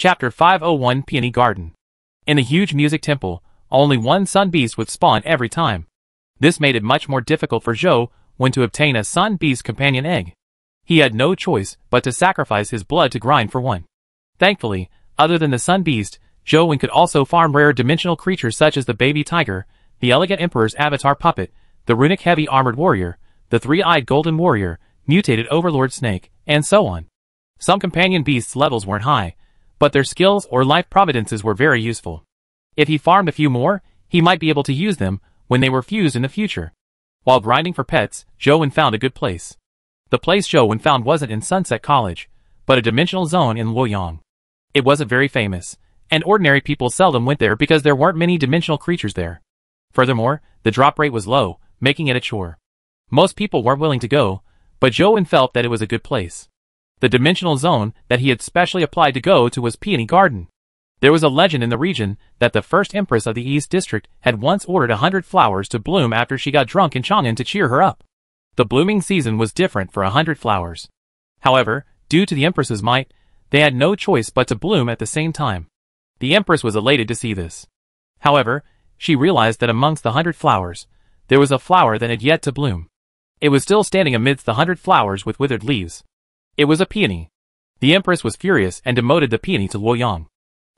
Chapter 501 Peony Garden In the huge music temple, only one sun beast would spawn every time. This made it much more difficult for Zhou Wen to obtain a sun beast companion egg. He had no choice but to sacrifice his blood to grind for one. Thankfully, other than the sun beast, Zhou could also farm rare dimensional creatures such as the baby tiger, the elegant emperor's avatar puppet, the runic heavy armored warrior, the three-eyed golden warrior, mutated overlord snake, and so on. Some companion beasts' levels weren't high, but their skills or life providences were very useful. If he farmed a few more, he might be able to use them when they were fused in the future. While grinding for pets, Wen found a good place. The place Wen found wasn't in Sunset College, but a dimensional zone in Luoyang. It wasn't very famous, and ordinary people seldom went there because there weren't many dimensional creatures there. Furthermore, the drop rate was low, making it a chore. Most people weren't willing to go, but Zhou felt that it was a good place. The dimensional zone that he had specially applied to go to was Peony Garden. There was a legend in the region that the first empress of the East District had once ordered a hundred flowers to bloom after she got drunk in Chang'an to cheer her up. The blooming season was different for a hundred flowers. However, due to the empress's might, they had no choice but to bloom at the same time. The empress was elated to see this. However, she realized that amongst the hundred flowers, there was a flower that had yet to bloom. It was still standing amidst the hundred flowers with withered leaves. It was a peony. The empress was furious and demoted the peony to Luoyang.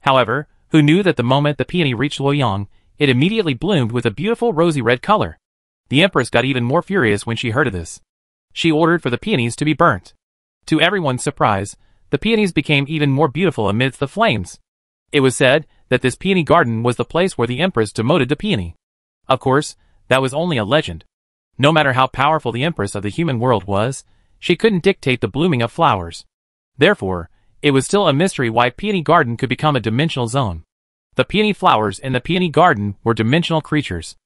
However, who knew that the moment the peony reached Luoyang, it immediately bloomed with a beautiful rosy red color. The empress got even more furious when she heard of this. She ordered for the peonies to be burnt. To everyone's surprise, the peonies became even more beautiful amidst the flames. It was said that this peony garden was the place where the empress demoted the peony. Of course, that was only a legend. No matter how powerful the empress of the human world was, she couldn't dictate the blooming of flowers. Therefore, it was still a mystery why Peony Garden could become a dimensional zone. The peony flowers in the peony garden were dimensional creatures.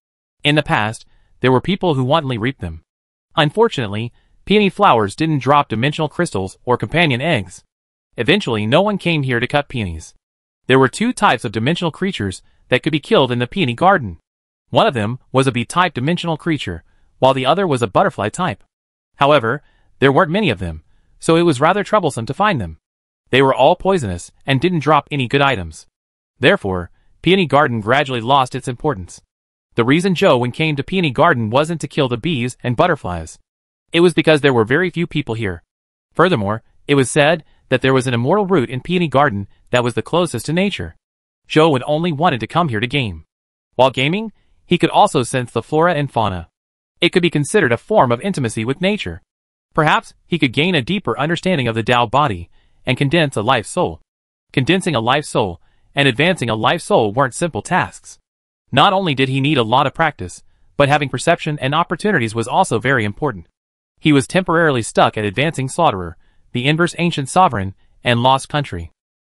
In the past, there were people who wantonly reaped them. Unfortunately, peony flowers didn't drop dimensional crystals or companion eggs. Eventually, no one came here to cut peonies. There were two types of dimensional creatures that could be killed in the peony garden. One of them was a bee-type dimensional creature, while the other was a butterfly type. However, there weren't many of them, so it was rather troublesome to find them. They were all poisonous and didn't drop any good items. Therefore, Peony Garden gradually lost its importance. The reason Zhou came to Peony Garden wasn't to kill the bees and butterflies. It was because there were very few people here. Furthermore, it was said that there was an immortal root in Peony Garden that was the closest to nature. Zhou Wen only wanted to come here to game. While gaming, he could also sense the flora and fauna. It could be considered a form of intimacy with nature. Perhaps he could gain a deeper understanding of the Tao body and condense a life soul. Condensing a life soul and advancing a life soul weren't simple tasks. Not only did he need a lot of practice, but having perception and opportunities was also very important. He was temporarily stuck at advancing Slaughterer, the inverse ancient sovereign, and lost country.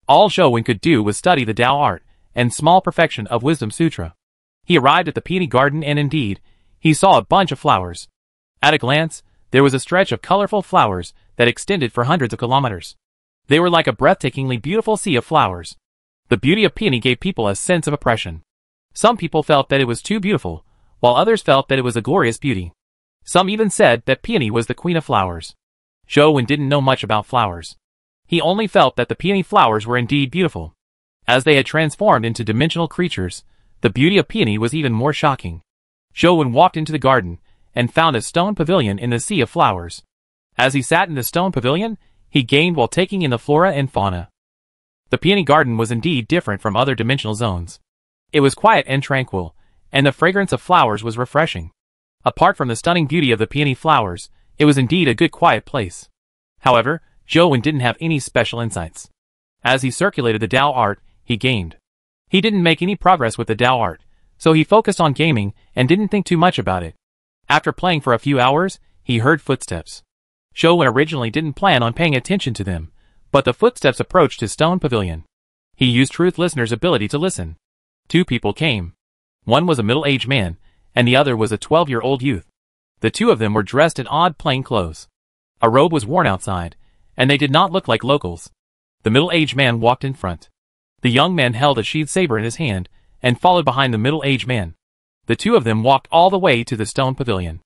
All Zhou could do was study the Tao art and small perfection of Wisdom Sutra. He arrived at the peony garden and indeed, he saw a bunch of flowers. At a glance, there was a stretch of colorful flowers that extended for hundreds of kilometers. They were like a breathtakingly beautiful sea of flowers. The beauty of peony gave people a sense of oppression. Some people felt that it was too beautiful, while others felt that it was a glorious beauty. Some even said that peony was the queen of flowers. Zhou Wen didn't know much about flowers. He only felt that the peony flowers were indeed beautiful. As they had transformed into dimensional creatures, the beauty of peony was even more shocking. Zhou Wen walked into the garden and found a stone pavilion in the sea of flowers. As he sat in the stone pavilion, he gained while taking in the flora and fauna. The peony garden was indeed different from other dimensional zones. It was quiet and tranquil, and the fragrance of flowers was refreshing. Apart from the stunning beauty of the peony flowers, it was indeed a good quiet place. However, Zhou didn't have any special insights. As he circulated the Tao art, he gained. He didn't make any progress with the Tao art, so he focused on gaming and didn't think too much about it. After playing for a few hours, he heard footsteps. Zhou originally didn't plan on paying attention to them, but the footsteps approached his stone pavilion. He used Truth Listener's ability to listen. Two people came. One was a middle-aged man, and the other was a 12-year-old youth. The two of them were dressed in odd plain clothes. A robe was worn outside, and they did not look like locals. The middle-aged man walked in front. The young man held a sheathed saber in his hand, and followed behind the middle-aged man. The two of them walked all the way to the stone pavilion.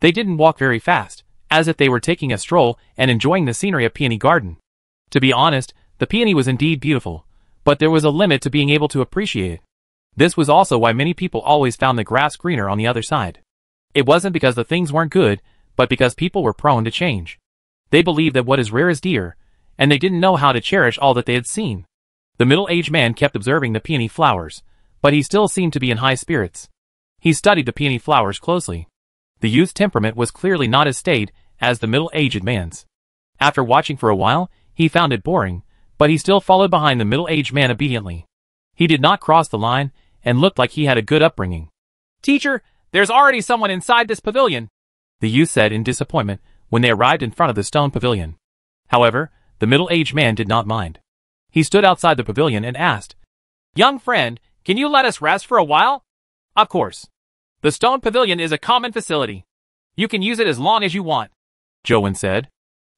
They didn't walk very fast, as if they were taking a stroll and enjoying the scenery of Peony Garden. To be honest, the peony was indeed beautiful, But there was a limit to being able to appreciate it. This was also why many people always found the grass greener on the other side. It wasn't because the things weren't good, but because people were prone to change. They believed that what is rare is dear, and they didn't know how to cherish all that they had seen. The middle-aged man kept observing the peony flowers, but he still seemed to be in high spirits. He studied the peony flowers closely. The youth's temperament was clearly not as staid as the middle-aged man's. After watching for a while, he found it boring, but he still followed behind the middle-aged man obediently. He did not cross the line, and looked like he had a good upbringing. Teacher, there's already someone inside this pavilion, the youth said in disappointment when they arrived in front of the stone pavilion. However, the middle-aged man did not mind. He stood outside the pavilion and asked, Young friend, can you let us rest for a while? Of course. The stone pavilion is a common facility. You can use it as long as you want. Zhou Wen said.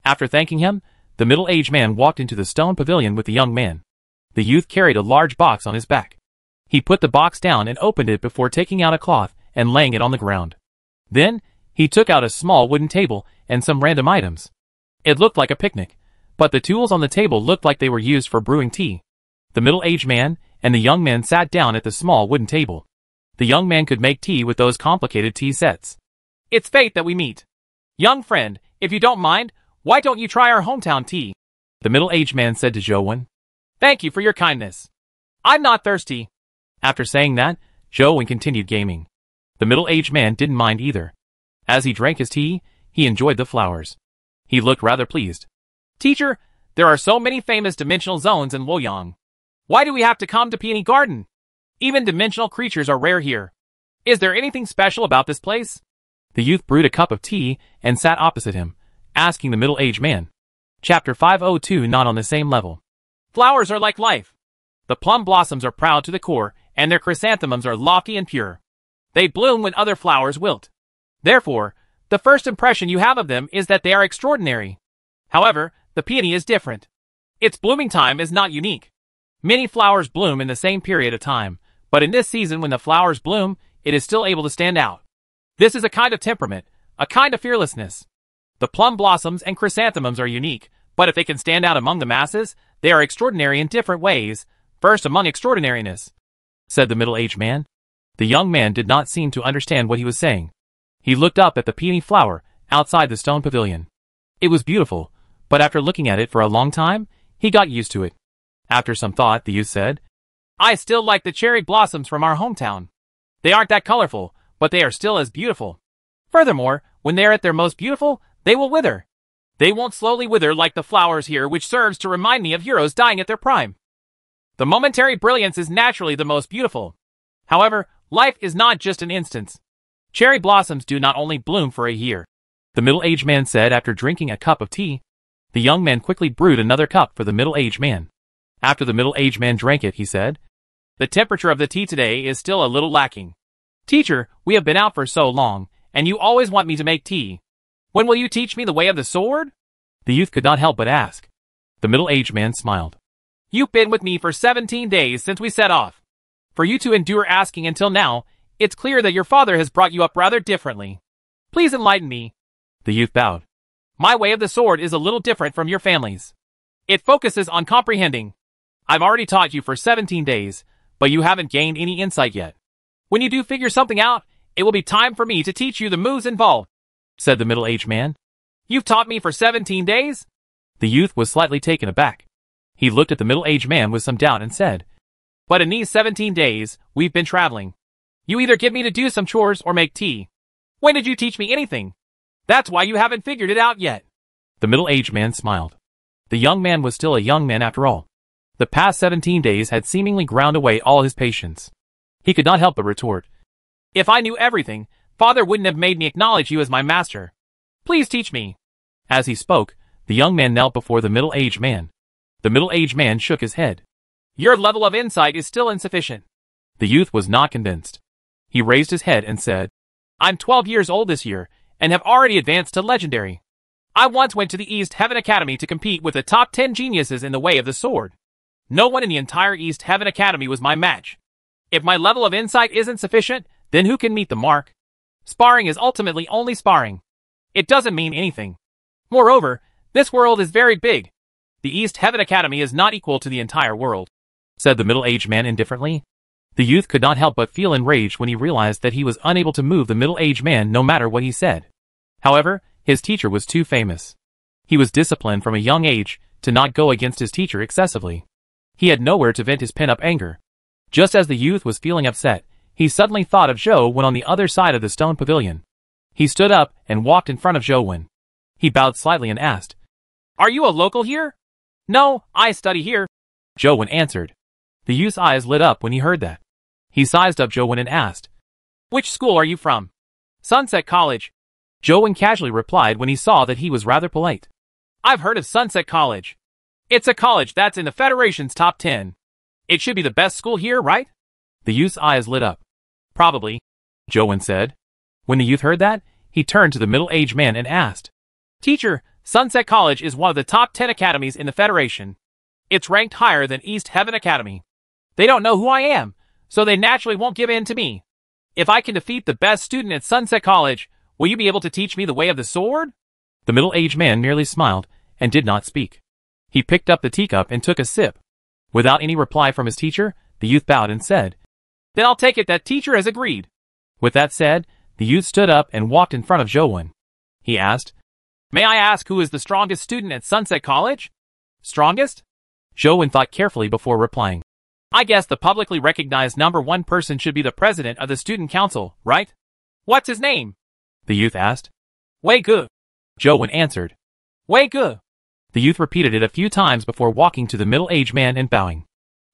After thanking him, the middle-aged man walked into the stone pavilion with the young man. The youth carried a large box on his back. He put the box down and opened it before taking out a cloth and laying it on the ground. Then, he took out a small wooden table and some random items. It looked like a picnic, but the tools on the table looked like they were used for brewing tea. The middle-aged man and the young man sat down at the small wooden table. The young man could make tea with those complicated tea sets. It's fate that we meet. Young friend, if you don't mind, why don't you try our hometown tea? The middle-aged man said to Zhou Wen. Thank you for your kindness. I'm not thirsty. After saying that, Zhou Wen continued gaming. The middle-aged man didn't mind either. As he drank his tea, he enjoyed the flowers. He looked rather pleased. Teacher, there are so many famous dimensional zones in Luoyang. Why do we have to come to Peony Garden? Even dimensional creatures are rare here. Is there anything special about this place? The youth brewed a cup of tea and sat opposite him, asking the middle-aged man. Chapter 502 Not on the same level. Flowers are like life. The plum blossoms are proud to the core, and their chrysanthemums are lofty and pure. They bloom when other flowers wilt. Therefore, the first impression you have of them is that they are extraordinary. However, the peony is different. Its blooming time is not unique. Many flowers bloom in the same period of time, but in this season when the flowers bloom, it is still able to stand out. This is a kind of temperament, a kind of fearlessness. The plum blossoms and chrysanthemums are unique, but if they can stand out among the masses, they are extraordinary in different ways, first among extraordinariness, said the middle-aged man. The young man did not seem to understand what he was saying. He looked up at the peony flower outside the stone pavilion. It was beautiful, but after looking at it for a long time, he got used to it. After some thought, the youth said, I still like the cherry blossoms from our hometown. They aren't that colorful, but they are still as beautiful. Furthermore, when they are at their most beautiful, they will wither. They won't slowly wither like the flowers here which serves to remind me of heroes dying at their prime. The momentary brilliance is naturally the most beautiful. However, life is not just an instance. Cherry blossoms do not only bloom for a year. The middle-aged man said after drinking a cup of tea. The young man quickly brewed another cup for the middle-aged man. After the middle-aged man drank it, he said, The temperature of the tea today is still a little lacking. Teacher, we have been out for so long, and you always want me to make tea. When will you teach me the way of the sword? The youth could not help but ask. The middle-aged man smiled. You've been with me for 17 days since we set off. For you to endure asking until now, it's clear that your father has brought you up rather differently. Please enlighten me. The youth bowed. My way of the sword is a little different from your family's. It focuses on comprehending. I've already taught you for 17 days, but you haven't gained any insight yet. When you do figure something out, it will be time for me to teach you the moves involved, said the middle-aged man. You've taught me for 17 days? The youth was slightly taken aback. He looked at the middle-aged man with some doubt and said, But in these 17 days, we've been traveling. You either get me to do some chores or make tea. When did you teach me anything? That's why you haven't figured it out yet. The middle-aged man smiled. The young man was still a young man after all. The past 17 days had seemingly ground away all his patience. He could not help but retort. If I knew everything, father wouldn't have made me acknowledge you as my master. Please teach me. As he spoke, the young man knelt before the middle-aged man. The middle-aged man shook his head. Your level of insight is still insufficient. The youth was not convinced. He raised his head and said, I'm 12 years old this year, and have already advanced to legendary. I once went to the East Heaven Academy to compete with the top 10 geniuses in the way of the sword. No one in the entire East Heaven Academy was my match. If my level of insight isn't sufficient, then who can meet the mark? Sparring is ultimately only sparring. It doesn't mean anything. Moreover, this world is very big. The East Heaven Academy is not equal to the entire world. said the middle-aged man indifferently. The youth could not help but feel enraged when he realized that he was unable to move the middle-aged man no matter what he said. However, his teacher was too famous. He was disciplined from a young age to not go against his teacher excessively. He had nowhere to vent his pent-up anger. Just as the youth was feeling upset, he suddenly thought of Zhou Wen on the other side of the stone pavilion. He stood up and walked in front of Zhou Wen. He bowed slightly and asked, Are you a local here? No, I study here. Zhou Wen answered. The youth's eyes lit up when he heard that. He sized up Zhou Wen and asked, Which school are you from? Sunset College. Zhou Wen casually replied when he saw that he was rather polite. I've heard of Sunset College. It's a college that's in the Federation's top 10. It should be the best school here, right? The youth's eyes lit up. Probably, Wen said. When the youth heard that, he turned to the middle-aged man and asked, Teacher, Sunset College is one of the top 10 academies in the Federation. It's ranked higher than East Heaven Academy. They don't know who I am, so they naturally won't give in to me. If I can defeat the best student at Sunset College, will you be able to teach me the way of the sword? The middle-aged man merely smiled and did not speak. He picked up the teacup and took a sip. Without any reply from his teacher, the youth bowed and said, Then I'll take it that teacher has agreed. With that said, the youth stood up and walked in front of Wen. He asked, May I ask who is the strongest student at Sunset College? Strongest? Wen thought carefully before replying. I guess the publicly recognized number one person should be the president of the student council, right? What's his name? The youth asked. Wei. Zhou Wen answered. Wei Ge. The youth repeated it a few times before walking to the middle-aged man and bowing.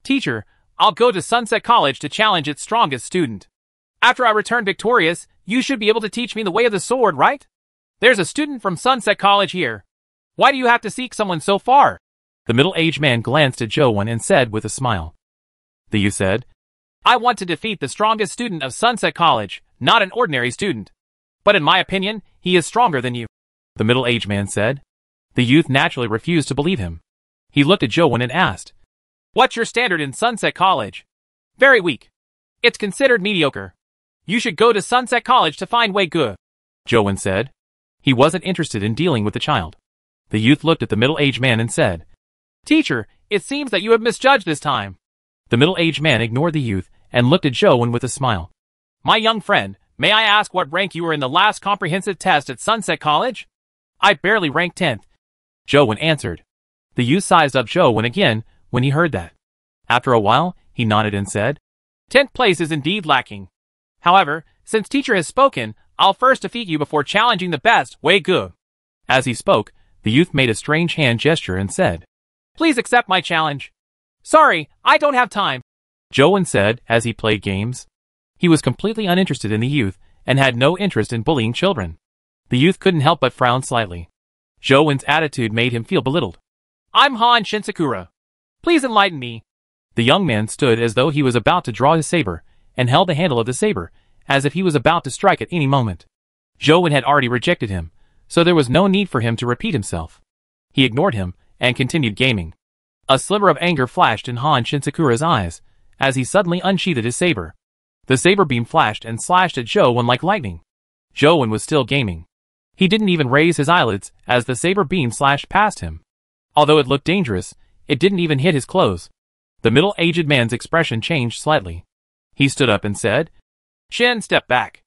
Teacher, I'll go to Sunset College to challenge its strongest student. After I return victorious, you should be able to teach me the way of the sword, right? There's a student from Sunset College here. Why do you have to seek someone so far? The middle-aged man glanced at Wen and said with a smile. The youth said, I want to defeat the strongest student of Sunset College, not an ordinary student. But in my opinion, he is stronger than you. The middle-aged man said. The youth naturally refused to believe him. He looked at Wen and asked, What's your standard in Sunset College? Very weak. It's considered mediocre. You should go to Sunset College to find Wei Ge. Zhou Wen said. He wasn't interested in dealing with the child. The youth looked at the middle-aged man and said, Teacher, it seems that you have misjudged this time. The middle-aged man ignored the youth and looked at Wen with a smile. My young friend, may I ask what rank you were in the last comprehensive test at Sunset College? I barely ranked 10th. Zhou Wen answered. The youth sized up Zhou Wen again when he heard that. After a while, he nodded and said, 10th place is indeed lacking. However, since teacher has spoken, I'll first defeat you before challenging the best, Wei Ge. As he spoke, the youth made a strange hand gesture and said, Please accept my challenge. Sorry, I don't have time. Zhou Wen said as he played games. He was completely uninterested in the youth and had no interest in bullying children. The youth couldn't help but frown slightly. Zhou attitude made him feel belittled. I'm Han Shinsakura. Please enlighten me. The young man stood as though he was about to draw his saber and held the handle of the saber as if he was about to strike at any moment. Zhou had already rejected him, so there was no need for him to repeat himself. He ignored him and continued gaming. A sliver of anger flashed in Han Shinsakura's eyes as he suddenly unsheathed his saber. The saber beam flashed and slashed at Zhou like lightning. Zhou was still gaming. He didn't even raise his eyelids as the saber beam slashed past him. Although it looked dangerous, it didn't even hit his clothes. The middle-aged man's expression changed slightly. He stood up and said, Shin, step back.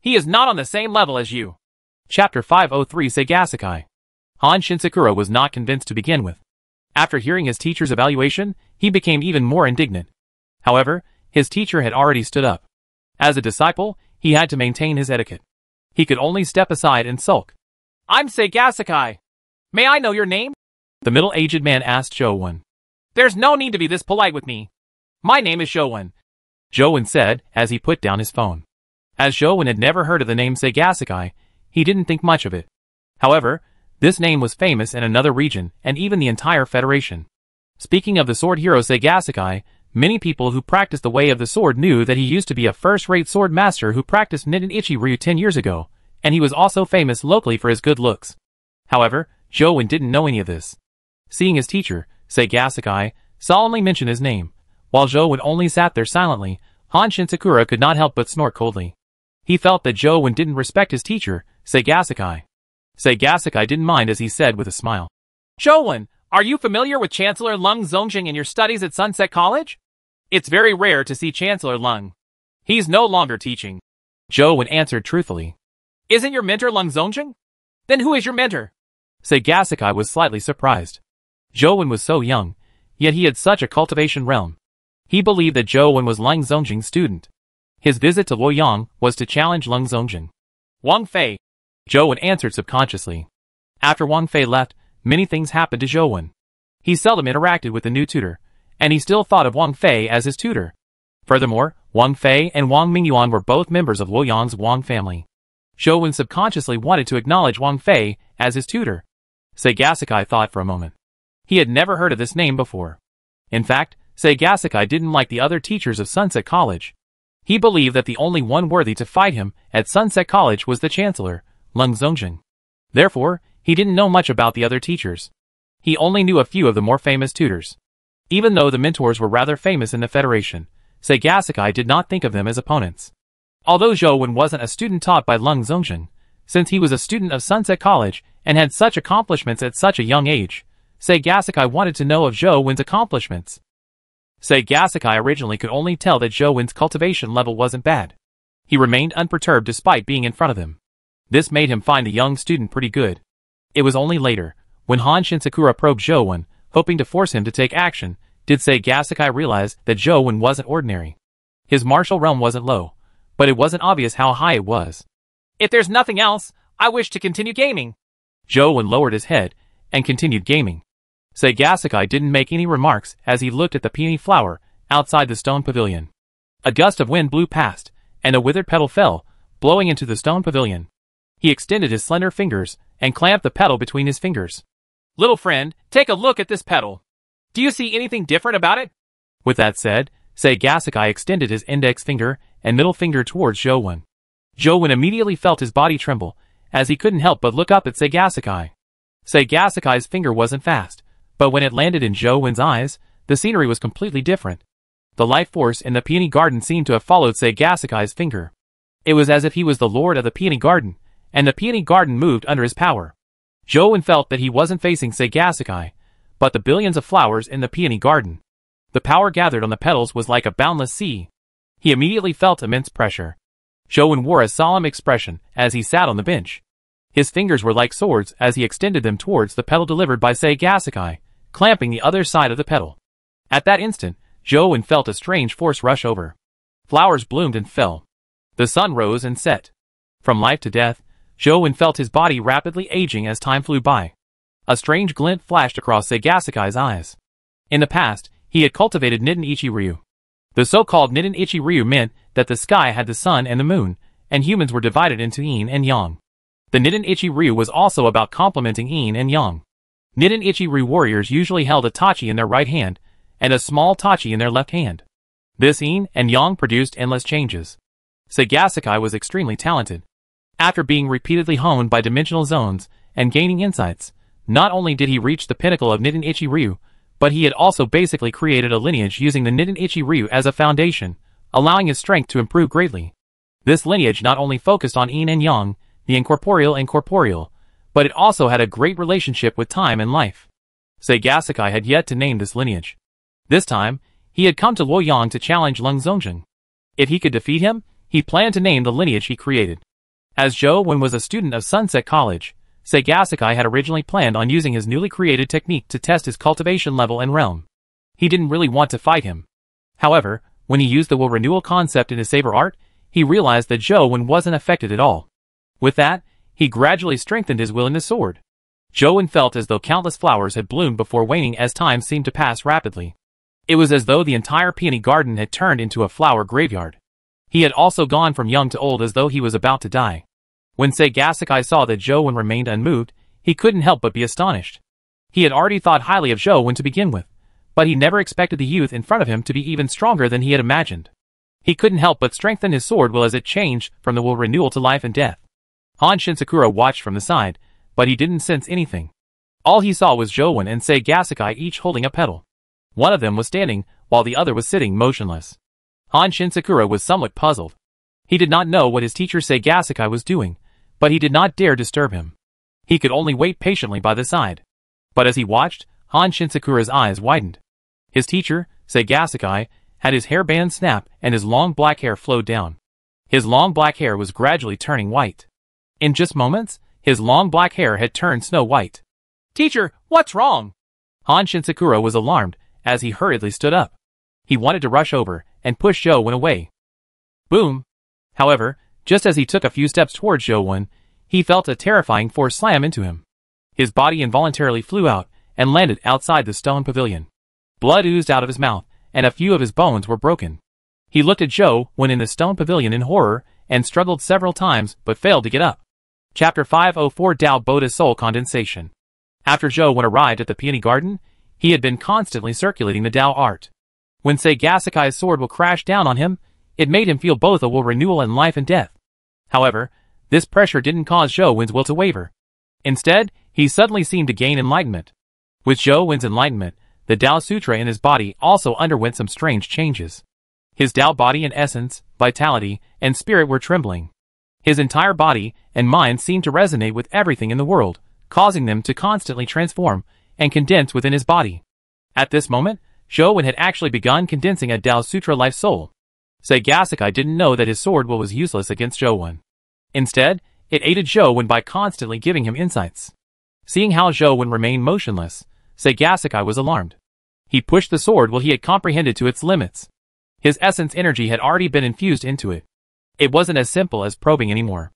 He is not on the same level as you. Chapter 503 Seigasekai Han Shinsakura was not convinced to begin with. After hearing his teacher's evaluation, he became even more indignant. However, his teacher had already stood up. As a disciple, he had to maintain his etiquette. He could only step aside and sulk. I'm Seigasekai. May I know your name? The middle-aged man asked Zhou Wen. There's no need to be this polite with me. My name is Zhou Wen. Zhou Wen said as he put down his phone. As Zhou Wen had never heard of the name Seigasekai, he didn't think much of it. However, this name was famous in another region and even the entire Federation. Speaking of the sword hero Seigasekai, many people who practiced the way of the sword knew that he used to be a first-rate sword master who practiced Niten Ichi Ryu 10 years ago, and he was also famous locally for his good looks. However, Zhou didn't know any of this. Seeing his teacher, Seigasekai, solemnly mention his name, while Zhou only sat there silently, Han Shinsakura could not help but snort coldly. He felt that Zhou didn't respect his teacher, Seigasekai. Seigasekai didn't mind as he said with a smile. Wen, Are you familiar with Chancellor Lung Zongjing in your studies at Sunset College? It's very rare to see Chancellor Lung. He's no longer teaching. Zhou Wen answered truthfully. Isn't your mentor Lung Zongjing? Then who is your mentor? Sagasakai was slightly surprised. Zhou Wen was so young, yet he had such a cultivation realm. He believed that Zhou Wen was Lung Zongjing's student. His visit to Luoyang was to challenge Lung Zongjing. Wang Fei. Zhou Wen answered subconsciously. After Wang Fei left, many things happened to Zhou Wen. He seldom interacted with the new tutor, and he still thought of Wang Fei as his tutor. Furthermore, Wang Fei and Wang Mingyuan were both members of Luoyang's Wang family. Zhou Wen subconsciously wanted to acknowledge Wang Fei as his tutor. Sagasakai thought for a moment. He had never heard of this name before. In fact, Sagasakai didn't like the other teachers of Sunset College. He believed that the only one worthy to fight him at Sunset College was the Chancellor, Lung Zongjing. Therefore, he didn't know much about the other teachers. He only knew a few of the more famous tutors. Even though the mentors were rather famous in the Federation, Sagasakai did not think of them as opponents. Although Zhou Wen wasn't a student taught by Lung Zongjing, since he was a student of Sunset College and had such accomplishments at such a young age, Sagasakai wanted to know of Zhou Wen's accomplishments. Sagasakai originally could only tell that Zhou Wen's cultivation level wasn't bad. He remained unperturbed despite being in front of him. This made him find the young student pretty good. It was only later, when Han Shinsakura probed Zhou Wen, hoping to force him to take action, did Sagasakai realize that Zhou Wen wasn't ordinary. His martial realm wasn't low, but it wasn't obvious how high it was. If there's nothing else, I wish to continue gaming. Zhou Wen lowered his head and continued gaming. Sagasakai didn't make any remarks as he looked at the peony flower outside the stone pavilion. A gust of wind blew past, and a withered petal fell, blowing into the stone pavilion. He extended his slender fingers and clamped the petal between his fingers. Little friend, take a look at this petal. Do you see anything different about it? With that said, Sagasakai extended his index finger and middle finger towards Zhou Wen. Zhou Wen immediately felt his body tremble, as he couldn't help but look up at Sagasakai. Sagasakai's finger wasn't fast, but when it landed in Zhou Wen's eyes, the scenery was completely different. The life force in the peony garden seemed to have followed Sagasakai's finger. It was as if he was the lord of the peony garden, and the peony garden moved under his power. Wen felt that he wasn't facing Sagasakai, but the billions of flowers in the peony garden. The power gathered on the petals was like a boundless sea. He immediately felt immense pressure. Wen wore a solemn expression as he sat on the bench. His fingers were like swords as he extended them towards the petal delivered by Sagasakai, clamping the other side of the petal. At that instant, Wen felt a strange force rush over. Flowers bloomed and fell. The sun rose and set. From life to death, Wen felt his body rapidly aging as time flew by. A strange glint flashed across Sagasakai's eyes. In the past, he had cultivated Niten Ichi Ryu. The so-called Niten Ichi Ryu meant that the sky had the sun and the moon, and humans were divided into yin and yang. The Niten Ichi Ryu was also about complementing yin and yang. Niten Ichi Ryu warriors usually held a tachi in their right hand, and a small tachi in their left hand. This yin and yang produced endless changes. Sagasakai was extremely talented. After being repeatedly honed by dimensional zones and gaining insights, not only did he reach the pinnacle of Niten Ichi Ryu, but he had also basically created a lineage using the Niten Ichi Ryu as a foundation, allowing his strength to improve greatly. This lineage not only focused on yin and yang, the incorporeal and corporeal, but it also had a great relationship with time and life. Sagasakai had yet to name this lineage. This time, he had come to Luoyang to challenge Lung Zongjing. If he could defeat him, he planned to name the lineage he created. As Zhou Wen was a student of Sunset College, Sagasakai had originally planned on using his newly created technique to test his cultivation level and realm. He didn't really want to fight him. However, when he used the will renewal concept in his saber art, he realized that Zhou Wen wasn't affected at all. With that, he gradually strengthened his will in his sword. Zhou Wen felt as though countless flowers had bloomed before waning as time seemed to pass rapidly. It was as though the entire peony garden had turned into a flower graveyard. He had also gone from young to old as though he was about to die. When Sagasakai saw that Zhou Wen remained unmoved, he couldn't help but be astonished. He had already thought highly of Zhou Wen to begin with, but he never expected the youth in front of him to be even stronger than he had imagined. He couldn't help but strengthen his sword will as it changed from the will renewal to life and death. Han Shinsakura watched from the side, but he didn't sense anything. All he saw was Zhou Wen and Sagasakai each holding a petal. One of them was standing, while the other was sitting motionless. Han Shinsakura was somewhat puzzled. He did not know what his teacher Sagasakai was doing, but he did not dare disturb him. He could only wait patiently by the side. But as he watched, Han Shinsakura's eyes widened. His teacher, Seigasakai, had his hairband snap and his long black hair flowed down. His long black hair was gradually turning white. In just moments, his long black hair had turned snow white. Teacher, what's wrong? Han Shinsakura was alarmed as he hurriedly stood up. He wanted to rush over and push Zhou Wen away. Boom! However, just as he took a few steps towards Zhou Wen, he felt a terrifying force slam into him. His body involuntarily flew out and landed outside the stone pavilion. Blood oozed out of his mouth, and a few of his bones were broken. He looked at Zhou Wen in the stone pavilion in horror and struggled several times but failed to get up. Chapter 504 Dao Body Soul Condensation After Zhou Wen arrived at the Peony Garden, he had been constantly circulating the Dao art. When Seigasakai's sword will crash down on him, it made him feel both a will renewal and life and death. However, this pressure didn't cause Zhou Wen's will to waver. Instead, he suddenly seemed to gain enlightenment. With Zhou Wen's enlightenment, the Dao Sutra in his body also underwent some strange changes. His Dao body and essence, vitality, and spirit were trembling. His entire body and mind seemed to resonate with everything in the world, causing them to constantly transform and condense within his body. At this moment, Zhou Wen had actually begun condensing a Dao Sutra life soul. Seigasakai didn't know that his sword will was useless against Zhou Wen. Instead, it aided Zhou Wen by constantly giving him insights. Seeing how Zhou Wen remained motionless, Seigasakai was alarmed. He pushed the sword while he had comprehended to its limits. His essence energy had already been infused into it. It wasn't as simple as probing anymore.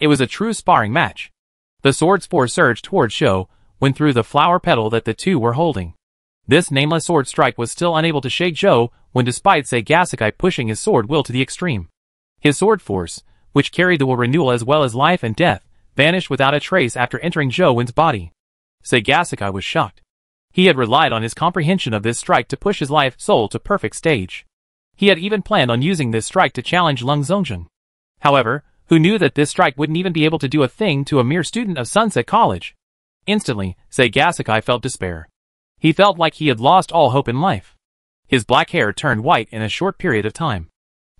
It was a true sparring match. The sword's force surged towards Zhou Wen through the flower petal that the two were holding. This nameless sword strike was still unable to shake Zhou Wen despite Seigasakai pushing his sword will to the extreme. His sword force, which carried the will renewal as well as life and death, vanished without a trace after entering Zhou Wen's body. Seigasakai was shocked. He had relied on his comprehension of this strike to push his life soul to perfect stage. He had even planned on using this strike to challenge Lung Zongjun. However, who knew that this strike wouldn't even be able to do a thing to a mere student of Sunset College? Instantly, Seigasakai felt despair. He felt like he had lost all hope in life. His black hair turned white in a short period of time.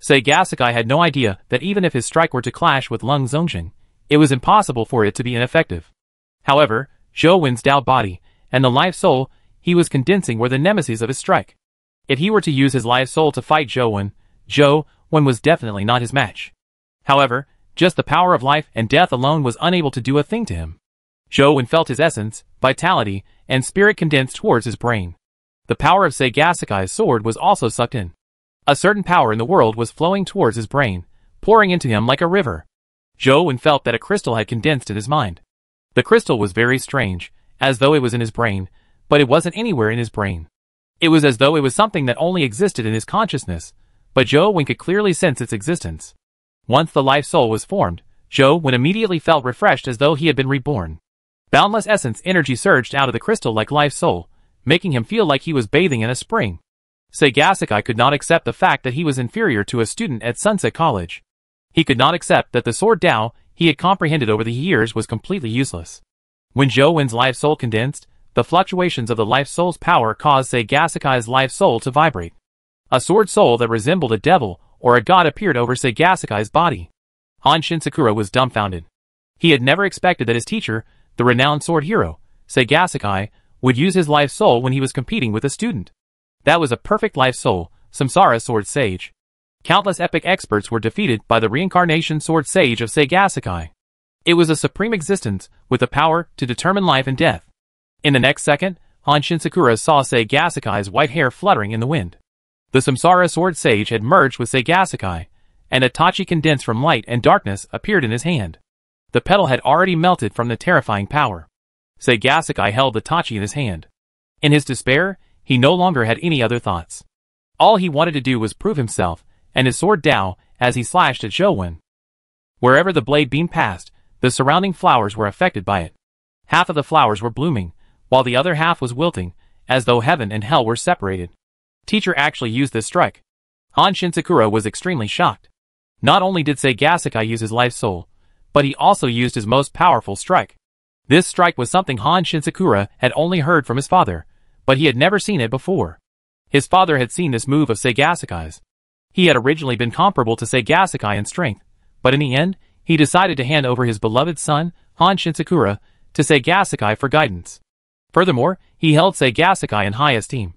Seigasakai had no idea that even if his strike were to clash with Lung Zongjun, it was impossible for it to be ineffective. However, Zhou Wen's Dao body and the life soul he was condensing were the nemesis of his strike. If he were to use his life soul to fight Zhou Wen, Zhou Wen was definitely not his match. However, just the power of life and death alone was unable to do a thing to him. Zhou Wen felt his essence, vitality, and spirit condensed towards his brain. The power of Seigasakai's sword was also sucked in. A certain power in the world was flowing towards his brain, pouring into him like a river. Wen felt that a crystal had condensed in his mind. The crystal was very strange, as though it was in his brain, but it wasn't anywhere in his brain. It was as though it was something that only existed in his consciousness, but Zhou Wen could clearly sense its existence. Once the life soul was formed, Zhou Wen immediately felt refreshed as though he had been reborn. Boundless essence energy surged out of the crystal like life soul, making him feel like he was bathing in a spring. Seigasakai could not accept the fact that he was inferior to a student at Sunset College. He could not accept that the sword Dao he had comprehended over the years was completely useless. When Zhou Wen's life soul condensed, the fluctuations of the life soul's power caused Seigasakai's life soul to vibrate. A sword soul that resembled a devil or a god appeared over Seigasakai's body. Han Shinsakura was dumbfounded. He had never expected that his teacher, the renowned sword hero, Seigasakai, would use his life soul when he was competing with a student. That was a perfect life soul, Samsara Sword Sage. Countless epic experts were defeated by the reincarnation Sword Sage of Seigasakai. It was a supreme existence with the power to determine life and death. In the next second, Han Shinsakura saw Seigasakai's white hair fluttering in the wind. The Samsara Sword Sage had merged with Seigasakai, and a tachi condensed from light and darkness appeared in his hand. The petal had already melted from the terrifying power. Seigasakai held the tachi in his hand. In his despair, he no longer had any other thoughts. All he wanted to do was prove himself, and his sword Dao, as he slashed at Zhou Wen. Wherever the blade beam passed, the surrounding flowers were affected by it. Half of the flowers were blooming, while the other half was wilting, as though heaven and hell were separated. Teacher actually used this strike. Han Shinsakura was extremely shocked. Not only did Seigasakai use his life soul, but he also used his most powerful strike. This strike was something Han Shinsakura had only heard from his father, but he had never seen it before. His father had seen this move of Seigasakai's. He had originally been comparable to Seigasakai in strength, but in the end, he decided to hand over his beloved son, Han Shinsakura, to Seigasakai for guidance. Furthermore, he held Seigasakai in high esteem,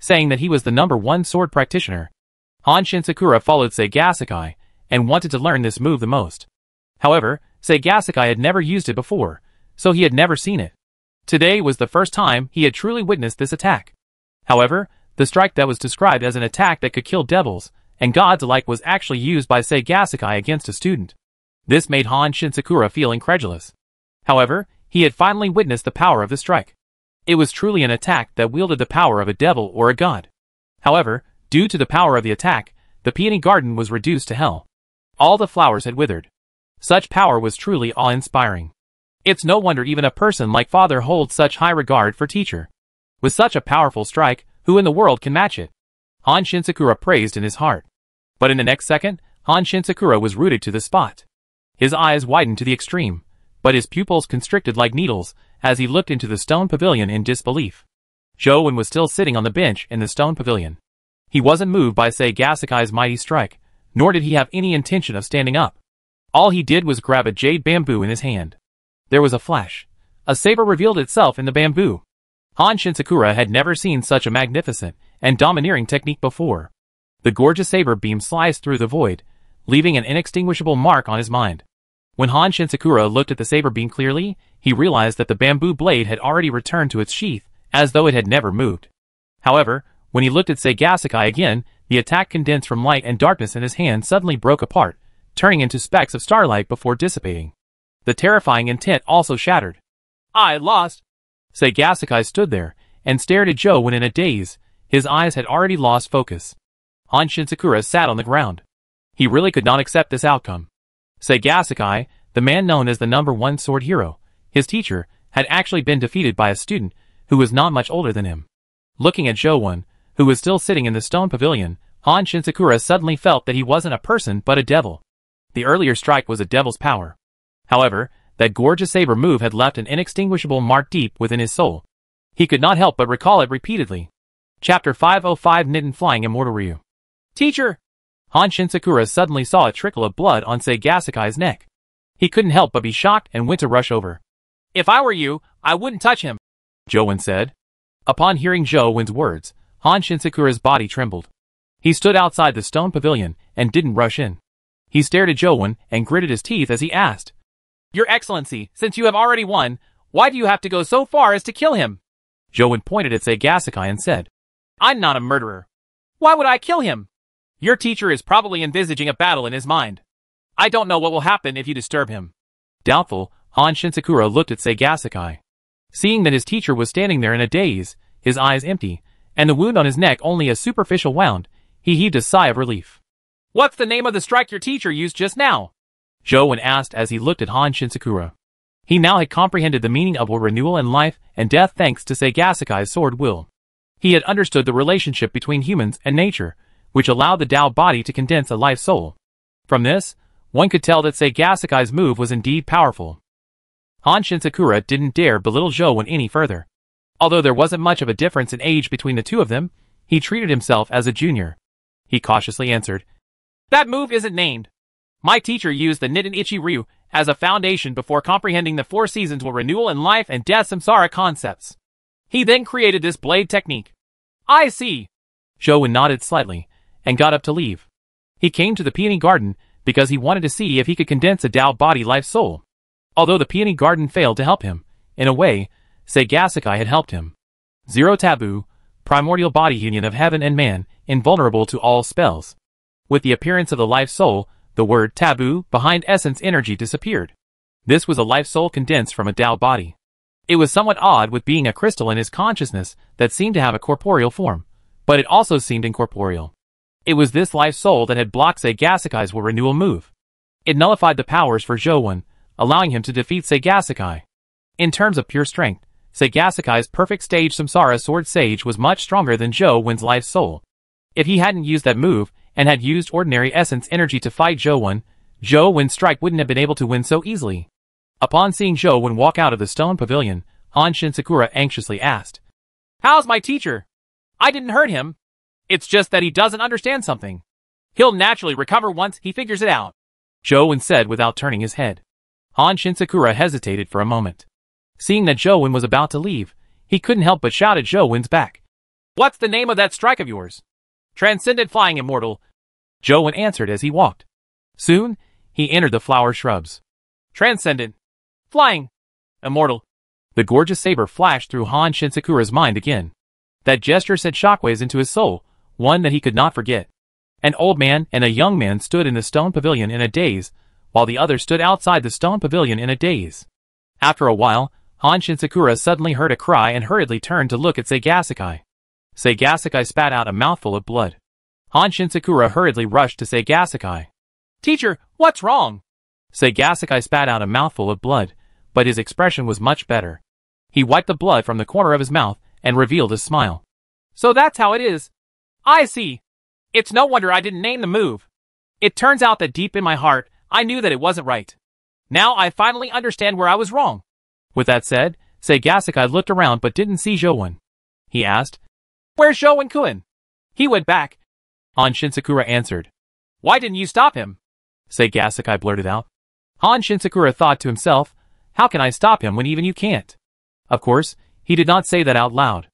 saying that he was the number one sword practitioner. Han Shinsakura followed Seigasakai and wanted to learn this move the most. However, Seigasakai had never used it before, so he had never seen it. Today was the first time he had truly witnessed this attack. However, the strike that was described as an attack that could kill devils and gods alike was actually used by Seigasakai against a student. This made Han Shinsakura feel incredulous. However, he had finally witnessed the power of the strike. It was truly an attack that wielded the power of a devil or a god. However, due to the power of the attack, the peony garden was reduced to hell. All the flowers had withered. Such power was truly awe-inspiring. It's no wonder even a person like father holds such high regard for teacher. With such a powerful strike, who in the world can match it? Han Shinsakura praised in his heart. But in the next second, Han Shinsakura was rooted to the spot. His eyes widened to the extreme, but his pupils constricted like needles as he looked into the stone pavilion in disbelief. Zhou was still sitting on the bench in the stone pavilion. He wasn't moved by Seigasakai's mighty strike, nor did he have any intention of standing up. All he did was grab a jade bamboo in his hand. There was a flash. A saber revealed itself in the bamboo. Han Shinsakura had never seen such a magnificent and domineering technique before. The gorgeous saber beam sliced through the void, leaving an inextinguishable mark on his mind. When Han Shinsakura looked at the saber beam clearly, he realized that the bamboo blade had already returned to its sheath, as though it had never moved. However, when he looked at Seigasakai again, the attack condensed from light and darkness in his hand suddenly broke apart, turning into specks of starlight before dissipating. The terrifying intent also shattered. I lost. Seigasakai stood there and stared at Zhou Wen in a daze, his eyes had already lost focus. Han Shinsakura sat on the ground. He really could not accept this outcome. Seigasakai, the man known as the number one sword hero, his teacher, had actually been defeated by a student who was not much older than him. Looking at Zhou who was still sitting in the stone pavilion, Han Shinsakura suddenly felt that he wasn't a person but a devil. The earlier strike was a devil's power. However, that gorgeous saber move had left an inextinguishable mark deep within his soul. He could not help but recall it repeatedly. Chapter 505 Nitten Flying Immortal Ryu Teacher! Han Shinsakura suddenly saw a trickle of blood on Seigasakai's neck. He couldn't help but be shocked and went to rush over. If I were you, I wouldn't touch him, Zhou said. Upon hearing Zhou words, Han Shinsakura's body trembled. He stood outside the stone pavilion and didn't rush in. He stared at Zhou and gritted his teeth as he asked, Your Excellency, since you have already won, why do you have to go so far as to kill him? Zhou pointed at Seigasakai and said, I'm not a murderer. Why would I kill him? Your teacher is probably envisaging a battle in his mind. I don't know what will happen if you disturb him. Doubtful, Han Shinsakura looked at Seigasakai. Seeing that his teacher was standing there in a daze, his eyes empty, and the wound on his neck only a superficial wound, he heaved a sigh of relief. What's the name of the strike your teacher used just now? Zhou Wen asked as he looked at Han Shinsakura. He now had comprehended the meaning of a renewal in life and death thanks to Seigasakai's sword will. He had understood the relationship between humans and nature, which allowed the Tao body to condense a life soul. From this, one could tell that Seigasakai's move was indeed powerful. Han Shinsakura didn't dare belittle Zhou any further. Although there wasn't much of a difference in age between the two of them, he treated himself as a junior. He cautiously answered, That move isn't named. My teacher used the Niten Ichi Ryu as a foundation before comprehending the four seasons will renewal in life and death samsara concepts. He then created this blade technique. I see. Zhou nodded slightly and got up to leave. He came to the peony garden because he wanted to see if he could condense a Tao body life soul. Although the peony garden failed to help him, in a way, Seigasakai had helped him. Zero taboo, primordial body union of heaven and man, invulnerable to all spells. With the appearance of the life soul, the word taboo behind essence energy disappeared. This was a life soul condensed from a Tao body. It was somewhat odd with being a crystal in his consciousness that seemed to have a corporeal form, but it also seemed incorporeal. It was this life soul that had blocked Seigasakai's will renewal move. It nullified the powers for Zhou Wen, allowing him to defeat Seigasakai. In terms of pure strength, Seigasakai's perfect stage Samsara Sword Sage was much stronger than Zhou Wen's life soul. If he hadn't used that move, and had used ordinary essence energy to fight Zhou Wen, Zhou Wen's strike wouldn't have been able to win so easily. Upon seeing Zhou Wen walk out of the stone pavilion, Han Shinsakura anxiously asked, How's my teacher? I didn't hurt him. It's just that he doesn't understand something. He'll naturally recover once he figures it out. Zhou Wen said without turning his head. Han Shinsakura hesitated for a moment. Seeing that Zhou Wen was about to leave, he couldn't help but shout at Zhou Wen's back. What's the name of that strike of yours? Transcendent Flying Immortal. Wen answered as he walked. Soon, he entered the flower shrubs. Transcendent. Flying. Immortal. The gorgeous saber flashed through Han Shinsakura's mind again. That gesture sent shockwaves into his soul, one that he could not forget. An old man and a young man stood in the stone pavilion in a daze, while the other stood outside the stone pavilion in a daze. After a while, Han Shinsakura suddenly heard a cry and hurriedly turned to look at Seigasakai. Seigasakai spat out a mouthful of blood. Han Shinsakura hurriedly rushed to Seigasakai. Teacher, what's wrong? Seigasakai spat out a mouthful of blood, but his expression was much better. He wiped the blood from the corner of his mouth and revealed a smile. So that's how it is. I see. It's no wonder I didn't name the move. It turns out that deep in my heart, I knew that it wasn't right. Now I finally understand where I was wrong. With that said, Seigasakai looked around but didn't see Zhou He asked, Where's Zhou Wen Kun? He went back. Han Shinsakura answered. Why didn't you stop him? Seigasakai blurted out. Han Shinsakura thought to himself, how can I stop him when even you can't? Of course, he did not say that out loud.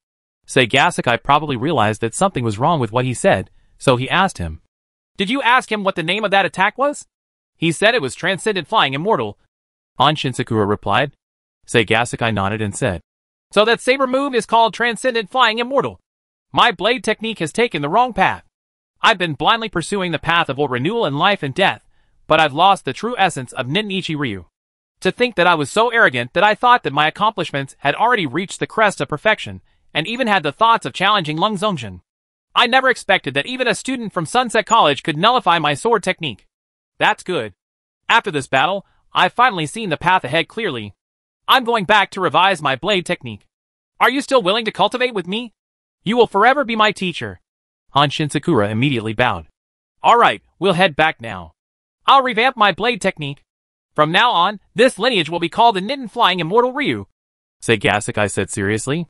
Seigasakai probably realized that something was wrong with what he said, so he asked him. Did you ask him what the name of that attack was? He said it was Transcendent Flying Immortal. Han Shinsakura replied. Seigasakai nodded and said. So that saber move is called Transcendent Flying Immortal. My blade technique has taken the wrong path. I've been blindly pursuing the path of old renewal and life and death, but I've lost the true essence of Niten Ichi Ryu. To think that I was so arrogant that I thought that my accomplishments had already reached the crest of perfection, and even had the thoughts of challenging Lung Zongjin. I never expected that even a student from Sunset College could nullify my sword technique. That's good. After this battle, I've finally seen the path ahead clearly. I'm going back to revise my blade technique. Are you still willing to cultivate with me? You will forever be my teacher. Han Shinsakura immediately bowed. Alright, we'll head back now. I'll revamp my blade technique. From now on, this lineage will be called the Niten Flying Immortal Ryu. Seigasakai said seriously.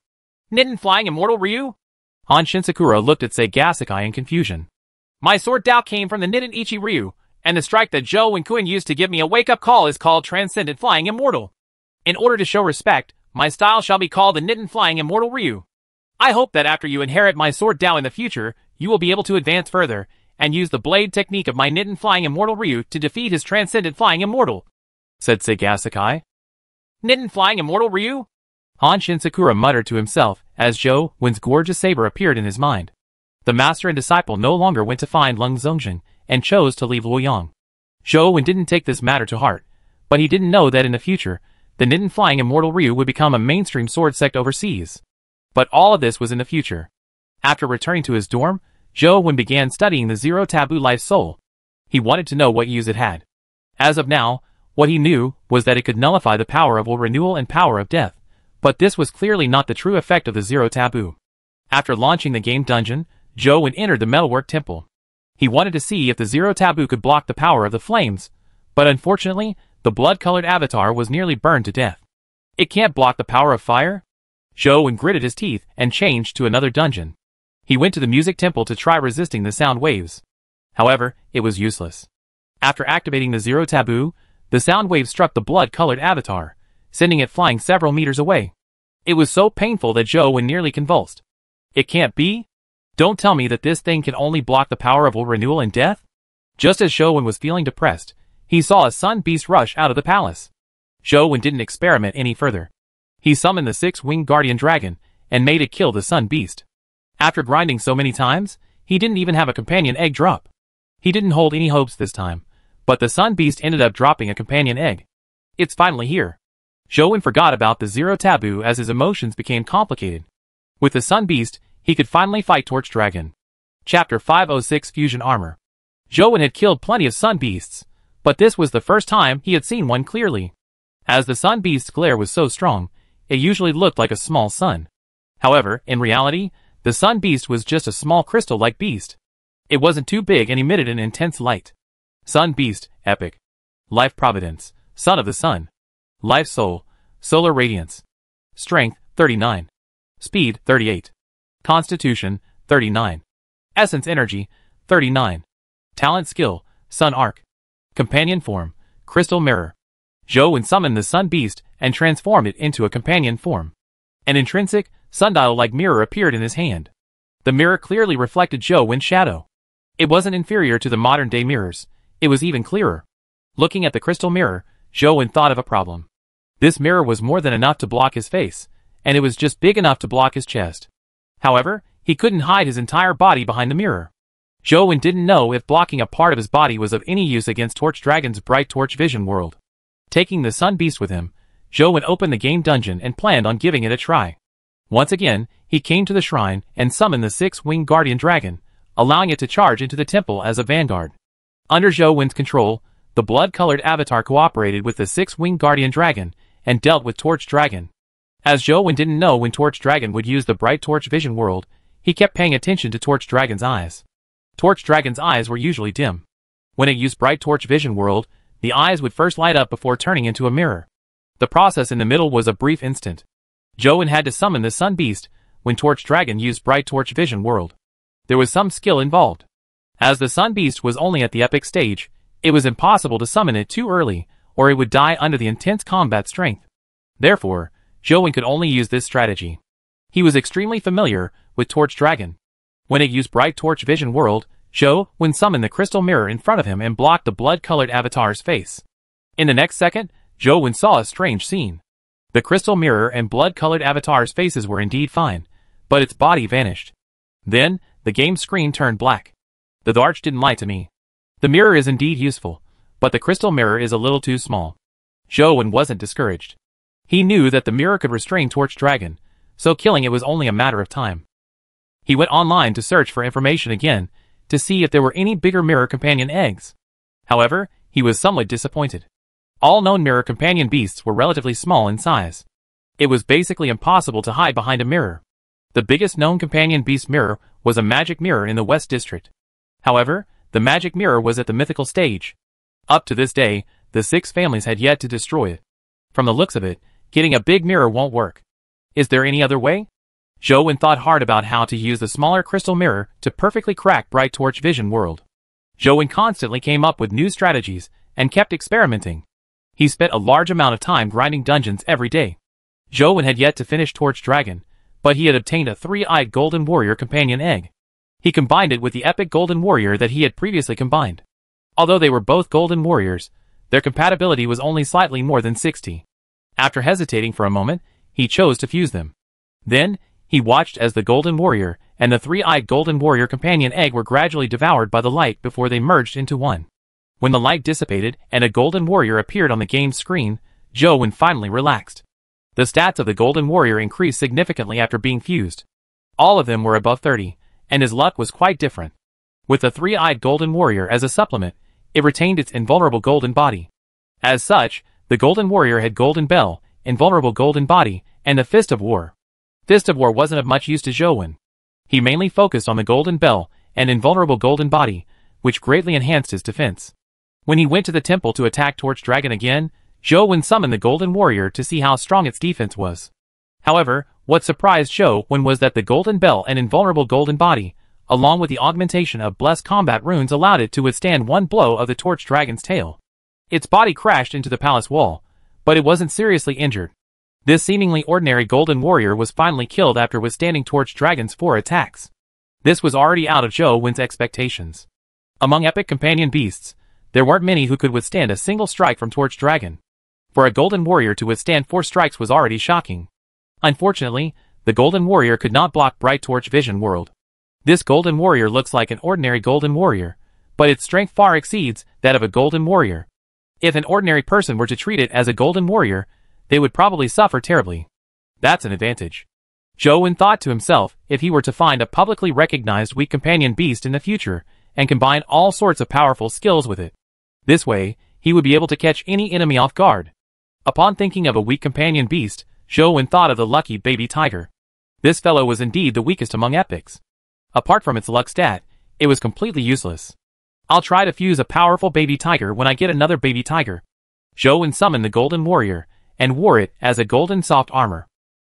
Niten Flying Immortal Ryu? Han Shinsakura looked at Seigasakai in confusion. My sword Dao came from the Niten Ichi Ryu, and the strike that Zhou Wen used to give me a wake-up call is called Transcendent Flying Immortal. In order to show respect, my style shall be called the Niten Flying Immortal Ryu. I hope that after you inherit my sword Dao in the future, you will be able to advance further, and use the blade technique of my Niten Flying Immortal Ryu to defeat his Transcendent Flying Immortal said Seigasakai. Niten flying immortal Ryu? Han Shinsakura muttered to himself as Zhou Wen's gorgeous saber appeared in his mind. The master and disciple no longer went to find Lung Zongjin and chose to leave Luoyang. Zhou Wen didn't take this matter to heart, but he didn't know that in the future, the Niten flying immortal Ryu would become a mainstream sword sect overseas. But all of this was in the future. After returning to his dorm, Zhou Wen began studying the Zero Taboo Life Soul. He wanted to know what use it had. As of now, what he knew was that it could nullify the power of will renewal and power of death, but this was clearly not the true effect of the Zero Taboo. After launching the game dungeon, Zhou Wen entered the Metalwork Temple. He wanted to see if the Zero Taboo could block the power of the flames, but unfortunately, the blood-colored avatar was nearly burned to death. It can't block the power of fire? Wen gritted his teeth and changed to another dungeon. He went to the music temple to try resisting the sound waves. However, it was useless. After activating the Zero Taboo, the sound wave struck the blood-colored avatar, sending it flying several meters away. It was so painful that Wen nearly convulsed. It can't be? Don't tell me that this thing can only block the power of renewal and death? Just as Zhou Wen was feeling depressed, he saw a sun beast rush out of the palace. Zhou Wen didn't experiment any further. He summoned the six-winged guardian dragon and made it kill the sun beast. After grinding so many times, he didn't even have a companion egg drop. He didn't hold any hopes this time. But the Sun Beast ended up dropping a companion egg. It's finally here. Zhou Wen forgot about the Zero Taboo as his emotions became complicated. With the Sun Beast, he could finally fight Torch Dragon. Chapter 506 Fusion Armor Zhou Wen had killed plenty of Sun Beasts, but this was the first time he had seen one clearly. As the Sun Beast's glare was so strong, it usually looked like a small sun. However, in reality, the Sun Beast was just a small crystal-like beast. It wasn't too big and emitted an intense light. Sun Beast, Epic. Life Providence, Son of the Sun. Life Soul, Solar Radiance. Strength, 39. Speed, 38. Constitution, 39. Essence Energy, 39. Talent Skill, Sun Arc. Companion Form, Crystal Mirror. Zhou summoned the Sun Beast and transformed it into a companion form. An intrinsic, sundial-like mirror appeared in his hand. The mirror clearly reflected Zhou Wen's shadow. It wasn't inferior to the modern-day mirrors. It was even clearer. Looking at the crystal mirror, Zhou Wen thought of a problem. This mirror was more than enough to block his face, and it was just big enough to block his chest. However, he couldn't hide his entire body behind the mirror. Zhou Wen didn't know if blocking a part of his body was of any use against Torch Dragon's bright torch vision world. Taking the Sun Beast with him, Zhou Wen opened the game dungeon and planned on giving it a try. Once again, he came to the shrine and summoned the six-winged guardian dragon, allowing it to charge into the temple as a vanguard. Under Zhou Wen's control, the blood-colored avatar cooperated with the six-winged guardian dragon and dealt with Torch Dragon. As Zhou Wen didn't know when Torch Dragon would use the bright Torch Vision world, he kept paying attention to Torch Dragon's eyes. Torch Dragon's eyes were usually dim. When it used Bright Torch Vision World, the eyes would first light up before turning into a mirror. The process in the middle was a brief instant. Wen had to summon the Sun Beast when Torch Dragon used Bright Torch Vision World. There was some skill involved. As the Sun Beast was only at the epic stage, it was impossible to summon it too early, or it would die under the intense combat strength. Therefore, Wen could only use this strategy. He was extremely familiar with Torch Dragon. When it used Bright Torch Vision World, Zhou Wen summoned the crystal mirror in front of him and blocked the blood-colored avatar's face. In the next second, Zhou Wen saw a strange scene. The crystal mirror and blood-colored avatar's faces were indeed fine, but its body vanished. Then, the game screen turned black. The Thearch didn't lie to me. The mirror is indeed useful, but the crystal mirror is a little too small. Zhou Wen wasn't discouraged. He knew that the mirror could restrain Torch Dragon, so killing it was only a matter of time. He went online to search for information again, to see if there were any bigger mirror companion eggs. However, he was somewhat disappointed. All known mirror companion beasts were relatively small in size. It was basically impossible to hide behind a mirror. The biggest known companion beast mirror was a magic mirror in the West District. However, the magic mirror was at the mythical stage. Up to this day, the six families had yet to destroy it. From the looks of it, getting a big mirror won't work. Is there any other way? Zhou thought hard about how to use the smaller crystal mirror to perfectly crack Bright Torch Vision World. Zhou constantly came up with new strategies and kept experimenting. He spent a large amount of time grinding dungeons every day. Zhou had yet to finish Torch Dragon, but he had obtained a three-eyed Golden Warrior companion egg. He combined it with the epic Golden Warrior that he had previously combined. Although they were both Golden Warriors, their compatibility was only slightly more than 60. After hesitating for a moment, he chose to fuse them. Then, he watched as the Golden Warrior and the three-eyed Golden Warrior companion egg were gradually devoured by the light before they merged into one. When the light dissipated and a Golden Warrior appeared on the game's screen, Wen finally relaxed. The stats of the Golden Warrior increased significantly after being fused. All of them were above 30, and his luck was quite different. With the three-eyed Golden Warrior as a supplement, it retained its invulnerable golden body. As such, the Golden Warrior had Golden Bell, invulnerable golden body, and the Fist of War. Fist of War wasn't of much use to Zhou Wen. He mainly focused on the Golden Bell and invulnerable Golden Body, which greatly enhanced his defense. When he went to the temple to attack Torch Dragon again, Zhou Wen summoned the Golden Warrior to see how strong its defense was. However, what surprised Zhou Wen was that the Golden Bell and invulnerable Golden Body, along with the augmentation of Blessed Combat runes allowed it to withstand one blow of the Torch Dragon's tail. Its body crashed into the palace wall, but it wasn't seriously injured. This seemingly ordinary golden warrior was finally killed after withstanding Torch Dragon's four attacks. This was already out of Zhou Wen's expectations. Among epic companion beasts, there weren't many who could withstand a single strike from Torch Dragon. For a golden warrior to withstand four strikes was already shocking. Unfortunately, the golden warrior could not block Bright Torch Vision World. This golden warrior looks like an ordinary golden warrior, but its strength far exceeds that of a golden warrior. If an ordinary person were to treat it as a golden warrior, they would probably suffer terribly. That's an advantage. Wen thought to himself if he were to find a publicly recognized weak companion beast in the future and combine all sorts of powerful skills with it. This way, he would be able to catch any enemy off guard. Upon thinking of a weak companion beast, Wen thought of the lucky baby tiger. This fellow was indeed the weakest among epics. Apart from its luck stat, it was completely useless. I'll try to fuse a powerful baby tiger when I get another baby tiger. Wen summoned the golden warrior and wore it as a golden soft armor.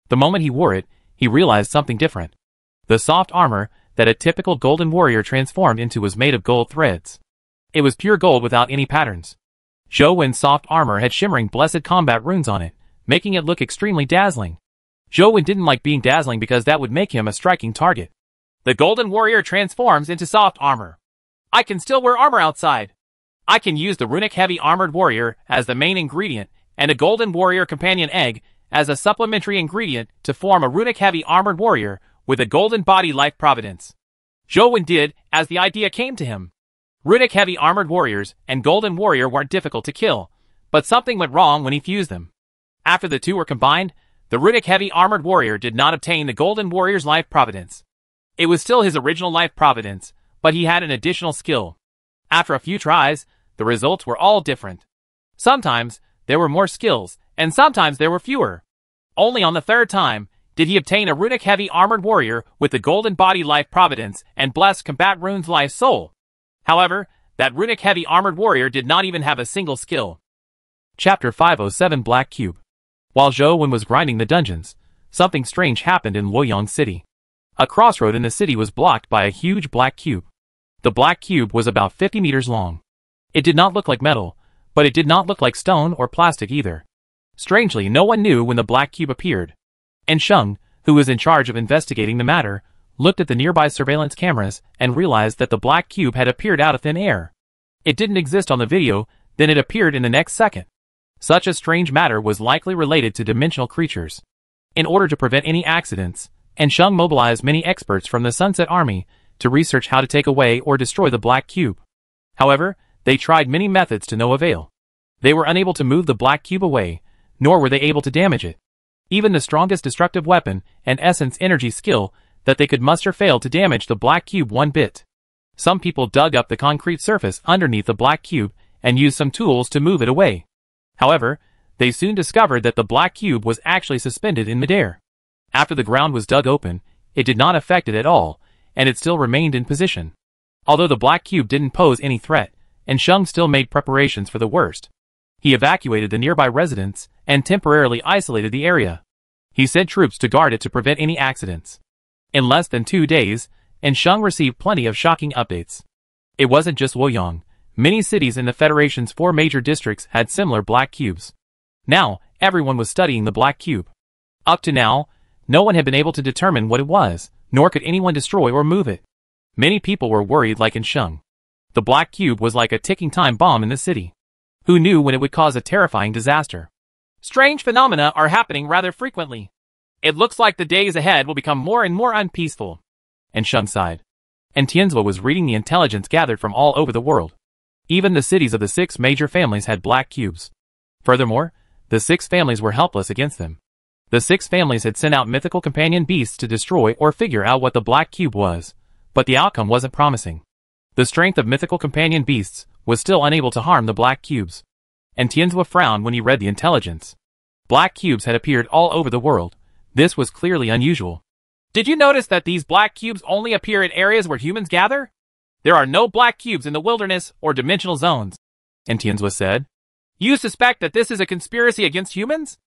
The moment he wore it, he realized something different. The soft armor that a typical golden warrior transformed into was made of gold threads. It was pure gold without any patterns. Zhou Wen's soft armor had shimmering blessed combat runes on it, making it look extremely dazzling. Zhou Wen didn't like being dazzling because that would make him a striking target. The Golden Warrior transforms into soft armor. I can still wear armor outside. I can use the Runic Heavy Armored Warrior as the main ingredient and a Golden Warrior Companion Egg as a supplementary ingredient to form a Runic Heavy Armored Warrior with a Golden Body Life Providence. Zhou Wen did as the idea came to him. Runic Heavy Armored Warriors and Golden Warrior weren't difficult to kill, but something went wrong when he fused them. After the two were combined, the Runic Heavy Armored Warrior did not obtain the Golden Warrior's Life Providence. It was still his original Life Providence, but he had an additional skill. After a few tries, the results were all different. Sometimes, there were more skills, and sometimes there were fewer. Only on the third time, did he obtain a runic heavy armored warrior with the golden body life providence and blessed combat runes life soul. However, that runic heavy armored warrior did not even have a single skill. Chapter 507 Black Cube while Zhou Wen was grinding the dungeons, something strange happened in Luoyang City. A crossroad in the city was blocked by a huge black cube. The black cube was about 50 meters long. It did not look like metal, but it did not look like stone or plastic either. Strangely, no one knew when the black cube appeared. An Sheng, who was in charge of investigating the matter, looked at the nearby surveillance cameras and realized that the black cube had appeared out of thin air. It didn't exist on the video, then it appeared in the next second. Such a strange matter was likely related to dimensional creatures. In order to prevent any accidents, An Sheng mobilized many experts from the Sunset Army to research how to take away or destroy the Black Cube. However, they tried many methods to no avail. They were unable to move the Black Cube away, nor were they able to damage it. Even the strongest destructive weapon and essence energy skill that they could muster failed to damage the Black Cube one bit. Some people dug up the concrete surface underneath the Black Cube and used some tools to move it away. However, they soon discovered that the black cube was actually suspended in midair. After the ground was dug open, it did not affect it at all, and it still remained in position. Although the black cube didn't pose any threat, An Sheng still made preparations for the worst. He evacuated the nearby residents and temporarily isolated the area. He sent troops to guard it to prevent any accidents. In less than two days, An Sheng received plenty of shocking updates. It wasn't just Luoyang. Many cities in the Federation's four major districts had similar black cubes. Now, everyone was studying the black cube. Up to now, no one had been able to determine what it was, nor could anyone destroy or move it. Many people were worried like An Sheng. The black cube was like a ticking time bomb in the city. Who knew when it would cause a terrifying disaster? Strange phenomena are happening rather frequently. It looks like the days ahead will become more and more unpeaceful. An Sheng sighed. An Tianzuo was reading the intelligence gathered from all over the world. Even the cities of the six major families had black cubes. Furthermore, the six families were helpless against them. The six families had sent out mythical companion beasts to destroy or figure out what the black cube was, but the outcome wasn't promising. The strength of mythical companion beasts was still unable to harm the black cubes. An Tianzuo frowned when he read the intelligence. Black cubes had appeared all over the world. This was clearly unusual. Did you notice that these black cubes only appear in areas where humans gather? There are no black cubes in the wilderness or dimensional zones. An Tianzuo said, You suspect that this is a conspiracy against humans?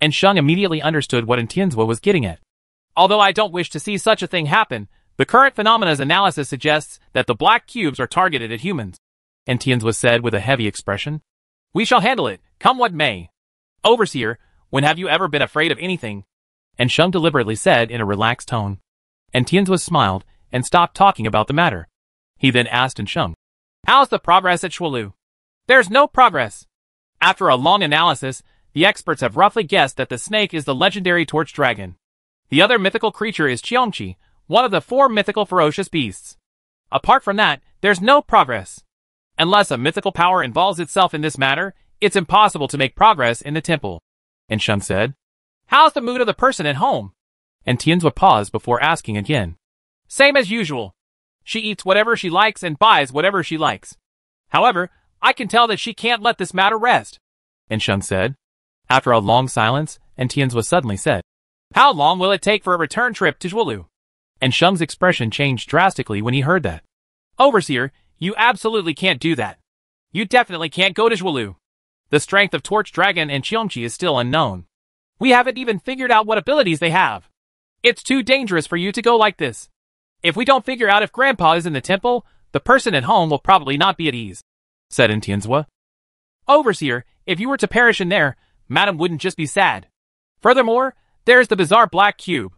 An Sheng immediately understood what Tianzuo was getting at. Although I don't wish to see such a thing happen, the current phenomena's analysis suggests that the black cubes are targeted at humans. An Tianzuo said with a heavy expression, We shall handle it, come what may. Overseer, when have you ever been afraid of anything? An Sheng deliberately said in a relaxed tone. An Tianzuo smiled and stopped talking about the matter. He then asked An Sheng, How's the progress at Zhuolu? There's no progress. After a long analysis, the experts have roughly guessed that the snake is the legendary torch dragon. The other mythical creature is Qiongqi, one of the four mythical ferocious beasts. Apart from that, there's no progress. Unless a mythical power involves itself in this matter, it's impossible to make progress in the temple. An Sheng said, How's the mood of the person at home? An Tianzuo paused before asking again. Same as usual. She eats whatever she likes and buys whatever she likes. However, I can tell that she can't let this matter rest. An Sheng said. After a long silence, An Tianzuo suddenly said, How long will it take for a return trip to Zhuolu? An Sheng's expression changed drastically when he heard that. Overseer, you absolutely can't do that. You definitely can't go to Zhuolu. The strength of Torch Dragon and Qiongqi is still unknown. We haven't even figured out what abilities they have. It's too dangerous for you to go like this. If we don't figure out if Grandpa is in the temple, the person at home will probably not be at ease, said Tianzuo. Overseer, if you were to perish in there, Madam wouldn't just be sad. Furthermore, there's the bizarre black cube.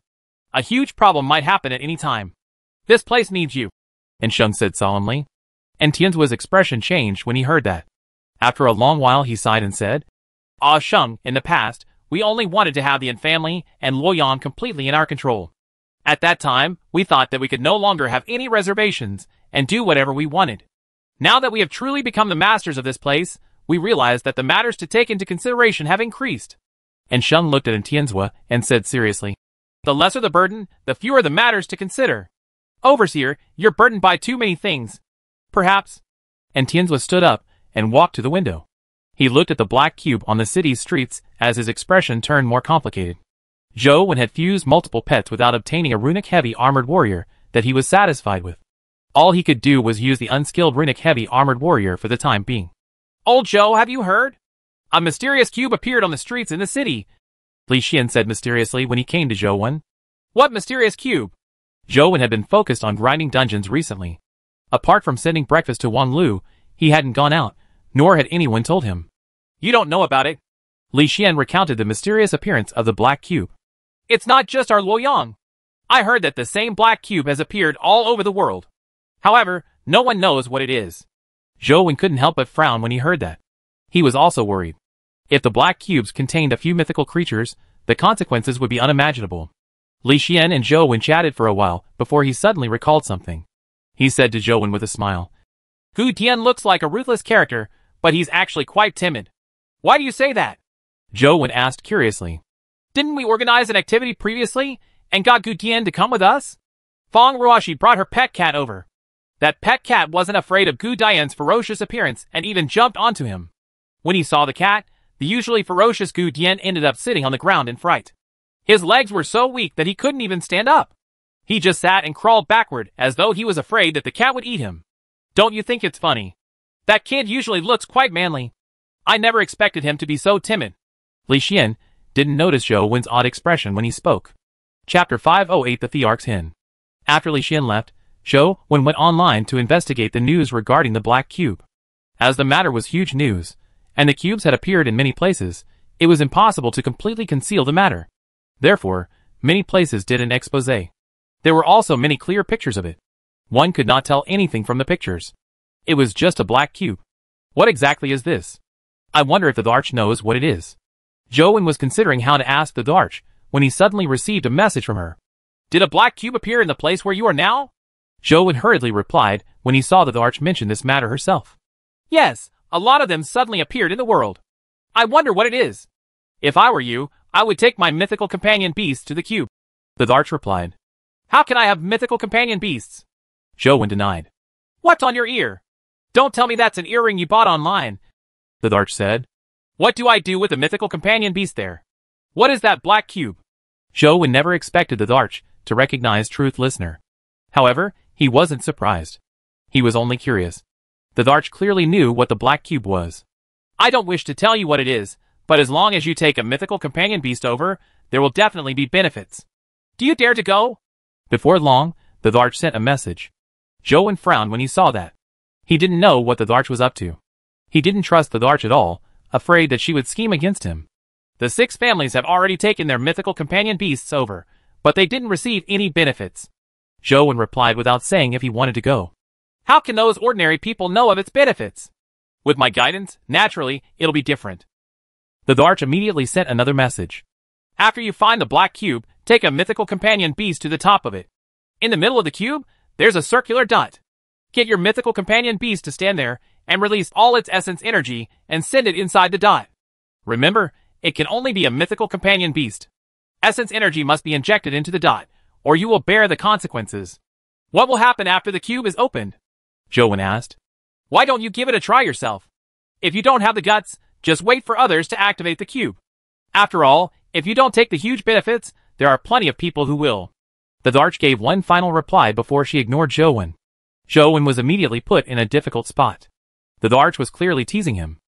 A huge problem might happen at any time. This place needs you. An Sheng said solemnly. An Tianzuo's expression changed when he heard that. After a long while he sighed and said, Ah Sheng, in the past, we only wanted to have the An family and Luoyang completely in our control. At that time, we thought that we could no longer have any reservations and do whatever we wanted. Now that we have truly become the masters of this place, we realize that the matters to take into consideration have increased. An Sheng looked at Tianzuo and said seriously, The lesser the burden, the fewer the matters to consider. Overseer, you're burdened by too many things. Perhaps. An Tianzuo stood up and walked to the window. He looked at the black cube on the city's streets as his expression turned more complicated. Zhou Wen had fused multiple pets without obtaining a runic-heavy armored warrior that he was satisfied with. All he could do was use the unskilled runic-heavy armored warrior for the time being. Old Zhou, have you heard? A mysterious cube appeared on the streets in the city. Li Xian said mysteriously when he came to Zhou Wen. What mysterious cube? Zhou Wen had been focused on grinding dungeons recently. Apart from sending breakfast to Wang Lu, he hadn't gone out, nor had anyone told him. You don't know about it. Li Xian recounted the mysterious appearance of the black cube. It's not just our Luoyang. I heard that the same black cube has appeared all over the world. However, no one knows what it is. Zhou Wen couldn't help but frown when he heard that. He was also worried. If the black cubes contained a few mythical creatures, the consequences would be unimaginable. Li Xian and Zhou Wen chatted for a while before he suddenly recalled something. He said to Zhou Wen with a smile. Gu Tian looks like a ruthless character, but he's actually quite timid. Why do you say that? Zhou Wen asked curiously. Didn't we organize an activity previously and got Gu Tian to come with us? Fong Ruoshi brought her pet cat over. That pet cat wasn't afraid of Gu Dian's ferocious appearance and even jumped onto him. When he saw the cat, the usually ferocious Gu Dian ended up sitting on the ground in fright. His legs were so weak that he couldn't even stand up. He just sat and crawled backward as though he was afraid that the cat would eat him. Don't you think it's funny? That kid usually looks quite manly. I never expected him to be so timid. Li Xian, didn't notice Zhou Wen's odd expression when he spoke. Chapter 508 The Thearch's Hin After Li Xian left, Zhou Wen went online to investigate the news regarding the Black Cube. As the matter was huge news, and the cubes had appeared in many places, it was impossible to completely conceal the matter. Therefore, many places did an expose. There were also many clear pictures of it. One could not tell anything from the pictures. It was just a black cube. What exactly is this? I wonder if the Thearch knows what it is. Wen was considering how to ask the Thearch when he suddenly received a message from her. Did a black cube appear in the place where you are now? Wen hurriedly replied when he saw that the Thearch mention this matter herself. Yes, a lot of them suddenly appeared in the world. I wonder what it is. If I were you, I would take my mythical companion beast to the cube. The Thearch replied. How can I have mythical companion beasts? Zhou denied. What's on your ear? Don't tell me that's an earring you bought online. The Thearch said. What do I do with the mythical companion beast there? What is that black cube? Zhou never expected the Thearch to recognize Truth Listener. However, he wasn't surprised. He was only curious. The Thearch clearly knew what the black cube was. I don't wish to tell you what it is, but as long as you take a mythical companion beast over, there will definitely be benefits. Do you dare to go? Before long, the Thearch sent a message. Wen frowned when he saw that. He didn't know what the Thearch was up to. He didn't trust the Thearch at all, afraid that she would scheme against him. The six families have already taken their mythical companion beasts over, but they didn't receive any benefits. Wen replied without saying if he wanted to go. How can those ordinary people know of its benefits? With my guidance, naturally, it'll be different. The Thearch immediately sent another message. After you find the black cube, take a mythical companion beast to the top of it. In the middle of the cube, there's a circular dot. Get your mythical companion beast to stand there and release all its essence energy and send it inside the dot. Remember, it can only be a mythical companion beast. Essence energy must be injected into the dot, or you will bear the consequences. What will happen after the cube is opened? Zhou Wen asked. Why don't you give it a try yourself? If you don't have the guts, just wait for others to activate the cube. After all, if you don't take the huge benefits, there are plenty of people who will. The Thearch gave one final reply before she ignored Zhou Wen. Zhou Wen was immediately put in a difficult spot. The Thearch was clearly teasing him.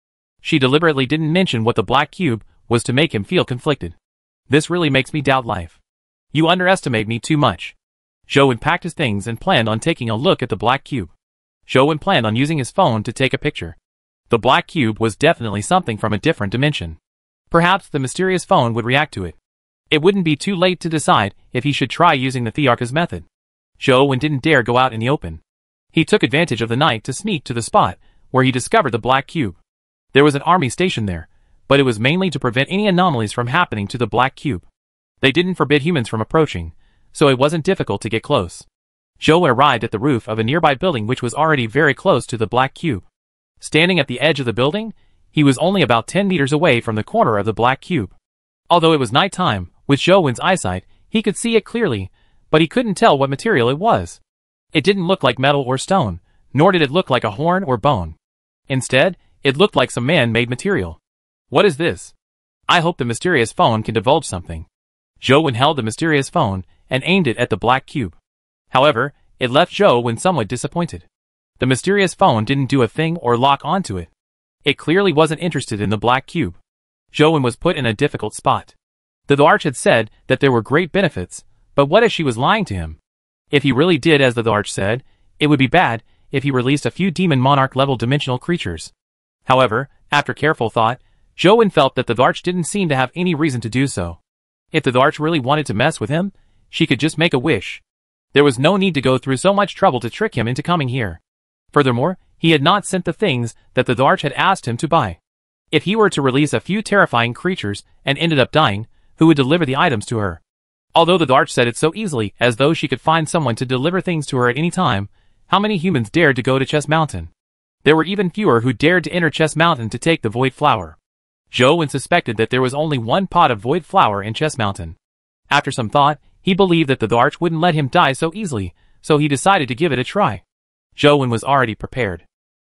She deliberately didn't mention what the black cube was to make him feel conflicted. This really makes me doubt life. You underestimate me too much. Zhou packed his things and planned on taking a look at the black cube. Zhou Wen planned on using his phone to take a picture. The black cube was definitely something from a different dimension. Perhaps the mysterious phone would react to it. It wouldn't be too late to decide if he should try using the Thearch's method. Zhou didn't dare go out in the open. He took advantage of the night to sneak to the spot where he discovered the black cube. There was an army stationed there, but it was mainly to prevent any anomalies from happening to the black cube. They didn't forbid humans from approaching, so it wasn't difficult to get close. Zhou arrived at the roof of a nearby building which was already very close to the black cube. Standing at the edge of the building, he was only about 10 meters away from the corner of the black cube. Although it was night time, with Zhou Wen's eyesight, he could see it clearly, but he couldn't tell what material it was. It didn't look like metal or stone, nor did it look like a horn or bone. Instead, it looked like some man-made material. What is this? I hope the mysterious phone can divulge something. Zhou Wen held the mysterious phone and aimed it at the black cube. However, it left Zhou somewhat disappointed. The mysterious phone didn't do a thing or lock onto it. It clearly wasn't interested in the black cube. Zhou was put in a difficult spot. The Thearch had said that there were great benefits, but what if she was lying to him? If he really did as the Thearch said, it would be bad if he released a few demon monarch level dimensional creatures. However, after careful thought, Zhou felt that the Thearch didn't seem to have any reason to do so. If the Thearch really wanted to mess with him, she could just make a wish. There was no need to go through so much trouble to trick him into coming here. Furthermore, he had not sent the things that the Thearch had asked him to buy. If he were to release a few terrifying creatures and ended up dying, who would deliver the items to her? Although the Thearch said it so easily as though she could find someone to deliver things to her at any time, how many humans dared to go to Chess Mountain? There were even fewer who dared to enter Chess Mountain to take the Void Flower. Zhou suspected that there was only one pot of Void Flower in Chess Mountain. After some thought, he believed that the Thearch wouldn't let him die so easily, so he decided to give it a try. Zhou was already prepared.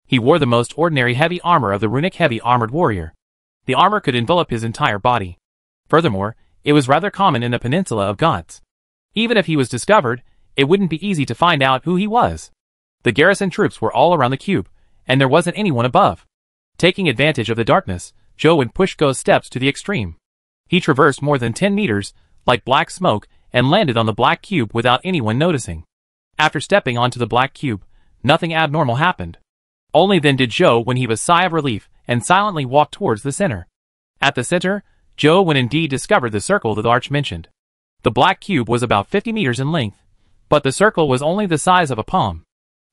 He wore the most ordinary heavy armor of the runic heavy armored warrior. The armor could envelop his entire body. Furthermore, it was rather common in the Peninsula of Gods. Even if he was discovered, it wouldn't be easy to find out who he was. The garrison troops were all around the cube, and there wasn't anyone above. Taking advantage of the darkness, Zhou pushed Go's steps to the extreme. He traversed more than 10 meters, like black smoke, and landed on the black cube without anyone noticing. After stepping onto the black cube, nothing abnormal happened. Only then did Zhou Wen he was sigh of relief and silently walked towards the center. At the center, Zhou Wen indeed discovered the circle that Thearch mentioned. The black cube was about 50 meters in length, but the circle was only the size of a palm.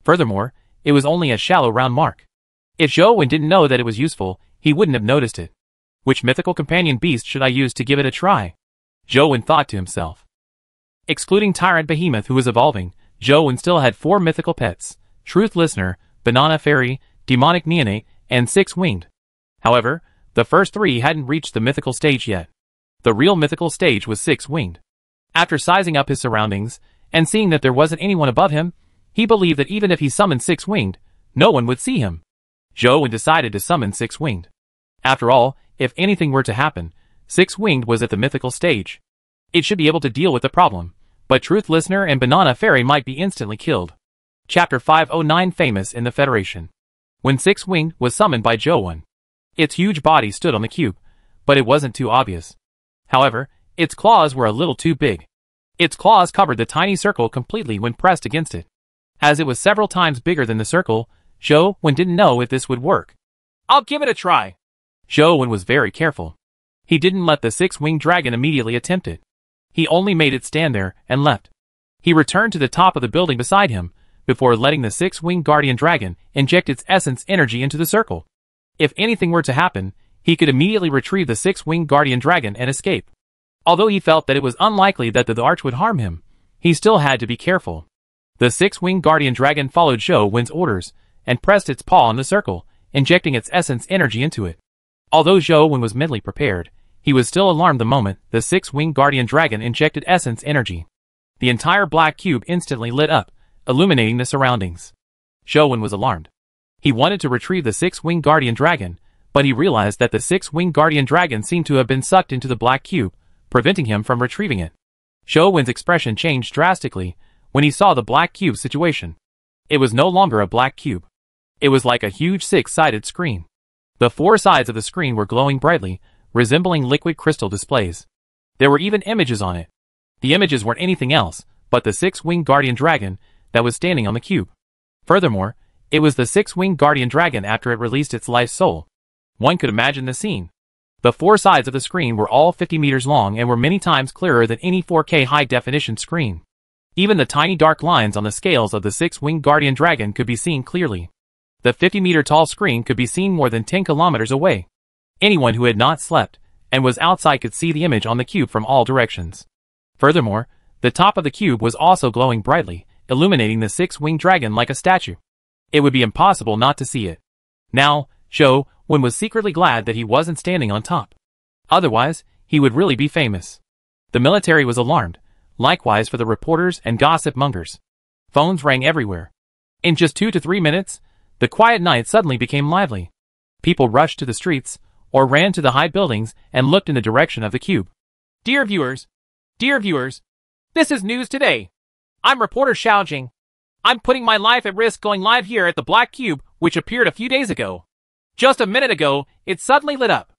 Furthermore, it was only a shallow round mark. If Zhou didn't know that it was useful, he wouldn't have noticed it. Which mythical companion beast should I use to give it a try? Zhou thought to himself. Excluding Tyrant Behemoth who was evolving, and still had four mythical pets, Truth Listener, Banana Fairy, Demonic Neonate, and Six Winged. However, the first three hadn't reached the mythical stage yet. The real mythical stage was Six Winged. After sizing up his surroundings, and seeing that there wasn't anyone above him, he believed that even if he summoned Six Winged, no one would see him. And decided to summon Six Winged. After all, if anything were to happen, Six Winged was at the mythical stage. It should be able to deal with the problem, but Truth Listener and Banana Fairy might be instantly killed. Chapter 509 Famous in the Federation When Six Winged was summoned by Zhou its huge body stood on the cube, but it wasn't too obvious. However, its claws were a little too big. Its claws covered the tiny circle completely when pressed against it. As it was several times bigger than the circle, Zhou Wen didn't know if this would work. I'll give it a try. Zhou Wen was very careful. He didn't let the six-winged dragon immediately attempt it. He only made it stand there and left. He returned to the top of the building beside him, before letting the six-winged guardian dragon inject its essence energy into the circle. If anything were to happen, he could immediately retrieve the six-winged guardian dragon and escape. Although he felt that it was unlikely that the Thearch would harm him, he still had to be careful. The six-winged guardian dragon followed Zhou Wen's orders, and pressed its paw on the circle, injecting its essence energy into it. Although Zhou Wen was mentally prepared, he was still alarmed the moment the six-winged guardian dragon injected essence energy. The entire black cube instantly lit up, illuminating the surroundings. Zhou Wen was alarmed. He wanted to retrieve the six-winged guardian dragon, but he realized that the six-winged guardian dragon seemed to have been sucked into the black cube, preventing him from retrieving it. Zhou Wen's expression changed drastically when he saw the black cube situation. It was no longer a black cube. It was like a huge six-sided screen. The four sides of the screen were glowing brightly, resembling liquid crystal displays. There were even images on it. The images weren't anything else but the six-winged guardian dragon that was standing on the cube. Furthermore, it was the six-winged guardian dragon after it released its life soul. One could imagine the scene. The four sides of the screen were all 50 meters long and were many times clearer than any 4K high-definition screen. Even the tiny dark lines on the scales of the six-winged guardian dragon could be seen clearly. The 50-meter-tall screen could be seen more than 10 kilometers away. Anyone who had not slept and was outside could see the image on the cube from all directions. Furthermore, the top of the cube was also glowing brightly, illuminating the six-winged dragon like a statue. It would be impossible not to see it. Now, Zhou Wen was secretly glad that he wasn't standing on top. Otherwise, he would really be famous. The military was alarmed, likewise for the reporters and gossip mongers. Phones rang everywhere. In just two to three minutes, the quiet night suddenly became lively. People rushed to the streets, or ran to the high buildings and looked in the direction of the cube. Dear viewers, dear viewers, this is news today. I'm reporter Xiao I'm putting my life at risk going live here at the Black Cube, which appeared a few days ago. Just a minute ago, it suddenly lit up.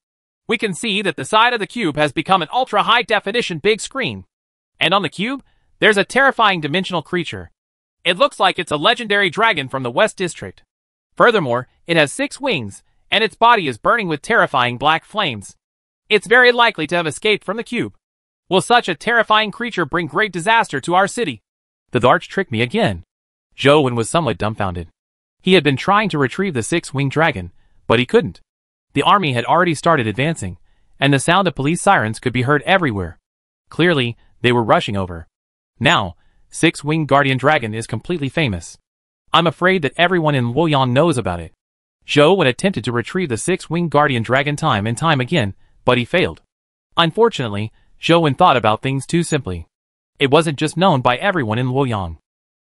We can see that the side of the cube has become an ultra-high definition big screen. And on the cube, there's a terrifying dimensional creature. It looks like it's a legendary dragon from the West District. Furthermore, it has six wings, and its body is burning with terrifying black flames. It's very likely to have escaped from the cube. Will such a terrifying creature bring great disaster to our city? The Thearch tricked me again. Wen was somewhat dumbfounded. He had been trying to retrieve the six-winged dragon, but he couldn't. The army had already started advancing, and the sound of police sirens could be heard everywhere. Clearly, they were rushing over. Now, Six-Winged Guardian Dragon is completely famous. I'm afraid that everyone in Luoyang knows about it. Zhou Wen attempted to retrieve the Six-Winged Guardian Dragon time and time again, but he failed. Unfortunately, Zhou Wen thought about things too simply. It wasn't just known by everyone in Luoyang.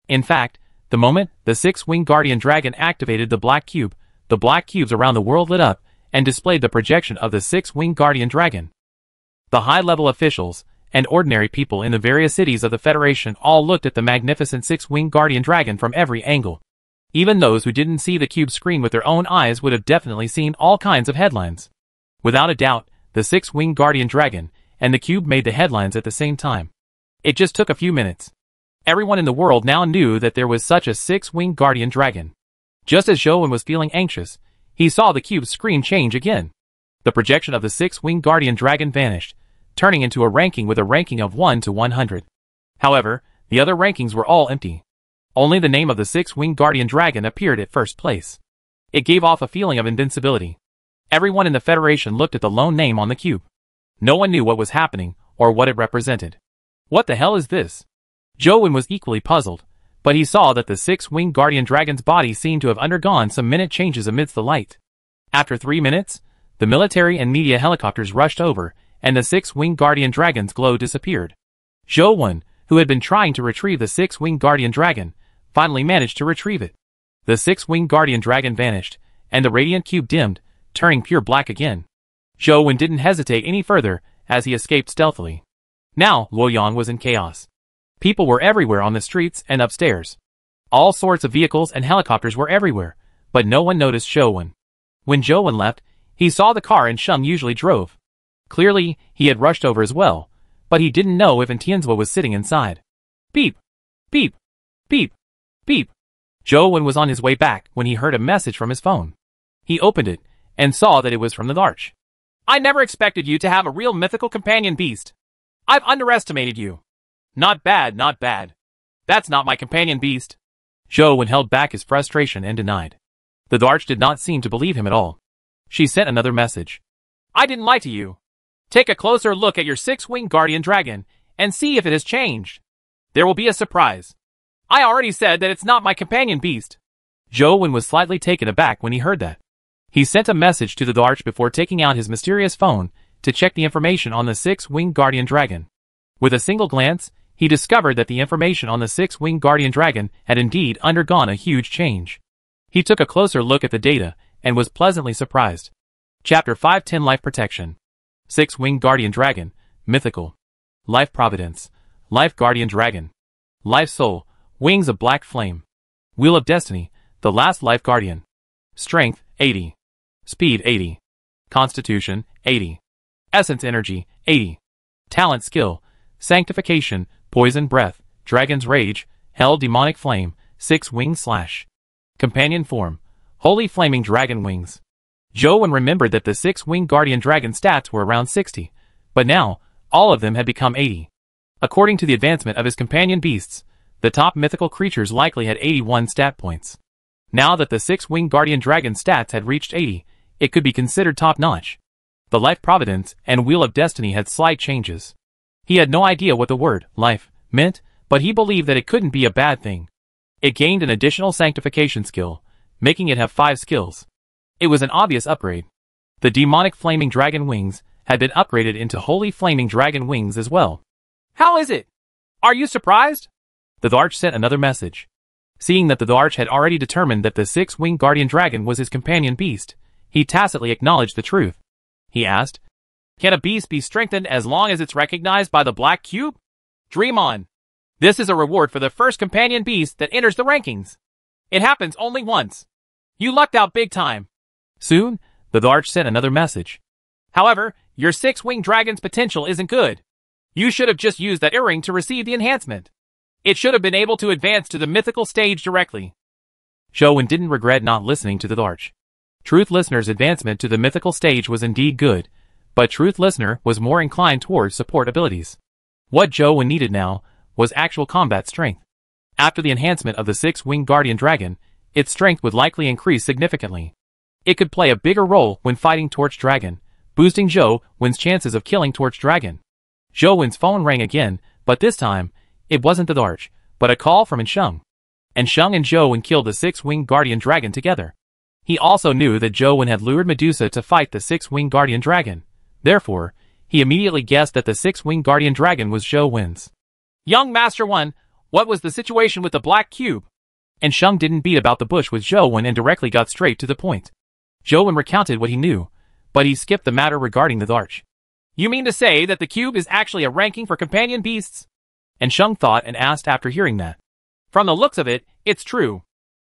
In fact, the moment the Six-Winged Guardian Dragon activated the Black Cube, the Black Cubes around the world lit up and displayed the projection of the Six-Winged Guardian Dragon. The high-level officials, and ordinary people in the various cities of the Federation all looked at the magnificent six-winged guardian dragon from every angle. Even those who didn't see the cube screen with their own eyes would have definitely seen all kinds of headlines. Without a doubt, the six-winged guardian dragon and the cube made the headlines at the same time. It just took a few minutes. Everyone in the world now knew that there was such a six-winged guardian dragon. Just as Wen was feeling anxious, he saw the cube's screen change again. The projection of the six-winged guardian dragon vanished, turning into a ranking with a ranking of 1 to 100. However, the other rankings were all empty. Only the name of the six-winged guardian dragon appeared at first place. It gave off a feeling of invincibility. Everyone in the Federation looked at the lone name on the cube. No one knew what was happening, or what it represented. What the hell is this? Wen was equally puzzled, but he saw that the six-winged guardian dragon's body seemed to have undergone some minute changes amidst the light. After three minutes, the military and media helicopters rushed over and the six-winged guardian dragon's glow disappeared. Zhou Wen, who had been trying to retrieve the six-winged guardian dragon, finally managed to retrieve it. The six-winged guardian dragon vanished, and the radiant cube dimmed, turning pure black again. Zhou Wen didn't hesitate any further, as he escaped stealthily. Now, Luoyang was in chaos. People were everywhere on the streets and upstairs. All sorts of vehicles and helicopters were everywhere, but no one noticed Zhou Wen. When Zhou Wen left, he saw the car An Sheng usually drove. Clearly, he had rushed over as well, but he didn't know if Tianzuo was sitting inside. Beep! Beep! Beep! Beep! Wen was on his way back when he heard a message from his phone. He opened it, and saw that it was from the Thearch. I never expected you to have a real mythical companion beast. I've underestimated you. Not bad, not bad. That's not my companion beast. Zhou Wen held back his frustration and denied. The Thearch did not seem to believe him at all. She sent another message. I didn't lie to you. Take a closer look at your six-winged guardian dragon and see if it has changed. There will be a surprise. I already said that it's not my companion beast. Wen was slightly taken aback when he heard that. He sent a message to the Thearch before taking out his mysterious phone to check the information on the six-winged guardian dragon. With a single glance, he discovered that the information on the six-winged guardian dragon had indeed undergone a huge change. He took a closer look at the data and was pleasantly surprised. Chapter 510 Life Protection Six-Winged Guardian Dragon, Mythical. Life Providence, Life Guardian Dragon. Life Soul, Wings of Black Flame. Wheel of Destiny, The Last Life Guardian. Strength, 80. Speed, 80. Constitution, 80. Essence Energy, 80. Talent Skill, Sanctification, Poison Breath, Dragon's Rage, Hell Demonic Flame, Six Wing Slash. Companion Form, Holy Flaming Dragon Wings. Zhou remembered that the six-winged guardian dragon stats were around 60, but now, all of them had become 80. According to the advancement of his companion beasts, the top mythical creatures likely had 81 stat points. Now that the six-winged guardian dragon stats had reached 80, it could be considered top-notch. The Life Providence and Wheel of Destiny had slight changes. He had no idea what the word, life, meant, but he believed that it couldn't be a bad thing. It gained an additional sanctification skill, making it have five skills. It was an obvious upgrade. The demonic flaming dragon wings had been upgraded into holy flaming dragon wings as well. How is it? Are you surprised? The Thearch sent another message. Seeing that the Thearch had already determined that the six-winged guardian dragon was his companion beast, he tacitly acknowledged the truth. He asked, Can a beast be strengthened as long as it's recognized by the black cube? Dream on. This is a reward for the first companion beast that enters the rankings. It happens only once. You lucked out big time. Soon, the Thearch sent another message. However, your six-winged dragon's potential isn't good. You should have just used that earring to receive the enhancement. It should have been able to advance to the mythical stage directly. Zhou Wen didn't regret not listening to the Thearch. Truth Listener's advancement to the mythical stage was indeed good, but Truth Listener was more inclined towards support abilities. What Zhou Wen needed now was actual combat strength. After the enhancement of the six-winged guardian dragon, its strength would likely increase significantly. It could play a bigger role when fighting Torch Dragon, boosting Zhou Wen's chances of killing Torch Dragon. Zhou Wen's phone rang again, but this time, it wasn't the Thearch, but a call from An Sheng. Ensheng and Zhou Wen killed the six-winged guardian dragon together. He also knew that Zhou Wen had lured Medusa to fight the six-winged guardian dragon. Therefore, he immediately guessed that the six-winged guardian dragon was Zhou Wen's. Young Master Wen, what was the situation with the black cube? And An Sheng didn't beat about the bush with Zhou Wen and directly got straight to the point. Zhou Wen recounted what he knew, but he skipped the matter regarding the Thearch. You mean to say that the cube is actually a ranking for companion beasts? An Sheng thought and asked after hearing that. From the looks of it, it's true.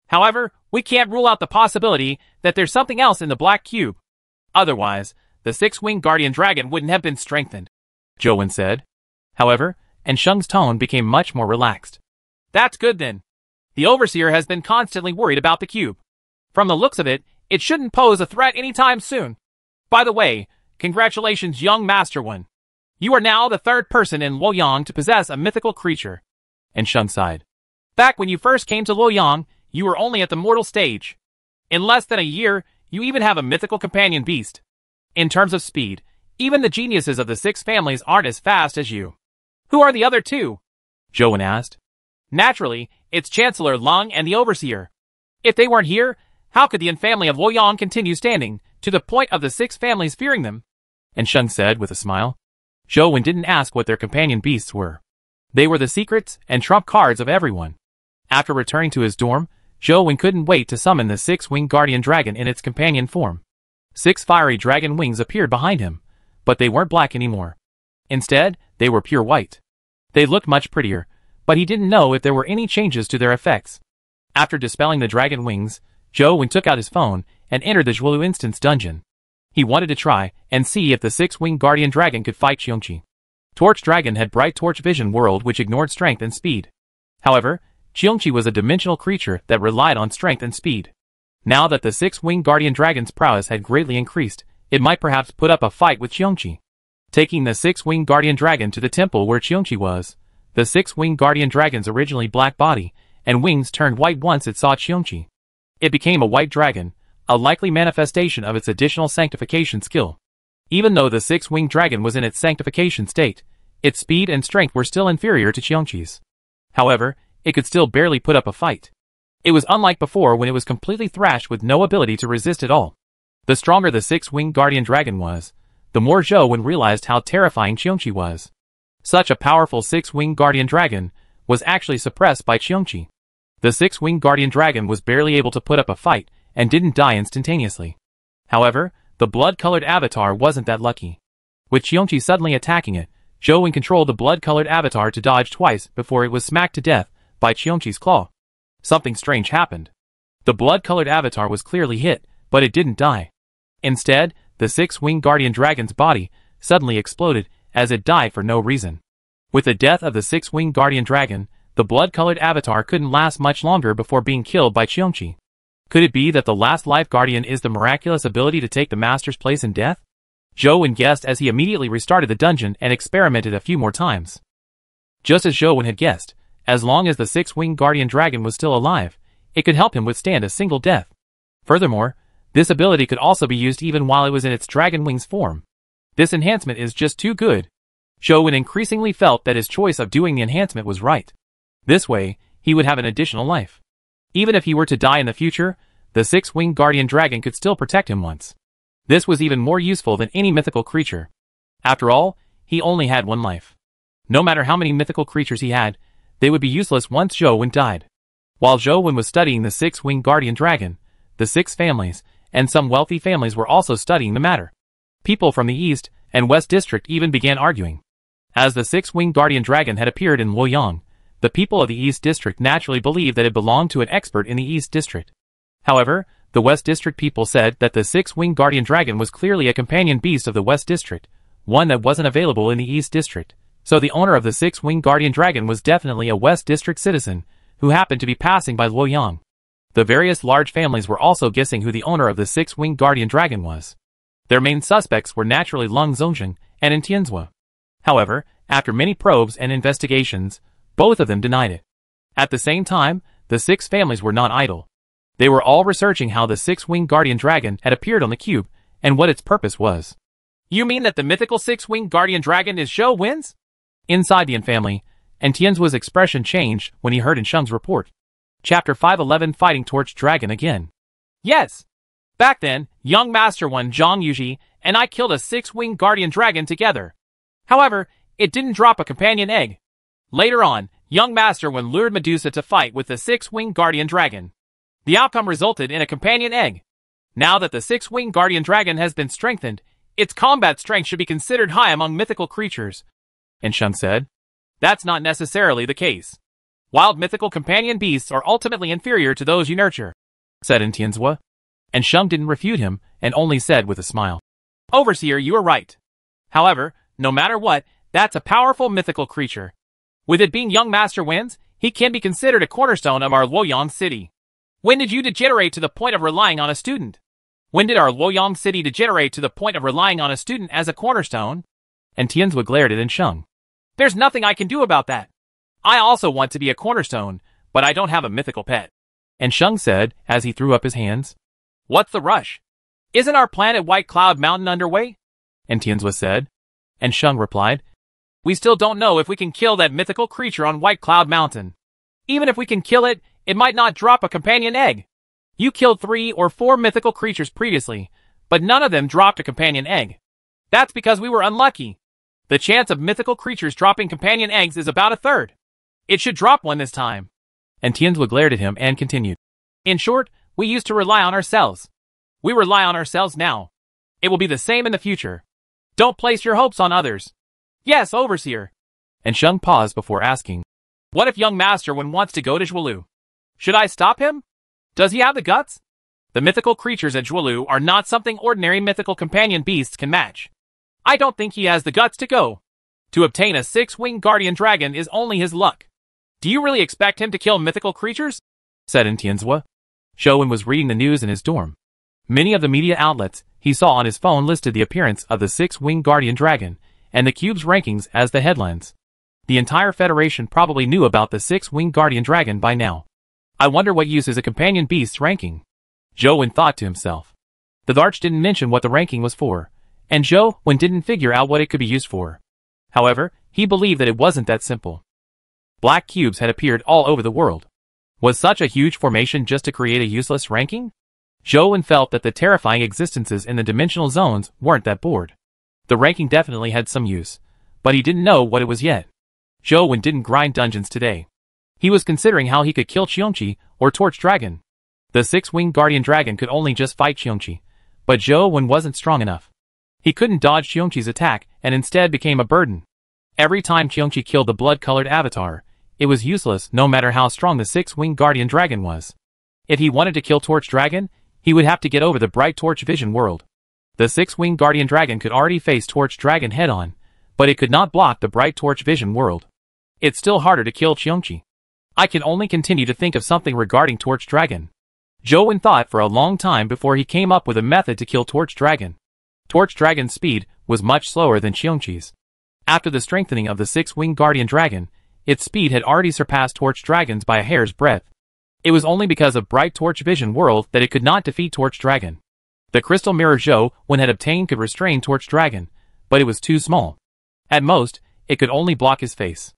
However, we can't rule out the possibility that there's something else in the black cube. Otherwise, the six-winged guardian dragon wouldn't have been strengthened. Wen said. However, An Sheng's tone became much more relaxed. That's good then. The Overseer has been constantly worried about the cube. From the looks of it, it shouldn't pose a threat anytime soon. By the way, congratulations young Master Wen. You are now the third person in Luoyang to possess a mythical creature. An Sheng sighed. Back when you first came to Luoyang, you were only at the mortal stage. In less than a year, you even have a mythical companion beast. In terms of speed, even the geniuses of the six families aren't as fast as you. Who are the other two? Wen asked. Naturally, it's Chancellor Lung and the Overseer. If they weren't here, how could the An family of Luoyang continue standing, to the point of the six families fearing them? An Sheng said with a smile. Zhou Wen didn't ask what their companion beasts were. They were the secrets and trump cards of everyone. After returning to his dorm, Zhou Wen couldn't wait to summon the six-winged guardian dragon in its companion form. Six fiery dragon wings appeared behind him, but they weren't black anymore. Instead, they were pure white. They looked much prettier, but he didn't know if there were any changes to their effects. After dispelling the dragon wings, Zhou Wen took out his phone and entered the Zhuolu instance dungeon. He wanted to try and see if the six-winged guardian dragon could fight Qiongqi. Torch Dragon had bright torch vision world which ignored strength and speed. However, Qiongqi was a dimensional creature that relied on strength and speed. Now that the six-winged guardian dragon's prowess had greatly increased, it might perhaps put up a fight with Qiongqi. Taking the six-winged guardian dragon to the temple where Qiongqi was, the six-winged guardian dragon's originally black body and wings turned white once it saw Qiongqi. It became a white dragon, a likely manifestation of its additional sanctification skill. Even though the six-winged dragon was in its sanctification state, its speed and strength were still inferior to Qiongqi's. However, it could still barely put up a fight. It was unlike before when it was completely thrashed with no ability to resist at all. The stronger the six-winged guardian dragon was, the more Zhou Wen realized how terrifying Qiongqi was. Such a powerful six-winged guardian dragon was actually suppressed by Qiongqi. The six-winged guardian dragon was barely able to put up a fight and didn't die instantaneously. However, the blood-colored avatar wasn't that lucky. With Qiongqi suddenly attacking it, Zhou controlled the blood-colored avatar to dodge twice before it was smacked to death by Qiongqi's claw. Something strange happened. The blood-colored avatar was clearly hit, but it didn't die. Instead, the six-winged guardian dragon's body suddenly exploded as it died for no reason. With the death of the six-winged guardian dragon, the blood-colored avatar couldn't last much longer before being killed by Qiongqi. Could it be that the last life guardian is the miraculous ability to take the master's place in death? Zhou guessed as he immediately restarted the dungeon and experimented a few more times. Just as Zhou had guessed, as long as the six-winged guardian dragon was still alive, it could help him withstand a single death. Furthermore, this ability could also be used even while it was in its dragon wings form. This enhancement is just too good. Zhou increasingly felt that his choice of doing the enhancement was right. This way, he would have an additional life. Even if he were to die in the future, the six-winged guardian dragon could still protect him once. This was even more useful than any mythical creature. After all, he only had one life. No matter how many mythical creatures he had, they would be useless once Zhou Wen died. While Zhou Wen was studying the six-winged guardian dragon, the six families, and some wealthy families were also studying the matter. People from the East and West District even began arguing. As the six-winged guardian dragon had appeared in Luoyang, the people of the East District naturally believed that it belonged to an expert in the East District. However, the West District people said that the six-winged guardian dragon was clearly a companion beast of the West District, one that wasn't available in the East District. So the owner of the six-winged guardian dragon was definitely a West District citizen, who happened to be passing by Luoyang. The various large families were also guessing who the owner of the six-winged guardian dragon was. Their main suspects were naturally Lung Zongzheng and Tianzuo. However, after many probes and investigations, both of them denied it. At the same time, the six families were not idle. They were all researching how the six-winged guardian dragon had appeared on the cube and what its purpose was. You mean that the mythical six-winged guardian dragon is Zhou Wen's? Inside the family, An Tianzuo's expression changed when he heard Sheng's report. Chapter 511 Fighting Torch Dragon again. Yes. Back then, young Master Wen Zhang Yuji and I killed a six-winged guardian dragon together. However, it didn't drop a companion egg. Later on, young Master Wen lured Medusa to fight with the six-winged guardian dragon. The outcome resulted in a companion egg. Now that the six-winged guardian dragon has been strengthened, its combat strength should be considered high among mythical creatures. An Sheng said, That's not necessarily the case. Wild mythical companion beasts are ultimately inferior to those you nurture, said Tianzuo. An Sheng didn't refute him, and only said with a smile, Overseer, you are right. However, no matter what, that's a powerful mythical creature. With it being young Master Wen's, he can be considered a cornerstone of our Luoyang city. When did you degenerate to the point of relying on a student? When did our Luoyang city degenerate to the point of relying on a student as a cornerstone? An Tianzuo glared at Sheng. There's nothing I can do about that. I also want to be a cornerstone, but I don't have a mythical pet. An Sheng said, as he threw up his hands. What's the rush? Isn't our plan at White Cloud Mountain underway? An Tianzuo said. An Sheng replied, We still don't know if we can kill that mythical creature on White Cloud Mountain. Even if we can kill it, it might not drop a companion egg. You killed three or four mythical creatures previously, but none of them dropped a companion egg. That's because we were unlucky. The chance of mythical creatures dropping companion eggs is about a third. It should drop one this time. An Tianzuo glared at him and continued. In short, we used to rely on ourselves. We rely on ourselves now. It will be the same in the future. Don't place your hopes on others. Yes, Overseer. An Sheng paused before asking. What if young Master Wen wants to go to Zhuolu? Should I stop him? Does he have the guts? The mythical creatures at Zhuolu are not something ordinary mythical companion beasts can match. I don't think he has the guts to go. To obtain a six-winged guardian dragon is only his luck. Do you really expect him to kill mythical creatures? said Tianzuo. Zhou was reading the news in his dorm. Many of the media outlets he saw on his phone listed the appearance of the six-winged guardian dragon and the cube's rankings as the headlines. The entire Federation probably knew about the six-winged guardian dragon by now. I wonder what uses a companion beast's ranking. Zhou thought to himself. The Thearch didn't mention what the ranking was for, and Zhou Wen didn't figure out what it could be used for. However, he believed that it wasn't that simple. Black cubes had appeared all over the world. Was such a huge formation just to create a useless ranking? Zhou felt that the terrifying existences in the dimensional zones weren't that bored. The ranking definitely had some use, but he didn't know what it was yet. Zhou Wen didn't grind dungeons today. He was considering how he could kill Qiongqi or Torch Dragon. The six-winged guardian dragon could only just fight Qiongqi, but Zhou Wen wasn't strong enough. He couldn't dodge Qiongqi's attack and instead became a burden. Every time Qiongqi killed the blood-colored avatar, it was useless no matter how strong the six-winged guardian dragon was. If he wanted to kill Torch Dragon, he would have to get over the Bright Torch Vision world. The six-winged guardian dragon could already face Torch Dragon head-on, but it could not block the Bright Torch Vision world. It's still harder to kill Qiongqi. I can only continue to think of something regarding Torch Dragon. Zhou thought for a long time before he came up with a method to kill Torch Dragon. Torch Dragon's speed was much slower than Qiongqi's. After the strengthening of the six-winged guardian dragon, its speed had already surpassed Torch Dragon's by a hair's breadth. It was only because of Bright Torch Vision World that it could not defeat Torch Dragon. The crystal mirror Zhou Wen had obtained, could restrain Torch Dragon, but it was too small. At most, it could only block his face.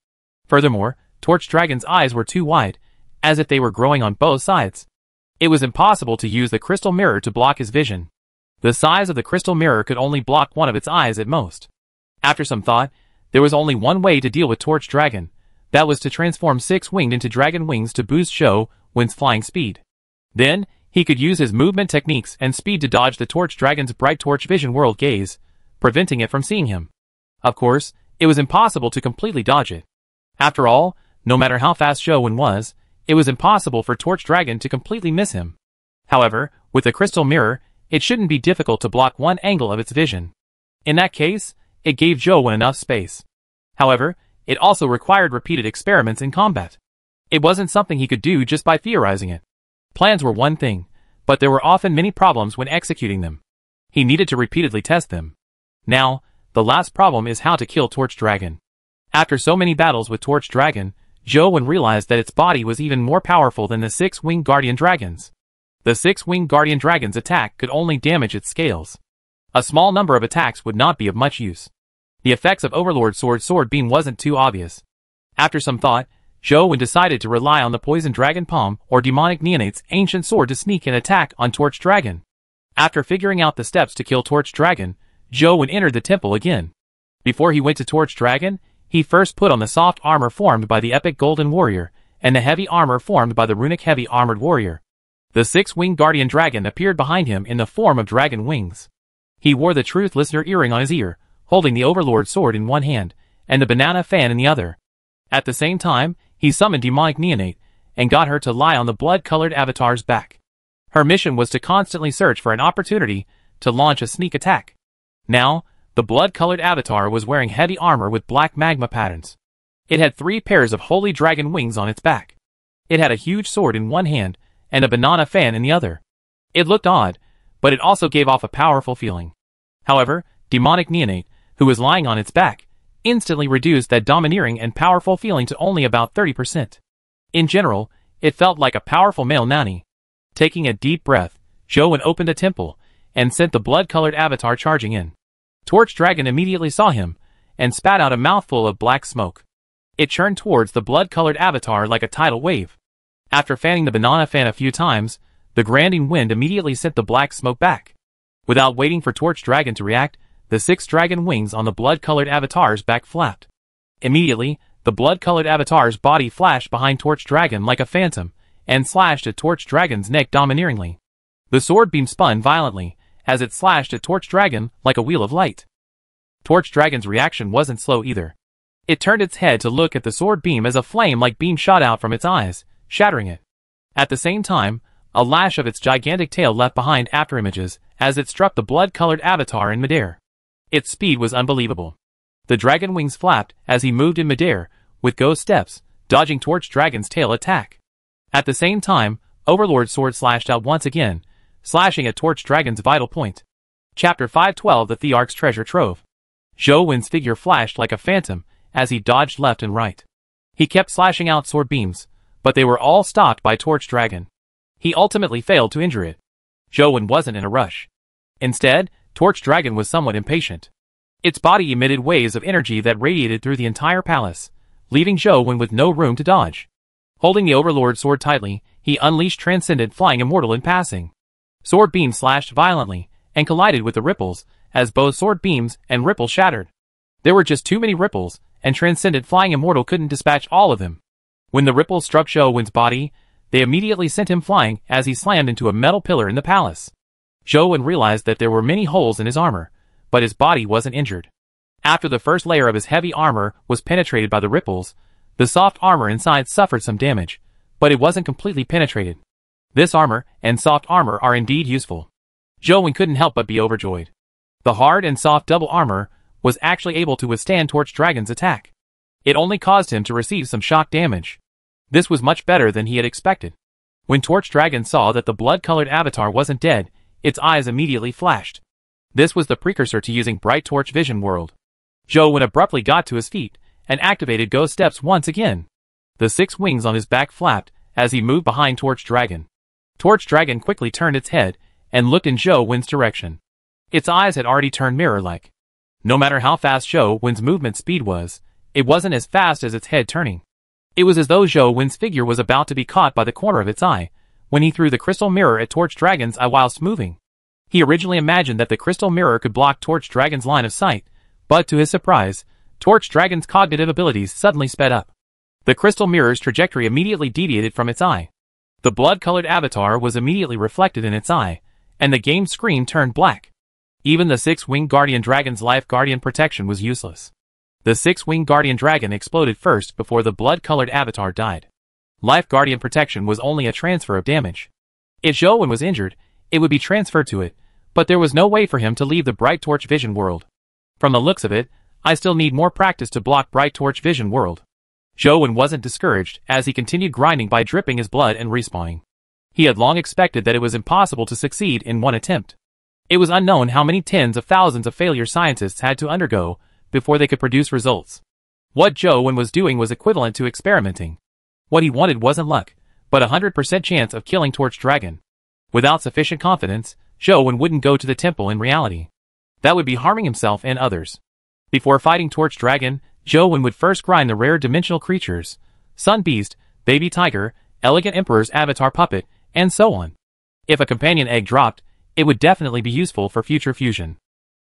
Furthermore, Torch Dragon's eyes were too wide, as if they were growing on both sides. It was impossible to use the crystal mirror to block his vision. The size of the crystal mirror could only block one of its eyes at most. After some thought, there was only one way to deal with Torch Dragon. That was to transform Six Winged into dragon wings to boost Zhou Wen's flying speed. Then, he could use his movement techniques and speed to dodge the Torch Dragon's bright torch vision world gaze, preventing it from seeing him. Of course, it was impossible to completely dodge it. After all, no matter how fast Wen was, it was impossible for Torch Dragon to completely miss him. However, with a crystal mirror, it shouldn't be difficult to block one angle of its vision. In that case, it gave Wen enough space. However, it also required repeated experiments in combat. It wasn't something he could do just by theorizing it. Plans were one thing, but there were often many problems when executing them. He needed to repeatedly test them. Now, the last problem is how to kill Torch Dragon. After so many battles with Torch Dragon, Wen realized that its body was even more powerful than the six-winged guardian dragons. The six-winged guardian dragon's attack could only damage its scales. A small number of attacks would not be of much use. The effects of Overlord Sword Sword Beam wasn't too obvious. After some thought, Zhou decided to rely on the Poison Dragon Palm or Demonic Neonate's ancient sword to sneak an attack on Torch Dragon. After figuring out the steps to kill Torch Dragon, Zhou entered the temple again. Before he went to Torch Dragon, he first put on the soft armor formed by the epic Golden Warrior, and the heavy armor formed by the runic heavy armored warrior. The six-winged guardian dragon appeared behind him in the form of dragon wings. He wore the truth listener earring on his ear, holding the overlord sword in one hand, and the banana fan in the other. At the same time, he summoned demonic neonate, and got her to lie on the blood-colored avatar's back. Her mission was to constantly search for an opportunity to launch a sneak attack. Now, the blood-colored avatar was wearing heavy armor with black magma patterns. It had three pairs of holy dragon wings on its back. It had a huge sword in one hand and a banana fan in the other. It looked odd, but it also gave off a powerful feeling. However, demonic neonate, who was lying on its back, instantly reduced that domineering and powerful feeling to only about 30%. In general, it felt like a powerful male nanny. Taking a deep breath, Wen opened a temple and sent the blood-colored avatar charging in. Torch Dragon immediately saw him, and spat out a mouthful of black smoke. It churned towards the blood-colored avatar like a tidal wave. After fanning the banana fan a few times, the granding wind immediately sent the black smoke back. Without waiting for Torch Dragon to react, the six dragon wings on the blood-colored avatar's back flapped. Immediately, the blood-colored avatar's body flashed behind Torch Dragon like a phantom, and slashed at Torch Dragon's neck domineeringly. The sword beam spun violently, as it slashed at Torch Dragon like a wheel of light. Torch Dragon's reaction wasn't slow either. It turned its head to look at the sword beam as a flame-like beam shot out from its eyes, shattering it. At the same time, a lash of its gigantic tail left behind afterimages as it struck the blood-colored avatar in midair. Its speed was unbelievable. The dragon wings flapped as he moved in midair, with ghost steps, dodging Torch Dragon's tail attack. At the same time, Overlord's Sword slashed out once again, slashing at Torch Dragon's vital point. Chapter 512 The Thearch's Treasure Trove. Zhou Wen's figure flashed like a phantom as he dodged left and right. He kept slashing out sword beams, but they were all stopped by Torch Dragon. He ultimately failed to injure it. Zhou Wen wasn't in a rush. Instead, Torch Dragon was somewhat impatient. Its body emitted waves of energy that radiated through the entire palace, leaving Zhou Wen with no room to dodge. Holding the Overlord sword tightly, he unleashed Transcendent Flying Immortal in passing. Sword beams slashed violently and collided with the ripples as both sword beams and ripples shattered. There were just too many ripples, and Transcendent Flying Immortal couldn't dispatch all of them. When the ripples struck Zhou Wen's body, they immediately sent him flying as he slammed into a metal pillar in the palace. Zhou realized that there were many holes in his armor, but his body wasn't injured. After the first layer of his heavy armor was penetrated by the ripples, the soft armor inside suffered some damage, but it wasn't completely penetrated. This armor and soft armor are indeed useful. Zhou couldn't help but be overjoyed. The hard and soft double armor was actually able to withstand Torch Dragon's attack. It only caused him to receive some shock damage. This was much better than he had expected. When Torch Dragon saw that the blood-colored avatar wasn't dead, its eyes immediately flashed. This was the precursor to using Bright Torch Vision World. Zhou Wen abruptly got to his feet and activated Ghost Steps once again. The six wings on his back flapped as he moved behind Torch Dragon. Torch Dragon quickly turned its head and looked in Zhou Wen's direction. Its eyes had already turned mirror-like. No matter how fast Zhou Wen's movement speed was, it wasn't as fast as its head turning. It was as though Zhou Wen's figure was about to be caught by the corner of its eye, when he threw the crystal mirror at Torch Dragon's eye whilst moving. He originally imagined that the crystal mirror could block Torch Dragon's line of sight, but to his surprise, Torch Dragon's cognitive abilities suddenly sped up. The crystal mirror's trajectory immediately deviated from its eye. The blood-colored avatar was immediately reflected in its eye, and the game screen turned black. Even the six-winged guardian dragon's life guardian protection was useless. The six-winged guardian dragon exploded first before the blood-colored avatar died. Life guardian protection was only a transfer of damage. If Wen was injured, it would be transferred to it, but there was no way for him to leave the Bright Torch Vision world. From the looks of it, I still need more practice to block Bright Torch Vision world. Wen wasn't discouraged as he continued grinding by dripping his blood and respawning. He had long expected that it was impossible to succeed in one attempt. It was unknown how many tens of thousands of failure scientists had to undergo before they could produce results. What Wen was doing was equivalent to experimenting. What he wanted wasn't luck, but a 100% chance of killing Torch Dragon. Without sufficient confidence, Zhou Wen wouldn't go to the temple in reality. That would be harming himself and others. Before fighting Torch Dragon, Zhou Wen would first grind the rare dimensional creatures, Sun Beast, Baby Tiger, Elegant Emperor's Avatar Puppet, and so on. If a companion egg dropped, it would definitely be useful for future fusion.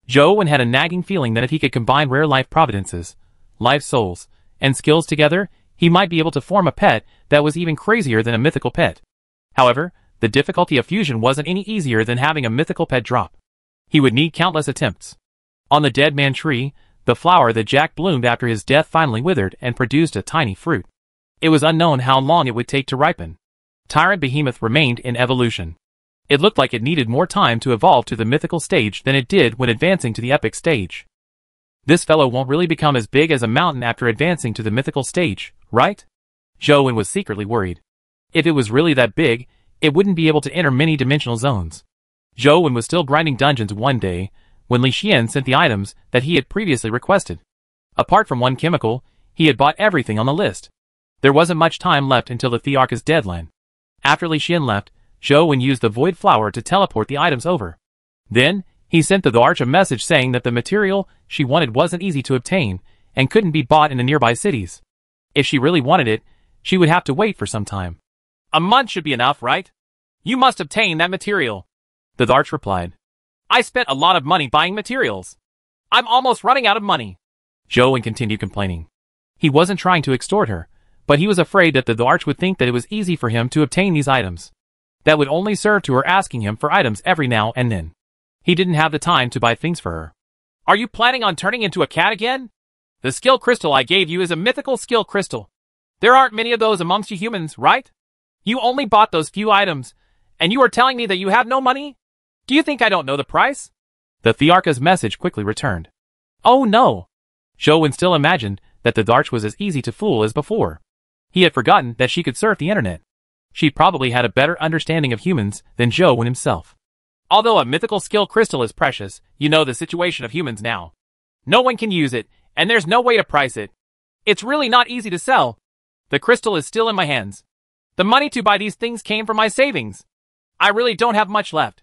Zhou Wen had a nagging feeling that if he could combine rare life providences, life souls, and skills together, he might be able to form a pet that was even crazier than a mythical pet. However, the difficulty of fusion wasn't any easier than having a mythical pet drop. He would need countless attempts. On the dead man tree, the flower that Jack bloomed after his death finally withered and produced a tiny fruit. It was unknown how long it would take to ripen. Tyrant Behemoth remained in evolution. It looked like it needed more time to evolve to the mythical stage than it did when advancing to the epic stage. This fellow won't really become as big as a mountain after advancing to the mythical stage, right? Zhou Wen was secretly worried. If it was really that big, it wouldn't be able to enter many dimensional zones. Zhou Wen was still grinding dungeons one day, when Li Xian sent the items that he had previously requested. Apart from one chemical, he had bought everything on the list. There wasn't much time left until the Thearch's deadline. After Li Xian left, Zhou Wen used the Void Flower to teleport the items over. Then, he sent the Thearch a message saying that the material she wanted wasn't easy to obtain and couldn't be bought in the nearby cities. If she really wanted it, she would have to wait for some time. A month should be enough, right? You must obtain that material. The Thearch replied. I spent a lot of money buying materials. I'm almost running out of money. Wen continued complaining. He wasn't trying to extort her, but he was afraid that the Thearch would think that it was easy for him to obtain these items. That would only serve to her asking him for items every now and then. He didn't have the time to buy things for her. Are you planning on turning into a cat again? The skill crystal I gave you is a mythical skill crystal. There aren't many of those amongst you humans, right? You only bought those few items, and you are telling me that you have no money? Do you think I don't know the price? The Thearch's message quickly returned. Oh no! Zhou Wen still imagined that the Thearch was as easy to fool as before. He had forgotten that she could surf the internet. She probably had a better understanding of humans than Wen himself. Although a mythical skill crystal is precious, you know the situation of humans now. No one can use it, and there's no way to price it. It's really not easy to sell. The crystal is still in my hands. The money to buy these things came from my savings. I really don't have much left.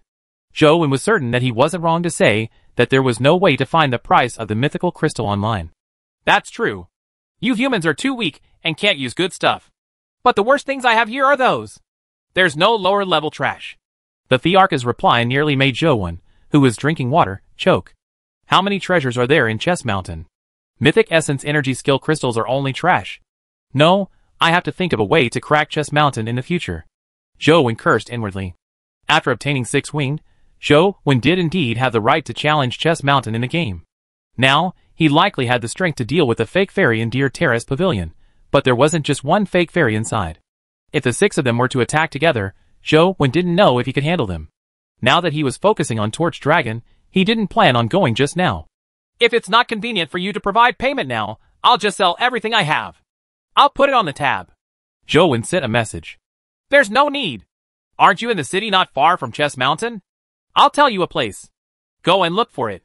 Wen was certain that he wasn't wrong to say that there was no way to find the price of the mythical crystal online. That's true. You humans are too weak and can't use good stuff. But the worst things I have here are those. There's no lower level trash. The Thearch's reply nearly made Zhou Wen, who was drinking water, choke. How many treasures are there in Chess Mountain? Mythic Essence Energy Skill Crystals are only trash. No, I have to think of a way to crack Chess Mountain in the future. Zhou Wen cursed inwardly. After obtaining Six Winged, Zhou Wen did indeed have the right to challenge Chess Mountain in the game. Now, he likely had the strength to deal with the fake fairy in Deer Terrace Pavilion, but there wasn't just one fake fairy inside. If the six of them were to attack together, Zhou Wen didn't know if he could handle them. Now that he was focusing on Torch Dragon, he didn't plan on going just now. If it's not convenient for you to provide payment now, I'll just sell everything I have. I'll put it on the tab. Zhou Wen sent a message. There's no need. Aren't you in the city not far from Chess Mountain? I'll tell you a place. Go and look for it.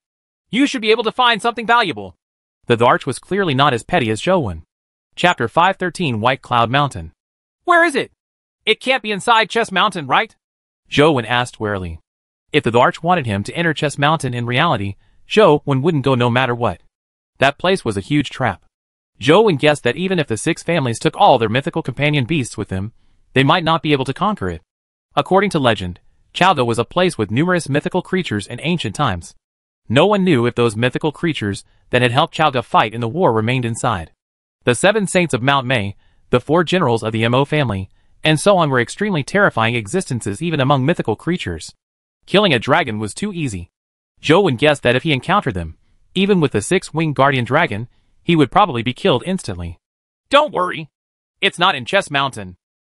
You should be able to find something valuable. The Thearch was clearly not as petty as Zhou Wen. Chapter 513 White Cloud Mountain Where is it? It can't be inside Chess Mountain, right? Zhou Wen asked warily. If the Thearch wanted him to enter Chess Mountain in reality, Zhou Wen wouldn't go no matter what. That place was a huge trap. Zhou Wen guessed that even if the six families took all their mythical companion beasts with them, they might not be able to conquer it. According to legend, Chaoda was a place with numerous mythical creatures in ancient times. No one knew if those mythical creatures that had helped Chaoda fight in the war remained inside. The seven saints of Mount Mei, the four generals of the Mo family, and so on were extremely terrifying existences even among mythical creatures. Killing a dragon was too easy. Zhou guessed that if he encountered them, even with the six-winged guardian dragon, he would probably be killed instantly. Don't worry. It's not in Chess Mountain.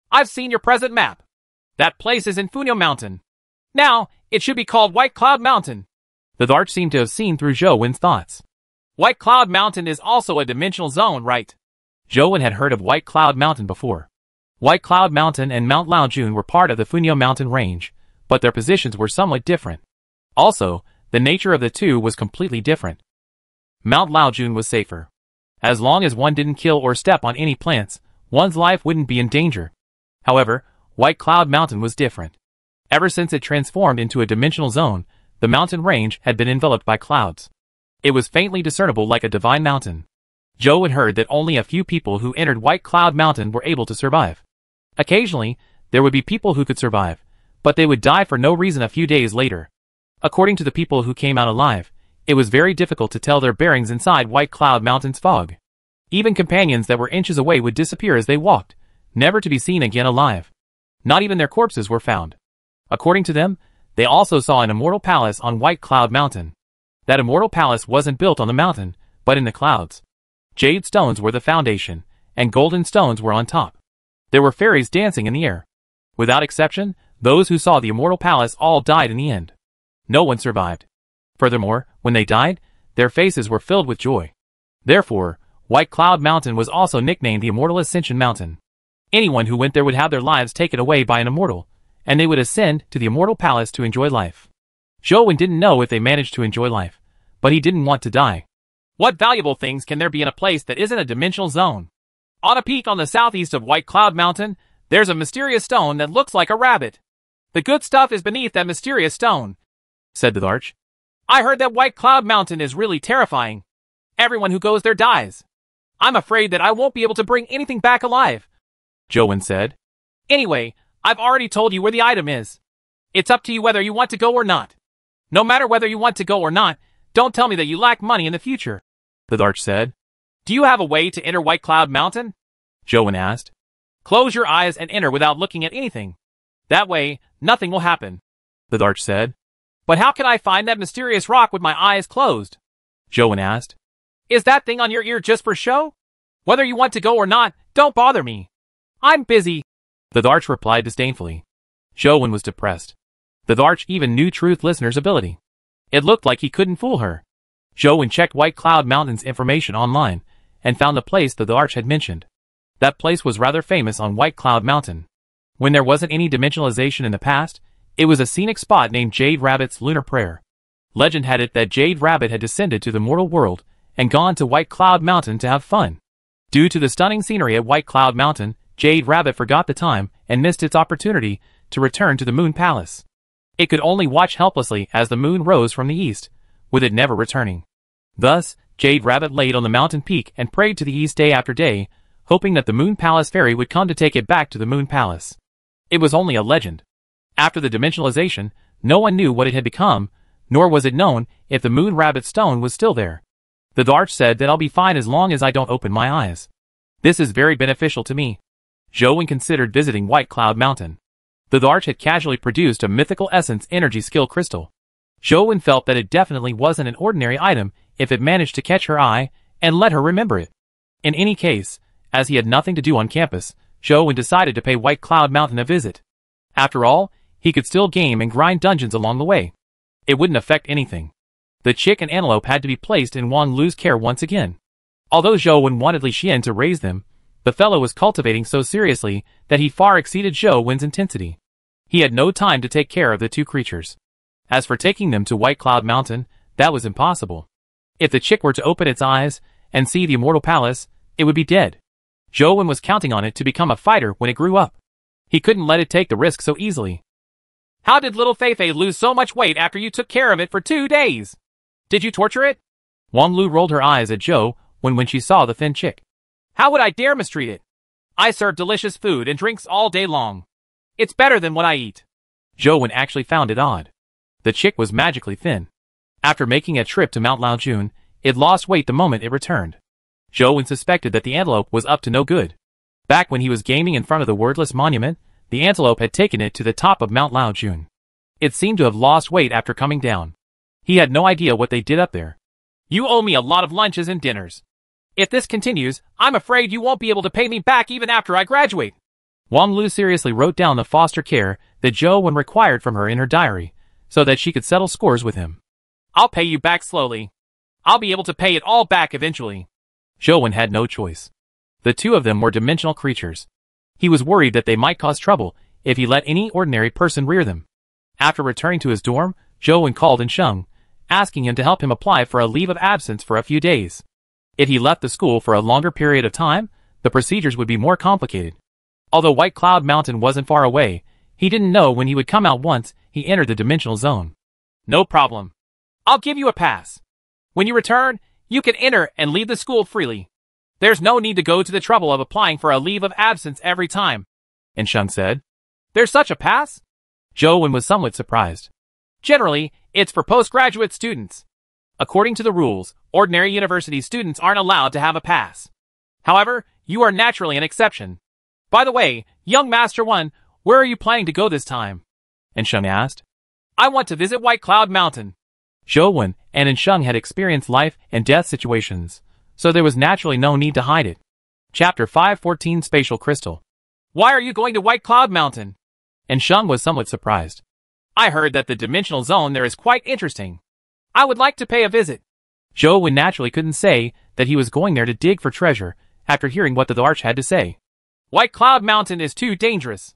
I've seen your present map. That place is in Funiu Mountain. Now, it should be called White Cloud Mountain. The Thearch seemed to have seen through Zhou Wen's thoughts. White Cloud Mountain is also a dimensional zone, right? Zhou Wen had heard of White Cloud Mountain before. White Cloud Mountain and Mount Laojun were part of the Funiu Mountain range, but their positions were somewhat different. Also, the nature of the two was completely different. Mount Laojun was safer. As long as one didn't kill or step on any plants, one's life wouldn't be in danger. However, White Cloud Mountain was different. Ever since it transformed into a dimensional zone, the mountain range had been enveloped by clouds. It was faintly discernible like a divine mountain. Zhou had heard that only a few people who entered White Cloud Mountain were able to survive. Occasionally, there would be people who could survive, but they would die for no reason a few days later. According to the people who came out alive, it was very difficult to tell their bearings inside White Cloud Mountain's fog. Even companions that were inches away would disappear as they walked, never to be seen again alive. Not even their corpses were found. According to them, they also saw an immortal palace on White Cloud Mountain. That immortal palace wasn't built on the mountain, but in the clouds. Jade stones were the foundation, and golden stones were on top. There were fairies dancing in the air. Without exception, those who saw the immortal palace all died in the end. No one survived. Furthermore, when they died, their faces were filled with joy. Therefore, White Cloud Mountain was also nicknamed the Immortal Ascension Mountain. Anyone who went there would have their lives taken away by an immortal, and they would ascend to the immortal palace to enjoy life. Zhou didn't know if they managed to enjoy life, but he didn't want to die. What valuable things can there be in a place that isn't a dimensional zone? On a peak on the southeast of White Cloud Mountain, there's a mysterious stone that looks like a rabbit. The good stuff is beneath that mysterious stone, said the Thearch. I heard that White Cloud Mountain is really terrifying. Everyone who goes there dies. I'm afraid that I won't be able to bring anything back alive, Wen said. Anyway, I've already told you where the item is. It's up to you whether you want to go or not. No matter whether you want to go or not, don't tell me that you lack money in the future, the Thearch said. Do you have a way to enter White Cloud Mountain? Wen asked. Close your eyes and enter without looking at anything. That way, nothing will happen, the Thearch said. But how can I find that mysterious rock with my eyes closed? Wen asked. Is that thing on your ear just for show? Whether you want to go or not, don't bother me. I'm busy. The Thearch replied disdainfully. Wen was depressed. The Thearch even knew Truth Listener's ability. It looked like he couldn't fool her. Wen checked White Cloud Mountain's information online and found the place that the Thearch had mentioned. That place was rather famous on White Cloud Mountain. When there wasn't any dimensionalization in the past, it was a scenic spot named Jade Rabbit's Lunar Prayer. Legend had it that Jade Rabbit had descended to the mortal world and gone to White Cloud Mountain to have fun. Due to the stunning scenery at White Cloud Mountain, Jade Rabbit forgot the time and missed its opportunity to return to the Moon Palace. It could only watch helplessly as the moon rose from the east, with it never returning. Thus, Jade Rabbit laid on the mountain peak and prayed to the east day after day, hoping that the Moon Palace fairy would come to take it back to the Moon Palace. It was only a legend. After the dimensionalization, no one knew what it had become, nor was it known if the Moon Rabbit stone was still there. The Thearch said that I'll be fine as long as I don't open my eyes. This is very beneficial to me. Zhou Wen considered visiting White Cloud Mountain. The Thearch had casually produced a mythical essence energy skill crystal. Zhou Wen felt that it definitely wasn't an ordinary item if it managed to catch her eye and let her remember it. In any case, as he had nothing to do on campus, Zhou Wen decided to pay White Cloud Mountain a visit. After all, he could still game and grind dungeons along the way. It wouldn't affect anything. The chick and antelope had to be placed in Wang Lu's care once again. Although Zhou Wen wanted Li Xian to raise them, the fellow was cultivating so seriously that he far exceeded Zhou Wen's intensity. He had no time to take care of the two creatures. As for taking them to White Cloud Mountain, that was impossible. If the chick were to open its eyes and see the immortal palace, it would be dead. Wen was counting on it to become a fighter when it grew up. He couldn't let it take the risk so easily. How did little Feifei lose so much weight after you took care of it for two days? Did you torture it? Wang Lu rolled her eyes at Zhou Wen when she saw the thin chick. How would I dare mistreat it? I serve delicious food and drinks all day long. It's better than what I eat. Zhou Wen actually found it odd. The chick was magically thin. After making a trip to Mount Laojun, it lost weight the moment it returned. Zhou Wen suspected that the antelope was up to no good. Back when he was gaming in front of the wordless monument, the antelope had taken it to the top of Mount Laojun. It seemed to have lost weight after coming down. He had no idea what they did up there. You owe me a lot of lunches and dinners. If this continues, I'm afraid you won't be able to pay me back even after I graduate. Wang Lu seriously wrote down the foster care that Zhou Wen required from her in her diary, so that she could settle scores with him. I'll pay you back slowly. I'll be able to pay it all back eventually. Zhou Wen had no choice. The two of them were dimensional creatures. He was worried that they might cause trouble if he let any ordinary person rear them. After returning to his dorm, Zhou Wen called An Sheng, asking him to help him apply for a leave of absence for a few days. If he left the school for a longer period of time, the procedures would be more complicated. Although White Cloud Mountain wasn't far away, he didn't know when he would come out once he entered the dimensional zone. No problem. I'll give you a pass. When you return, you can enter and leave the school freely. There's no need to go to the trouble of applying for a leave of absence every time. An Sheng said, There's such a pass? Zhou Wen was somewhat surprised. Generally, it's for postgraduate students. According to the rules, ordinary university students aren't allowed to have a pass. However, you are naturally an exception. By the way, young Master Wen, where are you planning to go this time? An Sheng asked. I want to visit White Cloud Mountain. Zhou Wen and Sheng had experienced life and death situations, so there was naturally no need to hide it. Chapter 514 Spatial Crystal Why are you going to White Cloud Mountain? An Sheng was somewhat surprised. I heard that the dimensional zone there is quite interesting. I would like to pay a visit. Zhou Wen naturally couldn't say that he was going there to dig for treasure after hearing what the Thearch had to say. White Cloud Mountain is too dangerous.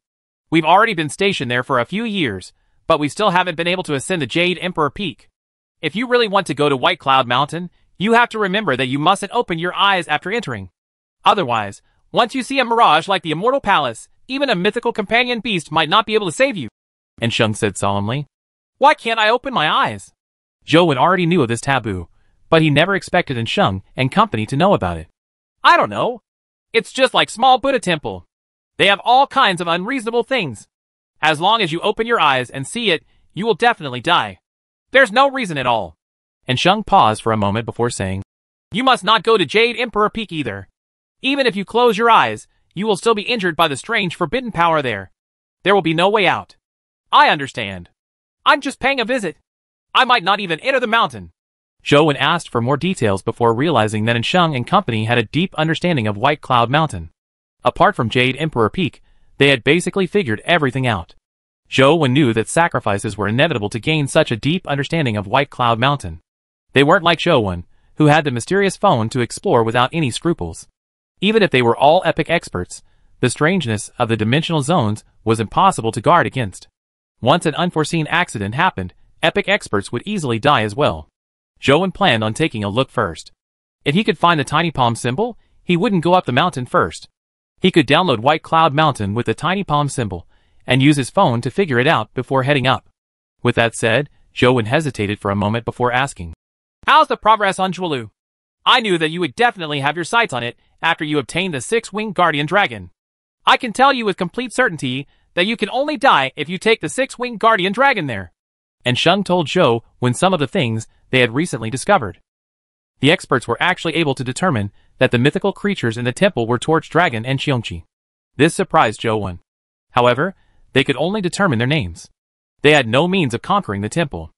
We've already been stationed there for a few years, but we still haven't been able to ascend the Jade Emperor Peak. If you really want to go to White Cloud Mountain, you have to remember that you mustn't open your eyes after entering. Otherwise, once you see a mirage like the Immortal Palace, even a mythical companion beast might not be able to save you. An Sheng said solemnly, Why can't I open my eyes? Zhou already knew of this taboo, but he never expected An Sheng and company to know about it. I don't know. It's just like small Buddha temple. They have all kinds of unreasonable things. As long as you open your eyes and see it, you will definitely die. There's no reason at all. An Sheng paused for a moment before saying, You must not go to Jade Emperor Peak either. Even if you close your eyes, you will still be injured by the strange forbidden power there. There will be no way out. I understand. I'm just paying a visit. I might not even enter the mountain. Zhou Wen asked for more details before realizing that Sheng and company had a deep understanding of White Cloud Mountain. Apart from Jade Emperor Peak, they had basically figured everything out. Zhou Wen knew that sacrifices were inevitable to gain such a deep understanding of White Cloud Mountain. They weren't like Zhou Wen, who had the mysterious phone to explore without any scruples. Even if they were all epic experts, the strangeness of the dimensional zones was impossible to guard against. Once an unforeseen accident happened, epic experts would easily die as well. Wen planned on taking a look first. If he could find the tiny palm symbol, he wouldn't go up the mountain first. He could download White Cloud Mountain with the tiny palm symbol and use his phone to figure it out before heading up. With that said, Zhou Wen hesitated for a moment before asking. How's the progress on Zhuolu? I knew that you would definitely have your sights on it after you obtained the six-winged guardian dragon. I can tell you with complete certainty that you can only die if you take the six-winged guardian dragon there. An Sheng told Zhou Wen some of the things they had recently discovered. The experts were actually able to determine that the mythical creatures in the temple were Torch Dragon and Qiongqi. This surprised Zhou Wen. However, they could only determine their names. They had no means of conquering the temple.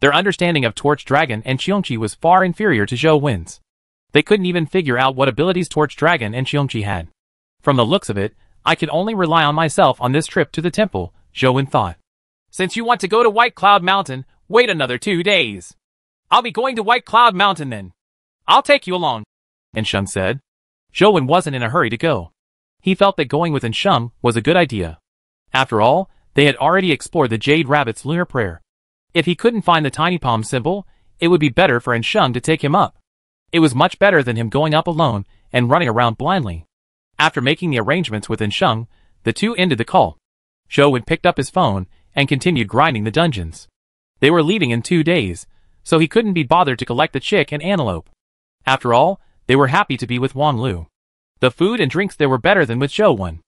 Their understanding of Torch Dragon and Qiongqi was far inferior to Zhou Wen's. They couldn't even figure out what abilities Torch Dragon and Qiongqi had. From the looks of it, I could only rely on myself on this trip to the temple, Zhou Wen thought. Since you want to go to White Cloud Mountain, wait another two days. I'll be going to White Cloud Mountain then. I'll take you along. An Sheng said. Zhou Wen wasn't in a hurry to go. He felt that going with Sheng was a good idea. After all, They had already explored the Jade Rabbit's lunar prayer. If he couldn't find the tiny palm symbol, it would be better for An Sheng to take him up. It was much better than him going up alone and running around blindly. After making the arrangements with An Sheng, the two ended the call. Zhou Wen picked up his phone and continued grinding the dungeons. They were leaving in two days, so he couldn't be bothered to collect the chick and antelope. After all, they were happy to be with Wang Lu. The food and drinks there were better than with Zhou Wen.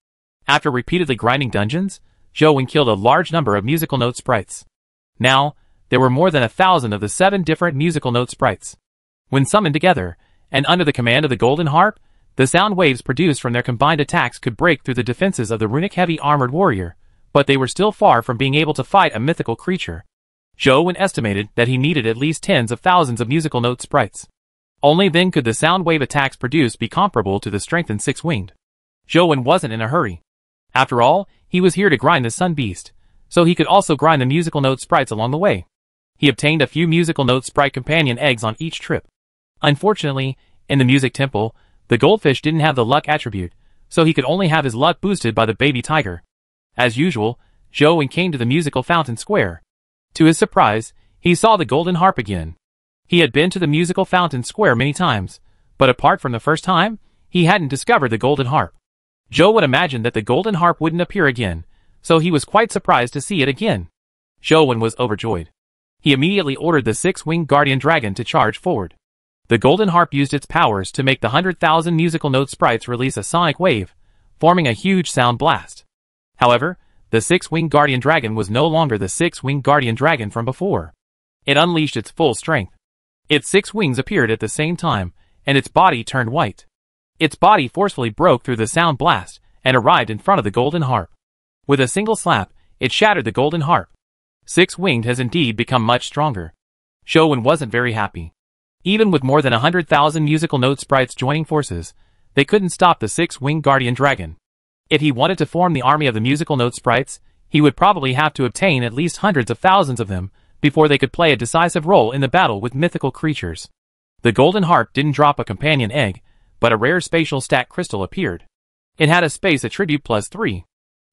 After repeatedly grinding dungeons, Zhou killed a large number of musical note sprites. Now, there were more than a thousand of the seven different musical note sprites. When summoned together, and under the command of the Golden Harp, the sound waves produced from their combined attacks could break through the defenses of the runic heavy armored warrior, but they were still far from being able to fight a mythical creature. Zhou estimated that he needed at least tens of thousands of musical note sprites. Only then could the sound wave attacks produced be comparable to the strength strengthened six-winged. Zhou wasn't in a hurry. After all, he was here to grind the Sun Beast, so he could also grind the musical note sprites along the way. He obtained a few musical note sprite companion eggs on each trip. Unfortunately, in the music temple, the goldfish didn't have the luck attribute, so he could only have his luck boosted by the baby tiger. As usual, Zhou Wen came to the musical fountain square. To his surprise, he saw the golden harp again. He had been to the musical fountain square many times, but apart from the first time, he hadn't discovered the golden harp. Zhou would imagine that the golden harp wouldn't appear again, so he was quite surprised to see it again. Wen was overjoyed. He immediately ordered the six-winged guardian dragon to charge forward. The golden harp used its powers to make the hundred thousand musical note sprites release a sonic wave, forming a huge sound blast. However, the six-winged guardian dragon was no longer the six-winged guardian dragon from before. It unleashed its full strength. Its six wings appeared at the same time, and its body turned white. Its body forcefully broke through the sound blast and arrived in front of the golden harp. With a single slap, it shattered the golden harp. Six-winged has indeed become much stronger. Zhou Wen wasn't very happy. Even with more than a hundred thousand musical note sprites joining forces, they couldn't stop the six-winged guardian dragon. If he wanted to form the army of the musical note sprites, he would probably have to obtain at least hundreds of thousands of them before they could play a decisive role in the battle with mythical creatures. The golden harp didn't drop a companion egg, but a rare spatial stack crystal appeared. It had a space attribute plus 3.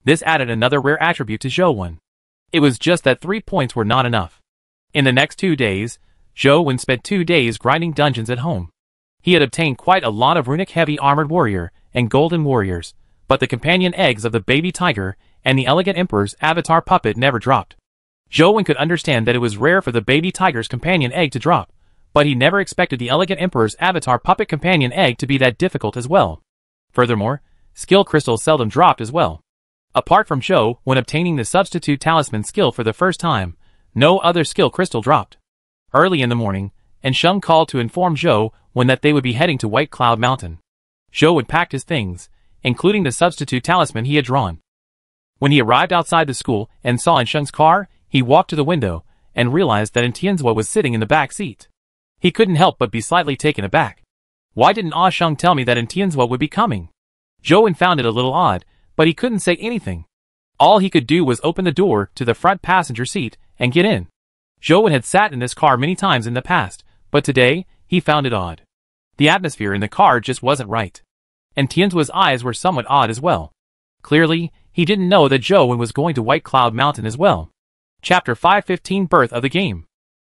This added another rare attribute to Zhou Wen. It was just that three points were not enough. In the next two days, Zhou Wen spent two days grinding dungeons at home. He had obtained quite a lot of runic heavy armored warrior and golden warriors, but the companion eggs of the baby tiger and the elegant emperor's avatar puppet never dropped. Zhou Wen could understand that it was rare for the baby tiger's companion egg to drop, but he never expected the elegant emperor's avatar puppet companion egg to be that difficult as well. Furthermore, skill crystals seldom dropped as well. Apart from Zhou, when obtaining the substitute talisman skill for the first time, no other skill crystal dropped. Early in the morning, An Sheng called to inform Zhou Wen that they would be heading to White Cloud Mountain. Zhou had packed his things, including the substitute talisman he had drawn. When he arrived outside the school and saw An Sheng's car, he walked to the window and realized that Tianzuo was sitting in the back seat. He couldn't help but be slightly taken aback. Why didn't Ah Sheng tell me that Tianzuo would be coming? Zhou found it a little odd, but he couldn't say anything. All he could do was open the door to the front passenger seat and get in. Zhou had sat in this car many times in the past, but today, he found it odd. The atmosphere in the car just wasn't right. And Tianzuo's eyes were somewhat odd as well. Clearly, he didn't know that Zhou was going to White Cloud Mountain as well. Chapter 515 Birth of the Game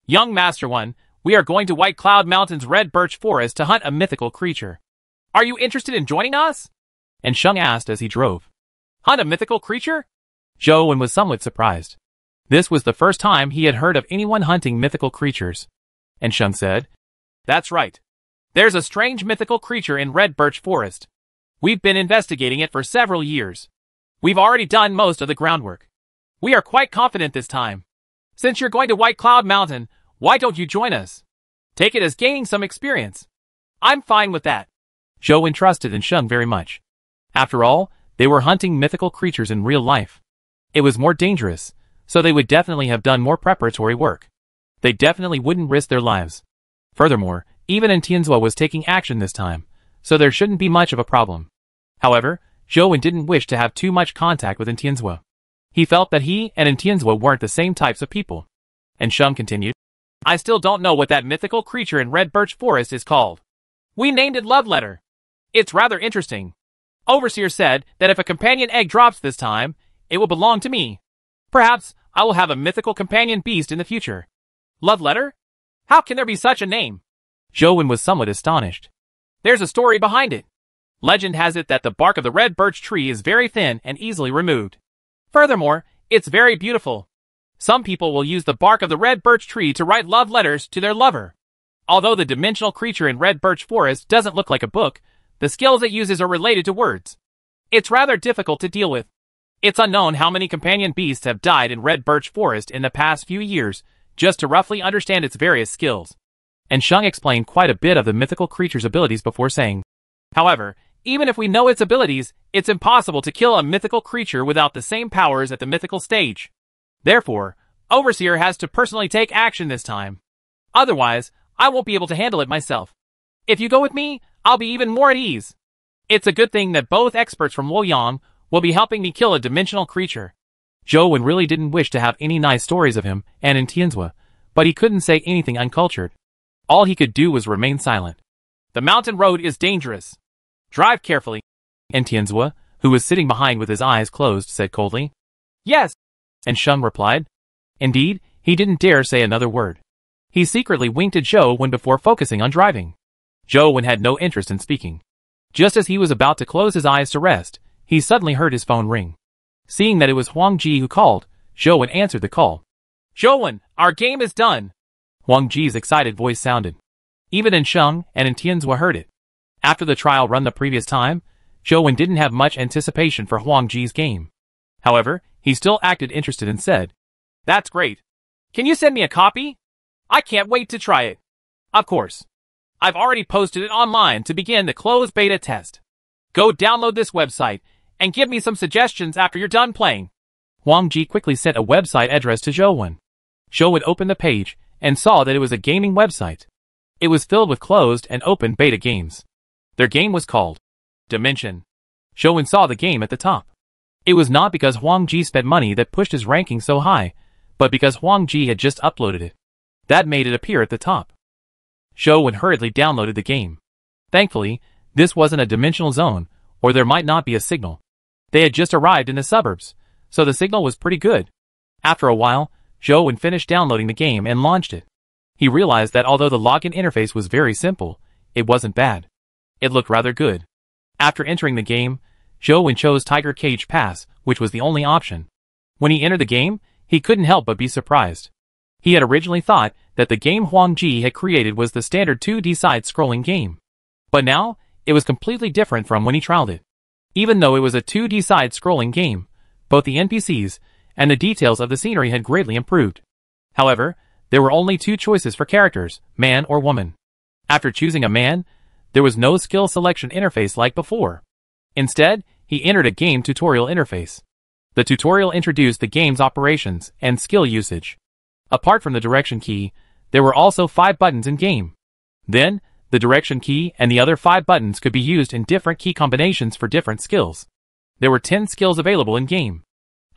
Young Master Wen, we are going to White Cloud Mountain's Red Birch Forest to hunt a mythical creature. Are you interested in joining us? An Sheng asked as he drove. Hunt a mythical creature? Zhou Wen was somewhat surprised. This was the first time he had heard of anyone hunting mythical creatures. An Sheng said, That's right. There's a strange mythical creature in Red Birch Forest. We've been investigating it for several years. We've already done most of the groundwork. We are quite confident this time. Since you're going to White Cloud Mountain, why don't you join us? Take it as gaining some experience. I'm fine with that. Zhou entrusted An Sheng very much. After all, they were hunting mythical creatures in real life. It was more dangerous, so they would definitely have done more preparatory work. They definitely wouldn't risk their lives. Furthermore, even Tianzuo was taking action this time, so there shouldn't be much of a problem. However, Zhou didn't wish to have too much contact with Tianzuo. He felt that he and Tianzuo weren't the same types of people. An Sheng continued, I still don't know what that mythical creature in Red Birch Forest is called. We named it Love Letter. It's rather interesting. Overseer said that if a companion egg drops this time, it will belong to me. Perhaps I will have a mythical companion beast in the future. Love letter? How can there be such a name? Zhou was somewhat astonished. There's a story behind it. Legend has it that the bark of the red birch tree is very thin and easily removed. Furthermore, it's very beautiful. Some people will use the bark of the red birch tree to write love letters to their lover. Although the dimensional creature in red birch forest doesn't look like a book, the skills it uses are related to words. It's rather difficult to deal with. It's unknown how many companion beasts have died in red birch forest in the past few years, just to roughly understand its various skills. An Sheng explained quite a bit of the mythical creature's abilities before saying, However, even if we know its abilities, it's impossible to kill a mythical creature without the same powers at the mythical stage. Therefore, Overseer has to personally take action this time. Otherwise, I won't be able to handle it myself. If you go with me, I'll be even more at ease. It's a good thing that both experts from Luoyang will be helping me kill a dimensional creature. Zhou Wen really didn't wish to have any nice stories of him and An Tianzuo, but he couldn't say anything uncultured. All he could do was remain silent. The mountain road is dangerous. Drive carefully. An Tianzuo, who was sitting behind with his eyes closed, said coldly. Yes. An Sheng replied. Indeed, he didn't dare say another word. He secretly winked at Zhou Wen before focusing on driving. Zhou Wen had no interest in speaking. Just as he was about to close his eyes to rest, he suddenly heard his phone ring. Seeing that it was Huang Ji who called, Zhou Wen answered the call. Zhou Wen, our game is done. Huang Ji's excited voice sounded. Even An Sheng and An Tianzuo heard it. After the trial run the previous time, Zhou Wen didn't have much anticipation for Huang Ji's game. However, he still acted interested and said, That's great. Can you send me a copy? I can't wait to try it. Of course. I've already posted it online to begin the closed beta test. Go download this website and give me some suggestions after you're done playing. Huang Ji quickly sent a website address to Zhou Wen. Zhou Wen opened the page and saw that it was a gaming website. It was filled with closed and open beta games. Their game was called Dimension. Zhou Wen saw the game at the top. It was not because Huang Ji spent money that pushed his ranking so high, but because Huang Ji had just uploaded it. That made it appear at the top. Zhou Wen hurriedly downloaded the game. Thankfully, this wasn't a dimensional zone, or there might not be a signal. They had just arrived in the suburbs, so the signal was pretty good. After a while, Zhou Wen finished downloading the game and launched it. He realized that although the login interface was very simple, it wasn't bad. It looked rather good. After entering the game, Zhou chose Tiger Cage Pass, which was the only option. When he entered the game, he couldn't help but be surprised. He had originally thought that the game Huang Ji had created was the standard 2D side-scrolling game. But now, it was completely different from when he trialed it. Even though it was a 2D side-scrolling game, both the NPCs and the details of the scenery had greatly improved. However, there were only two choices for characters, man or woman. After choosing a man, there was no skill selection interface like before. Instead, he entered a game tutorial interface. The tutorial introduced the game's operations and skill usage. Apart from the direction key, there were also five buttons in game. Then, the direction key and the other five buttons could be used in different key combinations for different skills. There were 10 skills available in game.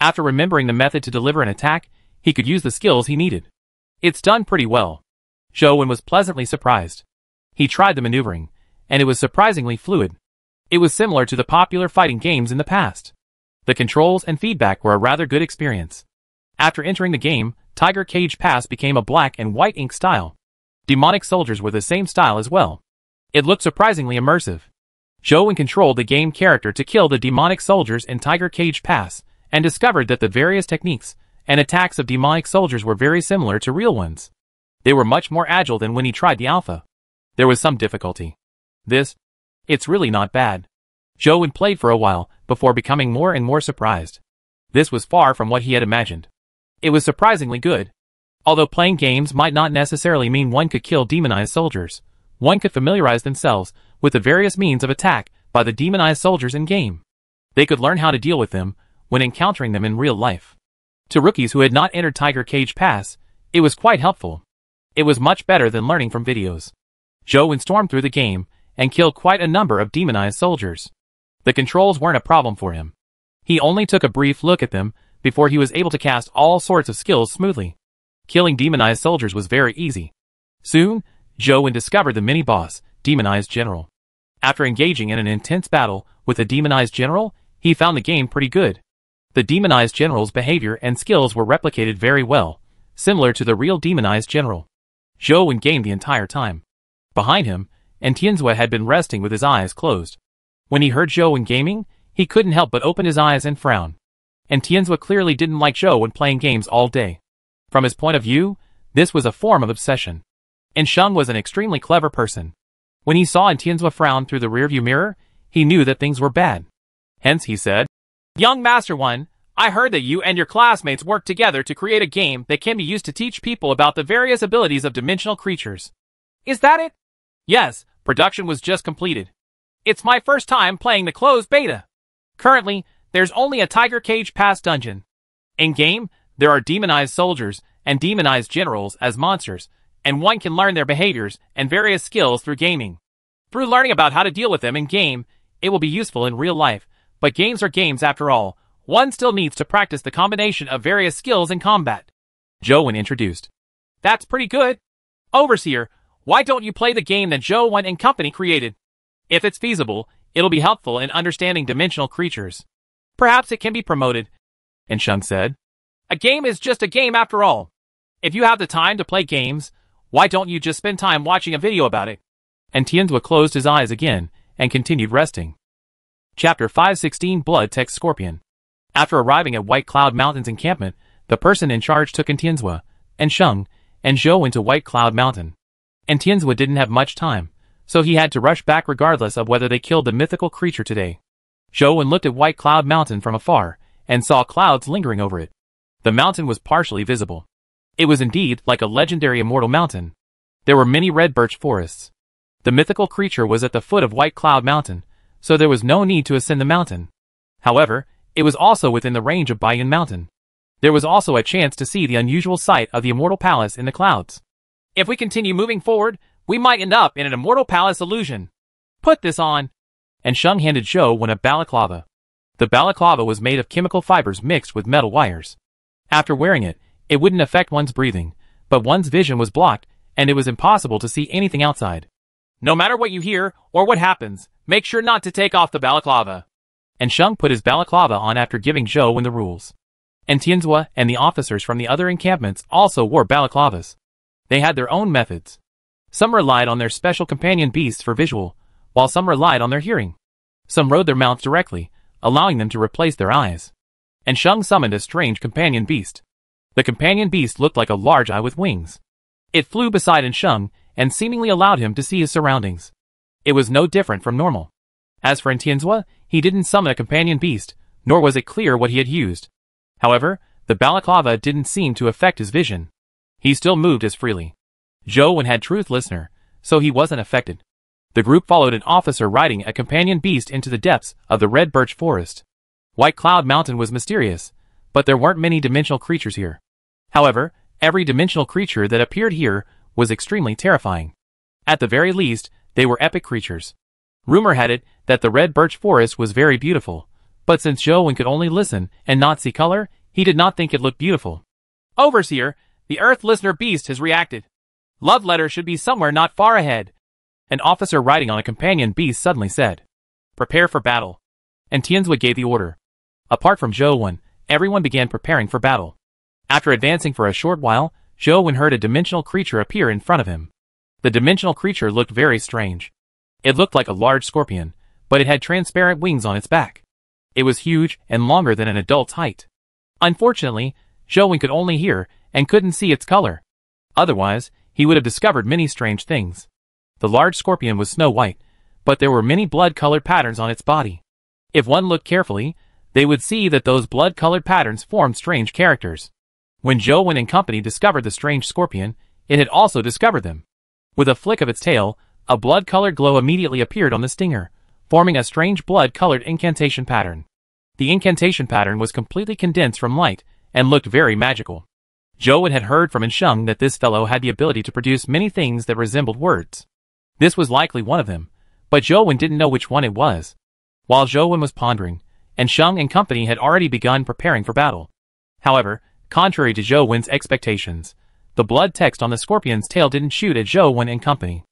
After remembering the method to deliver an attack, he could use the skills he needed. It's done pretty well. Zhou was pleasantly surprised. He tried the maneuvering, and it was surprisingly fluid. It was similar to the popular fighting games in the past. The controls and feedback were a rather good experience. After entering the game, Tiger Cage Pass became a black and white ink style. Demonic soldiers were the same style as well. It looked surprisingly immersive. Zhou controlled the game character to kill the demonic soldiers in Tiger Cage Pass, and discovered that the various techniques and attacks of demonic soldiers were very similar to real ones. They were much more agile than when he tried the alpha. There was some difficulty. This, it's really not bad. Zhou played for a while, before becoming more and more surprised. This was far from what he had imagined. It was surprisingly good. Although playing games might not necessarily mean one could kill demonized soldiers, one could familiarize themselves with the various means of attack by the demonized soldiers in game. They could learn how to deal with them when encountering them in real life. To rookies who had not entered Tiger Cage Pass, it was quite helpful. It was much better than learning from videos. Zhou stormed through the game and killed quite a number of demonized soldiers. The controls weren't a problem for him. He only took a brief look at them before he was able to cast all sorts of skills smoothly. Killing demonized soldiers was very easy. Soon, Wen discovered the mini-boss, Demonized General. After engaging in an intense battle with a demonized general, he found the game pretty good. The demonized general's behavior and skills were replicated very well, similar to the real demonized general. Zhou Wen gained the entire time. Behind him, An Tianzuo had been resting with his eyes closed. When he heard Zhou Wen gaming, he couldn't help but open his eyes and frown. An Tianzuo clearly didn't like Zhou Wen playing games all day. From his point of view, this was a form of obsession. An Sheng was an extremely clever person. When he saw Tianzuo frown through the rearview mirror, he knew that things were bad. Hence he said, Young Master Wen, I heard that you and your classmates worked together to create a game that can be used to teach people about the various abilities of dimensional creatures. Is that it? Yes, production was just completed. It's my first time playing the closed beta. Currently, there's only a Tiger Cage Pass dungeon. In-game, there are demonized soldiers and demonized generals as monsters, and one can learn their behaviors and various skills through gaming. Through learning about how to deal with them in-game, it will be useful in real life, but games are games after all, one still needs to practice the combination of various skills in combat. Wen introduced. That's pretty good. Overseer, why don't you play the game that Zhou Wen and company created? If it's feasible, it'll be helpful in understanding dimensional creatures. Perhaps it can be promoted. An Sheng said, A game is just a game after all. If you have the time to play games, why don't you just spend time watching a video about it? An Tianzuo closed his eyes again and continued resting. Chapter 516 Blood Tech Scorpion After arriving at White Cloud Mountain's encampment, the person in charge took An Tianzuo, An Sheng, and Zhou into White Cloud Mountain. An Tianzuo didn't have much time, so he had to rush back regardless of whether they killed the mythical creature today. Zhou Wen looked at White Cloud Mountain from afar, and saw clouds lingering over it. The mountain was partially visible. It was indeed like a legendary immortal mountain. There were many red birch forests. The mythical creature was at the foot of White Cloud Mountain, so there was no need to ascend the mountain. However, it was also within the range of Baiyun Mountain. There was also a chance to see the unusual sight of the Immortal Palace in the clouds. If we continue moving forward, we might end up in an Immortal Palace illusion. Put this on An Sheng handed Zhou Wen a balaclava. The balaclava was made of chemical fibers mixed with metal wires. After wearing it, it wouldn't affect one's breathing, but one's vision was blocked, and it was impossible to see anything outside. No matter what you hear, or what happens, make sure not to take off the balaclava. An Sheng put his balaclava on after giving Zhou Wen the rules. An Tianzuo and the officers from the other encampments also wore balaclavas. They had their own methods. Some relied on their special companion beasts for visual, while some relied on their hearing. Some rode their mounts directly, allowing them to replace their eyes. An Sheng summoned a strange companion beast. The companion beast looked like a large eye with wings. It flew beside Sheng and seemingly allowed him to see his surroundings. It was no different from normal. As for Tianzuo, he didn't summon a companion beast, nor was it clear what he had used. However, the balaclava didn't seem to affect his vision. He still moved as freely. Zhou Wen had truth listener, so he wasn't affected. The group followed an officer riding a companion beast into the depths of the red birch forest. White Cloud Mountain was mysterious, but there weren't many dimensional creatures here. However, every dimensional creature that appeared here was extremely terrifying. At the very least, they were epic creatures. Rumor had it that the red birch forest was very beautiful, but since Wen could only listen and not see color, he did not think it looked beautiful. Overseer, the Earth Listener Beast has reacted. Love letter should be somewhere not far ahead. An officer riding on a companion beast suddenly said, Prepare for battle. An Tianzuo gave the order. Apart from Zhou Wen, everyone began preparing for battle. After advancing for a short while, Zhou Wen heard a dimensional creature appear in front of him. The dimensional creature looked very strange. It looked like a large scorpion, but it had transparent wings on its back. It was huge and longer than an adult's height. Unfortunately, Zhou Wen could only hear and couldn't see its color. Otherwise, he would have discovered many strange things. The large scorpion was snow white, but there were many blood-colored patterns on its body. If one looked carefully, they would see that those blood-colored patterns formed strange characters. When Zhou and company discovered the strange scorpion, it had also discovered them. With a flick of its tail, a blood-colored glow immediately appeared on the stinger, forming a strange blood-colored incantation pattern. The incantation pattern was completely condensed from light and looked very magical. Zhou Wen had heard from Sheng that this fellow had the ability to produce many things that resembled words. This was likely one of them, but Zhou Wen didn't know which one it was. While Zhou Wen was pondering, An Sheng and company had already begun preparing for battle. However, contrary to Zhou Wen's expectations, the blood text on the scorpion's tail didn't shoot at Zhou Wen and company.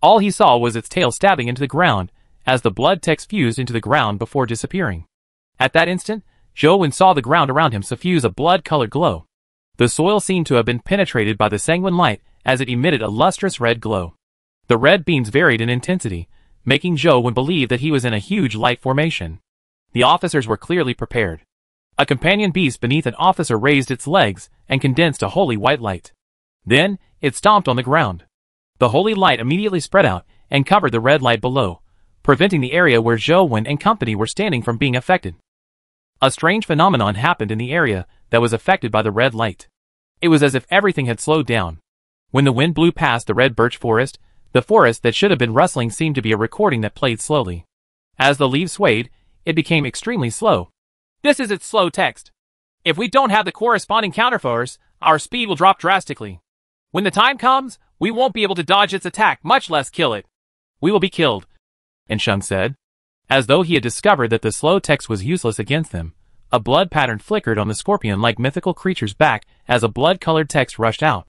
All he saw was its tail stabbing into the ground, as the blood text fused into the ground before disappearing. At that instant, Zhou Wen saw the ground around him suffuse a blood-colored glow. The soil seemed to have been penetrated by the sanguine light as it emitted a lustrous red glow. The red beams varied in intensity, making Zhou Wen believe that he was in a huge light formation. The officers were clearly prepared. A companion beast beneath an officer raised its legs and condensed a holy white light. Then, it stomped on the ground. The holy light immediately spread out and covered the red light below, preventing the area where Zhou Wen and company were standing from being affected. A strange phenomenon happened in the area that was affected by the red light. It was as if everything had slowed down. When the wind blew past the red birch forest, the forest that should have been rustling seemed to be a recording that played slowly. As the leaves swayed, it became extremely slow. This is its slow text. If we don't have the corresponding counterforce, our speed will drop drastically. When the time comes, we won't be able to dodge its attack, much less kill it. We will be killed. An Sheng said. As though he had discovered that the slow text was useless against them, a blood pattern flickered on the scorpion like mythical creature's back as a blood-colored text rushed out.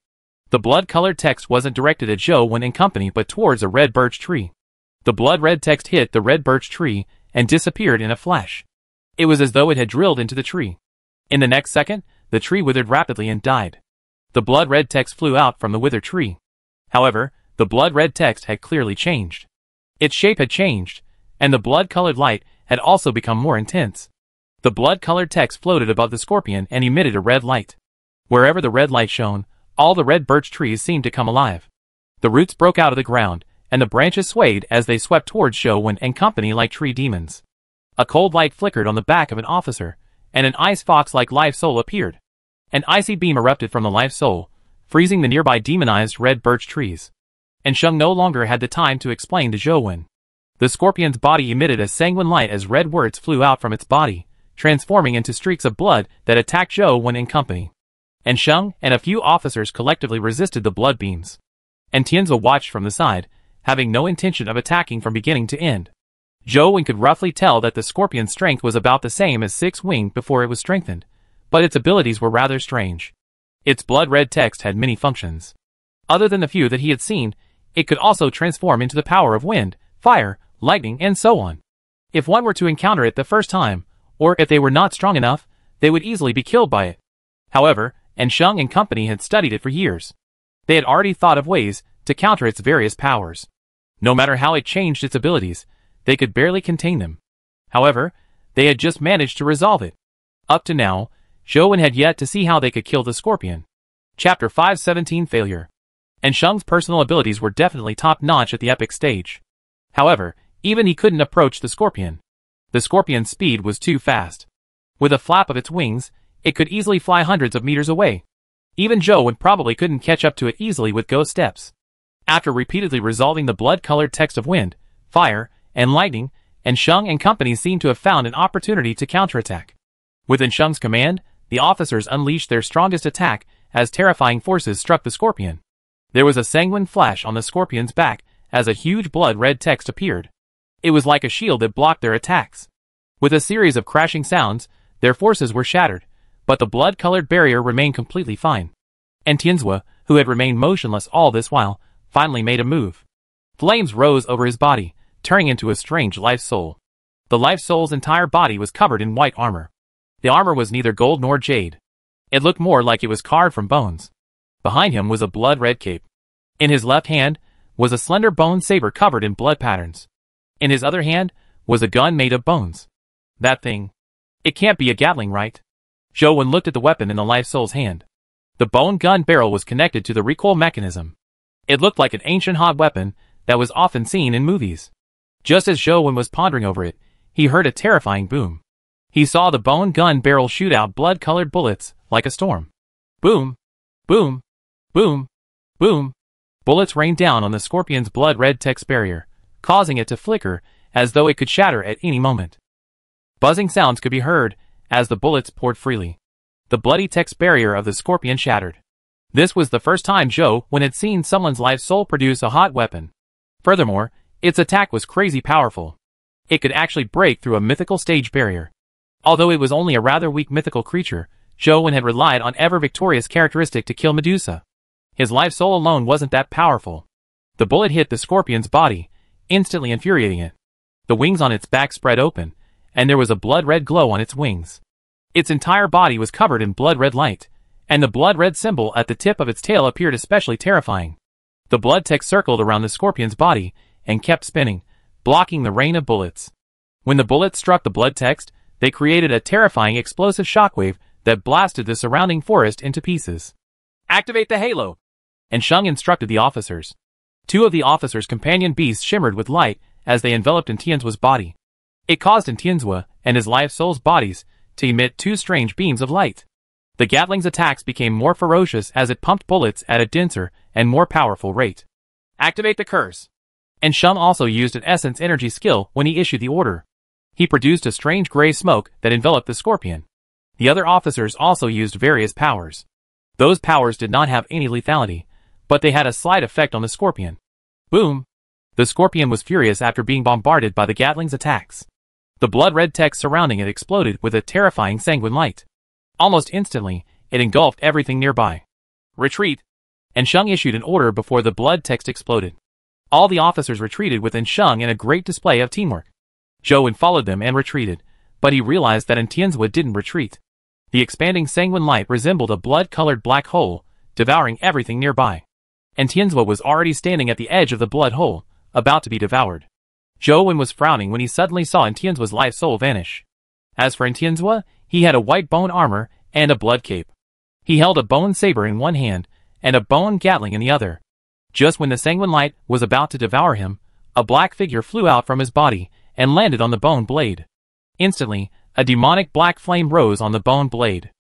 The blood-colored text wasn't directed at Zhou Wen in company but towards a red birch tree. The blood-red text hit the red birch tree and disappeared in a flash. It was as though it had drilled into the tree. In the next second, the tree withered rapidly and died. The blood-red text flew out from the withered tree. However, the blood-red text had clearly changed. Its shape had changed, and the blood-colored light had also become more intense. The blood-colored text floated above the scorpion and emitted a red light. Wherever the red light shone, all the red birch trees seemed to come alive. The roots broke out of the ground, and the branches swayed as they swept towards Zhou Wen and company like tree demons. A cold light flickered on the back of an officer, and an ice fox-like life soul appeared. An icy beam erupted from the life soul, freezing the nearby demonized red birch trees. An Sheng no longer had the time to explain to Zhou Wen. The scorpion's body emitted a sanguine light as red words flew out from its body, transforming into streaks of blood that attacked Zhou Wen in company. An Sheng and a few officers collectively resisted the blood beams. An Tianzuo watched from the side, having no intention of attacking from beginning to end. Zhou Wen could roughly tell that the scorpion's strength was about the same as Six Wing before it was strengthened, but its abilities were rather strange. Its blood-red text had many functions. Other than the few that he had seen, it could also transform into the power of wind, fire, lightning, and so on. If one were to encounter it the first time, or if they were not strong enough, they would easily be killed by it. However, An Sheng and company had studied it for years. They had already thought of ways to counter its various powers. No matter how it changed its abilities, they could barely contain them. However, they had just managed to resolve it. Up to now, Zhou Wen had yet to see how they could kill the scorpion. Chapter 517 Failure An Sheng's personal abilities were definitely top-notch at the epic stage. However, even he couldn't approach the scorpion. The scorpion's speed was too fast. With a flap of its wings, it could easily fly hundreds of meters away. Even Joe would probably couldn't catch up to it easily with ghost steps. After repeatedly resolving the blood-colored text of wind, fire, and lightning, An Sheng and company seemed to have found an opportunity to counterattack. Within Sheng's command, the officers unleashed their strongest attack as terrifying forces struck the scorpion. There was a sanguine flash on the scorpion's back as a huge blood-red text appeared. It was like a shield that blocked their attacks. With a series of crashing sounds, their forces were shattered, but the blood-colored barrier remained completely fine. An Tianzuo, who had remained motionless all this while, finally made a move. Flames rose over his body, turning into a strange life soul. The life soul's entire body was covered in white armor. The armor was neither gold nor jade. It looked more like it was carved from bones. Behind him was a blood-red cape. In his left hand was a slender bone saber covered in blood patterns. In his other hand was a gun made of bones. That thing. It can't be a Gatling, right? Wen looked at the weapon in the life soul's hand. The bone gun barrel was connected to the recoil mechanism. It looked like an ancient hot weapon that was often seen in movies. Just as Wen was pondering over it, he heard a terrifying boom. He saw the bone gun barrel shoot out blood-colored bullets like a storm. Boom, boom, boom, boom. Bullets rained down on the scorpion's blood-red text barrier, causing it to flicker as though it could shatter at any moment. Buzzing sounds could be heard as the bullets poured freely. The bloody text barrier of the scorpion shattered. This was the first time Zhou Wen had seen someone's life soul produce a hot weapon. Furthermore, its attack was crazy powerful. It could actually break through a mythical stage barrier. Although it was only a rather weak mythical creature, Wen had relied on ever-victorious characteristic to kill Medusa. His life soul alone wasn't that powerful. The bullet hit the scorpion's body, instantly infuriating it. The wings on its back spread open, and there was a blood-red glow on its wings. Its entire body was covered in blood-red light, and the blood-red symbol at the tip of its tail appeared especially terrifying. The blood text circled around the scorpion's body and kept spinning, blocking the rain of bullets. When the bullets struck the blood text, they created a terrifying explosive shockwave that blasted the surrounding forest into pieces. Activate the halo! An Sheng instructed the officers. Two of the officers' companion beasts shimmered with light as they enveloped An Tianzuo's body. It caused An Tianzuo and his life soul's bodies to emit two strange beams of light. The Gatling's attacks became more ferocious as it pumped bullets at a denser and more powerful rate. Activate the curse. An Sheng also used an essence energy skill when he issued the order. He produced a strange gray smoke that enveloped the scorpion. The other officers also used various powers. Those powers did not have any lethality, but they had a slight effect on the scorpion. Boom! The scorpion was furious after being bombarded by the Gatling's attacks. The blood-red text surrounding it exploded with a terrifying sanguine light. Almost instantly, it engulfed everything nearby. Retreat! An Sheng issued an order before the blood text exploded. All the officers retreated within Sheng in a great display of teamwork. Zhou followed them and retreated, but he realized that Tianzuo didn't retreat. The expanding sanguine light resembled a blood-colored black hole, devouring everything nearby and Tianzuo was already standing at the edge of the blood hole, about to be devoured. Zhou Wen was frowning when he suddenly saw Tianzuo's life soul vanish. As for Tianzuo, he had a white bone armor and a blood cape. He held a bone saber in one hand and a bone gatling in the other. Just when the sanguine light was about to devour him, a black figure flew out from his body and landed on the bone blade. Instantly, a demonic black flame rose on the bone blade.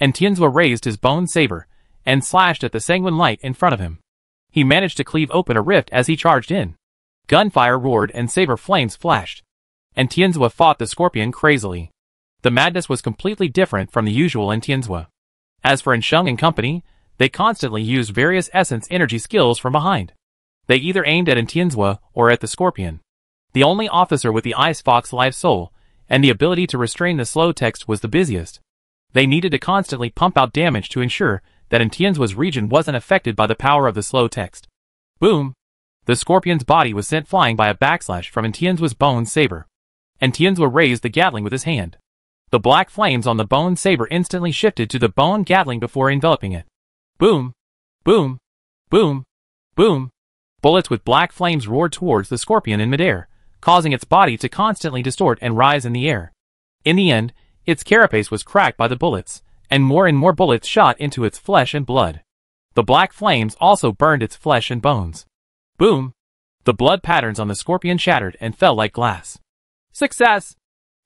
An Tianzuo raised his bone saber and slashed at the sanguine light in front of him. He managed to cleave open a rift as he charged in. Gunfire roared and saber flames flashed. An Tianzuo fought the scorpion crazily. The madness was completely different from the usual An Tianzuo. As for An Sheng and company, they constantly used various essence energy skills from behind. They either aimed at Tianzuo or at the scorpion. The only officer with the Ice Fox life soul and the ability to restrain the slow text was the busiest. They needed to constantly pump out damage to ensure that An Tianzuo's region wasn't affected by the power of the slow text. Boom! The scorpion's body was sent flying by a backslash from Tianzuo's bone saber. An Tianzuo raised the gatling with his hand. The black flames on the bone saber instantly shifted to the bone gatling before enveloping it. Boom! Boom! Boom! Boom! Bullets with black flames roared towards the scorpion in midair, causing its body to constantly distort and rise in the air. In the end, its carapace was cracked by the bullets, and more and more bullets shot into its flesh and blood. The black flames also burned its flesh and bones. Boom! The blood patterns on the scorpion shattered and fell like glass. Success!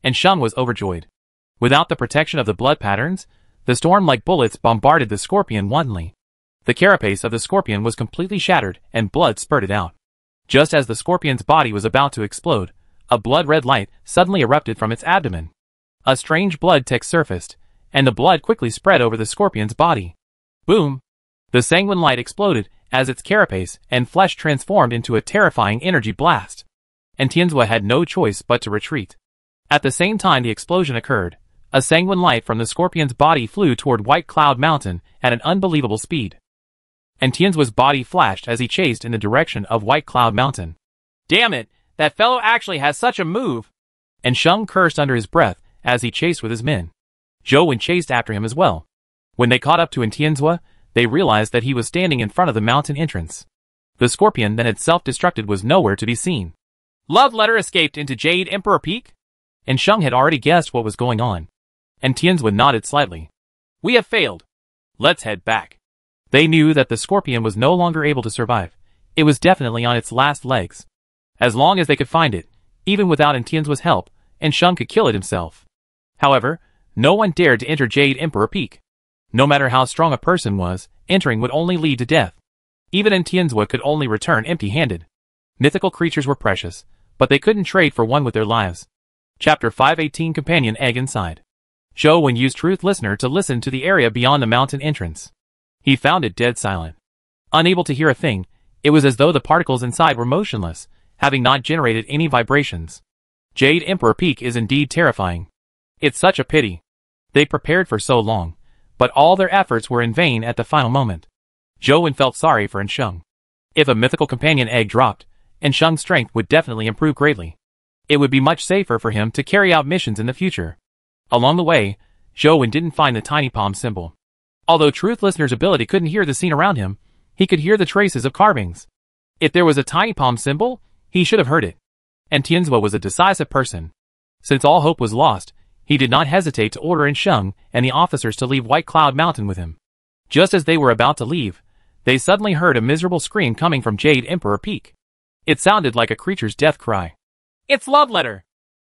An Sheng was overjoyed. Without the protection of the blood patterns, the storm like bullets bombarded the scorpion wantonly. The carapace of the scorpion was completely shattered and blood spurted out. Just as the scorpion's body was about to explode, a blood-red light suddenly erupted from its abdomen. A strange blood text surfaced, and the blood quickly spread over the scorpion's body. Boom! The sanguine light exploded as its carapace and flesh transformed into a terrifying energy blast. An Tianzuo had no choice but to retreat. At the same time the explosion occurred, a sanguine light from the scorpion's body flew toward White Cloud Mountain at an unbelievable speed. An Tianzuo's body flashed as he chased in the direction of White Cloud Mountain. Damn it, that fellow actually has such a move! An Sheng cursed under his breath as he chased with his men. Zhou Wen chased after him as well. When they caught up to Tianzuo, they realized that he was standing in front of the mountain entrance. The scorpion that had self-destructed was nowhere to be seen. Love letter escaped into Jade Emperor Peak? An Sheng had already guessed what was going on. An Tianzuo nodded slightly. We have failed. Let's head back. They knew that the scorpion was no longer able to survive. It was definitely on its last legs. As long as they could find it, even without Tianzuo's help, An Sheng could kill it himself. However, no one dared to enter Jade Emperor Peak. No matter how strong a person was, entering would only lead to death. Even Tianzuo could only return empty-handed. Mythical creatures were precious, but they couldn't trade for one with their lives. Chapter 518 Companion Egg Inside Zhou Wen used Truth Listener to listen to the area beyond the mountain entrance. He found it dead silent. Unable to hear a thing, it was as though the particles inside were motionless, having not generated any vibrations. Jade Emperor Peak is indeed terrifying. It's such a pity. They prepared for so long, but all their efforts were in vain at the final moment. Zhou Wen felt sorry for An Sheng. If a mythical companion egg dropped, An Sheng's strength would definitely improve greatly. It would be much safer for him to carry out missions in the future. Along the way, Zhou Wen didn't find the tiny palm symbol. Although Truth Listener's ability couldn't hear the scene around him, he could hear the traces of carvings. If there was a tiny palm symbol, he should have heard it. An Tianzuo was a decisive person. Since all hope was lost, he did not hesitate to order An Sheng and the officers to leave White Cloud Mountain with him. Just as they were about to leave, they suddenly heard a miserable scream coming from Jade Emperor Peak. It sounded like a creature's death cry. It's Love Letter.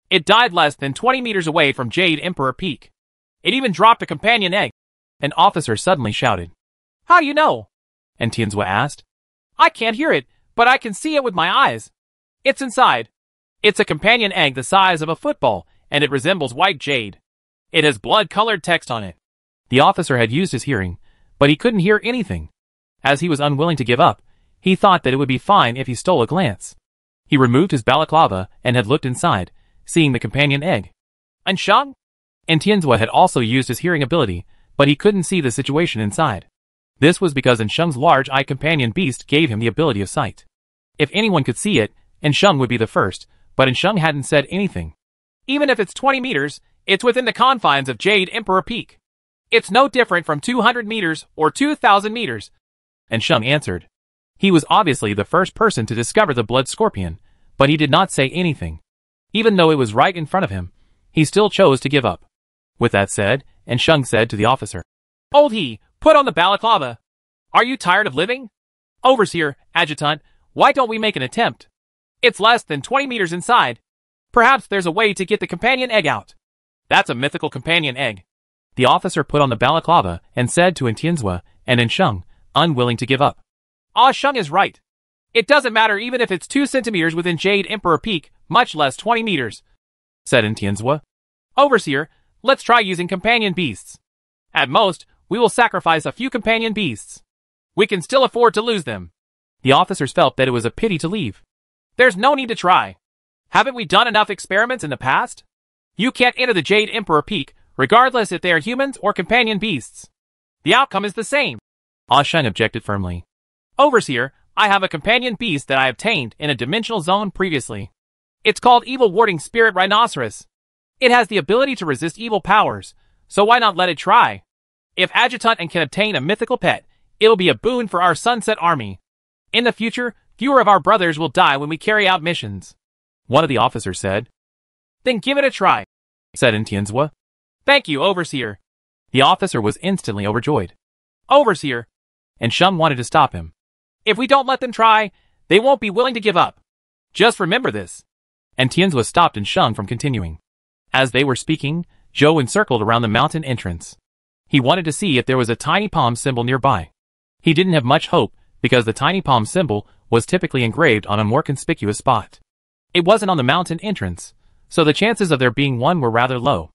It died less than 20 meters away from Jade Emperor Peak. It even dropped a companion egg. An officer suddenly shouted. How you know? An Tianzuo asked. I can't hear it, but I can see it with my eyes. It's inside. It's a companion egg the size of a football, and it resembles white jade. It has blood-colored text on it. The officer had used his hearing, but he couldn't hear anything. As he was unwilling to give up, he thought that it would be fine if he stole a glance. He removed his balaclava and had looked inside, seeing the companion egg. An Sheng? An Tianzuo had also used his hearing ability, but he couldn't see the situation inside. This was because Sheng's large eye companion beast gave him the ability of sight. If anyone could see it, Sheng would be the first, but Sheng hadn't said anything. Even if it's 20 meters, it's within the confines of Jade Emperor Peak. It's no different from 200 meters or 2,000 meters. An Sheng answered. He was obviously the first person to discover the blood scorpion, but he did not say anything. Even though it was right in front of him, he still chose to give up. With that said, An Sheng said to the officer, Old he, put on the balaclava. Are you tired of living? Overseer, adjutant, why don't we make an attempt? It's less than 20 meters inside. Perhaps there's a way to get the companion egg out. That's a mythical companion egg. The officer put on the balaclava and said to Tianzuo and An Sheng, unwilling to give up. Ah Sheng is right. It doesn't matter even if it's 2 centimeters within Jade Emperor Peak, much less 20 meters. Said Tianzuo. Overseer, let's try using companion beasts. At most, we will sacrifice a few companion beasts. We can still afford to lose them. The officers felt that it was a pity to leave. There's no need to try. Haven't we done enough experiments in the past? You can't enter the Jade Emperor Peak, regardless if they are humans or companion beasts. The outcome is the same. Ah Sheng objected firmly. Overseer, I have a companion beast that I obtained in a dimensional zone previously. It's called Evil Warding Spirit Rhinoceros. It has the ability to resist evil powers, so why not let it try? If Adjutant An can obtain a mythical pet, it'll be a boon for our Sunset Army. In the future, fewer of our brothers will die when we carry out missions. One of the officers said. Then give it a try, said Tianzuo. Thank you, Overseer. The officer was instantly overjoyed. Overseer. An Sheng wanted to stop him. If we don't let them try, they won't be willing to give up. Just remember this. An Tianzuo stopped An Sheng from continuing. As they were speaking, Zhou encircled around the mountain entrance. He wanted to see if there was a tiny palm symbol nearby. He didn't have much hope because the tiny palm symbol was typically engraved on a more conspicuous spot. It wasn't on the mountain entrance, so the chances of there being one were rather low.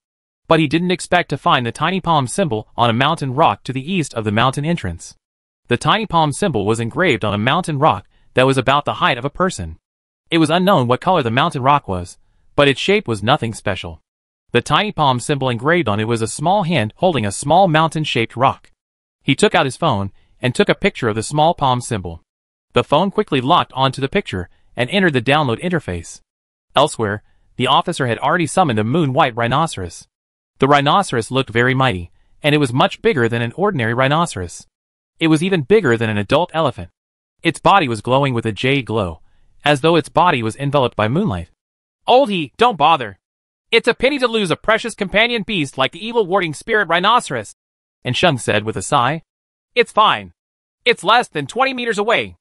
But he didn't expect to find the tiny palm symbol on a mountain rock to the east of the mountain entrance. The tiny palm symbol was engraved on a mountain rock that was about the height of a person. It was unknown what color the mountain rock was, but its shape was nothing special. The tiny palm symbol engraved on it was a small hand holding a small mountain-shaped rock. He took out his phone and took a picture of the small palm symbol. The phone quickly locked onto the picture and entered the download interface. Elsewhere, the officer had already summoned a moon-white rhinoceros. The rhinoceros looked very mighty, and it was much bigger than an ordinary rhinoceros. It was even bigger than an adult elephant. Its body was glowing with a jade glow, as though its body was enveloped by moonlight. Old he, don't bother. It's a pity to lose a precious companion beast like the evil warding spirit rhinoceros. An Sheng said with a sigh. It's fine. It's less than 20 meters away.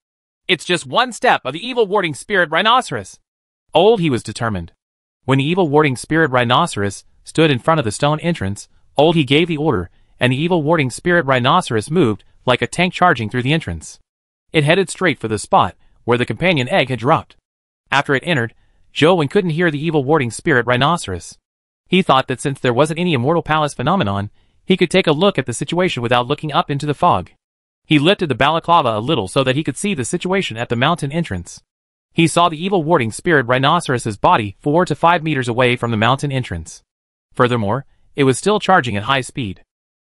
It's just one step of the evil warding spirit rhinoceros. Old he was determined. When the evil warding spirit rhinoceros stood in front of the stone entrance, old he gave the order, and the evil warding spirit rhinoceros moved like a tank charging through the entrance. It headed straight for the spot where the companion egg had dropped. After it entered, Zhou couldn't hear the evil warding spirit rhinoceros. He thought that since there wasn't any immortal palace phenomenon, he could take a look at the situation without looking up into the fog. He lifted the balaclava a little so that he could see the situation at the mountain entrance. He saw the evil warding spirit rhinoceros's body four to five meters away from the mountain entrance. Furthermore, it was still charging at high speed.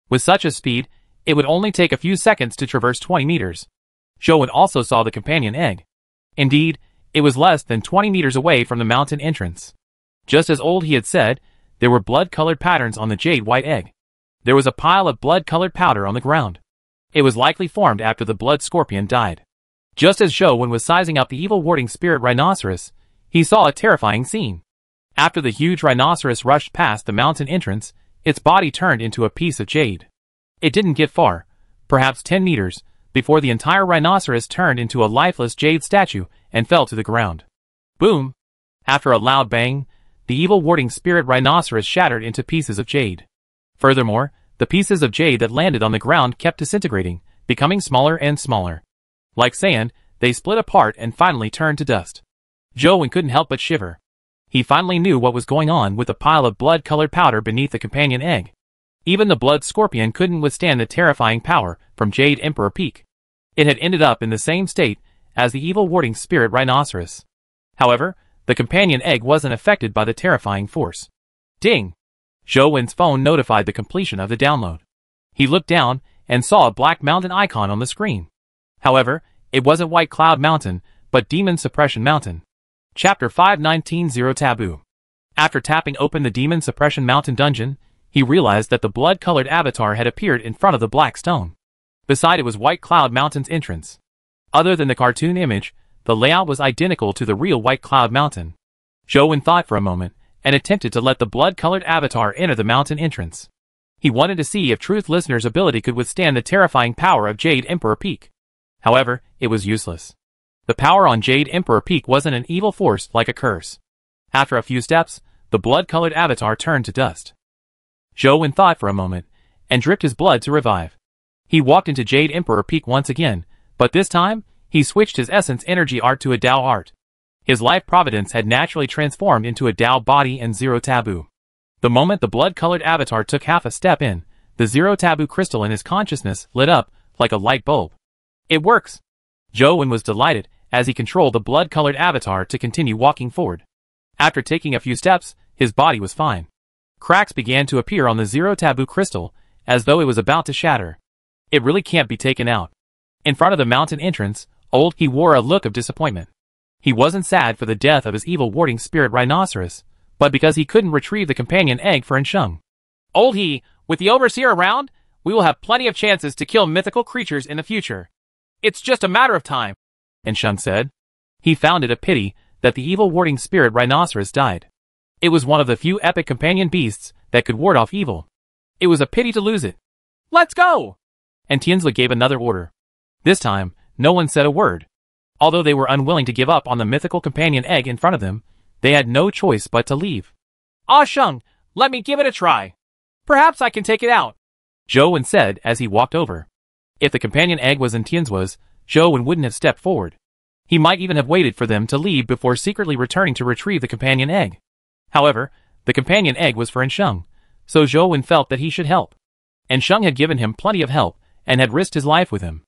With such a speed, it would only take a few seconds to traverse 20 meters. Zhou also saw the companion egg. Indeed, it was less than 20 meters away from the mountain entrance. Just as old he had said, there were blood-colored patterns on the jade white egg. There was a pile of blood-colored powder on the ground. It was likely formed after the blood scorpion died. Just as Zhou wen was sizing up the evil warding spirit rhinoceros, he saw a terrifying scene. After the huge rhinoceros rushed past the mountain entrance, its body turned into a piece of jade. It didn't get far, perhaps 10 meters, before the entire rhinoceros turned into a lifeless jade statue and fell to the ground. Boom! After a loud bang, the evil warding spirit rhinoceros shattered into pieces of jade. Furthermore, the pieces of jade that landed on the ground kept disintegrating, becoming smaller and smaller. Like sand, they split apart and finally turned to dust. Zhou couldn't help but shiver. He finally knew what was going on with the pile of blood-colored powder beneath the companion egg. Even the blood scorpion couldn't withstand the terrifying power from Jade Emperor Peak. It had ended up in the same state as the evil warding spirit rhinoceros. However, the companion egg wasn't affected by the terrifying force. Ding! Zhou Wen's phone notified the completion of the download. He looked down and saw a black mountain icon on the screen. However, it wasn't White Cloud Mountain, but Demon Suppression Mountain. Chapter 519 Zero Taboo After tapping open the Demon Suppression Mountain dungeon, he realized that the blood-colored avatar had appeared in front of the black stone. Beside it was White Cloud Mountain's entrance. Other than the cartoon image, the layout was identical to the real White Cloud Mountain. Zhou thought for a moment, and attempted to let the blood-colored avatar enter the mountain entrance. He wanted to see if Truth Listener's ability could withstand the terrifying power of Jade Emperor Peak. However, it was useless. The power on Jade Emperor Peak wasn't an evil force like a curse. After a few steps, the blood-colored avatar turned to dust. Zhou Wen thought for a moment, and dripped his blood to revive. He walked into Jade Emperor Peak once again, but this time, he switched his essence energy art to a Dao art. His life providence had naturally transformed into a Dao body and zero taboo. The moment the blood-colored avatar took half a step in, the zero taboo crystal in his consciousness lit up like a light bulb. It works! Zhou was delighted as he controlled the blood-colored avatar to continue walking forward. After taking a few steps, his body was fine. Cracks began to appear on the zero taboo crystal, as though it was about to shatter. It really can't be taken out. In front of the mountain entrance, old he wore a look of disappointment. He wasn't sad for the death of his evil warding spirit rhinoceros, but because he couldn't retrieve the companion egg for An Sheng. Old he, with the Overseer around, we will have plenty of chances to kill mythical creatures in the future. It's just a matter of time, An Sheng said. He found it a pity that the evil warding spirit rhinoceros died. It was one of the few epic companion beasts that could ward off evil. It was a pity to lose it. Let's go! An Tianzuo gave another order. This time, no one said a word. Although they were unwilling to give up on the mythical companion egg in front of them, they had no choice but to leave. Ah Sheng, let me give it a try. Perhaps I can take it out. Zhou Wen said as he walked over. If the companion egg was in Tianzuo's, Zhou Wen wouldn't have stepped forward. He might even have waited for them to leave before secretly returning to retrieve the companion egg. However, the companion egg was for An Sheng, so Zhou Wen felt that he should help. An Sheng had given him plenty of help, and had risked his life with him.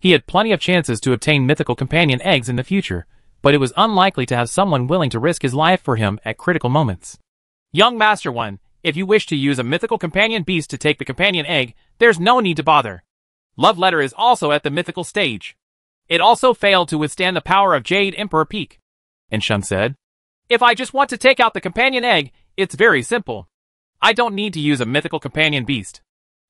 He had plenty of chances to obtain mythical companion eggs in the future, but it was unlikely to have someone willing to risk his life for him at critical moments. Young Master Wen, if you wish to use a mythical companion beast to take the companion egg, there's no need to bother. Love Letter is also at the mythical stage. It also failed to withstand the power of Jade Emperor Peak. An Sheng said, If I just want to take out the companion egg, it's very simple. I don't need to use a mythical companion beast.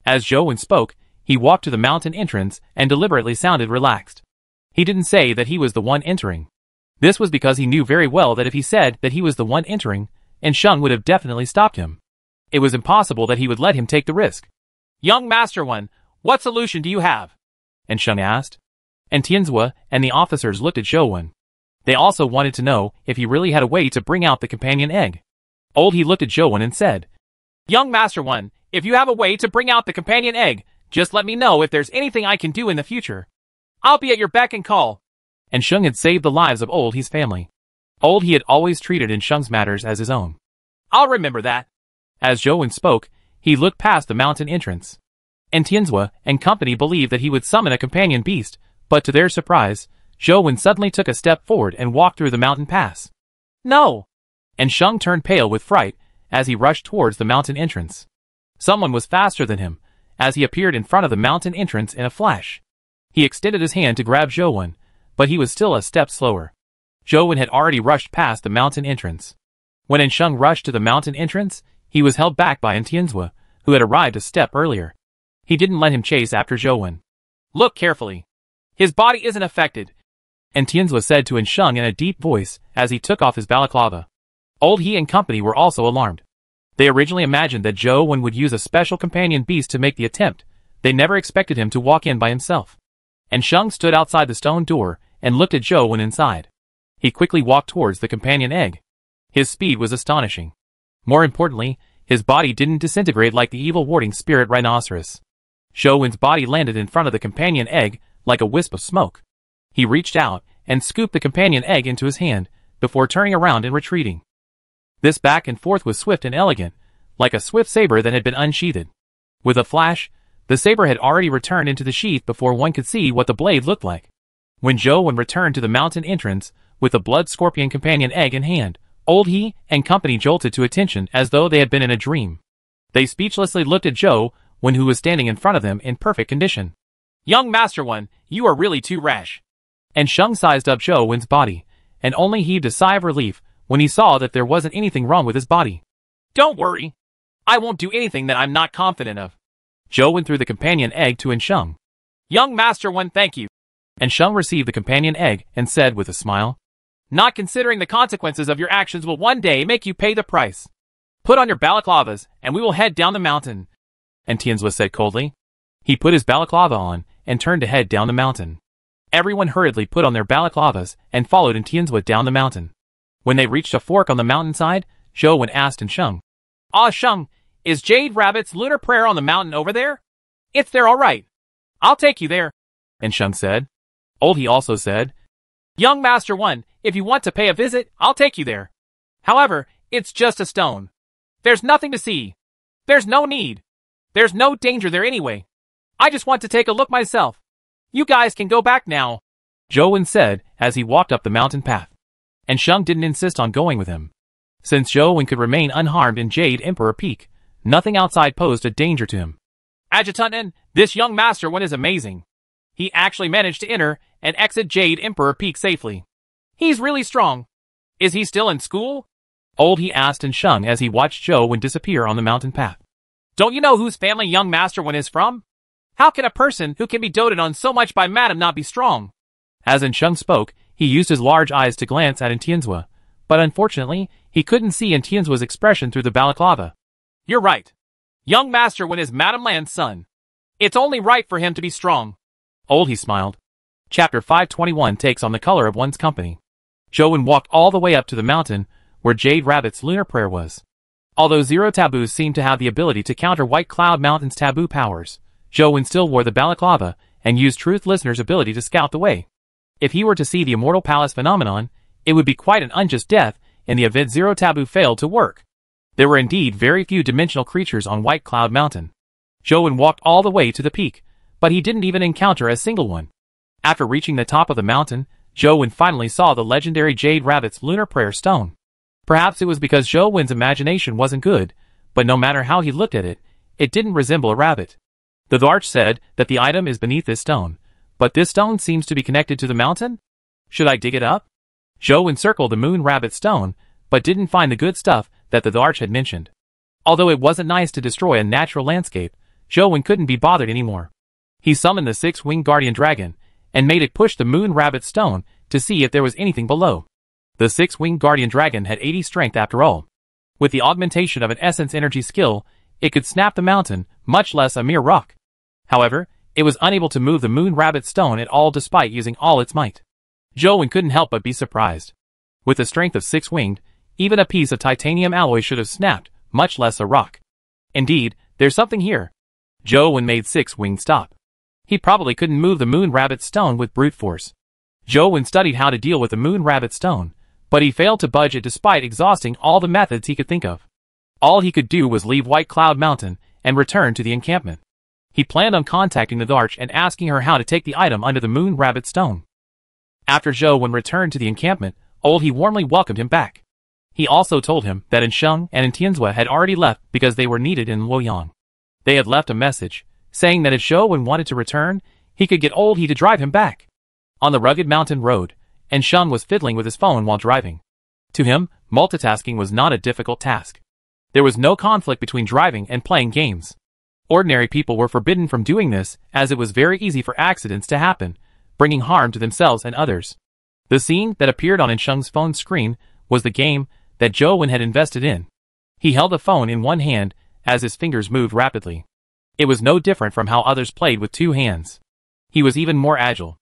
As Zhou Wen spoke, he walked to the mountain entrance and deliberately sounded relaxed. He didn't say that he was the one entering. This was because he knew very well that if he said that he was the one entering, An Sheng would have definitely stopped him. It was impossible that he would let him take the risk. Young Master Wen, what solution do you have? An Sheng asked. An Tianzuo and the officers looked at Zhou They also wanted to know if he really had a way to bring out the companion egg. Old he looked at Zhou and said, Young Master Wen, if you have a way to bring out the companion egg, just let me know if there's anything I can do in the future. I'll be at your beck and call. An Sheng had saved the lives of Old He's family. Old He had always treated An Sheng's matters as his own. I'll remember that. As Zhou Wen spoke, he looked past the mountain entrance. An Tianzuo and company believed that he would summon a companion beast, but to their surprise, Zhou Wen suddenly took a step forward and walked through the mountain pass. No! An Sheng turned pale with fright as he rushed towards the mountain entrance. Someone was faster than him, as he appeared in front of the mountain entrance in a flash. He extended his hand to grab Zhou but he was still a step slower. Zhou had already rushed past the mountain entrance. When An Sheng rushed to the mountain entrance, he was held back by Tianzuo, who had arrived a step earlier. He didn't let him chase after Zhou Look carefully. His body isn't affected. An Tianzuo said to Sheng in a deep voice as he took off his balaclava. Old He and company were also alarmed. They originally imagined that Zhou Wen would use a special companion beast to make the attempt. They never expected him to walk in by himself. An Sheng stood outside the stone door and looked at Zhou Wen inside. He quickly walked towards the companion egg. His speed was astonishing. More importantly, his body didn't disintegrate like the evil warding spirit rhinoceros. Zhou Wen's body landed in front of the companion egg like a wisp of smoke. He reached out and scooped the companion egg into his hand before turning around and retreating. This back and forth was swift and elegant, like a swift saber that had been unsheathed. With a flash, the saber had already returned into the sheath before one could see what the blade looked like. When Wen returned to the mountain entrance, with the blood scorpion companion egg in hand, Old He and company jolted to attention as though they had been in a dream. They speechlessly looked at Zhou Wen who was standing in front of them in perfect condition. Young Master Wen, you are really too rash. An Sheng sized up Zhou Wen's body, and only heaved a sigh of relief when he saw that there wasn't anything wrong with his body. Don't worry. I won't do anything that I'm not confident of. Zhou went through the companion egg to Sheng. Young Master Wen thank you. An Sheng received the companion egg and said with a smile, Not considering the consequences of your actions will one day make you pay the price. Put on your balaclavas, and we will head down the mountain. An Tianzuo said coldly. He put his balaclava on and turned to head down the mountain. Everyone hurriedly put on their balaclavas and followed Tianzuo down the mountain. When they reached a fork on the mountainside, Zhou Wen asked An Sheng. Ah Sheng, is Jade Rabbit's lunar prayer on the mountain over there? It's there all right. I'll take you there. An Sheng said. Old he also said. Young Master Wen, if you want to pay a visit, I'll take you there. However, it's just a stone. There's nothing to see. There's no need. There's no danger there anyway. I just want to take a look myself. You guys can go back now. Wen said as he walked up the mountain path An Sheng didn't insist on going with him. Since Zhou Wen could remain unharmed in Jade Emperor Peak, nothing outside posed a danger to him. Adjutant, this young Master Wen is amazing. He actually managed to enter and exit Jade Emperor Peak safely. He's really strong. Is he still in school? Old he asked An Sheng as he watched Zhou Wen disappear on the mountain path. Don't you know whose family young Master Wen is from? How can a person who can be doted on so much by madam not be strong? As An Sheng spoke, he used his large eyes to glance at Tianzuo, but unfortunately, he couldn't see Tianzuo's expression through the balaclava. You're right. Young Master Wen is Madame Lan's son. It's only right for him to be strong. Old he smiled. Chapter 521 takes on the color of one's company. Wen walked all the way up to the mountain where Jade Rabbit's lunar prayer was. Although Zero Taboos seemed to have the ability to counter White Cloud Mountain's taboo powers, Wen still wore the balaclava and used Truth Listener's ability to scout the way. If he were to see the Immortal Palace phenomenon, it would be quite an unjust death in the event Zero Taboo failed to work. There were indeed very few dimensional creatures on White Cloud Mountain. Wen walked all the way to the peak, but he didn't even encounter a single one. After reaching the top of the mountain, Wen finally saw the legendary Jade Rabbit's lunar prayer stone. Perhaps it was because Wen's imagination wasn't good, but no matter how he looked at it, it didn't resemble a rabbit. The Dwarch said that the item is beneath this stone, but this stone seems to be connected to the mountain? Should I dig it up? Zhou encircled the moon rabbit stone, but didn't find the good stuff that the Thearch had mentioned. Although it wasn't nice to destroy a natural landscape, Wen couldn't be bothered anymore. He summoned the six-winged guardian dragon, and made it push the moon rabbit stone to see if there was anything below. The six-winged guardian dragon had 80 strength after all. With the augmentation of an essence energy skill, it could snap the mountain, much less a mere rock. However, it was unable to move the moon rabbit stone at all despite using all its might. Wen couldn't help but be surprised. With the strength of six-winged, even a piece of titanium alloy should have snapped, much less a rock. Indeed, there's something here. Wen made six-winged stop. He probably couldn't move the moon rabbit stone with brute force. Wen studied how to deal with the moon rabbit stone, but he failed to budge it despite exhausting all the methods he could think of. All he could do was leave White Cloud Mountain and return to the encampment. He planned on contacting the Thearch and asking her how to take the item under the Moon Rabbit Stone. After Zhou Wen returned to the encampment, Old He warmly welcomed him back. He also told him that An Sheng and An Tianzuo had already left because they were needed in Luoyang. They had left a message, saying that if Zhou Wen wanted to return, he could get Old He to drive him back. On the rugged mountain road, Sheng was fiddling with his phone while driving. To him, multitasking was not a difficult task. There was no conflict between driving and playing games. Ordinary people were forbidden from doing this as it was very easy for accidents to happen, bringing harm to themselves and others. The scene that appeared on Sheng's phone screen was the game that Zhou Wen had invested in. He held the phone in one hand as his fingers moved rapidly. It was no different from how others played with two hands. He was even more agile.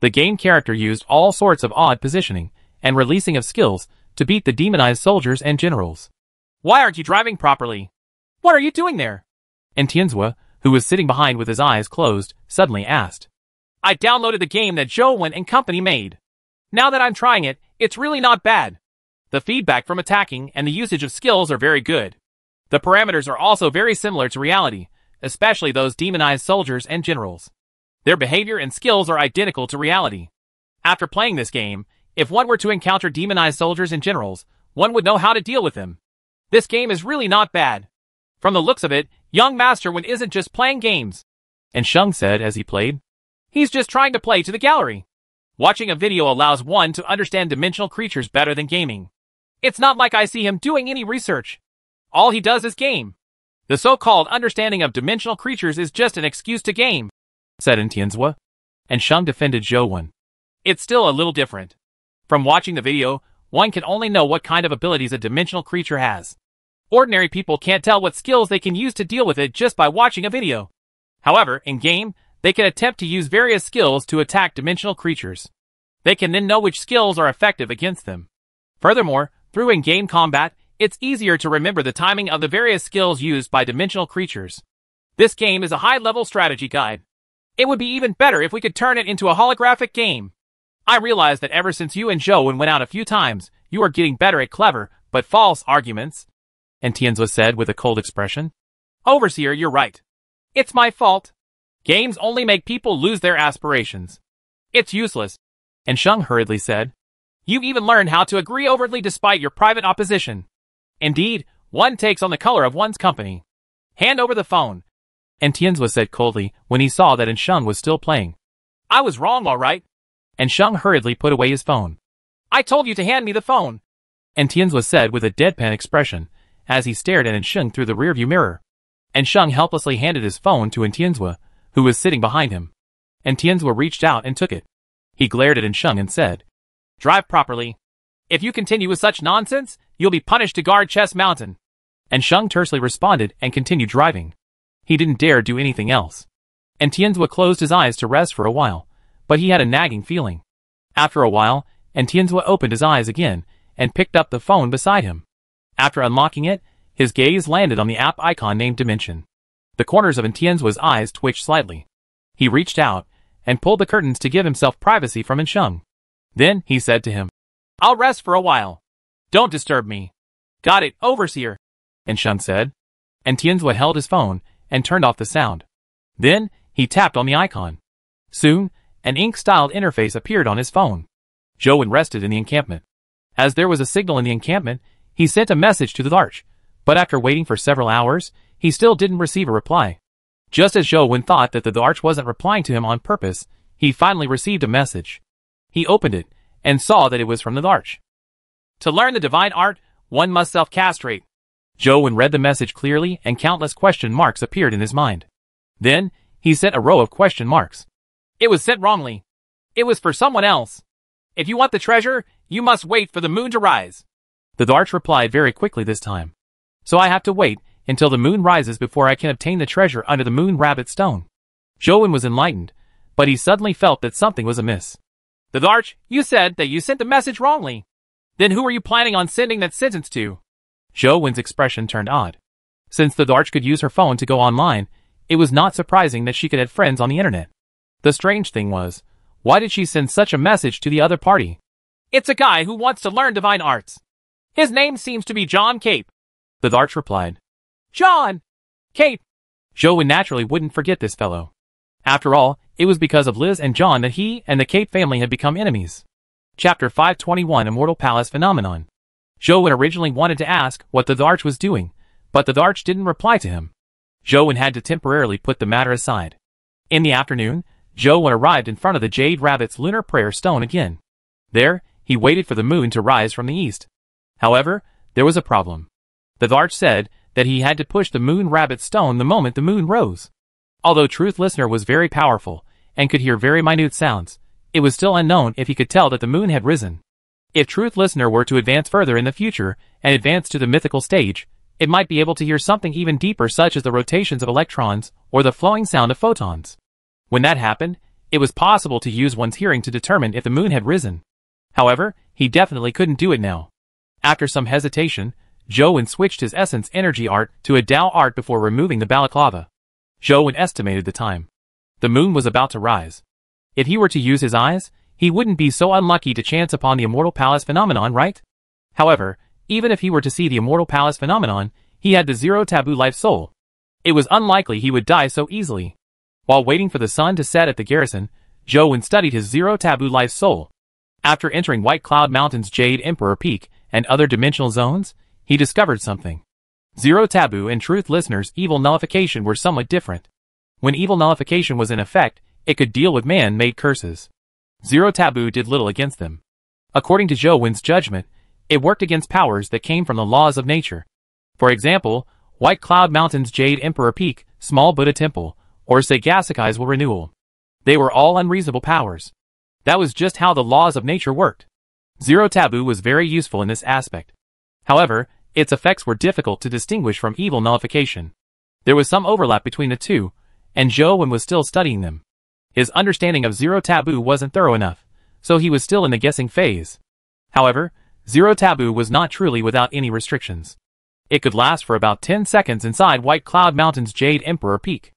The game character used all sorts of odd positioning and releasing of skills to beat the demonized soldiers and generals. Why aren't you driving properly? What are you doing there? An Tianzuo, who was sitting behind with his eyes closed, suddenly asked. I downloaded the game that Zhou Wen and company made. Now that I'm trying it, it's really not bad. The feedback from attacking and the usage of skills are very good. The parameters are also very similar to reality, especially those demonized soldiers and generals. Their behavior and skills are identical to reality. After playing this game, if one were to encounter demonized soldiers and generals, one would know how to deal with them. This game is really not bad. From the looks of it, young Master Wen isn't just playing games. An Sheng said as he played. He's just trying to play to the gallery. Watching a video allows one to understand dimensional creatures better than gaming. It's not like I see him doing any research. All he does is game. The so-called understanding of dimensional creatures is just an excuse to game, said Tianzuo. An Sheng defended Zhou Wen. It's still a little different. From watching the video, one can only know what kind of abilities a dimensional creature has. Ordinary people can't tell what skills they can use to deal with it just by watching a video. However, in game, they can attempt to use various skills to attack dimensional creatures. They can then know which skills are effective against them. Furthermore, through in-game combat, it's easier to remember the timing of the various skills used by dimensional creatures. This game is a high-level strategy guide. It would be even better if we could turn it into a holographic game. I realize that ever since you and Wen went out a few times, you are getting better at clever, but false arguments An Tianzuo said with a cold expression. Overseer, you're right. It's my fault. Games only make people lose their aspirations. It's useless. An Sheng hurriedly said, You even learned how to agree overtly despite your private opposition. Indeed, one takes on the color of one's company. Hand over the phone. An Tianzuo said coldly when he saw that Sheng was still playing. I was wrong, all right. An Sheng hurriedly put away his phone. I told you to hand me the phone. An Tianzuo said with a deadpan expression, as he stared at Sheng through the rearview mirror. An Sheng helplessly handed his phone to Tianzuo, who was sitting behind him. An Tianzuo reached out and took it. He glared at Sheng and said, Drive properly. If you continue with such nonsense, you'll be punished to guard Chess Mountain. An Sheng tersely responded and continued driving. He didn't dare do anything else. An Tianzuo closed his eyes to rest for a while, but he had a nagging feeling. After a while, An Tianzuo opened his eyes again and picked up the phone beside him. After unlocking it, his gaze landed on the app icon named Dimension. The corners of Tianzuo's eyes twitched slightly. He reached out and pulled the curtains to give himself privacy from Sheng. Then he said to him, I'll rest for a while. Don't disturb me. Got it, overseer. An Sheng said. An Tianzuo held his phone and turned off the sound. Then he tapped on the icon. Soon, an ink-styled interface appeared on his phone. Zhou rested in the encampment. As there was a signal in the encampment, he sent a message to the Thearch, but after waiting for several hours, he still didn't receive a reply. Just as Zhou Wen thought that the Thearch wasn't replying to him on purpose, he finally received a message. He opened it, and saw that it was from the Thearch. To learn the divine art, one must self-castrate. Zhou Wen read the message clearly and countless question marks appeared in his mind. Then, he sent a row of question marks. It was sent wrongly. It was for someone else. If you want the treasure, you must wait for the moon to rise. The Thearch replied very quickly this time. So I have to wait until the moon rises before I can obtain the treasure under the moon rabbit stone. Wen was enlightened, but he suddenly felt that something was amiss. The Thearch, you said that you sent the message wrongly. Then who are you planning on sending that sentence to? Zhou Wen's expression turned odd. Since the Thearch could use her phone to go online, it was not surprising that she could have friends on the internet. The strange thing was, why did she send such a message to the other party? It's a guy who wants to learn divine arts. His name seems to be John Cape. The Thearch replied. John! Cape! Wen naturally wouldn't forget this fellow. After all, it was because of Liz and John that he and the Cape family had become enemies. Chapter 521 Immortal Palace Phenomenon Wen originally wanted to ask what the Thearch was doing, but the Thearch didn't reply to him. Wen had to temporarily put the matter aside. In the afternoon, Wen arrived in front of the Jade Rabbit's lunar prayer stone again. There, he waited for the moon to rise from the east. However, there was a problem. The Thearch said that he had to push the moon rabbit stone the moment the moon rose. Although Truth Listener was very powerful and could hear very minute sounds, it was still unknown if he could tell that the moon had risen. If Truth Listener were to advance further in the future and advance to the mythical stage, it might be able to hear something even deeper such as the rotations of electrons or the flowing sound of photons. When that happened, it was possible to use one's hearing to determine if the moon had risen. However, he definitely couldn't do it now. After some hesitation, Zhou switched his essence energy art to a Dao art before removing the balaclava. Zhou estimated the time. The moon was about to rise. If he were to use his eyes, he wouldn't be so unlucky to chance upon the Immortal Palace phenomenon, right? However, even if he were to see the Immortal Palace phenomenon, he had the Zero Taboo Life Soul. It was unlikely he would die so easily. While waiting for the sun to set at the garrison, Zhou studied his Zero Taboo Life Soul. After entering White Cloud Mountain's Jade Emperor Peak and other dimensional zones, he discovered something. Zero Taboo and Truth Listener's evil nullification were somewhat different. When evil nullification was in effect, it could deal with man-made curses. Zero Taboo did little against them. According to Zhou Wen's judgment, it worked against powers that came from the laws of nature. For example, White Cloud Mountain's Jade Emperor Peak, Small Buddha Temple, or Sagasekai's will renewal. They were all unreasonable powers. That was just how the laws of nature worked. Zero Taboo was very useful in this aspect. However, its effects were difficult to distinguish from evil nullification. There was some overlap between the two, and Zhou Wen was still studying them. His understanding of Zero Taboo wasn't thorough enough, so he was still in the guessing phase. However, Zero Taboo was not truly without any restrictions. It could last for about 10 seconds inside White Cloud Mountain's Jade Emperor Peak.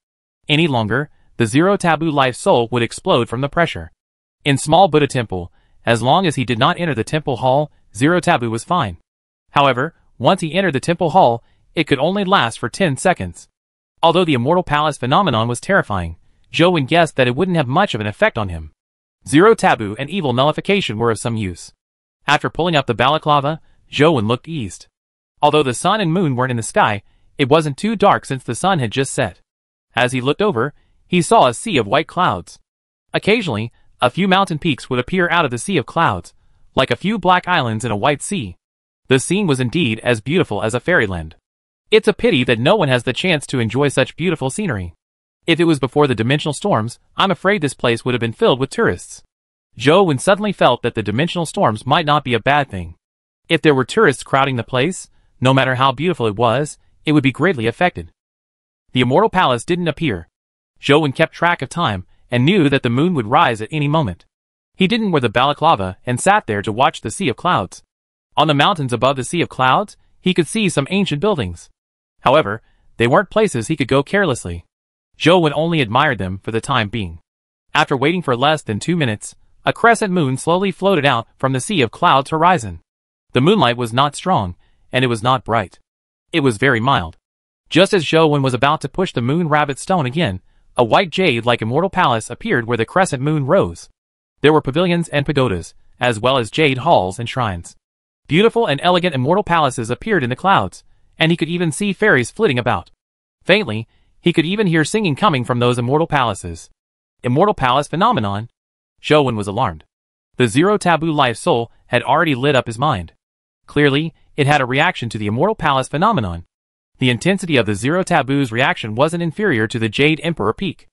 Any longer, the Zero Taboo Life Soul would explode from the pressure. In Small Buddha Temple, as long as he did not enter the temple hall, Zero Taboo was fine. However, once he entered the temple hall, it could only last for 10 seconds. Although the Immortal Palace phenomenon was terrifying, Wen guessed that it wouldn't have much of an effect on him. Zero Taboo and Evil Nullification were of some use. After pulling up the balaclava, Wen looked east. Although the sun and moon weren't in the sky, it wasn't too dark since the sun had just set. As he looked over, he saw a sea of white clouds. Occasionally, a few mountain peaks would appear out of the sea of clouds, like a few black islands in a white sea. The scene was indeed as beautiful as a fairyland. It's a pity that no one has the chance to enjoy such beautiful scenery. If it was before the dimensional storms, I'm afraid this place would have been filled with tourists. Zhou Wen suddenly felt that the dimensional storms might not be a bad thing. If there were tourists crowding the place, no matter how beautiful it was, it would be greatly affected. The Immortal Palace didn't appear. Zhou Wen kept track of time and knew that the moon would rise at any moment. He didn't wear the balaclava and sat there to watch the sea of clouds. On the mountains above the sea of clouds, he could see some ancient buildings. However, they weren't places he could go carelessly. Zhou Wen only admired them for the time being. After waiting for less than two minutes, a crescent moon slowly floated out from the sea of clouds horizon. The moonlight was not strong, and it was not bright. It was very mild. Just as Zhou Wen was about to push the moon rabbit stone again, a white jade like immortal palace appeared where the crescent moon rose. There were pavilions and pagodas, as well as jade halls and shrines. Beautiful and elegant immortal palaces appeared in the clouds, and he could even see fairies flitting about. Faintly, he could even hear singing coming from those immortal palaces. Immortal palace phenomenon? Zhou Wen was alarmed. The zero taboo life soul had already lit up his mind. Clearly, it had a reaction to the immortal palace phenomenon. The intensity of the Zero Taboo's reaction wasn't inferior to the Jade Emperor peak.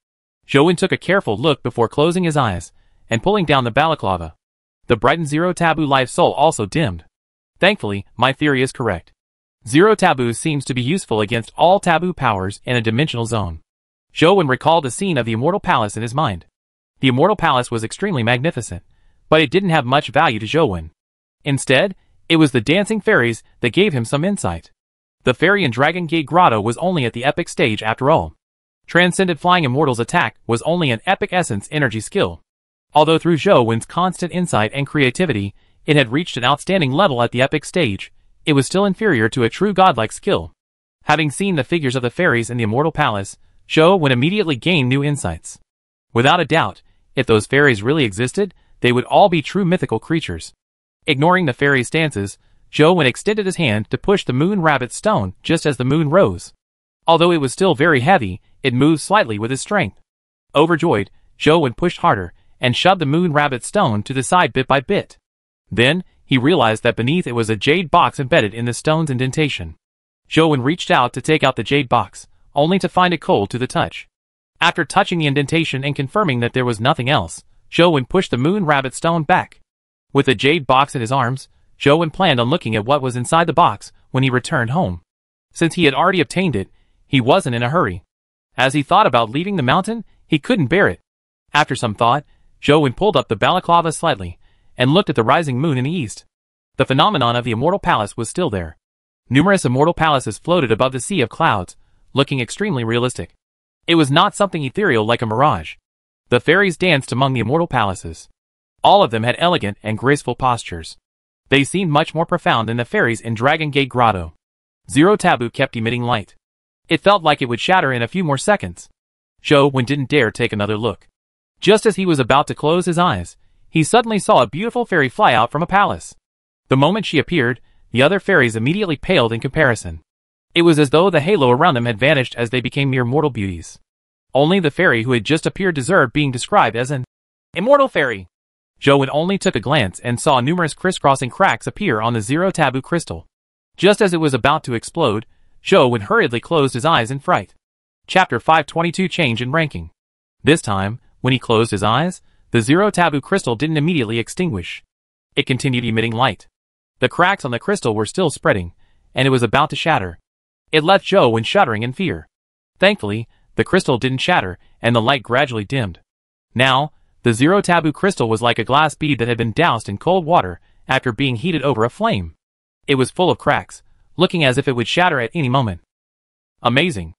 Wen took a careful look before closing his eyes and pulling down the balaclava. The brightened Zero Taboo Life Soul also dimmed. Thankfully, my theory is correct. Zero Taboo seems to be useful against all taboo powers in a dimensional zone. Wen recalled the scene of the Immortal Palace in his mind. The Immortal Palace was extremely magnificent, but it didn't have much value to Wen. Instead, it was the dancing fairies that gave him some insight. The Fairy and Dragon Gate Grotto was only at the epic stage after all. Transcendent Flying Immortal's attack was only an epic essence energy skill. Although through Zhou Wen's constant insight and creativity, it had reached an outstanding level at the epic stage, it was still inferior to a true godlike skill. Having seen the figures of the fairies in the Immortal Palace, Zhou Wen immediately gained new insights. Without a doubt, if those fairies really existed, they would all be true mythical creatures. Ignoring the fairies' stances, Zhou extended his hand to push the moon rabbit stone just as the moon rose. Although it was still very heavy, it moved slightly with his strength. Overjoyed, Zhou pushed harder and shoved the moon rabbit stone to the side bit by bit. Then, he realized that beneath it was a jade box embedded in the stone's indentation. Zhou reached out to take out the jade box, only to find it cold to the touch. After touching the indentation and confirming that there was nothing else, Zhou pushed the moon rabbit stone back. With the jade box in his arms, Zhou planned on looking at what was inside the box when he returned home. Since he had already obtained it, he wasn't in a hurry. As he thought about leaving the mountain, he couldn't bear it. After some thought, Zhou pulled up the balaclava slightly and looked at the rising moon in the east. The phenomenon of the immortal palace was still there. Numerous immortal palaces floated above the sea of clouds, looking extremely realistic. It was not something ethereal like a mirage. The fairies danced among the immortal palaces. All of them had elegant and graceful postures. They seemed much more profound than the fairies in Dragon Gate Grotto. Zero Taboo kept emitting light. It felt like it would shatter in a few more seconds. Zhou Wen didn't dare take another look. Just as he was about to close his eyes, he suddenly saw a beautiful fairy fly out from a palace. The moment she appeared, the other fairies immediately paled in comparison. It was as though the halo around them had vanished as they became mere mortal beauties. Only the fairy who had just appeared deserved being described as an immortal fairy. Wen only took a glance and saw numerous crisscrossing cracks appear on the zero taboo crystal. Just as it was about to explode, Wen hurriedly closed his eyes in fright. Chapter 522 Change in Ranking This time, when he closed his eyes, the zero taboo crystal didn't immediately extinguish. It continued emitting light. The cracks on the crystal were still spreading, and it was about to shatter. It left Wen shuddering in fear. Thankfully, the crystal didn't shatter, and the light gradually dimmed. Now, the zero taboo crystal was like a glass bead that had been doused in cold water after being heated over a flame. It was full of cracks, looking as if it would shatter at any moment. Amazing.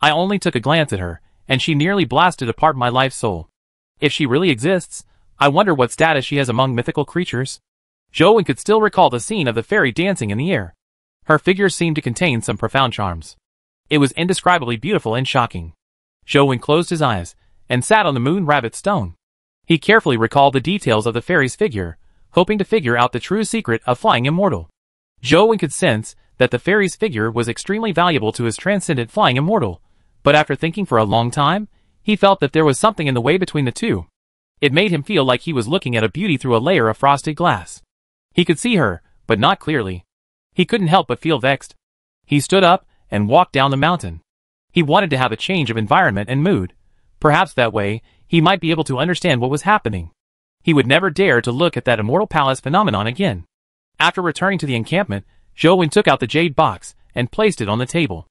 I only took a glance at her, and she nearly blasted apart my life soul. If she really exists, I wonder what status she has among mythical creatures. Zhou could still recall the scene of the fairy dancing in the air. Her figure seemed to contain some profound charms. It was indescribably beautiful and shocking. Zhou closed his eyes and sat on the moon rabbit stone. He carefully recalled the details of the fairy's figure, hoping to figure out the true secret of flying immortal. Wen could sense that the fairy's figure was extremely valuable to his transcendent flying immortal, but after thinking for a long time, he felt that there was something in the way between the two. It made him feel like he was looking at a beauty through a layer of frosted glass. He could see her, but not clearly. He couldn't help but feel vexed. He stood up and walked down the mountain. He wanted to have a change of environment and mood. Perhaps that way, he might be able to understand what was happening. He would never dare to look at that immortal palace phenomenon again. After returning to the encampment, Zhou took out the jade box and placed it on the table.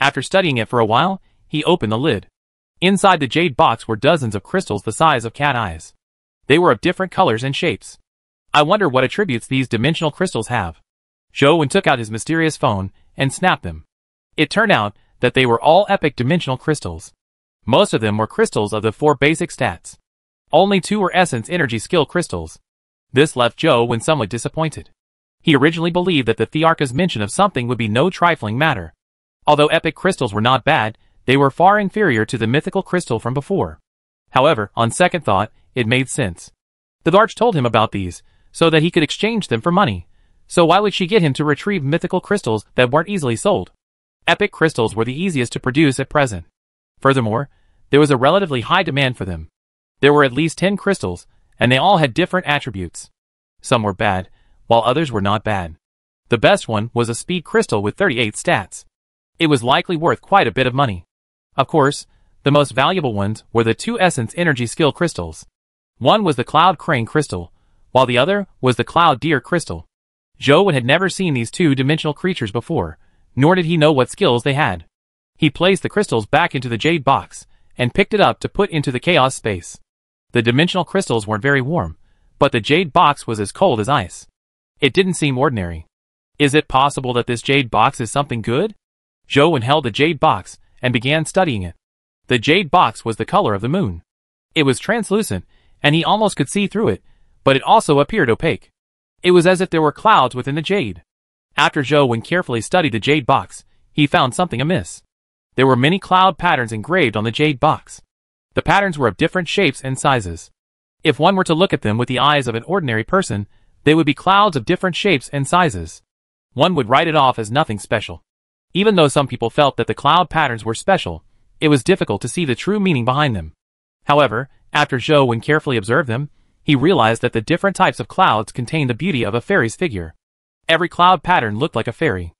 After studying it for a while, he opened the lid. Inside the jade box were dozens of crystals the size of cat eyes. They were of different colors and shapes. I wonder what attributes these dimensional crystals have. Zhou Wen took out his mysterious phone and snapped them. It turned out that they were all epic dimensional crystals. Most of them were crystals of the four basic stats. Only two were essence energy skill crystals. This left Zhou somewhat disappointed. He originally believed that the Thearch's mention of something would be no trifling matter. Although epic crystals were not bad, they were far inferior to the mythical crystal from before. However, on second thought, it made sense. The Thearch told him about these, so that he could exchange them for money. So why would she get him to retrieve mythical crystals that weren't easily sold? Epic crystals were the easiest to produce at present. Furthermore, there was a relatively high demand for them. There were at least 10 crystals, and they all had different attributes. Some were bad, while others were not bad. The best one was a speed crystal with 38 stats. It was likely worth quite a bit of money. Of course, the most valuable ones were the two Essence Energy Skill Crystals. One was the Cloud Crane Crystal, while the other was the Cloud Deer Crystal. Zhou had never seen these two-dimensional creatures before, nor did he know what skills they had. He placed the crystals back into the jade box, and picked it up to put into the chaos space. The dimensional crystals weren't very warm, but the jade box was as cold as ice. It didn't seem ordinary. Is it possible that this jade box is something good? Zhou held the jade box, and began studying it. The jade box was the color of the moon. It was translucent, and he almost could see through it, but it also appeared opaque. It was as if there were clouds within the jade. After Zhou carefully studied the jade box, he found something amiss. There were many cloud patterns engraved on the jade box. The patterns were of different shapes and sizes. If one were to look at them with the eyes of an ordinary person, they would be clouds of different shapes and sizes. One would write it off as nothing special. Even though some people felt that the cloud patterns were special, it was difficult to see the true meaning behind them. However, after Zhou Wen carefully observed them, he realized that the different types of clouds contained the beauty of a fairy's figure. Every cloud pattern looked like a fairy.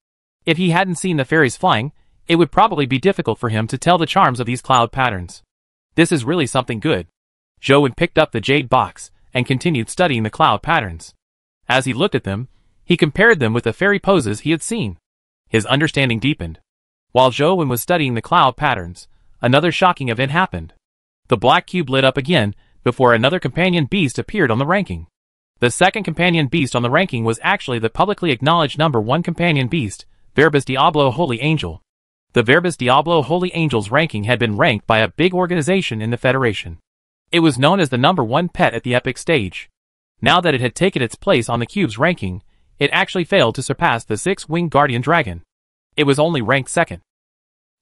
If he hadn't seen the fairies flying, it would probably be difficult for him to tell the charms of these cloud patterns. This is really something good. Zhou picked up the jade box and continued studying the cloud patterns. As he looked at them, he compared them with the fairy poses he had seen. His understanding deepened. While Zhou was studying the cloud patterns, another shocking event happened. The black cube lit up again before another companion beast appeared on the ranking. The second companion beast on the ranking was actually the publicly acknowledged number one companion beast, Verbis Diablo Holy Angel. The Verbis Diablo Holy Angel's ranking had been ranked by a big organization in the Federation. It was known as the number one pet at the epic stage. Now that it had taken its place on the cube's ranking, it actually failed to surpass the six-winged guardian dragon. It was only ranked second.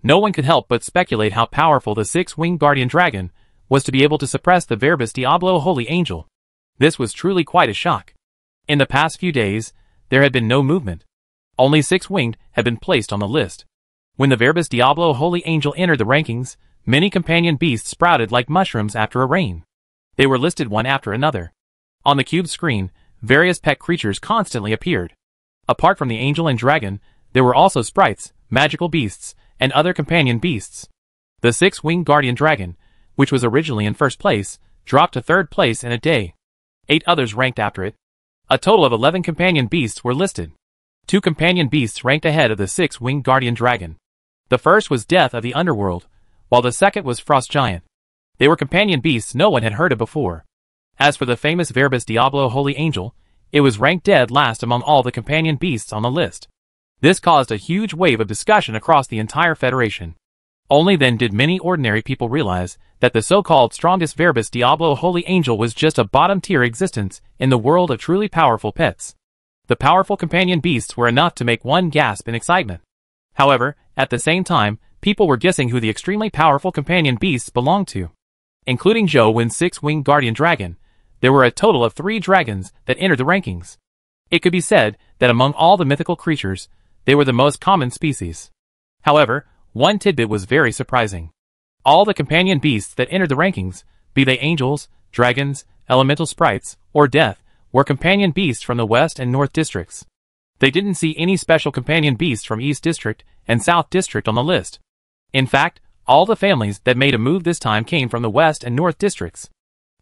No one could help but speculate how powerful the six-winged guardian dragon was to be able to suppress the Verbis Diablo Holy Angel. This was truly quite a shock. In the past few days, there had been no movement. Only six-winged had been placed on the list. When the Verbis Diablo Holy Angel entered the rankings, many companion beasts sprouted like mushrooms after a rain. They were listed one after another. On the cube screen, various pet creatures constantly appeared. Apart from the angel and dragon, there were also sprites, magical beasts, and other companion beasts. The six-winged guardian dragon, which was originally in first place, dropped to third place in a day. Eight others ranked after it. A total of 11 companion beasts were listed. Two companion beasts ranked ahead of the six-winged guardian dragon. The first was Death of the Underworld, while the second was Frost Giant. They were companion beasts no one had heard of before. As for the famous Verbis Diablo Holy Angel, it was ranked dead last among all the companion beasts on the list. This caused a huge wave of discussion across the entire Federation. Only then did many ordinary people realize that the so-called strongest Verbis Diablo Holy Angel was just a bottom-tier existence in the world of truly powerful pets. The powerful companion beasts were enough to make one gasp in excitement. However, at the same time, people were guessing who the extremely powerful companion beasts belonged to. Including Zhou Wen's six-winged guardian dragon, there were a total of three dragons that entered the rankings. It could be said that among all the mythical creatures, they were the most common species. However, one tidbit was very surprising. All the companion beasts that entered the rankings, be they angels, dragons, elemental sprites, or death, were companion beasts from the west and north districts. They didn't see any special companion beasts from East District and South District on the list. In fact, all the families that made a move this time came from the West and North Districts.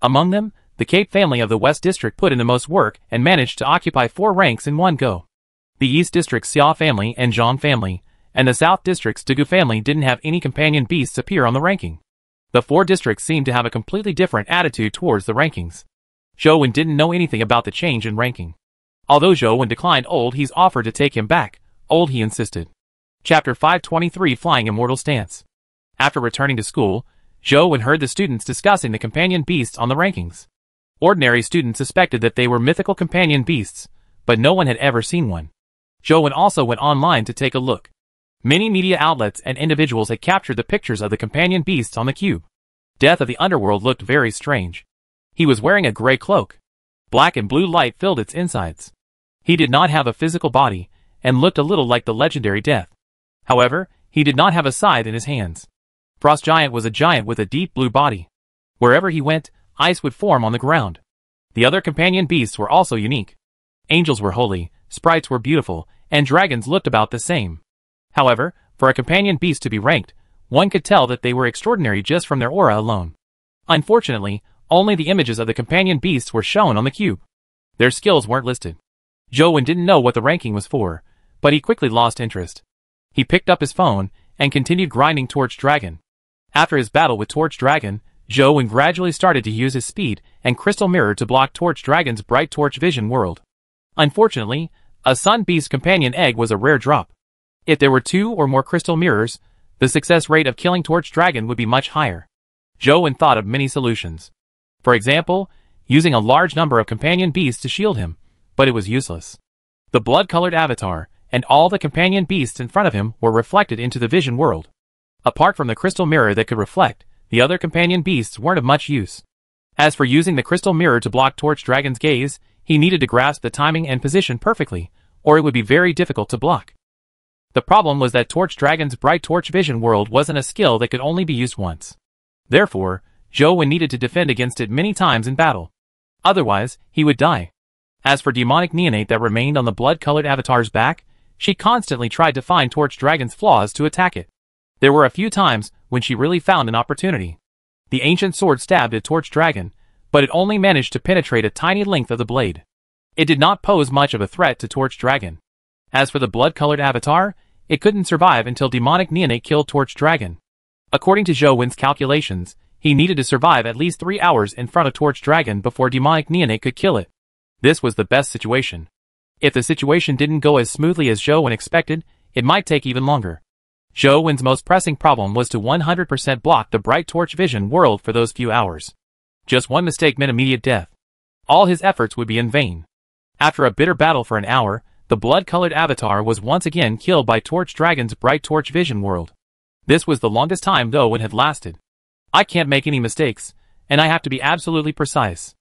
Among them, the Cape family of the West District put in the most work and managed to occupy four ranks in one go. The East District's Xia family and Zhang family, and the South District's Dugu family didn't have any companion beasts appear on the ranking. The four districts seemed to have a completely different attitude towards the rankings. Zhou Wen didn't know anything about the change in ranking. Although Zhou Wen declined Old He's offer to take him back, Old He insisted. Chapter 523 Flying Immortal Stance After returning to school, Zhou Wen heard the students discussing the companion beasts on the rankings. Ordinary students suspected that they were mythical companion beasts, but no one had ever seen one. Zhou Wen also went online to take a look. Many media outlets and individuals had captured the pictures of the companion beasts on the cube. Death of the Underworld looked very strange. He was wearing a gray cloak, Black and blue light filled its insides. He did not have a physical body, and looked a little like the legendary Death. However, he did not have a scythe in his hands. Frost Giant was a giant with a deep blue body. Wherever he went, ice would form on the ground. The other companion beasts were also unique. Angels were holy, sprites were beautiful, and dragons looked about the same. However, for a companion beast to be ranked, one could tell that they were extraordinary just from their aura alone. Unfortunately, only the images of the companion beasts were shown on the cube. Their skills weren't listed. Zhou Wen didn't know what the ranking was for, but he quickly lost interest. He picked up his phone and continued grinding Torch Dragon. After his battle with Torch Dragon, Zhou Wen gradually started to use his speed and crystal mirror to block Torch Dragon's bright torch vision world. Unfortunately, a Sun Beast companion egg was a rare drop. If there were two or more crystal mirrors, the success rate of killing Torch Dragon would be much higher. Zhou Wen thought of many solutions. For example, using a large number of companion beasts to shield him, but it was useless. The blood-colored avatar, and all the companion beasts in front of him were reflected into the vision world. Apart from the crystal mirror that could reflect, the other companion beasts weren't of much use. As for using the crystal mirror to block Torch Dragon's gaze, he needed to grasp the timing and position perfectly, or it would be very difficult to block. The problem was that Torch Dragon's bright torch vision world wasn't a skill that could only be used once. Therefore, Zhou Wen needed to defend against it many times in battle. Otherwise, he would die. As for demonic neonate that remained on the blood-colored avatar's back, She constantly tried to find Torch Dragon's flaws to attack it. There were a few times when she really found an opportunity. The ancient sword stabbed at Torch Dragon, but it only managed to penetrate a tiny length of the blade. It did not pose much of a threat to Torch Dragon. As for the blood-colored avatar, it couldn't survive until demonic neonate killed Torch Dragon. According to Zhou Wen's calculations, he needed to survive at least three hours in front of Torch Dragon before demonic neonate could kill it. This was the best situation. If the situation didn't go as smoothly as Zhou Wen expected, it might take even longer. Zhou Wen's most pressing problem was to 100% block the bright torch vision world for those few hours. Just one mistake meant immediate death. All his efforts would be in vain. After a bitter battle for an hour, the blood-colored avatar was once again killed by Torch Dragon's bright torch vision world. This was the longest time though it had lasted. I can't make any mistakes, and I have to be absolutely precise.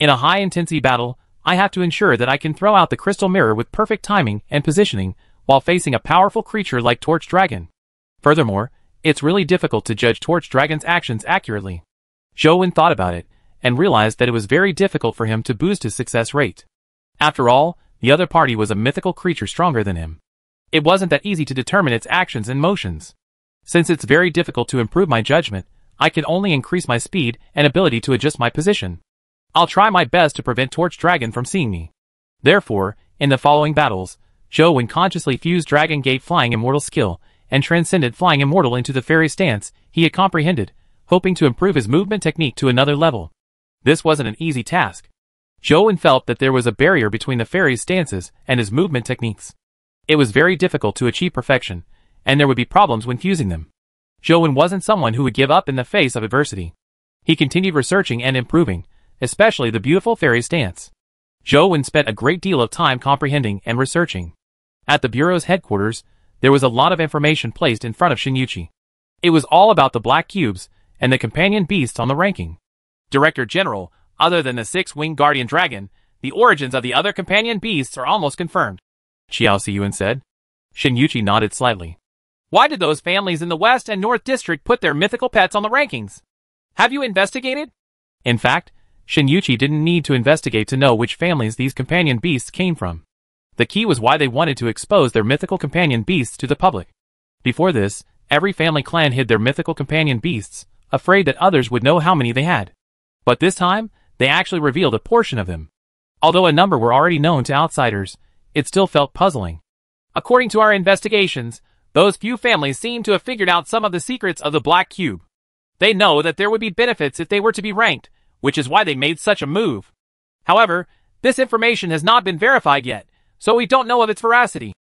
In a high-intensity battle, I have to ensure that I can throw out the crystal mirror with perfect timing and positioning while facing a powerful creature like Torch Dragon. Furthermore, it's really difficult to judge Torch Dragon's actions accurately. Zhou thought about it, and realized that it was very difficult for him to boost his success rate. After all, the other party was a mythical creature stronger than him. It wasn't that easy to determine its actions and motions. Since it's very difficult to improve my judgment, I can only increase my speed and ability to adjust my position. I'll try my best to prevent Torch Dragon from seeing me. Therefore, in the following battles, Zhou Wen consciously fused Dragon Gate Flying Immortal skill and Transcendent Flying Immortal into the fairy stance he had comprehended, hoping to improve his movement technique to another level. This wasn't an easy task. Zhou Wen felt that there was a barrier between the fairy's stances and his movement techniques. It was very difficult to achieve perfection, and there would be problems when fusing them. Zhou wasn't someone who would give up in the face of adversity. He continued researching and improving, especially the beautiful fairy dance. Zhou spent a great deal of time comprehending and researching. At the Bureau's headquarters, there was a lot of information placed in front of Shin It was all about the black cubes and the companion beasts on the ranking. Director General, other than the six-winged guardian dragon, the origins of the other companion beasts are almost confirmed. Xiao Siyuan said. Shin nodded slightly. Why did those families in the West and North District put their mythical pets on the rankings? Have you investigated? In fact, Shin Yuchi didn't need to investigate to know which families these companion beasts came from. The key was why they wanted to expose their mythical companion beasts to the public. Before this, every family clan hid their mythical companion beasts, afraid that others would know how many they had. But this time, they actually revealed a portion of them. Although a number were already known to outsiders, it still felt puzzling. According to our investigations, those few families seem to have figured out some of the secrets of the Black Cube. They know that there would be benefits if they were to be ranked, which is why they made such a move. However, this information has not been verified yet, so we don't know of its veracity.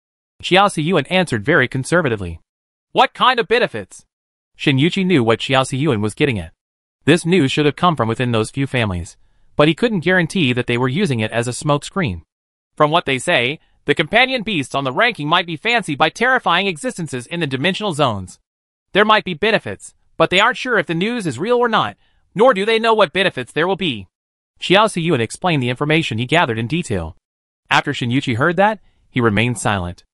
Xiao Yuan answered very conservatively. What kind of benefits? Shin knew what Xiao Yuan was getting at. This news should have come from within those few families, but he couldn't guarantee that they were using it as a smokescreen. From what they say, the companion beasts on the ranking might be fancied by terrifying existences in the dimensional zones. There might be benefits, but they aren't sure if the news is real or not, nor do they know what benefits there will be. Xiao Yuan explained the information he gathered in detail. After Shin heard that, he remained silent.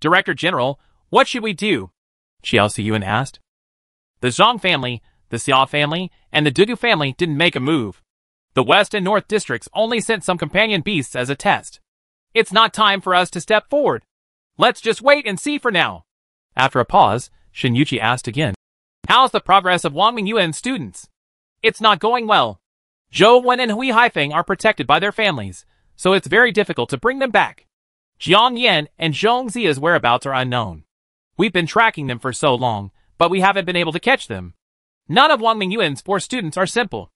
Director General, what should we do? Xiao Yuan asked. The Zhang family, the Xia family, and the Dugu family didn't make a move. The West and North districts only sent some companion beasts as a test. It's not time for us to step forward. Let's just wait and see for now. After a pause, Shin Yuchi asked again. How's the progress of Wang Mingyuan's students? It's not going well. Zhou Wen and Hui Haifeng are protected by their families, so it's very difficult to bring them back. Jiang Yan and Zhong Ziya's whereabouts are unknown. We've been tracking them for so long, but we haven't been able to catch them. None of Wang Mingyuan's four students are simple.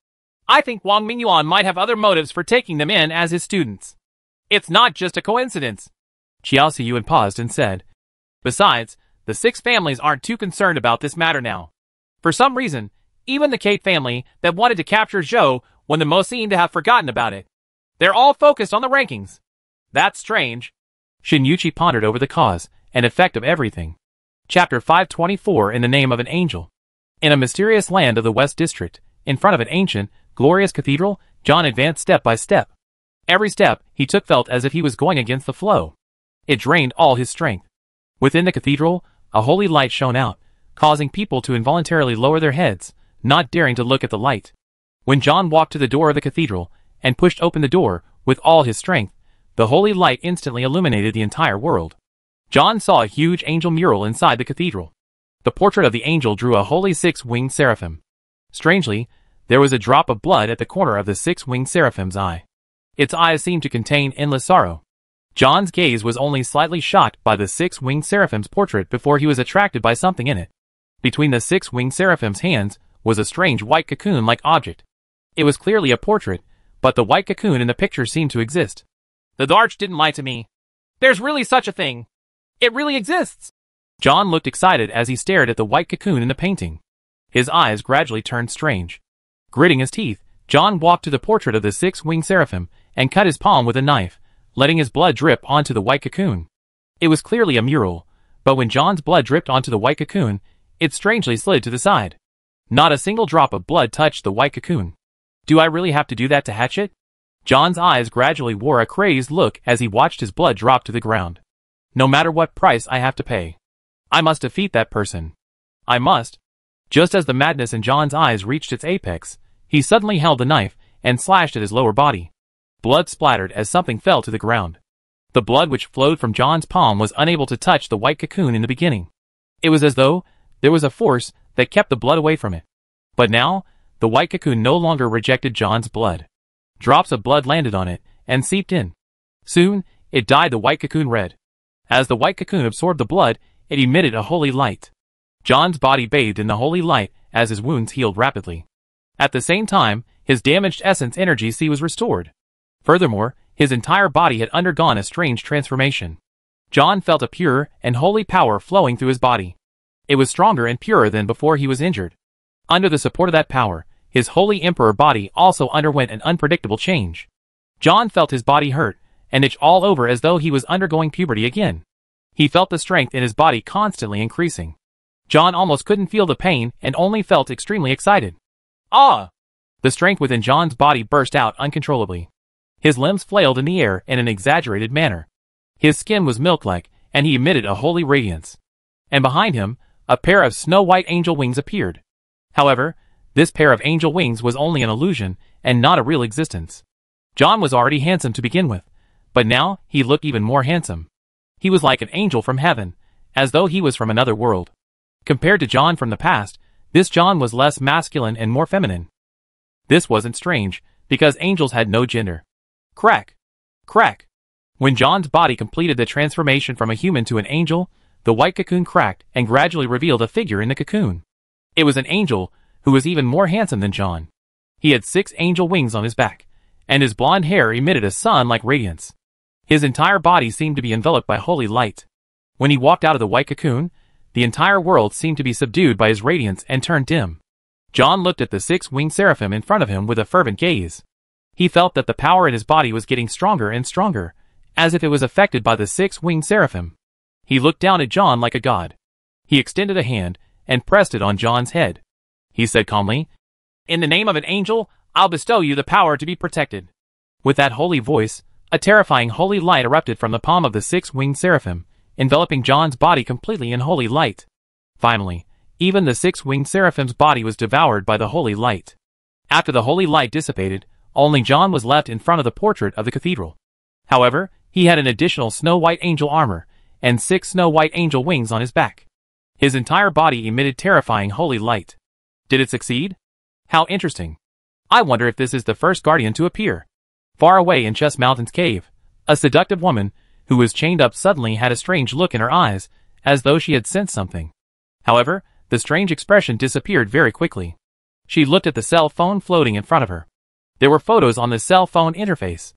I think Wang Mingyuan might have other motives for taking them in as his students. It's not just a coincidence. Qiao Yuan paused and said, Besides, the six families aren't too concerned about this matter now. For some reason, even the Cape family that wanted to capture Zhou Wen the most seemed to have forgotten about it. They're all focused on the rankings. That's strange. Shin pondered over the cause and effect of everything. Chapter 524 In the Name of an Angel. In a mysterious land of the West District, in front of an ancient, glorious cathedral, John advanced step by step. Every step he took felt as if he was going against the flow. It drained all his strength. Within the cathedral, a holy light shone out, causing people to involuntarily lower their heads, not daring to look at the light. When John walked to the door of the cathedral, and pushed open the door with all his strength, the holy light instantly illuminated the entire world. John saw a huge angel mural inside the cathedral. The portrait of the angel drew a holy six-winged seraphim. Strangely, there was a drop of blood at the corner of the six-winged seraphim's eye. Its eyes seemed to contain endless sorrow. John's gaze was only slightly shocked by the six-winged seraphim's portrait before he was attracted by something in it. Between the six-winged seraphim's hands was a strange white cocoon-like object. It was clearly a portrait, but the white cocoon in the picture seemed to exist. The Thearch didn't lie to me. There's really such a thing. It really exists. John looked excited as he stared at the white cocoon in the painting. His eyes gradually turned strange. Gritting his teeth, John walked to the portrait of the six-winged seraphim and cut his palm with a knife, letting his blood drip onto the white cocoon. It was clearly a mural, but when John's blood dripped onto the white cocoon, it strangely slid to the side. Not a single drop of blood touched the white cocoon. Do I really have to do that to hatch it? John's eyes gradually wore a crazed look as he watched his blood drop to the ground. No matter what price I have to pay. I must defeat that person. I must. Just as the madness in John's eyes reached its apex, he suddenly held the knife and slashed at his lower body. Blood splattered as something fell to the ground. The blood which flowed from John's palm was unable to touch the white cocoon in the beginning. It was as though there was a force that kept the blood away from it. But now, the white cocoon no longer rejected John's blood. Drops of blood landed on it and seeped in. Soon, it dyed the white cocoon red. As the white cocoon absorbed the blood, it emitted a holy light. John's body bathed in the holy light as his wounds healed rapidly. At the same time, his damaged essence energy sea was restored. Furthermore, his entire body had undergone a strange transformation. John felt a pure and holy power flowing through his body. It was stronger and purer than before he was injured. Under the support of that power, his holy emperor body also underwent an unpredictable change. John felt his body hurt, and itch all over as though he was undergoing puberty again. He felt the strength in his body constantly increasing. John almost couldn't feel the pain and only felt extremely excited. Ah! The strength within John's body burst out uncontrollably. His limbs flailed in the air in an exaggerated manner. His skin was milk-like, and he emitted a holy radiance. And behind him, a pair of snow-white angel wings appeared. However, this pair of angel wings was only an illusion and not a real existence. John was already handsome to begin with, but now he looked even more handsome. He was like an angel from heaven, as though he was from another world. Compared to John from the past, this John was less masculine and more feminine. This wasn't strange, because angels had no gender. Crack! Crack! When John's body completed the transformation from a human to an angel, the white cocoon cracked and gradually revealed a figure in the cocoon. It was an angel who was even more handsome than John. He had six angel wings on his back, and his blonde hair emitted a sun-like radiance. His entire body seemed to be enveloped by holy light. When he walked out of the white cocoon, the entire world seemed to be subdued by his radiance and turned dim. John looked at the six-winged seraphim in front of him with a fervent gaze. He felt that the power in his body was getting stronger and stronger, as if it was affected by the six-winged seraphim. He looked down at John like a god. He extended a hand and pressed it on John's head. He said calmly, In the name of an angel, I'll bestow you the power to be protected. With that holy voice, a terrifying holy light erupted from the palm of the six-winged seraphim, enveloping John's body completely in holy light. Finally, even the six-winged seraphim's body was devoured by the holy light. After the holy light dissipated, only John was left in front of the portrait of the cathedral. However, he had an additional snow-white angel armor, and six snow-white angel wings on his back. His entire body emitted terrifying holy light. Did it succeed? How interesting. I wonder if this is the first guardian to appear. Far away in Chess Mountain's cave, a seductive woman, who was chained up suddenly had a strange look in her eyes, as though she had sensed something. However, the strange expression disappeared very quickly. She looked at the cell phone floating in front of her. There were photos on the cell phone interface.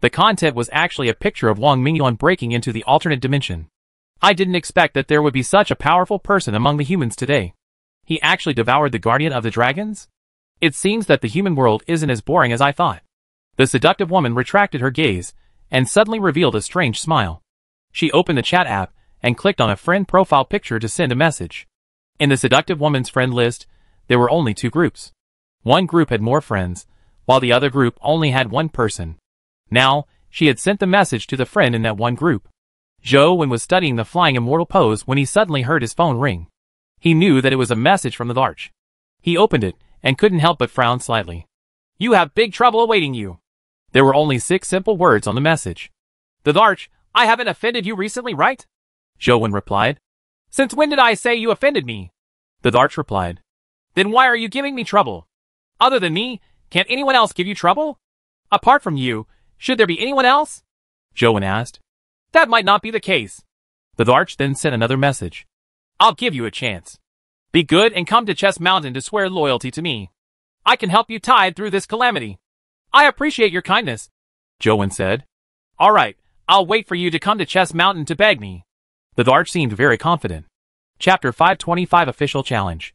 The content was actually a picture of Wang Mingyuan breaking into the alternate dimension. I didn't expect that there would be such a powerful person among the humans today. He actually devoured the guardian of the dragons? It seems that the human world isn't as boring as I thought. The seductive woman retracted her gaze and suddenly revealed a strange smile. She opened the chat app and clicked on a friend profile picture to send a message. In the seductive woman's friend list, there were only two groups. One group had more friends, while the other group only had one person. Now, she had sent the message to the friend in that one group. Zhou Wen was studying the flying immortal pose when he suddenly heard his phone ring. He knew that it was a message from the Thearch. He opened it and couldn't help but frown slightly. You have big trouble awaiting you. There were only six simple words on the message. The Thearch, I haven't offended you recently, right? Zhou Wen replied. Since when did I say you offended me? The Thearch replied. Then why are you giving me trouble? Other than me, can't anyone else give you trouble? Apart from you, should there be anyone else? Zhou asked. That might not be the case. The Thearch then sent another message. I'll give you a chance. Be good and come to Chess Mountain to swear loyalty to me. I can help you tide through this calamity. I appreciate your kindness. Zhou said. All right, I'll wait for you to come to Chess Mountain to beg me. The Thearch seemed very confident. Chapter 525 Official Challenge.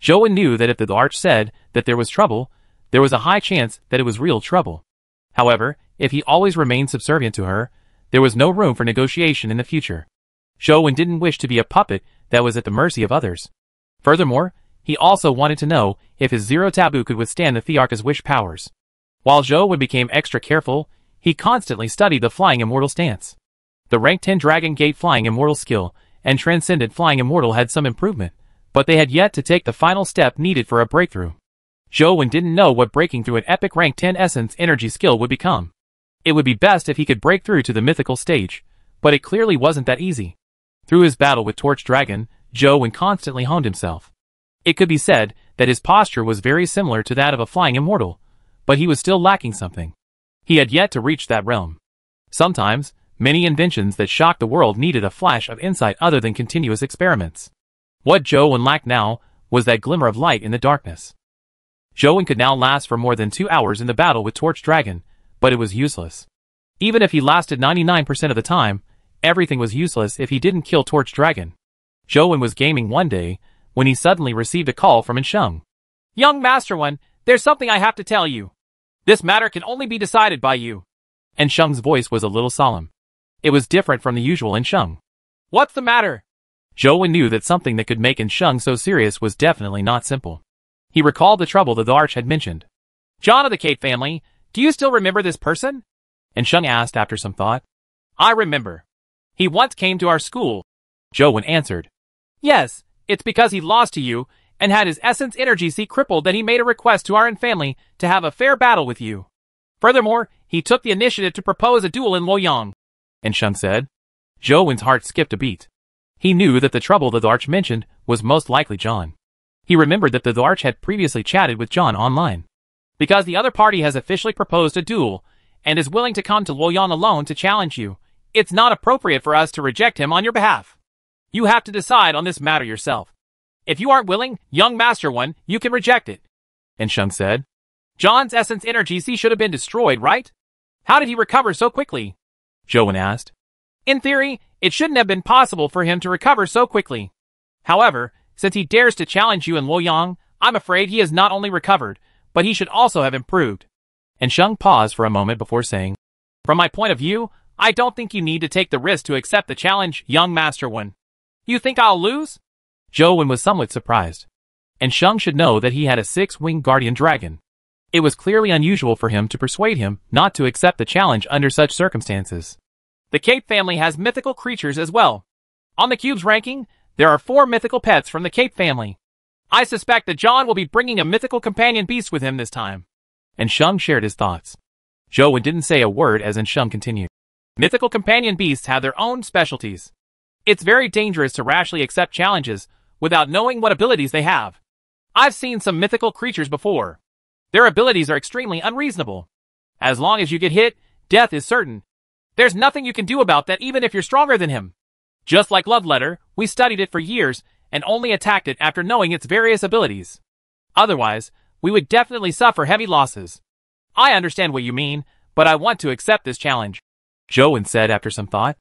Zhou knew that if the Thearch said that there was trouble, there was a high chance that it was real trouble. However, if he always remained subservient to her, there was no room for negotiation in the future. Zhou didn't wish to be a puppet that was at the mercy of others. Furthermore, he also wanted to know if his zero taboo could withstand the Thearch's wish powers. While Zhou became extra careful, he constantly studied the Flying Immortal stance. The rank 10 Dragon Gate Flying Immortal skill and Transcendent Flying Immortal had some improvement, but they had yet to take the final step needed for a breakthrough. Zhou Wen didn't know what breaking through an epic rank 10 Essence Energy skill would become. It would be best if he could break through to the mythical stage, but it clearly wasn't that easy. Through his battle with Torch Dragon, Zhou Wen constantly honed himself. It could be said that his posture was very similar to that of a flying immortal, but he was still lacking something. He had yet to reach that realm. Sometimes, many inventions that shocked the world needed a flash of insight other than continuous experiments. What Zhou Wen lacked now was that glimmer of light in the darkness. Zhou could now last for more than two hours in the battle with Torch Dragon, but it was useless. Even if he lasted 99% of the time, everything was useless if he didn't kill Torch Dragon. Zhou was gaming one day, when he suddenly received a call from An Sheng. Young Master Wen, there's something I have to tell you. This matter can only be decided by you. An Sheng's voice was a little solemn. It was different from the usual An Sheng. What's the matter? Zhou knew that something that could make An Sheng so serious was definitely not simple. He recalled the trouble that the Thearch had mentioned. John of the Cape family, do you still remember this person? And An Sheng asked after some thought. I remember. He once came to our school. Zhou answered. Yes, it's because he lost to you and had his essence energy sea crippled that he made a request to our family to have a fair battle with you. Furthermore, he took the initiative to propose a duel in Luoyang. An Sheng said. Zhou Wen's heart skipped a beat. He knew that the trouble that the Thearch mentioned was most likely John. He remembered that the Thearch had previously chatted with John online. Because the other party has officially proposed a duel and is willing to come to Luoyang alone to challenge you, it's not appropriate for us to reject him on your behalf. You have to decide on this matter yourself. If you aren't willing, young Master Wen, you can reject it. And An Sheng said. John's essence energy sea should have been destroyed, right? How did he recover so quickly? Zhou asked. In theory, it shouldn't have been possible for him to recover so quickly. However, since he dares to challenge you in Luoyang, I'm afraid he has not only recovered, but he should also have improved. An Sheng paused for a moment before saying, From my point of view, I don't think you need to take the risk to accept the challenge, young Master Wen. You think I'll lose? Zhou Wen was somewhat surprised. An Sheng should know that he had a six-winged guardian dragon. It was clearly unusual for him to persuade him not to accept the challenge under such circumstances. The Cape family has mythical creatures as well. On the cube's ranking, there are four mythical pets from the Cape family. I suspect that John will be bringing a mythical companion beast with him this time. An Sheng shared his thoughts. Zhou didn't say a word as An Sheng continued. Mythical companion beasts have their own specialties. It's very dangerous to rashly accept challenges without knowing what abilities they have. I've seen some mythical creatures before. Their abilities are extremely unreasonable. As long as you get hit, death is certain. There's nothing you can do about that even if you're stronger than him. Just like Love Letter, we studied it for years and only attacked it after knowing its various abilities. Otherwise, we would definitely suffer heavy losses. I understand what you mean, but I want to accept this challenge. Zhou said after some thought.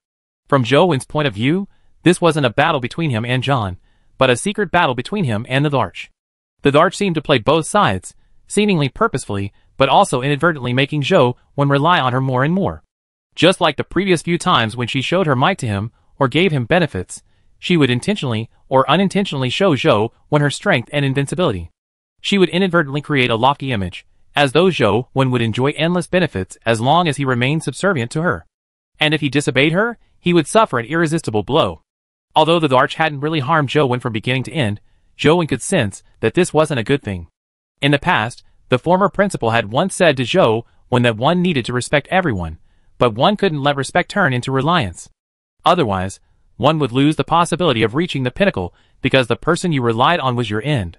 From Zhou's point of view, this wasn't a battle between him and John, but a secret battle between him and the Thearch. The Thearch seemed to play both sides, seemingly purposefully, but also inadvertently making Zhou Wen rely on her more and more. Just like the previous few times when she showed her might to him, or gave him benefits, she would intentionally or unintentionally show Zhou Wen her strength and invincibility. She would inadvertently create a lofty image, as though Zhou Wen would enjoy endless benefits as long as he remained subservient to her. And if he disobeyed her, he would suffer an irresistible blow. Although the Thearch hadn't really harmed Zhou Wen from beginning to end, Zhou Wen could sense that this wasn't a good thing. In the past, the former principal had once said to Zhou Wen that one needed to respect everyone, but one couldn't let respect turn into reliance. Otherwise, one would lose the possibility of reaching the pinnacle because the person you relied on was your end.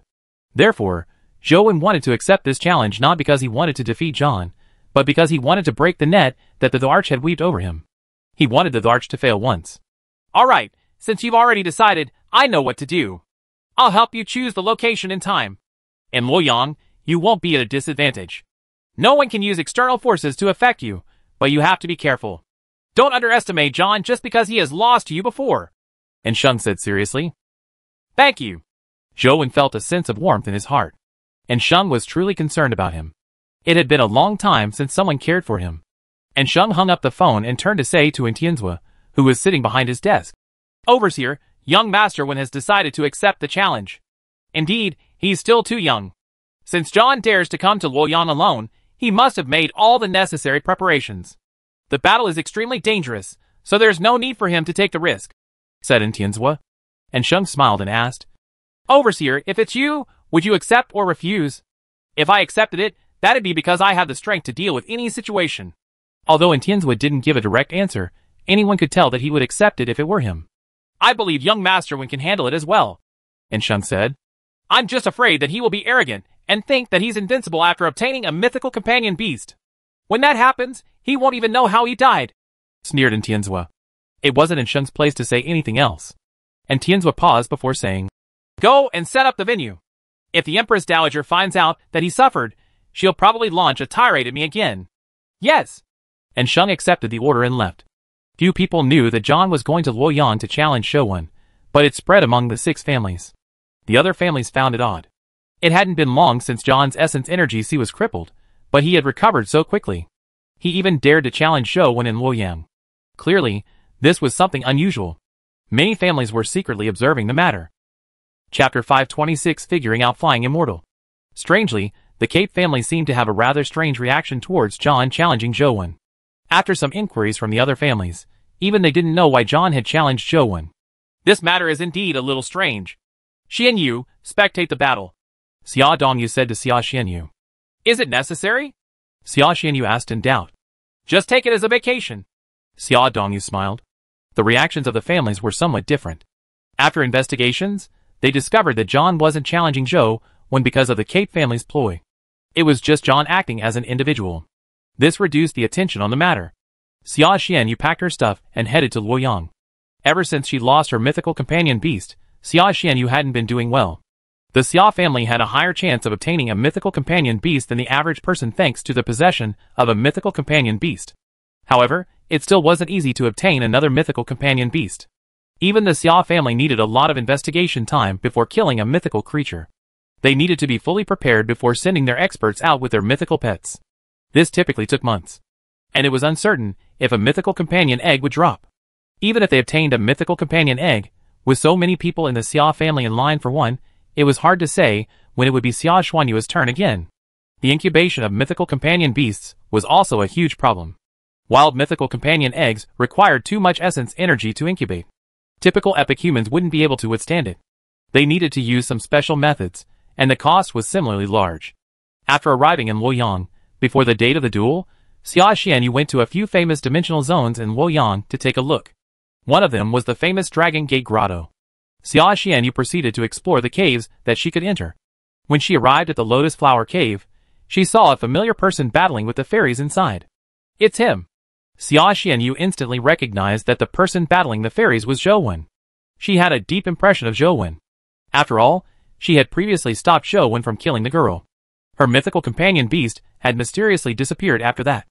Therefore, Zhou wanted to accept this challenge not because he wanted to defeat John, but because he wanted to break the net that the Thearch had weaved over him. He wanted the Thearch to fail once. Alright, since you've already decided, I know what to do. I'll help you choose the location and time. In Luoyang, you won't be at a disadvantage. No one can use external forces to affect you, but you have to be careful. Don't underestimate John just because he has lost to you before. An Sheng said seriously. Thank you. Zhou felt a sense of warmth in his heart. An Sheng was truly concerned about him. It had been a long time since someone cared for him. An Sheng hung up the phone and turned to say to Tianzuo, who was sitting behind his desk. Overseer, young Master Wen has decided to accept the challenge. Indeed, he's still too young. Since John dares to come to Luoyang alone, he must have made all the necessary preparations. The battle is extremely dangerous, so there's no need for him to take the risk, said Tianzuo. An Sheng smiled and asked, Overseer, if it's you, would you accept or refuse? If I accepted it, that'd be because I have the strength to deal with any situation. Although Tianzuo didn't give a direct answer, anyone could tell that he would accept it if it were him. I believe young Master Wen can handle it as well. An Sheng said, I'm just afraid that he will be arrogant and think that he's invincible after obtaining a mythical companion beast. When that happens, he won't even know how he died. Sneered An Tianzuo. It wasn't An Sheng's place to say anything else. An Tianzuo paused before saying, Go and set up the venue. If the Empress Dowager finds out that he suffered, she'll probably launch a tirade at me again. Yes. An Sheng accepted the order and left. Few people knew that John was going to Luoyang to challenge Zhou Wen, but it spread among the six families. The other families found it odd. It hadn't been long since John's essence energy sea was crippled, but he had recovered so quickly. He even dared to challenge Zhou Wen in Luoyang. Clearly, this was something unusual. Many families were secretly observing the matter. Chapter 526 Figuring Out Flying Immortal Strangely, the Cape family seemed to have a rather strange reaction towards John challenging Zhou After some inquiries from the other families, even they didn't know why John had challenged Zhou This matter is indeed a little strange. Xianyu, spectate the battle. Xia Dongyu said to Xia Xianyu. Is it necessary? Xia Xianyu asked in doubt. Just take it as a vacation. Xia Dongyu smiled. The reactions of the families were somewhat different. After investigations, they discovered that John wasn't challenging Zhou Wen because of the Cape family's ploy. It was just John acting as an individual. This reduced the attention on the matter. Xia Xianyu packed her stuff and headed to Luoyang. Ever since she lost her mythical companion beast, Xia Xianyu hadn't been doing well. The Xia family had a higher chance of obtaining a mythical companion beast than the average person thanks to the possession of a mythical companion beast. However, it still wasn't easy to obtain another mythical companion beast. Even the Xia family needed a lot of investigation time before killing a mythical creature. They needed to be fully prepared before sending their experts out with their mythical pets. This typically took months. And it was uncertain if a mythical companion egg would drop. Even if they obtained a mythical companion egg, with so many people in the Xia family in line for one, it was hard to say when it would be Xia Xianyu's turn again. The incubation of mythical companion beasts was also a huge problem. Wild mythical companion eggs required too much essence energy to incubate. Typical epic humans wouldn't be able to withstand it. They needed to use some special methods, and the cost was similarly large. After arriving in Luoyang, before the date of the duel, Xia Xianyu went to a few famous dimensional zones in Luoyang to take a look. One of them was the famous Dragon Gate Grotto. Xia Xianyu proceeded to explore the caves that she could enter. When she arrived at the Lotus Flower Cave, she saw a familiar person battling with the fairies inside. It's him. Xia Xianyu instantly recognized that the person battling the fairies was Zhou Wen. She had a deep impression of Zhou Wen. After all, she had previously stopped Zhou Wen from killing the girl. Her mythical companion beast had mysteriously disappeared after that.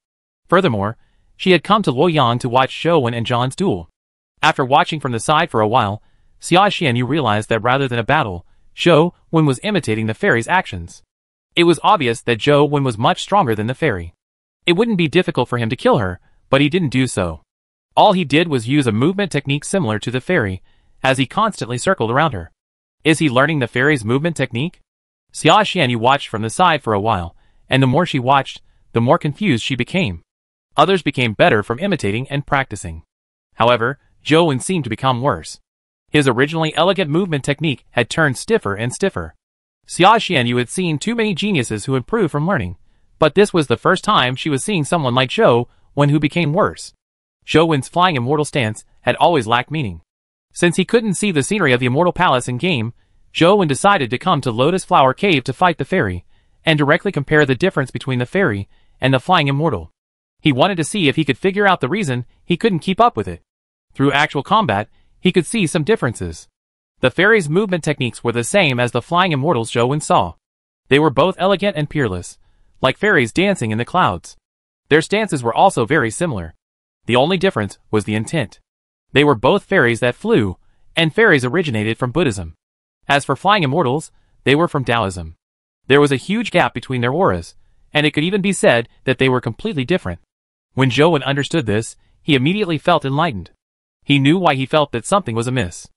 Furthermore, she had come to Luoyang to watch Zhou Wen and John's duel. After watching from the side for a while, Xia Xianyu realized that rather than a battle, Zhou Wen was imitating the fairy's actions. It was obvious that Zhou Wen was much stronger than the fairy. It wouldn't be difficult for him to kill her, but he didn't do so. All he did was use a movement technique similar to the fairy, as he constantly circled around her. Is he learning the fairy's movement technique? Xia Xianyu watched from the side for a while, and the more she watched, the more confused she became. Others became better from imitating and practicing. However, Zhou Wen seemed to become worse. His originally elegant movement technique had turned stiffer and stiffer. Xia Xianyu had seen too many geniuses who improved from learning, but this was the first time she was seeing someone like Zhou Wen who became worse. Zhou Wen's flying immortal stance had always lacked meaning. Since he couldn't see the scenery of the Immortal Palace in game, Zhou Wen decided to come to Lotus Flower Cave to fight the fairy, and directly compare the difference between the fairy and the flying immortal. He wanted to see if he could figure out the reason he couldn't keep up with it. Through actual combat, he could see some differences. The fairy's movement techniques were the same as the flying immortals Wen saw. They were both elegant and peerless, like fairies dancing in the clouds. Their stances were also very similar. The only difference was the intent. They were both fairies that flew, and fairies originated from Buddhism. As for flying immortals, they were from Taoism. There was a huge gap between their auras, and it could even be said that they were completely different. When Zhou understood this, he immediately felt enlightened. He knew why he felt that something was amiss.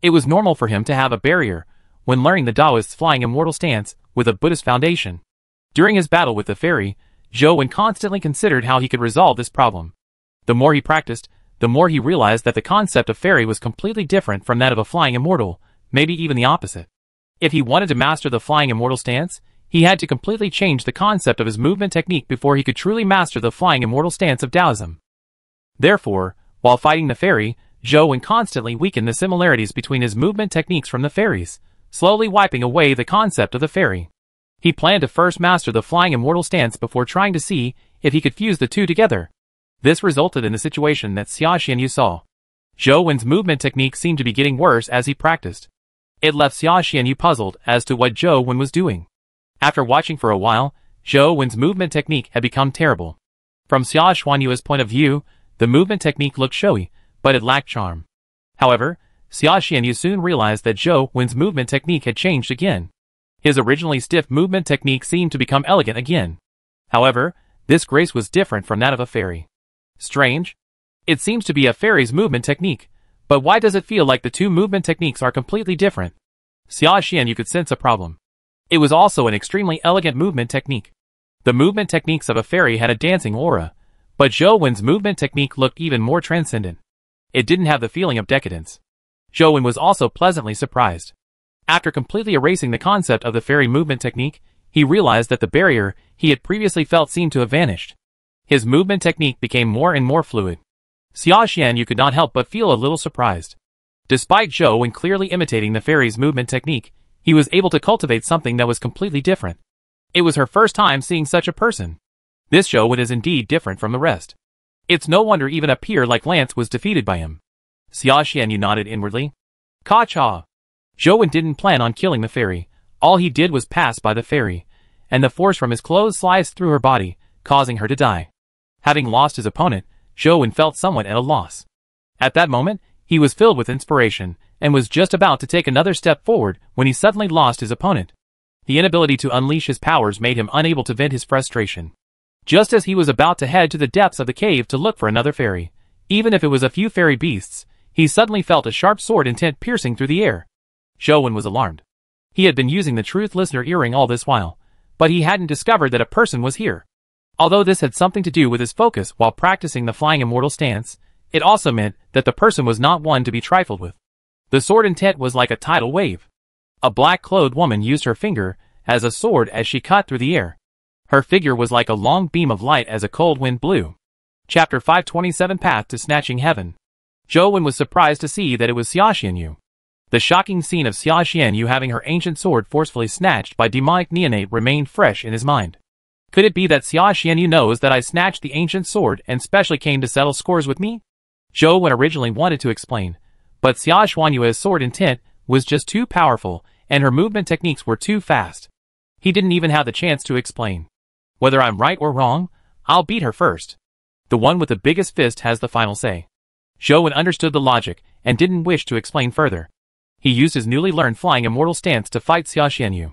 It was normal for him to have a barrier when learning the Taoist's flying immortal stance with a Buddhist foundation. During his battle with the fairy, Zhou Wen constantly considered how he could resolve this problem. The more he practiced, the more he realized that the concept of fairy was completely different from that of a flying immortal, maybe even the opposite. If he wanted to master the flying immortal stance, he had to completely change the concept of his movement technique before he could truly master the flying immortal stance of Taoism. Therefore, while fighting the fairy, Zhou Wen constantly weakened the similarities between his movement techniques from the fairies, slowly wiping away the concept of the fairy. He planned to first master the flying immortal stance before trying to see if he could fuse the two together. This resulted in the situation that Xia Xianyu saw. Zhou Wen's movement technique seemed to be getting worse as he practiced. It left Xia Xianyu puzzled as to what Zhou Wen was doing. After watching for a while, Zhou Wen's movement technique had become terrible. From Xia Xianyu's point of view, the movement technique looked showy, but it lacked charm. However, Xia Xianyu soon realized that Zhou Wen's movement technique had changed again. His originally stiff movement technique seemed to become elegant again. However, this grace was different from that of a fairy. Strange? It seems to be a fairy's movement technique, but why does it feel like the two movement techniques are completely different? Xia Xianyu could sense a problem. It was also an extremely elegant movement technique. The movement techniques of a fairy had a dancing aura, but Zhou Wen's movement technique looked even more transcendent. It didn't have the feeling of decadence. Zhou Wen was also pleasantly surprised. After completely erasing the concept of the fairy movement technique, he realized that the barrier he had previously felt seemed to have vanished. His movement technique became more and more fluid. Xia Xianyu could not help but feel a little surprised. Despite Zhou Wen clearly imitating the fairy's movement technique, he was able to cultivate something that was completely different. It was her first time seeing such a person. This Wen is indeed different from the rest. It's no wonder even a peer like Lance was defeated by him. Xia Xian nodded inwardly. Ka Cha. Zhou Wen didn't plan on killing the fairy. All he did was pass by the fairy, and the force from his clothes sliced through her body, causing her to die. Having lost his opponent, Zhou Wen felt somewhat at a loss. At that moment, he was filled with inspiration, and was just about to take another step forward when he suddenly lost his opponent. The inability to unleash his powers made him unable to vent his frustration. Just as he was about to head to the depths of the cave to look for another fairy, even if it was a few fairy beasts, he suddenly felt a sharp sword intent piercing through the air. Zhou Wen was alarmed. He had been using the truth listener earring all this while, but he hadn't discovered that a person was here. Although this had something to do with his focus while practicing the flying immortal stance, it also meant that the person was not one to be trifled with. The sword intent was like a tidal wave. A black-clothed woman used her finger as a sword as she cut through the air. Her figure was like a long beam of light as a cold wind blew. Chapter 527 Path to Snatching Heaven Zhou Wen was surprised to see that it was Xia Xianyu. The shocking scene of Xia Xianyu having her ancient sword forcefully snatched by demonic neonate remained fresh in his mind. Could it be that Xia Xianyu knows that I snatched the ancient sword and specially came to settle scores with me? Zhou Wen originally wanted to explain, but Xia sword intent was just too powerful and her movement techniques were too fast. He didn't even have the chance to explain. Whether I'm right or wrong, I'll beat her first. The one with the biggest fist has the final say. Zhou Wen understood the logic and didn't wish to explain further. He used his newly learned flying immortal stance to fight Xia Xianyu.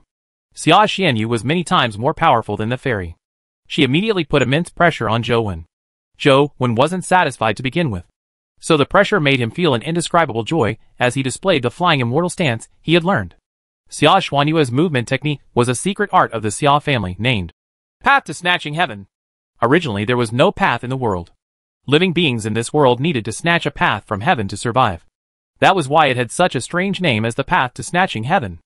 Xia Xianyu was many times more powerful than the fairy. She immediately put immense pressure on Zhou Wen. Zhou Wen wasn't satisfied to begin with. So the pressure made him feel an indescribable joy as he displayed the flying immortal stance he had learned. Xia Xianyu's movement technique was a secret art of the Xia family named Path to Snatching Heaven. Originally there was no path in the world. Living beings in this world needed to snatch a path from heaven to survive. That was why it had such a strange name as the Path to Snatching Heaven.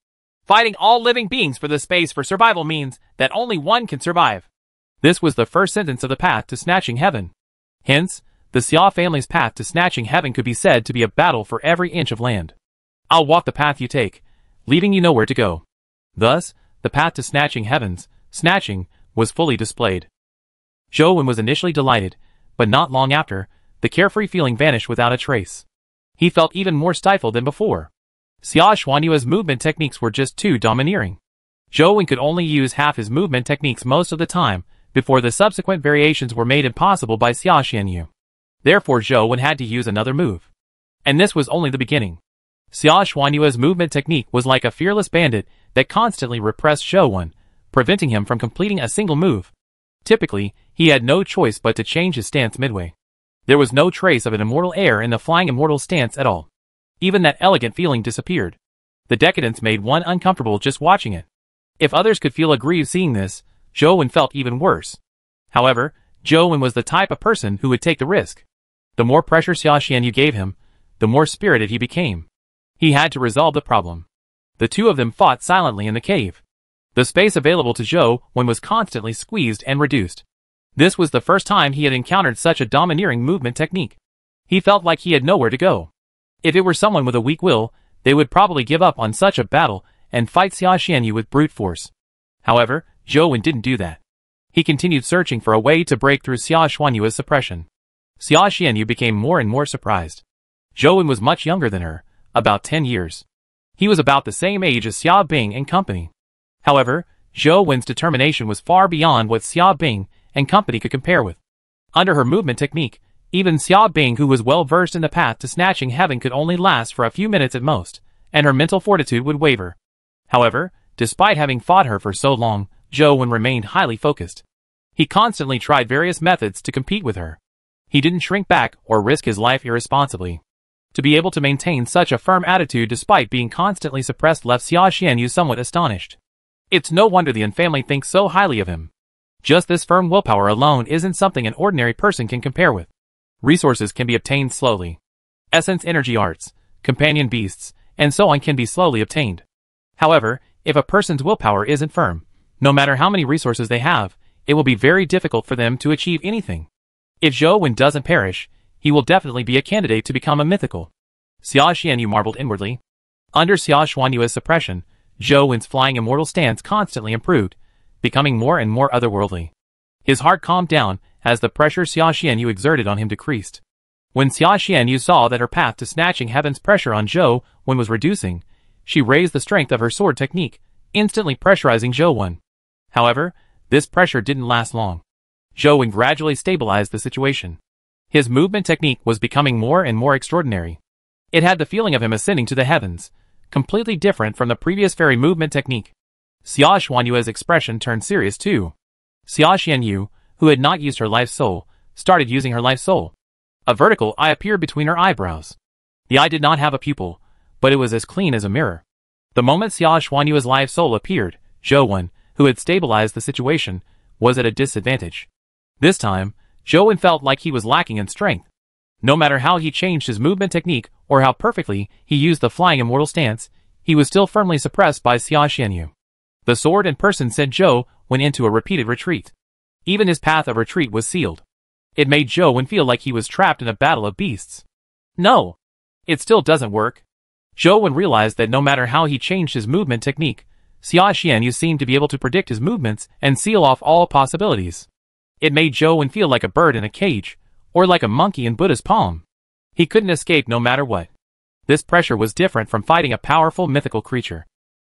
Fighting all living beings for the space for survival means that only one can survive. This was the first sentence of the path to snatching heaven. Hence, the Xia family's path to snatching heaven could be said to be a battle for every inch of land. I'll walk the path you take, leaving you nowhere to go. Thus, the path to snatching heavens, snatching, was fully displayed. Zhou Wen was initially delighted, but not long after, the carefree feeling vanished without a trace. He felt even more stifled than before. Xia Xianyu's movement techniques were just too domineering. Zhou Wen could only use half his movement techniques most of the time, before the subsequent variations were made impossible by Xia Xianyu. Therefore Zhou Wen had to use another move. And this was only the beginning. Xia Xianyu's movement technique was like a fearless bandit that constantly repressed Zhou Wen, preventing him from completing a single move. Typically, he had no choice but to change his stance midway. There was no trace of an immortal air in the flying immortal stance at all. Even that elegant feeling disappeared. The decadence made one uncomfortable just watching it. If others could feel aggrieved seeing this, Wen felt even worse. However, Wen was the type of person who would take the risk. The more pressure Xia Xianyu gave him, the more spirited he became. He had to resolve the problem. The two of them fought silently in the cave. The space available to Zhou Wen was constantly squeezed and reduced. This was the first time he had encountered such a domineering movement technique. He felt like he had nowhere to go. If it were someone with a weak will, they would probably give up on such a battle and fight Xia Xianyu with brute force. However, Zhou Wen didn't do that. He continued searching for a way to break through Xia Xianyu's suppression. Xia Xianyu became more and more surprised. Zhou Wen was much younger than her, about 10 years. He was about the same age as Xia Bing and company. However, Zhou Wen's determination was far beyond what Xia Bing and company could compare with. Under her movement technique, even Xia Bing who was well versed in the path to snatching heaven could only last for a few minutes at most, and her mental fortitude would waver. However, despite having fought her for so long, Zhou Wen remained highly focused. He constantly tried various methods to compete with her. He didn't shrink back or risk his life irresponsibly. To be able to maintain such a firm attitude despite being constantly suppressed left Xia Xianyu somewhat astonished. It's no wonder the family thinks so highly of him. Just this firm willpower alone isn't something an ordinary person can compare with. Resources can be obtained slowly. Essence energy arts, companion beasts, and so on can be slowly obtained. However, if a person's willpower isn't firm, no matter how many resources they have, it will be very difficult for them to achieve anything. If Zhou Wen doesn't perish, he will definitely be a candidate to become a mythical. Xia Xianyu marveled inwardly. Under Xia Xianyu's suppression, Zhou Wen's flying immortal stance constantly improved, becoming more and more otherworldly. His heart calmed down as the pressure Xia Xianyu exerted on him decreased. When Xia Xianyu saw that her path to snatching heaven's pressure on Zhou Wen was reducing, she raised the strength of her sword technique, instantly pressurizing Zhou Wen. However, this pressure didn't last long. Zhou Wen gradually stabilized the situation. His movement technique was becoming more and more extraordinary. It had the feeling of him ascending to the heavens, completely different from the previous fairy movement technique. Xia Xianyu's expression turned serious too. Xia Xianyu, who had not used her life soul, started using her life soul. A vertical eye appeared between her eyebrows. The eye did not have a pupil, but it was as clean as a mirror. The moment Xia Xianyu's life soul appeared, Zhou Wen, who had stabilized the situation, was at a disadvantage. This time, Zhou Wen felt like he was lacking in strength. No matter how he changed his movement technique or how perfectly he used the flying immortal stance, he was still firmly suppressed by Xia Xianyu. The sword and person sent Zhou Wen into a repeated retreat. Even his path of retreat was sealed. It made Zhou Wen feel like he was trapped in a battle of beasts. No! It still doesn't work. Zhou Wen realized that no matter how he changed his movement technique, Xia Xianyu seemed to be able to predict his movements and seal off all possibilities. It made Zhou Wen feel like a bird in a cage, or like a monkey in Buddha's palm. He couldn't escape no matter what. This pressure was different from fighting a powerful mythical creature.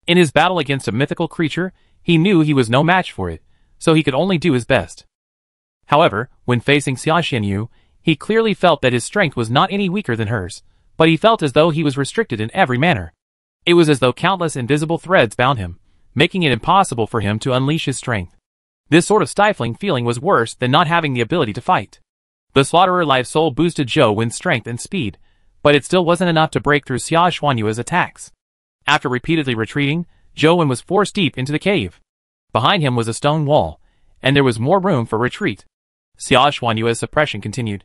In his battle against a mythical creature, he knew he was no match for it, so he could only do his best. However, when facing Xia he clearly felt that his strength was not any weaker than hers, but he felt as though he was restricted in every manner. It was as though countless invisible threads bound him, making it impossible for him to unleash his strength. This sort of stifling feeling was worse than not having the ability to fight. The Slaughterer Life Soul boosted Zhou Wen's strength and speed, but it still wasn't enough to break through Xia Xianyu's attacks. After repeatedly retreating, Zhou Wen was forced deep into the cave. Behind him was a stone wall, and there was more room for retreat. Xia Xianyu's suppression continued.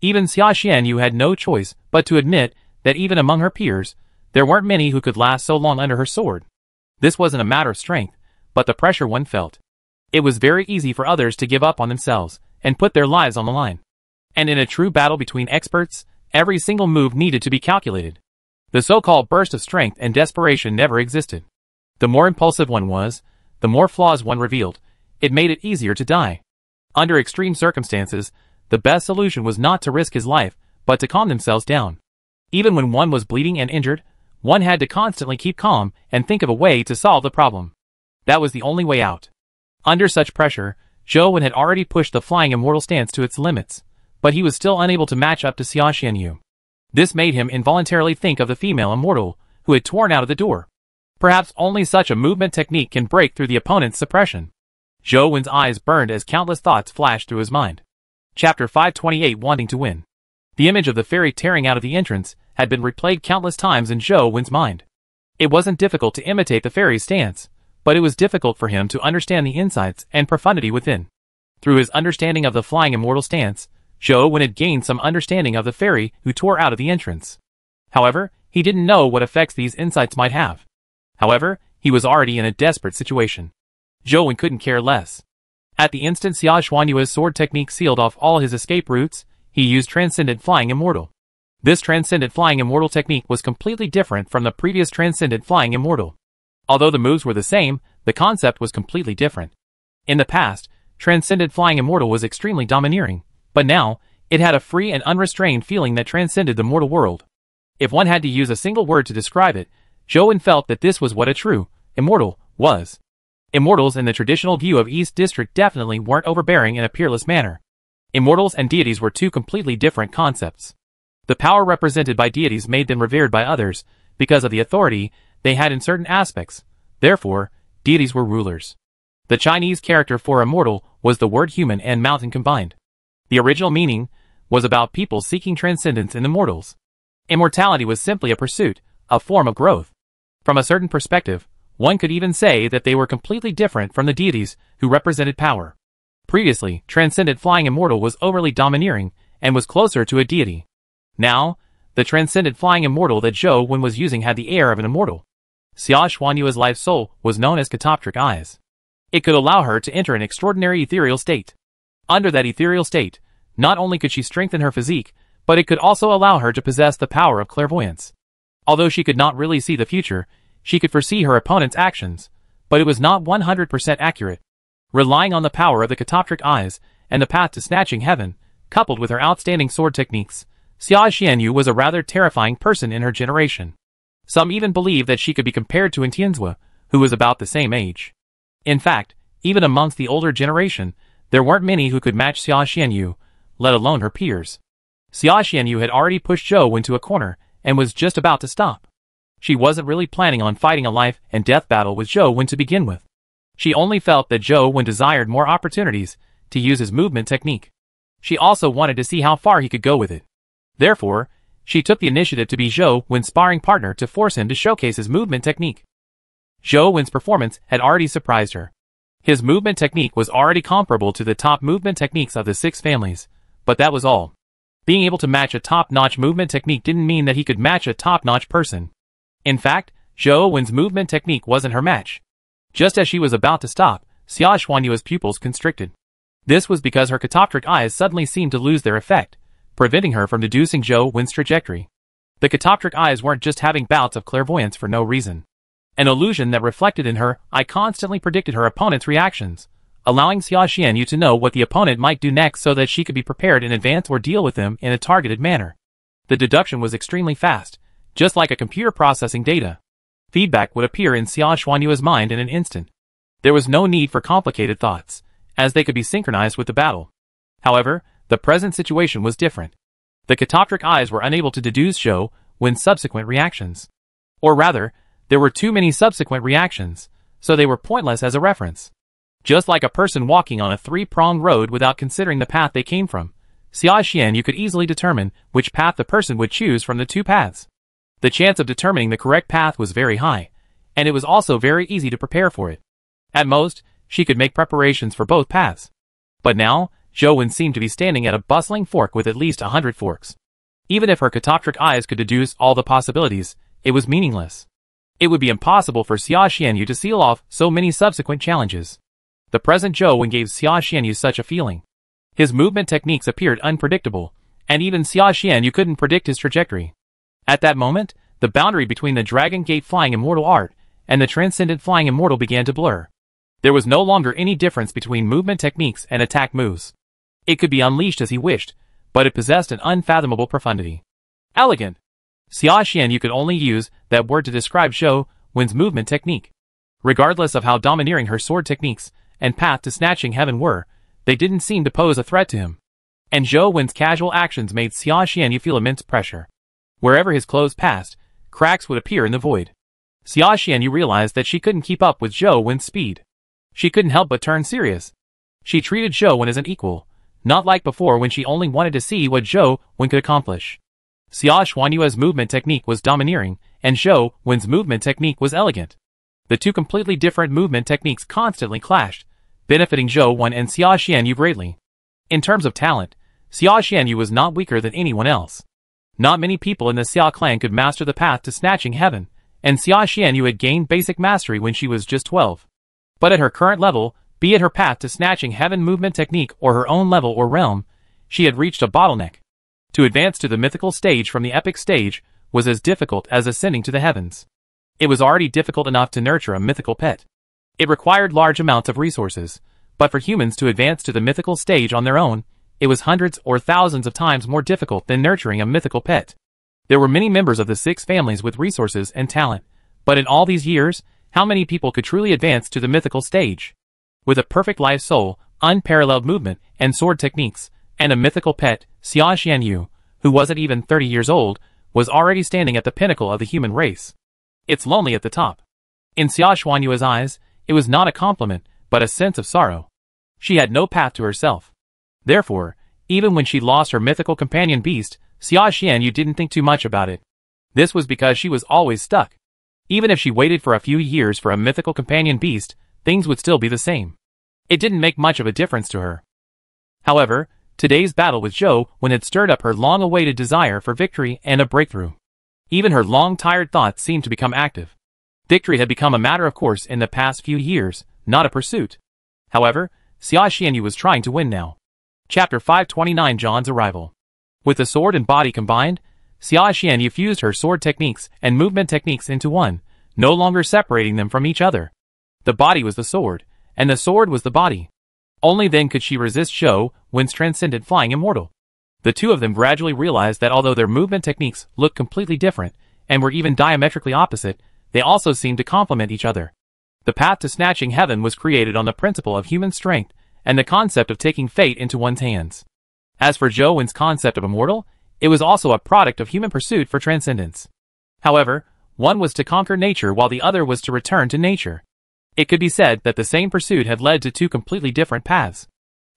Even Xia Xianyu had no choice but to admit that even among her peers, there weren't many who could last so long under her sword. This wasn't a matter of strength, but the pressure one felt. It was very easy for others to give up on themselves and put their lives on the line. And in a true battle between experts, every single move needed to be calculated. The so-called burst of strength and desperation never existed. The more impulsive one was, the more flaws one revealed. It made it easier to die. Under extreme circumstances, the best solution was not to risk his life, but to calm themselves down. Even when one was bleeding and injured, one had to constantly keep calm and think of a way to solve the problem. That was the only way out. Under such pressure, Wen had already pushed the flying immortal stance to its limits, but he was still unable to match up to Xia Yu. This made him involuntarily think of the female immortal, who had torn out of the door. Perhaps only such a movement technique can break through the opponent's suppression. Zhou Wen's eyes burned as countless thoughts flashed through his mind. Chapter 528 Wanting to Win The image of the fairy tearing out of the entrance had been replayed countless times in Zhou Wen's mind. It wasn't difficult to imitate the fairy's stance, but it was difficult for him to understand the insights and profundity within. Through his understanding of the flying immortal stance, Zhou Wen had gained some understanding of the fairy who tore out of the entrance. However, he didn't know what effects these insights might have. However, he was already in a desperate situation. Zhou couldn't care less. At the instant Xia Xuanyue's sword technique sealed off all his escape routes, he used Transcendent Flying Immortal. This Transcendent Flying Immortal technique was completely different from the previous Transcendent Flying Immortal. Although the moves were the same, the concept was completely different. In the past, Transcendent Flying Immortal was extremely domineering, but now, it had a free and unrestrained feeling that transcended the mortal world. If one had to use a single word to describe it, Wen felt that this was what a true, immortal, was. Immortals in the traditional view of East District definitely weren't overbearing in a peerless manner. Immortals and deities were two completely different concepts. The power represented by deities made them revered by others, because of the authority they had in certain aspects. Therefore, deities were rulers. The Chinese character for immortal was the word human and mountain combined. The original meaning was about people seeking transcendence in the mortals. Immortality was simply a pursuit, a form of growth. From a certain perspective, one could even say that they were completely different from the deities who represented power. Previously, Transcendent Flying Immortal was overly domineering and was closer to a deity. Now, the Transcendent Flying Immortal that Zhou Wen was using had the air of an immortal. Xia Xuanyue's life soul was known as Catoptric Eyes. It could allow her to enter an extraordinary ethereal state. Under that ethereal state, not only could she strengthen her physique, but it could also allow her to possess the power of clairvoyance. Although she could not really see the future, she could foresee her opponent's actions, but it was not 100% accurate. Relying on the power of the catoptric eyes and the path to snatching heaven, coupled with her outstanding sword techniques, Xia Xianyu was a rather terrifying person in her generation. Some even believe that she could be compared to Tianzuo, who was about the same age. In fact, even amongst the older generation, there weren't many who could match Xia Xianyu, let alone her peers. Xia Xianyu had already pushed Zhou into a corner and was just about to stop. She wasn't really planning on fighting a life and death battle with Zhou Wen to begin with. She only felt that Zhou Wen desired more opportunities to use his movement technique. She also wanted to see how far he could go with it. Therefore, she took the initiative to be Zhou Wen's sparring partner to force him to showcase his movement technique. Zhou Wen's performance had already surprised her. His movement technique was already comparable to the top movement techniques of the six families, but that was all. Being able to match a top-notch movement technique didn't mean that he could match a top-notch person. In fact, Zhou Wen's movement technique wasn't her match. Just as she was about to stop, Xia Xuanyue's pupils constricted. This was because her catoptric eyes suddenly seemed to lose their effect, preventing her from deducing Zhou Wen's trajectory. The catoptric eyes weren't just having bouts of clairvoyance for no reason. An illusion that reflected in her eye constantly predicted her opponent's reactions, allowing Xia Xianyu to know what the opponent might do next so that she could be prepared in advance or deal with them in a targeted manner. The deduction was extremely fast, just like a computer processing data. Feedback would appear in Xia Xuanyue's mind in an instant. There was no need for complicated thoughts, as they could be synchronized with the battle. However, the present situation was different. The catoptric eyes were unable to deduce Zhou Wen's subsequent reactions. Or rather, there were too many subsequent reactions, so they were pointless as a reference. Just like a person walking on a three-pronged road without considering the path they came from, Xia Xianyu could easily determine which path the person would choose from the two paths. The chance of determining the correct path was very high, and it was also very easy to prepare for it. At most, she could make preparations for both paths. But now, Zhou Wen seemed to be standing at a bustling fork with at least a hundred forks. Even if her catoptric eyes could deduce all the possibilities, it was meaningless. It would be impossible for Xia Xianyu to seal off so many subsequent challenges. The present Zhou Wen gave Xia Xianyu such a feeling. His movement techniques appeared unpredictable, and even Xia Xianyu couldn't predict his trajectory. At that moment, the boundary between the Dragon Gate Flying Immortal art and the Transcendent Flying Immortal began to blur. There was no longer any difference between movement techniques and attack moves. It could be unleashed as he wished, but it possessed an unfathomable profundity. Elegant. Xia Xianyu could only use that word to describe Zhou Wen's movement technique. Regardless of how domineering her sword techniques and path to snatching heaven were, they didn't seem to pose a threat to him. And Zhou Wen's casual actions made Xia Xianyu feel immense pressure. Wherever his clothes passed, cracks would appear in the void. Xia Xianyu realized that she couldn't keep up with Zhou Wen's speed. She couldn't help but turn serious. She treated Zhou Wen as an equal, not like before when she only wanted to see what Zhou Wen could accomplish. Xia Xuanyue's movement technique was domineering, and Zhou Wen's movement technique was elegant. The two completely different movement techniques constantly clashed, benefiting Zhou Wen and Xia Xianyu greatly. In terms of talent, Xia Xianyu was not weaker than anyone else. Not many people in the Xia clan could master the path to snatching heaven, and Xia Xianyu had gained basic mastery when she was just 12. But at her current level, be it her path to snatching heaven movement technique or her own level or realm, she had reached a bottleneck. To advance to the mythical stage from the epic stage was as difficult as ascending to the heavens. It was already difficult enough to nurture a mythical pet. It required large amounts of resources, but for humans to advance to the mythical stage on their own, it was hundreds or thousands of times more difficult than nurturing a mythical pet. There were many members of the six families with resources and talent, but in all these years, how many people could truly advance to the mythical stage? With a perfect life soul, unparalleled movement, and sword techniques, and a mythical pet, Xia Xianyu, who wasn't even 30 years old, was already standing at the pinnacle of the human race. It's lonely at the top. In Xia Xuanyue's eyes, it was not a compliment, but a sense of sorrow. She had no path to herself. Therefore, even when she lost her mythical companion beast, Xia Xianyu didn't think too much about it. This was because she was always stuck. Even if she waited for a few years for a mythical companion beast, things would still be the same. It didn't make much of a difference to her. However, today's battle with Zhou Wen it stirred up her long-awaited desire for victory and a breakthrough. Even her long-tired thoughts seemed to become active. Victory had become a matter of course in the past few years, not a pursuit. However, Xia Xianyu was trying to win now. Chapter 529 John's Arrival With the sword and body combined, Xia Xianyu fused her sword techniques and movement techniques into one, no longer separating them from each other. The body was the sword, and the sword was the body. Only then could she resist Zhou Wen's transcendent flying immortal. The two of them gradually realized that although their movement techniques looked completely different, and were even diametrically opposite, they also seemed to complement each other. The path to snatching heaven was created on the principle of human strength and the concept of taking fate into one's hands. As for Zhou Wen's concept of immortal, it was also a product of human pursuit for transcendence. However, one was to conquer nature while the other was to return to nature. It could be said that the same pursuit had led to two completely different paths.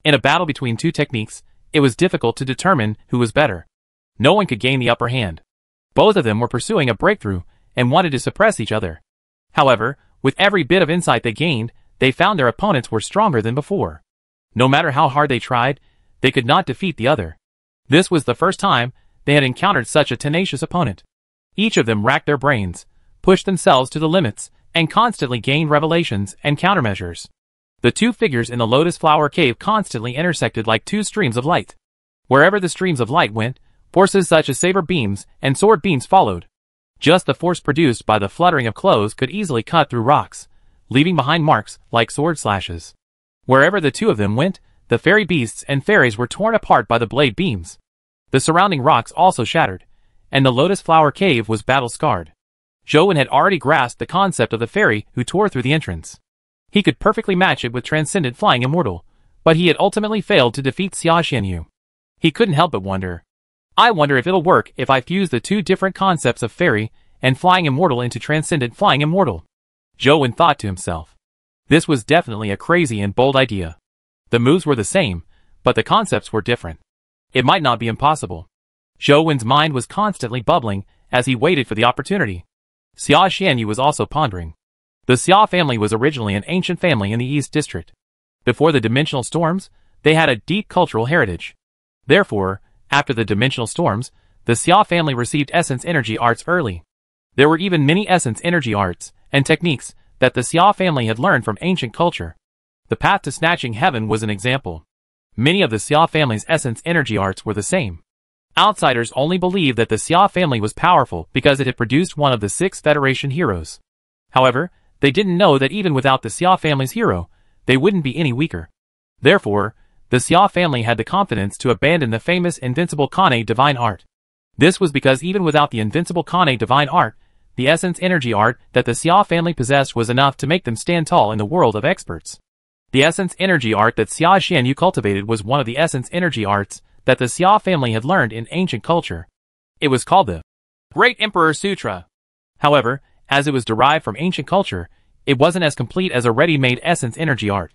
In a battle between two techniques, it was difficult to determine who was better. No one could gain the upper hand. Both of them were pursuing a breakthrough and wanted to suppress each other. However, with every bit of insight they gained, they found their opponents were stronger than before. No matter how hard they tried, they could not defeat the other. This was the first time they had encountered such a tenacious opponent. Each of them racked their brains, pushed themselves to the limits, and constantly gained revelations and countermeasures. The two figures in the lotus flower cave constantly intersected like two streams of light. Wherever the streams of light went, forces such as saber beams and sword beams followed. Just the force produced by the fluttering of clothes could easily cut through rocks, leaving behind marks like sword slashes. Wherever the two of them went, the fairy beasts and fairies were torn apart by the blade beams. The surrounding rocks also shattered, and the lotus flower cave was battle-scarred. Zhou had already grasped the concept of the fairy who tore through the entrance. He could perfectly match it with Transcendent Flying Immortal, but he had ultimately failed to defeat Xia Xianyu. He couldn't help but wonder, I wonder if it'll work if I fuse the two different concepts of fairy and flying immortal into transcendent flying immortal. Zhou thought to himself. This was definitely a crazy and bold idea. The moves were the same, but the concepts were different. It might not be impossible. Zhou mind was constantly bubbling as he waited for the opportunity. Xia Xianyu was also pondering. The Xia family was originally an ancient family in the East District. Before the dimensional storms, they had a deep cultural heritage. Therefore, after the dimensional storms, the Xia family received essence energy arts early. There were even many essence energy arts and techniques that the Xia family had learned from ancient culture. The path to snatching heaven was an example. Many of the Xia family's essence energy arts were the same. Outsiders only believed that the Xia family was powerful because it had produced one of the six Federation heroes. However, they didn't know that even without the Xia family's hero, they wouldn't be any weaker. Therefore, the Xia family had the confidence to abandon the famous Invincible Kane divine art. This was because even without the Invincible Kane divine art, the essence energy art that the Xia family possessed was enough to make them stand tall in the world of experts. The essence energy art that Xia Xianyu cultivated was one of the essence energy arts that the Xia family had learned in ancient culture. It was called the Great Emperor Sutra. However, as it was derived from ancient culture, it wasn't as complete as a ready-made essence energy art.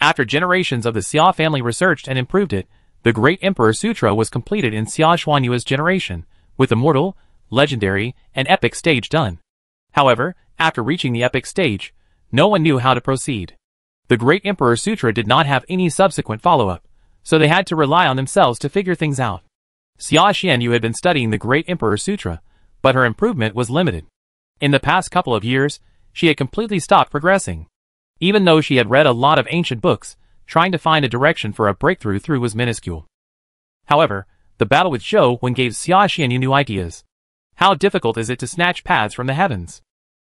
After generations of the Xia family researched and improved it, the Great Emperor Sutra was completed in Xia Xuanyue's generation, with the mortal, legendary, and epic stage done. However, after reaching the epic stage, no one knew how to proceed. The Great Emperor Sutra did not have any subsequent follow-up, so they had to rely on themselves to figure things out. Xia Xianyu had been studying the Great Emperor Sutra, but her improvement was limited. In the past couple of years, she had completely stopped progressing. Even though she had read a lot of ancient books, trying to find a direction for a breakthrough through was minuscule. However, the battle with Zhou Wen gave Xia Xianyu new ideas. How difficult is it to snatch paths from the heavens?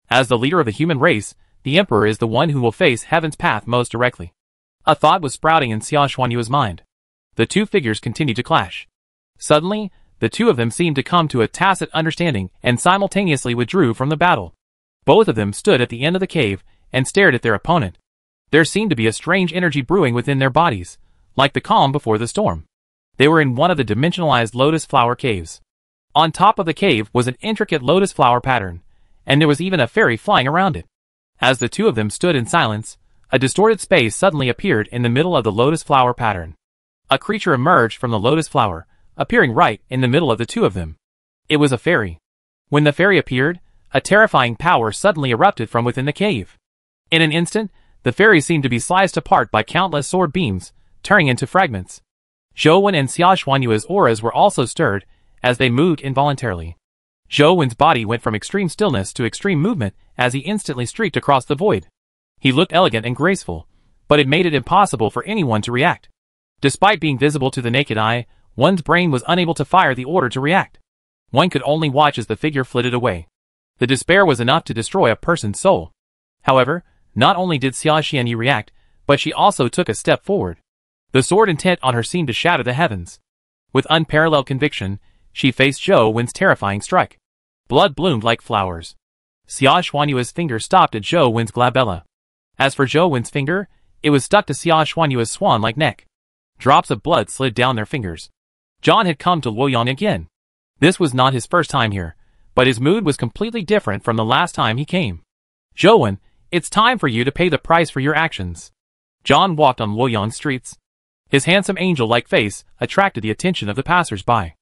As the leader of the human race, the emperor is the one who will face heaven's path most directly. A thought was sprouting in Xia Xuanyu's mind. The two figures continued to clash. Suddenly, the two of them seemed to come to a tacit understanding and simultaneously withdrew from the battle. Both of them stood at the end of the cave and stared at their opponent. There seemed to be a strange energy brewing within their bodies, like the calm before the storm. They were in one of the dimensionalized lotus flower caves. On top of the cave was an intricate lotus flower pattern, and there was even a fairy flying around it. As the two of them stood in silence, a distorted space suddenly appeared in the middle of the lotus flower pattern. A creature emerged from the lotus flower, appearing right in the middle of the two of them. It was a fairy. When the fairy appeared, a terrifying power suddenly erupted from within the cave. In an instant, the fairy seemed to be sliced apart by countless sword beams, turning into fragments. Zhou Wen and Xia Xuanyu's auras were also stirred, as they moved involuntarily. Zhou Wen's body went from extreme stillness to extreme movement as he instantly streaked across the void. He looked elegant and graceful, but it made it impossible for anyone to react. Despite being visible to the naked eye, one's brain was unable to fire the order to react. One could only watch as the figure flitted away. The despair was enough to destroy a person's soul. However, not only did Xia Xianyu react, but she also took a step forward. The sword intent on her seemed to shatter the heavens. With unparalleled conviction, she faced Zhou Wen's terrifying strike. Blood bloomed like flowers. Xia Xuanyu's finger stopped at Zhou Wen's glabella. As for Zhou Wen's finger, it was stuck to Xia Xuanyu's swan-like neck. Drops of blood slid down their fingers. John had come to Luoyang again. This was not his first time here, but his mood was completely different from the last time he came. Zhou Wen, it's time for you to pay the price for your actions. John walked on Luoyang's streets. His handsome angel-like face attracted the attention of the passers-by.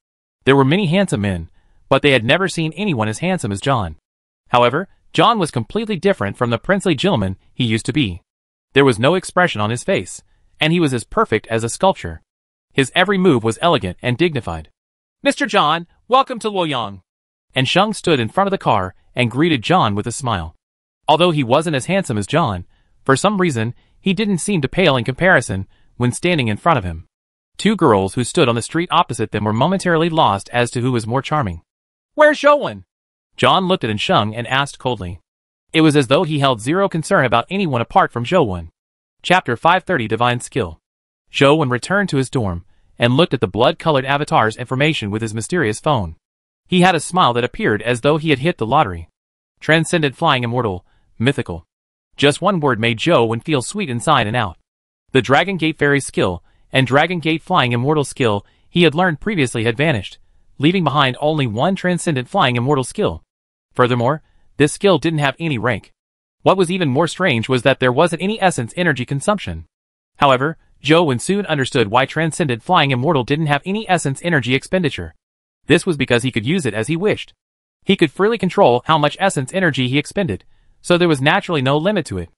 There were many handsome men, but they had never seen anyone as handsome as John. However, John was completely different from the princely gentleman he used to be. There was no expression on his face, and he was as perfect as a sculpture. His every move was elegant and dignified. Mr. John, welcome to Luoyang. An Sheng stood in front of the car and greeted John with a smile. Although he wasn't as handsome as John, for some reason, he didn't seem to pale in comparison when standing in front of him. Two girls who stood on the street opposite them were momentarily lost as to who was more charming. Where's Zhou Wen? John looked at Sheng and asked coldly. It was as though he held zero concern about anyone apart from Zhou Wen. Chapter 530 Divine Skill Zhou Wen returned to his dorm and looked at the blood-colored avatar's information with his mysterious phone. He had a smile that appeared as though he had hit the lottery. Transcendent flying immortal, mythical. Just one word made Zhou Wen feel sweet inside and out. The Dragon Gate Fairy skill and Dragon Gate Flying Immortal skill he had learned previously had vanished, leaving behind only one Transcendent Flying Immortal skill. Furthermore, this skill didn't have any rank. What was even more strange was that there wasn't any essence energy consumption. However, Zhou Wen soon understood why Transcendent Flying Immortal didn't have any essence energy expenditure. This was because he could use it as he wished. He could freely control how much essence energy he expended, so there was naturally no limit to it.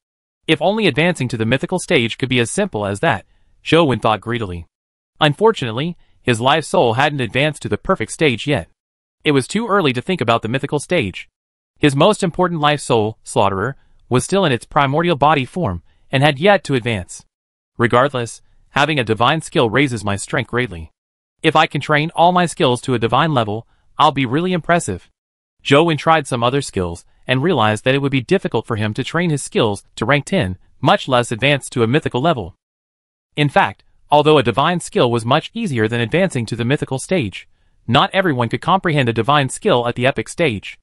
If only advancing to the mythical stage could be as simple as that, Zhou Wen thought greedily. Unfortunately, his life soul hadn't advanced to the perfect stage yet. It was too early to think about the mythical stage. His most important life soul, Slaughterer, was still in its primordial body form and had yet to advance. Regardless, Having a divine skill raises my strength greatly. If I can train all my skills to a divine level, I'll be really impressive. Wen tried some other skills and realized that it would be difficult for him to train his skills to rank 10, much less advance to a mythical level. In fact, although a divine skill was much easier than advancing to the mythical stage, not everyone could comprehend a divine skill at the epic stage.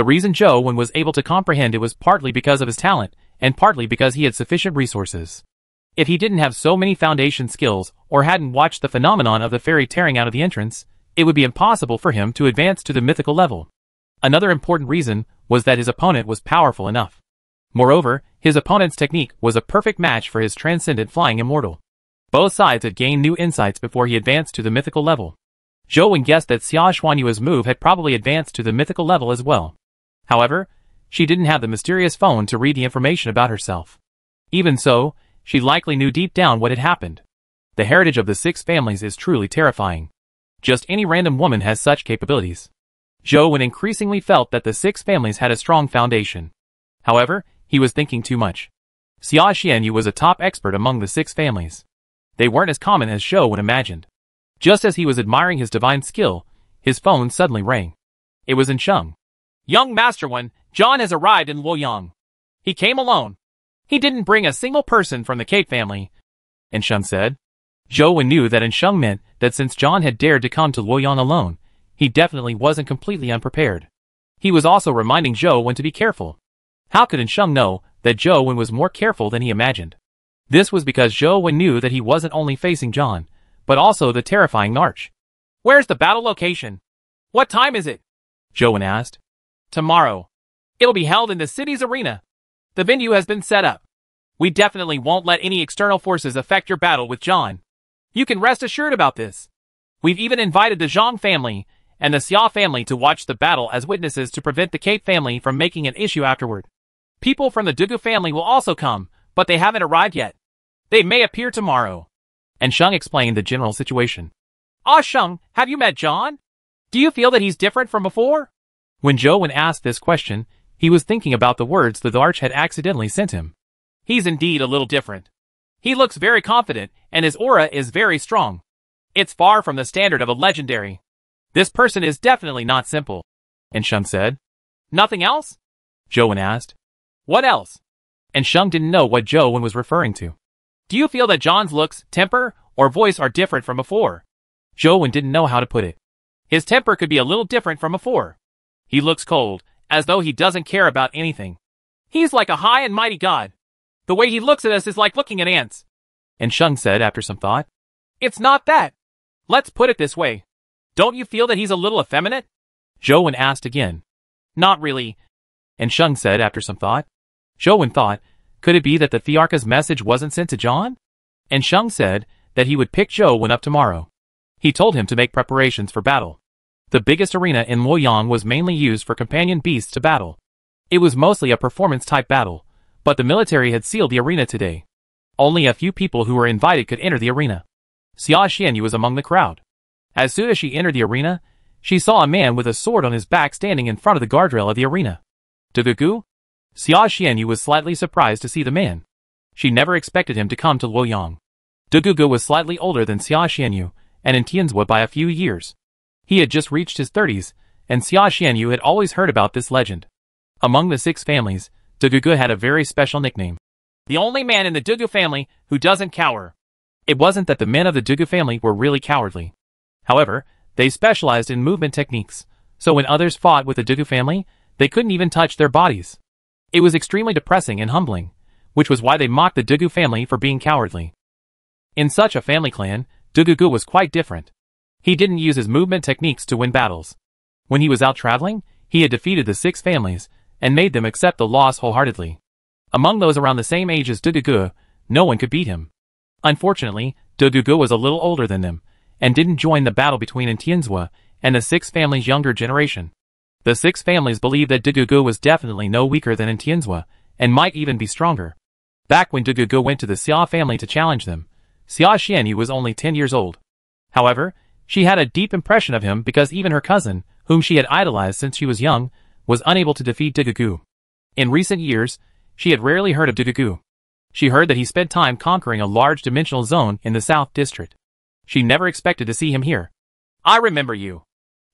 The reason Zhou Wen was able to comprehend it was partly because of his talent, and partly because he had sufficient resources. If he didn't have so many foundation skills, or hadn't watched the phenomenon of the fairy tearing out of the entrance, it would be impossible for him to advance to the mythical level. Another important reason was that his opponent was powerful enough. Moreover, his opponent's technique was a perfect match for his transcendent flying immortal. Both sides had gained new insights before he advanced to the mythical level. Zhou Wen guessed that Xia Xuanyue's move had probably advanced to the mythical level as well. However, she didn't have the mysterious phone to read the information about herself. Even so, she likely knew deep down what had happened. The heritage of the six families is truly terrifying. Just any random woman has such capabilities. Zhou Wen increasingly felt that the six families had a strong foundation. However, he was thinking too much. Xia Xianyu was a top expert among the six families. They weren't as common as Zhou Wen imagined. Just as he was admiring his divine skill, his phone suddenly rang. It was An Sheng. Young Master Wen, John has arrived in Luoyang. He came alone. He didn't bring a single person from the Cape family, An Sheng said. Zhou Wen knew that An Sheng meant that since John had dared to come to Luoyang alone, he definitely wasn't completely unprepared. He was also reminding Zhou Wen to be careful. How could An Sheng know that Zhou Wen was more careful than he imagined? This was because Zhou Wen knew that he wasn't only facing John, but also the terrifying Thearch. Where's the battle location? What time is it? Zhou Wen asked. Tomorrow. It'll be held in the city's arena. The venue has been set up. We definitely won't let any external forces affect your battle with John. You can rest assured about this. We've even invited the Zhang family and the Xia family to watch the battle as witnesses to prevent the Cape family from making an issue afterward. People from the Dugu family will also come, but they haven't arrived yet. They may appear tomorrow. An Sheng explained the general situation. Ah Sheng, have you met John? Do you feel that he's different from before? When Wen asked this question, he was thinking about the words the arch had accidentally sent him. He's indeed a little different. He looks very confident, and his aura is very strong. It's far from the standard of a legendary. This person is definitely not simple. And Ensheng said. Nothing else? Wen asked. What else? And Ensheng didn't know what Wen was referring to. Do you feel that John's looks, temper, or voice are different from before? Wen didn't know how to put it. His temper could be a little different from before. He looks cold, as though he doesn't care about anything. He's like a high and mighty god. The way he looks at us is like looking at ants. An Sheng said after some thought. It's not that. Let's put it this way. Don't you feel that he's a little effeminate? Zhou Wen asked again. Not really. An Sheng said after some thought. Zhou thought, could it be that the Thearch's message wasn't sent to John? An Sheng said that he would pick Zhou up tomorrow. He told him to make preparations for battle. The biggest arena in Luoyang was mainly used for companion beasts to battle. It was mostly a performance-type battle, but the military had sealed the arena today. Only a few people who were invited could enter the arena. Xia Xianyu was among the crowd. As soon as she entered the arena, she saw a man with a sword on his back standing in front of the guardrail of the arena. Dugugu? Xia Xianyu was slightly surprised to see the man. She never expected him to come to Luoyang. Dugugu was slightly older than Xia Xianyu, and in Tianzuo by a few years. He had just reached his thirties, and Xia Xianyu had always heard about this legend. Among the six families, Dugugu had a very special nickname. The only man in the Dugu family who doesn't cower. It wasn't that the men of the Dugu family were really cowardly. However, they specialized in movement techniques, so when others fought with the Dugu family, they couldn't even touch their bodies. It was extremely depressing and humbling, which was why they mocked the Dugu family for being cowardly. In such a family clan, Dugugu was quite different. He didn't use his movement techniques to win battles. When he was out traveling, he had defeated the six families and made them accept the loss wholeheartedly. Among those around the same age as Dugugu, no one could beat him. Unfortunately, Dugugu was a little older than them, and didn't join the battle between Tianzuo and the six families' younger generation. The six families believed that Dugugu was definitely no weaker than Tianzuo, and might even be stronger. Back when Dugugu went to the Xia family to challenge them, Xia Xianyu was only 10 years old. However, she had a deep impression of him because even her cousin, whom she had idolized since she was young, was unable to defeat Dugugu. In recent years, she had rarely heard of Dugugu. She heard that he spent time conquering a large dimensional zone in the South District. She never expected to see him here. I remember you.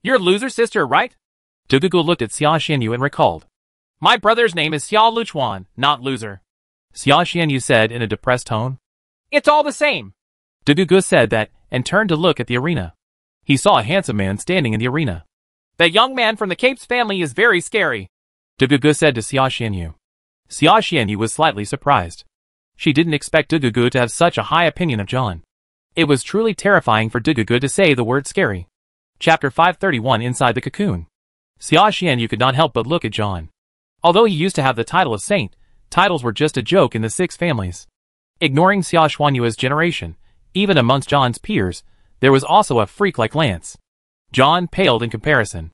You're loser sister, right? Dugugu looked at Xia Xianyu and recalled. My brother's name is Xia Luchuan, not loser. Xia Xianyu said in a depressed tone. It's all the same. Dugugu said that and turned to look at the arena. He saw a handsome man standing in the arena. That young man from the Capes family is very scary. Dugugu said to Xia Xianyu. Xia Xianyu was slightly surprised. She didn't expect Dugugu to have such a high opinion of John. It was truly terrifying for Dugugu to say the word scary. Chapter 531 Inside the Cocoon. Xia Xianyu could not help but look at John. Although he used to have the title of saint, titles were just a joke in the six families. Ignoring Xia Xuanyu's generation, even amongst John's peers, there was also a freak like Lance. John paled in comparison.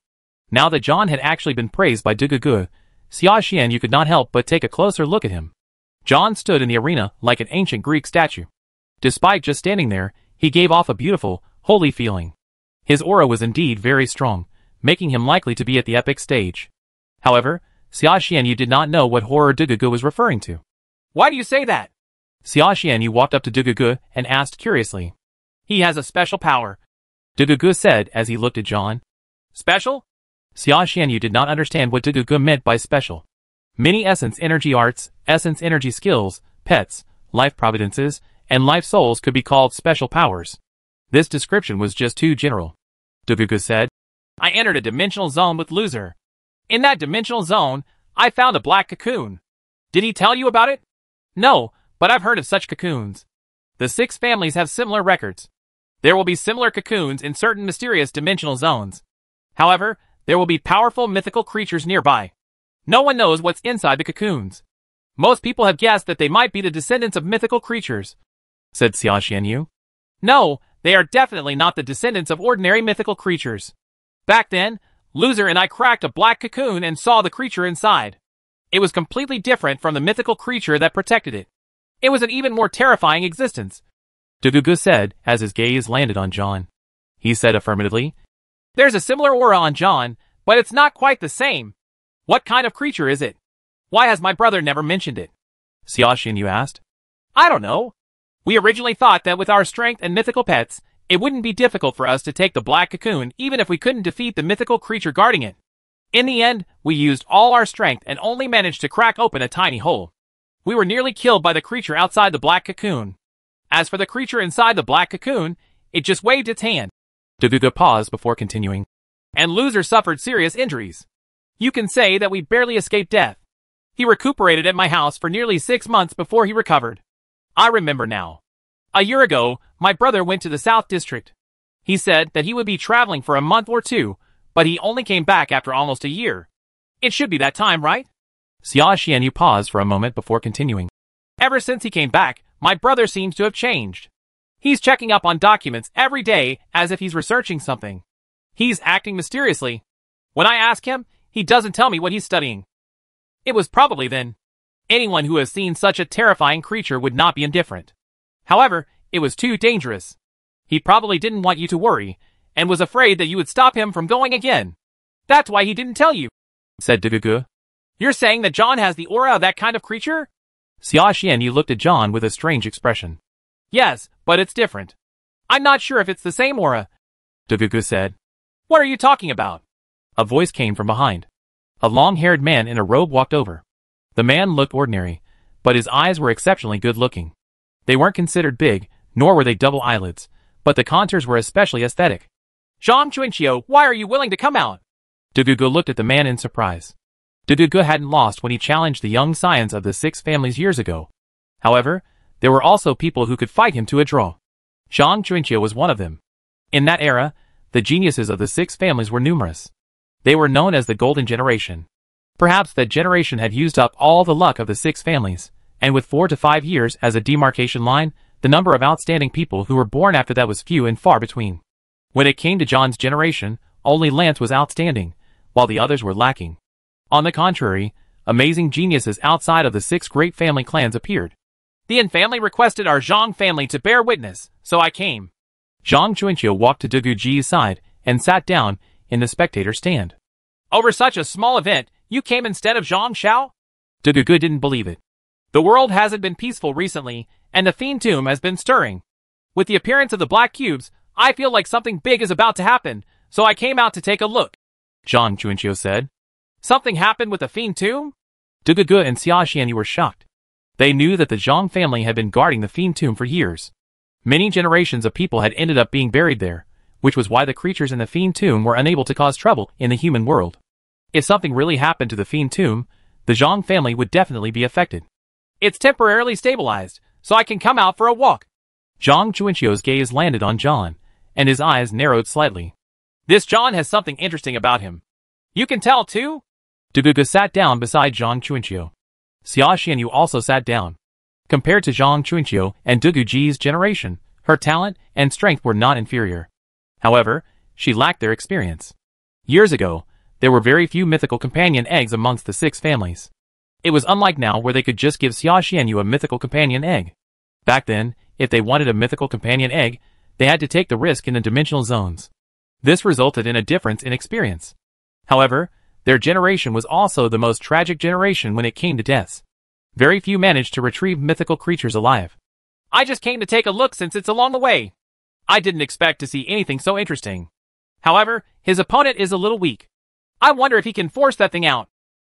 Now that John had actually been praised by Dugugu, Xia Xianyu could not help but take a closer look at him. John stood in the arena like an ancient Greek statue. Despite just standing there, he gave off a beautiful, holy feeling. His aura was indeed very strong, making him likely to be at the epic stage. However, Xia Xianyu did not know what horror Dugugu was referring to. Why do you say that? Xia Xianyu walked up to Dugugu and asked curiously. He has a special power. Dugugu said as he looked at John. Special? Xia Xianyu did not understand what Dugugu meant by special. Many essence energy arts, essence energy skills, pets, life providences, and life souls could be called special powers. This description was just too general. Dugugu said, I entered a dimensional zone with Loser. In that dimensional zone, I found a black cocoon. Did he tell you about it? No, but I've heard of such cocoons. The six families have similar records. There will be similar cocoons in certain mysterious dimensional zones. However, there will be powerful mythical creatures nearby. No one knows what's inside the cocoons. Most people have guessed that they might be the descendants of mythical creatures, said Xia Xianyu. No, they are definitely not the descendants of ordinary mythical creatures. Back then, Loser and I cracked a black cocoon and saw the creature inside. It was completely different from the mythical creature that protected it. It was an even more terrifying existence. Dugugu said as his gaze landed on John. He said affirmatively. There's a similar aura on John, but it's not quite the same. What kind of creature is it? Why has my brother never mentioned it? Xia Xianyu asked. I don't know. We originally thought that with our strength and mythical pets, it wouldn't be difficult for us to take the black cocoon even if we couldn't defeat the mythical creature guarding it. In the end, we used all our strength and only managed to crack open a tiny hole. We were nearly killed by the creature outside the black cocoon. As for the creature inside the black cocoon, it just waved its hand. Dugugu paused before continuing. And Loser suffered serious injuries. You can say that we barely escaped death. He recuperated at my house for nearly six months before he recovered. I remember now. A year ago, my brother went to the South District. He said that he would be traveling for a month or two, but he only came back after almost a year. It should be that time, right? Xia Xianyu paused for a moment before continuing. Ever since he came back, my brother seems to have changed. He's checking up on documents every day as if he's researching something. He's acting mysteriously. When I ask him, he doesn't tell me what he's studying. It was probably then. Anyone who has seen such a terrifying creature would not be indifferent. However, it was too dangerous. He probably didn't want you to worry, and was afraid that you would stop him from going again. That's why he didn't tell you, said Dugugu. You're saying that John has the aura of that kind of creature? Xia Xianyu looked at John with a strange expression. Yes, but it's different. I'm not sure if it's the same aura, Dugugu said. What are you talking about? A voice came from behind. A long-haired man in a robe walked over. The man looked ordinary, but his eyes were exceptionally good-looking. They weren't considered big, nor were they double eyelids, but the contours were especially aesthetic. Zhang Chuanqiu, why are you willing to come out? Dugugu looked at the man in surprise. Dugugu hadn't lost when he challenged the young scions of the six families years ago. However, there were also people who could fight him to a draw. Zhang Chuanqiu was one of them. In that era, the geniuses of the six families were numerous. They were known as the Golden Generation. Perhaps that generation had used up all the luck of the six families, and with four to five years as a demarcation line, the number of outstanding people who were born after that was few and far between. When it came to John's generation, only Lance was outstanding, while the others were lacking. On the contrary, amazing geniuses outside of the six great family clans appeared. The Yin family requested our Zhang family to bear witness, so I came. Zhang Chuanqiu walked to Dugu Ji's side and sat down in the spectator stand. Over such a small event, you came instead of Zhang Xiao? Dugugu didn't believe it. The world hasn't been peaceful recently, and the fiend tomb has been stirring. With the appearance of the black cubes, I feel like something big is about to happen, so I came out to take a look. Zhang Chuanqiu said. Something happened with the fiend tomb? Dugugu and Xia were shocked. They knew that the Zhang family had been guarding the fiend tomb for years. Many generations of people had ended up being buried there, which was why the creatures in the fiend tomb were unable to cause trouble in the human world. If something really happened to the fiend tomb, the Zhang family would definitely be affected. It's temporarily stabilized, so I can come out for a walk. Zhang Chuanqiu's gaze landed on John, and his eyes narrowed slightly. This John has something interesting about him. You can tell too? Dugugu sat down beside Zhang Chuanqiu. Xia Xianyu also sat down. Compared to Zhang Chuanqiu and Duguji's generation, her talent and strength were not inferior. However, she lacked their experience. Years ago, there were very few mythical companion eggs amongst the six families. It was unlike now where they could just give Xia Xianyu a mythical companion egg. Back then, if they wanted a mythical companion egg, they had to take the risk in the dimensional zones. This resulted in a difference in experience. However, their generation was also the most tragic generation when it came to deaths. Very few managed to retrieve mythical creatures alive. I just came to take a look since it's along the way. I didn't expect to see anything so interesting. However, his opponent is a little weak. I wonder if he can force that thing out.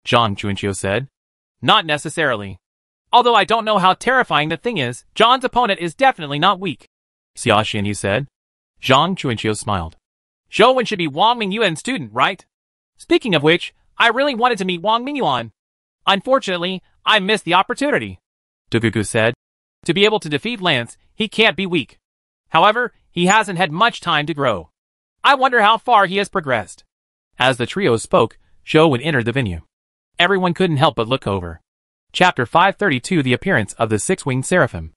Zhang Chuanqiu said. Not necessarily. Although I don't know how terrifying the thing is, John's opponent is definitely not weak. Xia he said. Zhang Chuanqiu smiled. Zhou Wen should be Wang Mingyuan's student, right? Speaking of which, I really wanted to meet Wang Mingyuan. Unfortunately, I missed the opportunity. Dugugu said. To be able to defeat Lance, he can't be weak. However, he hasn't had much time to grow. I wonder how far he has progressed. As the trio spoke, Zhou Wen entered the venue. Everyone couldn't help but look over. Chapter 532 The Appearance of the Six-Winged Seraphim.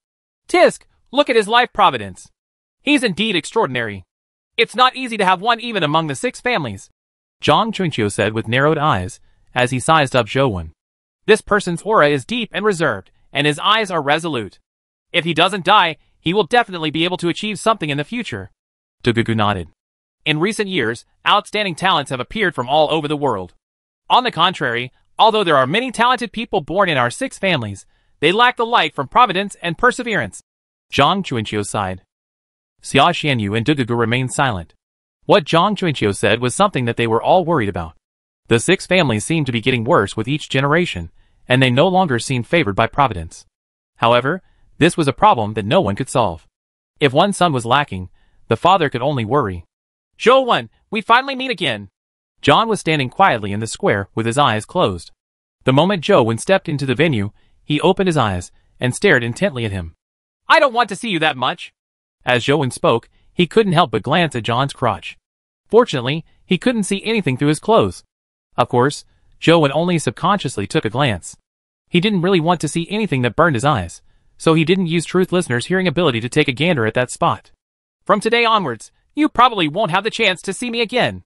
Tisk, look at his life providence. He's indeed extraordinary. It's not easy to have one even among the six families. Zhang Chuanqiu said with narrowed eyes, as he sized up Zhou Wen. This person's aura is deep and reserved, and his eyes are resolute. If he doesn't die, he will definitely be able to achieve something in the future. Dugugu nodded. In recent years, outstanding talents have appeared from all over the world. On the contrary, Although there are many talented people born in our six families, they lack the light from providence and perseverance. Zhang Chuanqiu sighed. Xia Xianyu and Dugugu remained silent. What Zhang Chuanqiu said was something that they were all worried about. The six families seemed to be getting worse with each generation, and they no longer seemed favored by providence. However, this was a problem that no one could solve. If one son was lacking, the father could only worry. Zhou Wen, we finally meet again. John was standing quietly in the square with his eyes closed. The moment Zhou Wen stepped into the venue, he opened his eyes and stared intently at him. I don't want to see you that much. As Zhou Wen spoke, he couldn't help but glance at John's crotch. Fortunately, he couldn't see anything through his clothes. Of course, Zhou Wen only subconsciously took a glance. He didn't really want to sea anything that burned his eyes, so he didn't use Truth Listener's hearing ability to take a gander at that spot. From today onwards, you probably won't have the chance to see me again.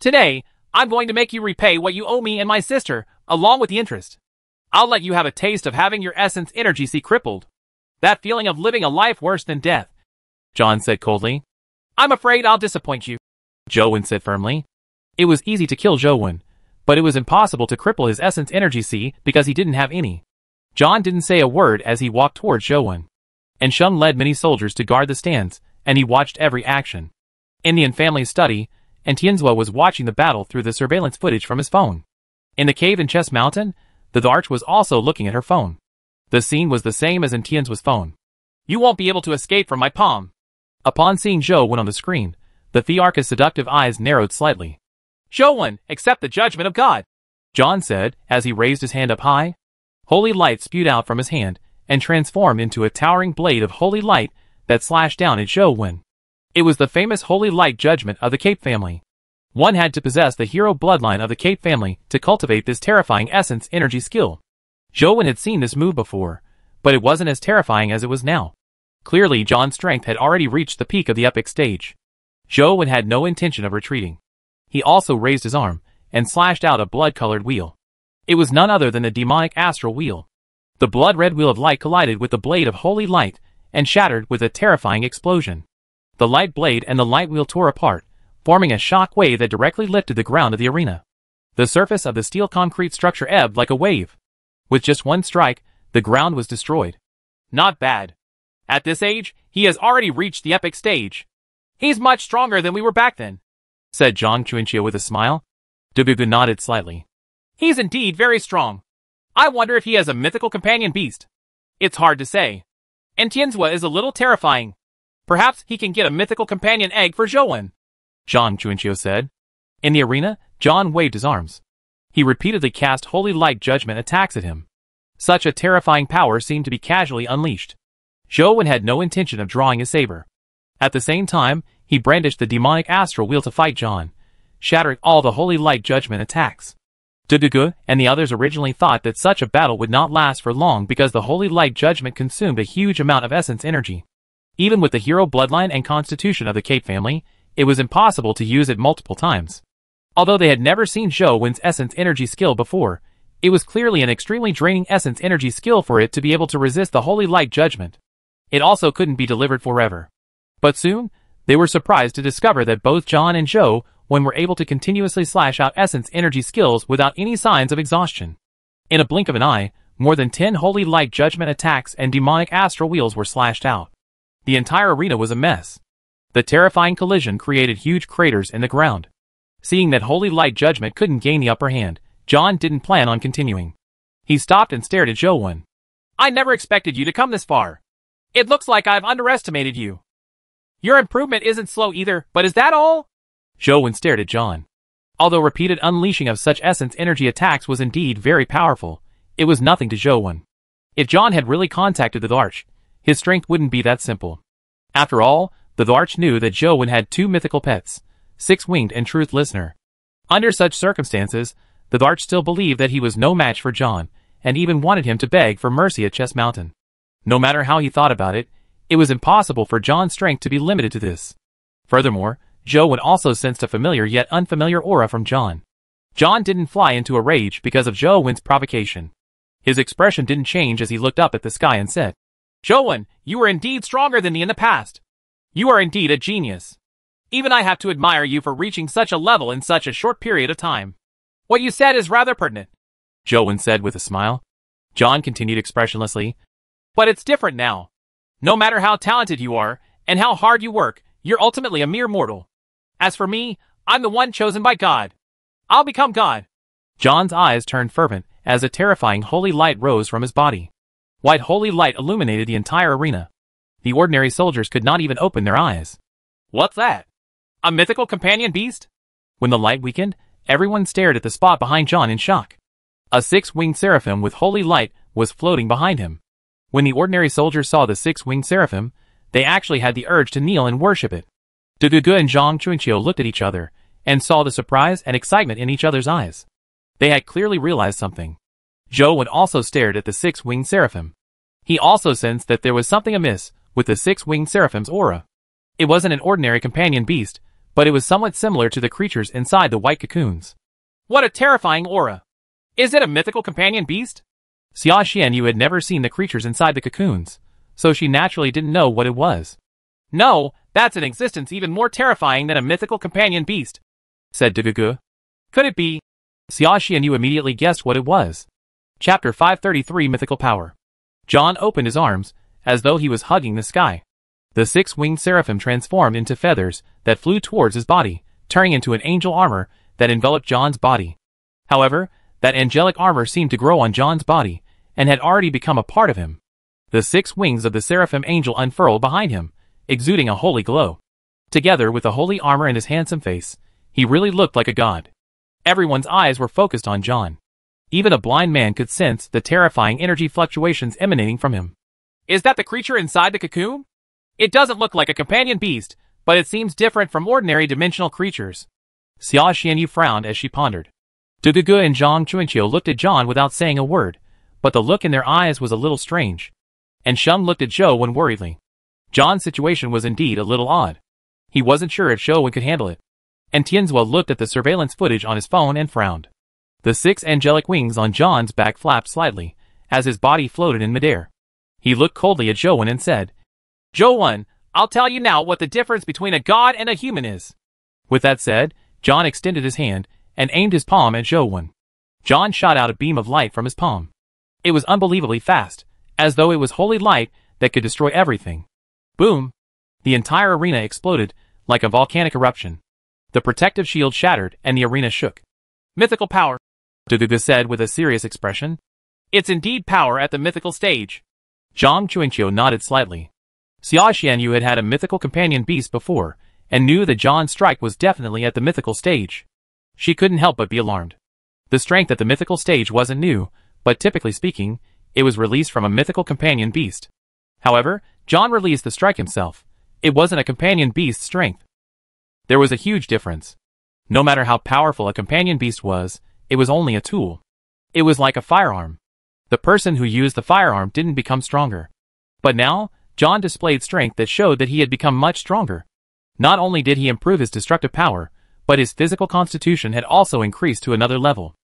Today, I'm going to make you repay what you owe me and my sister, along with the interest. I'll let you have a taste of having your essence energy see crippled. That feeling of living a life worse than death. John said coldly. I'm afraid I'll disappoint you. Zhou Wen said firmly. It was easy to kill Zhou Wen, but it was impossible to cripple his essence energy sea because he didn't have any. John didn't say a word as he walked towards Zhou Wen. And Shun led many soldiers to guard the stands, and he watched every action. In Indian family study, and Tianzuo was watching the battle through the surveillance footage from his phone. In the cave in Chess Mountain, the Thearch was also looking at her phone. The scene was the same as in Tianzuo's phone. You won't be able to escape from my palm. Upon seeing Zhou Wen on the screen, the Thearch's seductive eyes narrowed slightly. Wen, accept the judgment of God. John said, as he raised his hand up high. Holy light spewed out from his hand, and transformed into a towering blade of holy light that slashed down at Zhou It was the famous holy light judgment of the Cape family. One had to possess the hero bloodline of the Cape family to cultivate this terrifying essence energy skill. Zhou had seen this move before, but it wasn't as terrifying as it was now. Clearly John's strength had already reached the peak of the epic stage. Zhou had no intention of retreating. He also raised his arm and slashed out a blood-colored wheel. It was none other than the demonic astral wheel. The blood-red wheel of light collided with the blade of holy light and shattered with a terrifying explosion. The light blade and the light wheel tore apart, forming a shock wave that directly lifted the ground of the arena. The surface of the steel concrete structure ebbed like a wave. With just one strike, The ground was destroyed. Not bad. At this age, he has already reached the epic stage. He's much stronger than we were back then, said Zhang Chuanqiu with a smile. Dugugu nodded slightly. He's indeed very strong. I wonder if he has a mythical companion beast. It's hard to say. And Tianzuo is a little terrifying. Perhaps he can get a mythical companion egg for Zhou Zhang Chuanqiu said. In the arena, John waved his arms. He repeatedly cast holy light judgment attacks at him. Such a terrifying power seemed to be casually unleashed. Zhou Wen had no intention of drawing his saber. At the same time, he brandished the demonic astral wheel to fight John, shattering all the holy light judgment attacks. Dugugu and the others originally thought that such a battle would not last for long because the holy light judgment consumed a huge amount of essence energy. Even with the hero bloodline and constitution of the Cape family, it was impossible to use it multiple times. Although they had never seen Zhou Wen's essence energy skill before, it was clearly an extremely draining essence energy skill for it to be able to resist the holy light judgment. It also couldn't be delivered forever. But soon, they were surprised to discover that both John and Zhou Wen were able to continuously slash out essence energy skills without any signs of exhaustion. In a blink of an eye, more than 10 holy light judgment attacks and demonic astral wheels were slashed out. The entire arena was a mess. The terrifying collision created huge craters in the ground. Seeing that holy light judgment couldn't gain the upper hand, John didn't plan on continuing. He stopped and stared at Zhou Wen. I never expected you to come this far. It looks like I've underestimated you. Your improvement isn't slow either, but is that all? Zhou Wen stared at John. Although repeated unleashing of such essence energy attacks was indeed very powerful, it was nothing to Zhou Wen. If John had really contacted the Thearch, his strength wouldn't be that simple. After all, the Thearch knew that Zhou Wen had two mythical pets, Six-Winged and Truth Listener. Under such circumstances, the Thearch still believed that he was no match for John, and even wanted him to beg for mercy at Chess Mountain. No matter how he thought about it, it was impossible for John's strength to be limited to this. Furthermore, Joe would also sensed a familiar yet unfamiliar aura from John. John didn't fly into a rage because of Zhou Wen's provocation. His expression didn't change as he looked up at the sky and said, Wen, you are indeed stronger than me in the past. You are indeed a genius. Even I have to admire you for reaching such a level in such a short period of time. What you said is rather pertinent. Wen said with a smile. John continued expressionlessly. But it's different now. No matter how talented you are, and how hard you work, you're ultimately a mere mortal. As for me, I'm the one chosen by God. I'll become God. John's eyes turned fervent as a terrifying holy light rose from his body. White holy light illuminated the entire arena. The ordinary soldiers could not even open their eyes. What's that? A mythical companion beast? When the light weakened, everyone stared at the spot behind John in shock. A six-winged seraphim with holy light was floating behind him. When the ordinary soldiers saw the six-winged seraphim, they actually had the urge to kneel and worship it. Dugugu and Zhang Chuanqiu looked at each other and saw the surprise and excitement in each other's eyes. They had clearly realized something. Zhou Wen also stared at the six-winged seraphim. He also sensed that there was something amiss with the six-winged seraphim's aura. It wasn't an ordinary companion beast, but it was somewhat similar to the creatures inside the white cocoons. What a terrifying aura! Is it a mythical companion beast? Xia Xianyu had never seen the creatures inside the cocoons, so she naturally didn't know what it was. No, that's an existence even more terrifying than a mythical companion beast, said Dugugu. Could it be? Xia Xianyu immediately guessed what it was. Chapter 533 Mythical Power. John opened his arms, as though he was hugging the sky. The six-winged seraphim transformed into feathers that flew towards his body, turning into an angel armor that enveloped John's body. However, that angelic armor seemed to grow on John's body, and had already become a part of him. The six wings of the seraphim angel unfurled behind him, exuding a holy glow. Together with the holy armor and his handsome face, he really looked like a god. Everyone's eyes were focused on John. Even a blind man could sense the terrifying energy fluctuations emanating from him. Is that the creature inside the cocoon? It doesn't look like a companion beast, but it seems different from ordinary dimensional creatures. Xia Xianyu frowned as she pondered. Dugugu and Zhang Chuanqiu looked at John without saying a word, but the look in their eyes was a little strange. An Sheng looked at Zhou Wen worriedly. John's situation was indeed a little odd. He wasn't sure if Zhou Wen could handle it. An Tianzuo looked at the surveillance footage on his phone and frowned. The six angelic wings on John's back flapped slightly, as his body floated in midair. He looked coldly at Zhou Wen and said, Zhou Wen, I'll tell you now what the difference between a god and a human is. With that said, John extended his hand and aimed his palm at Zhou Wen. John shot out a beam of light from his palm. It was unbelievably fast, as though it was holy light that could destroy everything. Boom! The entire arena exploded, like a volcanic eruption. The protective shield shattered and the arena shook. Mythical power, Dugugu said with a serious expression. It's indeed power at the mythical stage. Zhang Chuanqiu nodded slightly. Xia Xianyu had had a mythical companion beast before, and knew that John's strike was definitely at the mythical stage. She couldn't help but be alarmed. The strength at the mythical stage wasn't new, but typically speaking, it was released from a mythical companion beast. However, John released the strike himself. It wasn't a companion beast's strength. There was a huge difference. No matter how powerful a companion beast was, it was only a tool. It was like a firearm. The person who used the firearm didn't become stronger. But now, John displayed strength that showed that he had become much stronger. Not only did he improve his destructive power, but his physical constitution had also increased to another level.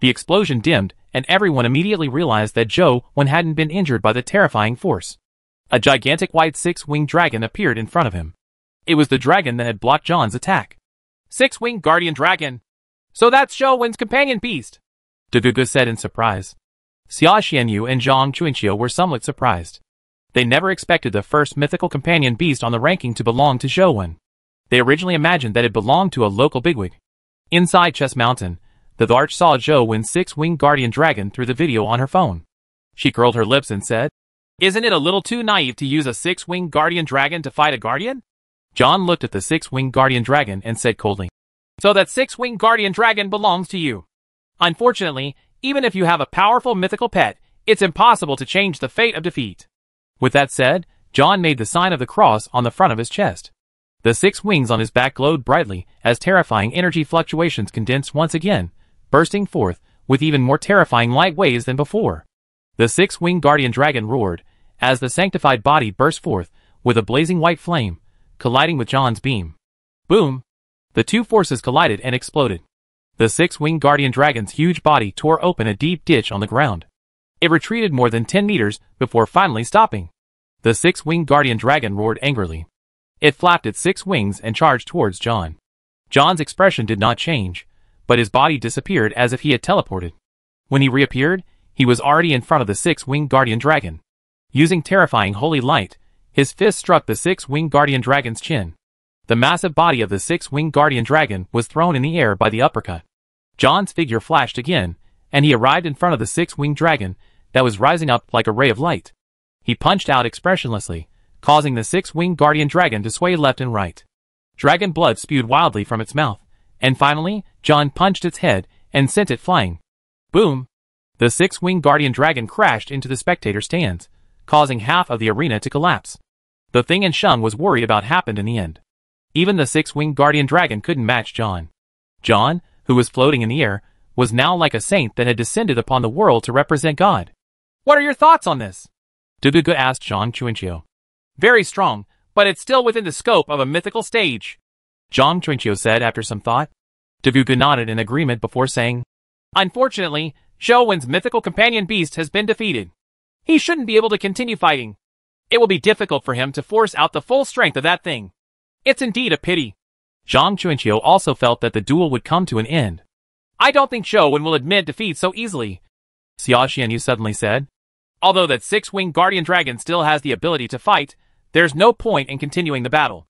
The explosion dimmed, and everyone immediately realized that Zhou Wen hadn't been injured by the terrifying force. A gigantic white six-winged dragon appeared in front of him. It was the dragon that had blocked John's attack. Six-winged guardian dragon. So that's Zhou Wen's companion beast. Dugugu said in surprise. Xia Xianyu and Zhang Chuanqiu were somewhat surprised. They never expected the first mythical companion beast on the ranking to belong to Zhou Wen. They originally imagined that it belonged to a local bigwig. Inside Chess Mountain, the Thearch saw Zhou Wen's six-winged guardian dragon through the video on her phone. She curled her lips and said, Isn't it a little too naive to use a six-winged guardian dragon to fight a guardian? John looked at the six-winged guardian dragon and said coldly, So that six-winged guardian dragon belongs to you. Unfortunately, even if you have a powerful mythical pet, it's impossible to change the fate of defeat. With that said, John made the sign of the cross on the front of his chest. The six wings on his back glowed brightly as terrifying energy fluctuations condensed once again, bursting forth with even more terrifying light waves than before. The six-winged guardian dragon roared as the sanctified body burst forth with a blazing white flame, colliding with John's beam. Boom! The two forces collided and exploded. The six-winged guardian dragon's huge body tore open a deep ditch on the ground. It retreated more than 10 meters before finally stopping. The six-winged guardian dragon roared angrily. It flapped its six wings and charged towards John. John's expression did not change, but his body disappeared as if he had teleported. When he reappeared, he was already in front of the six-winged guardian dragon. Using terrifying holy light, his fist struck the six-winged guardian dragon's chin. The massive body of the six-winged guardian dragon was thrown in the air by the uppercut. John's figure flashed again, and he arrived in front of the six-winged dragon that was rising up like a ray of light. He punched out expressionlessly, causing the six-winged guardian dragon to sway left and right. Dragon blood spewed wildly from its mouth, and finally, John punched its head and sent it flying. Boom! The six-winged guardian dragon crashed into the spectator stands, causing half of the arena to collapse. The thing An Sheng was worried about happened in the end. Even the six-winged guardian dragon couldn't match John. John, who was floating in the air, was now like a saint that had descended upon the world to represent God. What are your thoughts on this? Dugugu asked Zhang Chuanqiu. Very strong, but it's still within the scope of a mythical stage. Zhang Chuanqiu said after some thought. Dugugu nodded in agreement before saying, Unfortunately, Zhou Wen's mythical companion beast has been defeated. He shouldn't be able to continue fighting. It will be difficult for him to force out the full strength of that thing. It's indeed a pity. Zhang Chuanqiu also felt that the duel would come to an end. I don't think Zhou Wen will admit defeat so easily, Xia Xianyu suddenly said. Although that six-winged guardian dragon still has the ability to fight, there's no point in continuing the battle.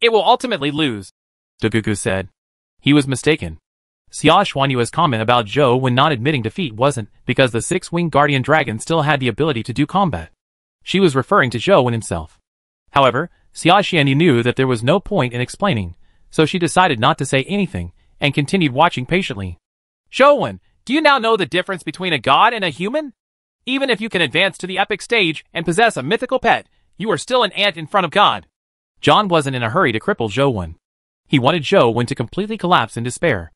It will ultimately lose, Dugugu said. He was mistaken. Xia Xianyu's comment about Zhou Wen not admitting defeat wasn't because the six-winged guardian dragon still had the ability to do combat. She was referring to Zhou Wen himself. However, Xia Xianyu knew that there was no point in explaining, so she decided not to say anything and continued watching patiently. Zhou Wen, do you now know the difference between a god and a human? Even if you can advance to the epic stage and possess a mythical pet, you are still an ant in front of God. John wasn't in a hurry to cripple Zhou Wen. He wanted Zhou Wen to completely collapse in despair.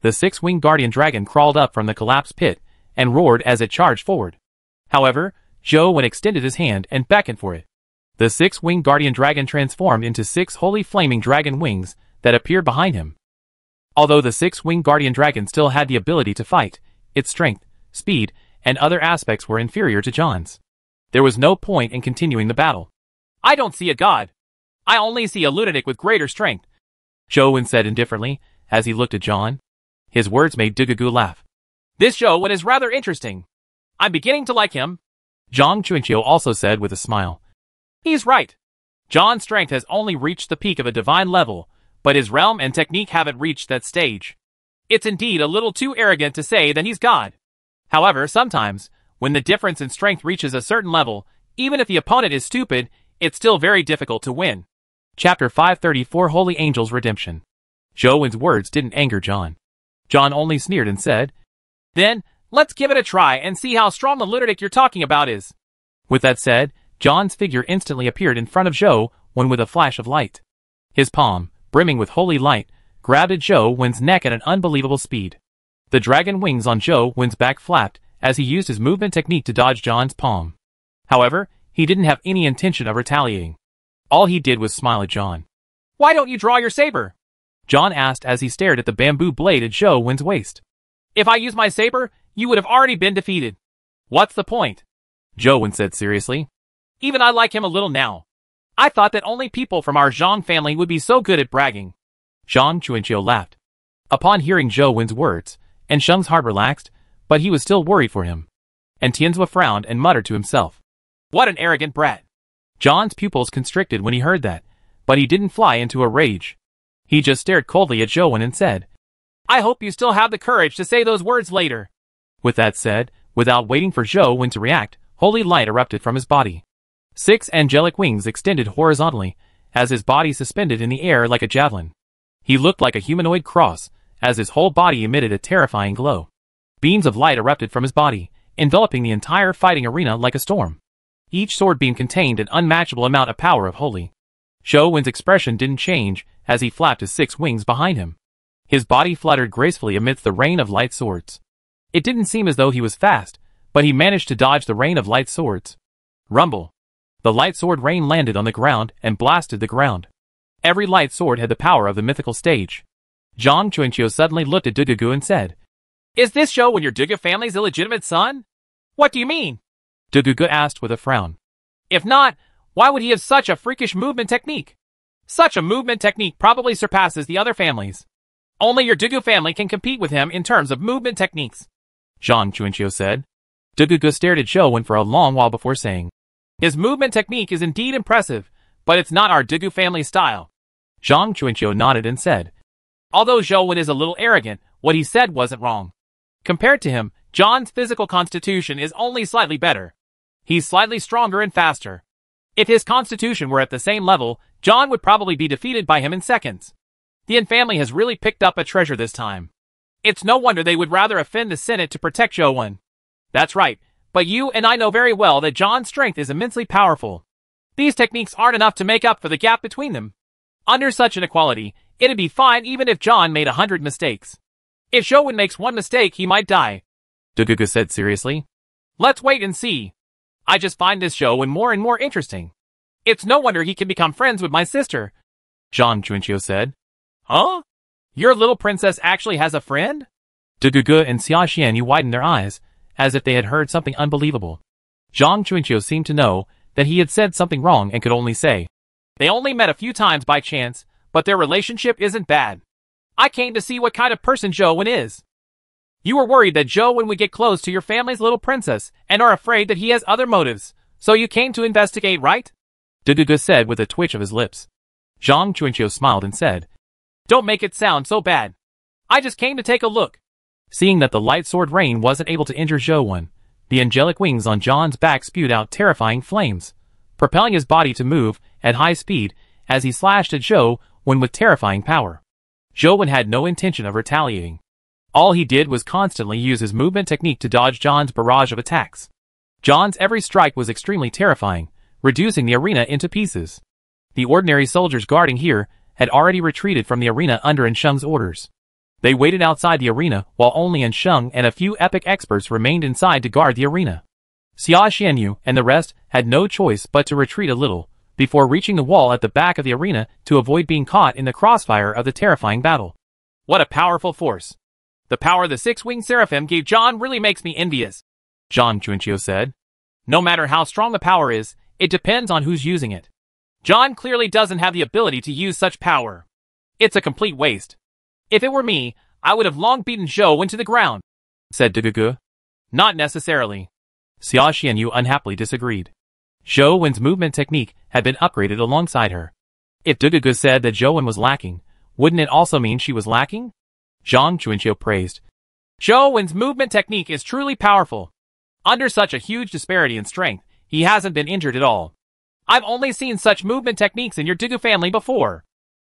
The six-winged guardian dragon crawled up from the collapsed pit and roared as it charged forward. However, Zhou Wen extended his hand and beckoned for it. The six-winged guardian dragon transformed into six holy flaming dragon wings that appeared behind him. Although the six-winged guardian dragon still had the ability to fight, its strength, speed, and other aspects were inferior to John's. There was no point in continuing the battle. I don't see a god. I only see a lunatic with greater strength, Zhou Wen said indifferently as he looked at John. His words made Dugugu laugh. This Zhou Wen is rather interesting. I'm beginning to like him. Zhang Chuanqiu also said with a smile. He's right. John's strength has only reached the peak of a divine level, but his realm and technique haven't reached that stage. It's indeed a little too arrogant to say that he's God. However, sometimes, when the difference in strength reaches a certain level, even if the opponent is stupid, it's still very difficult to win. Chapter 534 Holy Angels Redemption Wen's words didn't anger John. John only sneered and said, Then, let's give it a try and see how strong the lunatic you're talking about is. With that said, John's figure instantly appeared in front of Zhou Wen with a flash of light. His palm, brimming with holy light, grabbed at Zhou Wen's neck at an unbelievable speed. The dragon wings on Zhou Wen's back flapped as he used his movement technique to dodge John's palm. However, he didn't have any intention of retaliating. All he did was smile at John. Why don't you draw your saber? John asked as he stared at the bamboo blade at Zhou Wen's waist. If I use my saber, you would have already been defeated. What's the point? Zhou Wen said seriously. Even I like him a little now. I thought that only people from our Zhang family would be so good at bragging. Zhang Chuanqiu laughed. Upon hearing Zhou Wen's words, An Sheng's heart relaxed, but he was still worried for him. An Tianzuo frowned and muttered to himself. What an arrogant brat. John's pupils constricted when he heard that, but he didn't fly into a rage. He just stared coldly at Zhou Wen and said, I hope you still have the courage to say those words later. With that said, without waiting for Zhou Wen to react, holy light erupted from his body. Six angelic wings extended horizontally, as his body suspended in the air like a javelin. He looked like a humanoid cross, as his whole body emitted a terrifying glow. Beams of light erupted from his body, enveloping the entire fighting arena like a storm. Each sword beam contained an unmatchable amount of power of holy. Zhou Wen's expression didn't change as he flapped his six wings behind him. His body fluttered gracefully amidst the rain of light swords. It didn't seem as though he was fast, but he managed to dodge the rain of light swords. Rumble. The light sword rain landed on the ground and blasted the ground. Every light sword had the power of the mythical stage. Zhang Chuanqiu suddenly looked at Dugugu and said, Is this Zhou Wen your Dugu family's illegitimate son? What do you mean? Dugugu asked with a frown. If not, why would he have such a freakish movement technique? Such a movement technique probably surpasses the other families. Only your Dugu family can compete with him in terms of movement techniques. Zhang Chuanqiu said. Dugugu stared at Zhou Wen for a long while before saying, His movement technique is indeed impressive, but it's not our Dugu family style. Zhang Chuanqiu nodded and said, Although Zhou Wen is a little arrogant, what he said wasn't wrong. Compared to him, John's physical constitution is only slightly better. He's slightly stronger and faster. If his constitution were at the same level, John would probably be defeated by him in seconds. The Yin family has really picked up a treasure this time. It's no wonder they would rather offend the Senate to protect Wen. That's right, but you and I know very well that John's strength is immensely powerful. These techniques aren't enough to make up for the gap between them. Under such an equality, it'd be fine even if John made a hundred mistakes. If Zhou Wen makes one mistake, he might die. Dugugu said seriously. Let's wait and see. I just find this Zhou Wen more and more interesting. It's no wonder he can become friends with my sister. Zhang Chuanqiu said. Huh? Your little princess actually has a friend? Dugugu and Xia Xianyu widened their eyes, as if they had heard something unbelievable. Zhang Chuanqiu seemed to know that he had said something wrong and could only say, They only met a few times by chance, but their relationship isn't bad. I came to see what kind of person Zhou Wen is. You were worried that Zhou Wen would get close to your family's little princess and are afraid that he has other motives, so you came to investigate, right? Dugugu said with a twitch of his lips. Zhang Chuanqiu smiled and said, don't make it sound so bad. I just came to take a look. Seeing that the light sword rain wasn't able to injure Zhou Wen, the angelic wings on John's back spewed out terrifying flames, propelling his body to move at high speed as he slashed at Zhou Wen with terrifying power. Zhou Wen had no intention of retaliating. All he did was constantly use his movement technique to dodge John's barrage of attacks. John's every strike was extremely terrifying, reducing the arena into pieces. The ordinary soldiers guarding here had already retreated from the arena under Sheng's orders. They waited outside the arena while only Sheng and a few epic experts remained inside to guard the arena. Xia Xianyu and the rest had no choice but to retreat a little before reaching the wall at the back of the arena to avoid being caught in the crossfire of the terrifying battle. What a powerful force. The power the six-winged seraphim gave John really makes me envious. Zhang Chuanqiu said. No matter how strong the power is, it depends on who's using it. John clearly doesn't have the ability to use such power. It's a complete waste. If it were me, I would have long beaten Zhou into the ground, said Dugugu. Not necessarily. Xia Xianyu unhappily disagreed. Zhou Wen's movement technique had been upgraded alongside her. If Dugugu said that Zhou Wen was lacking, wouldn't it also mean she was lacking? Zhang Chuanqiu praised. Zhou Wen's movement technique is truly powerful. Under such a huge disparity in strength, he hasn't been injured at all. I've only seen such movement techniques in your Dugu family before.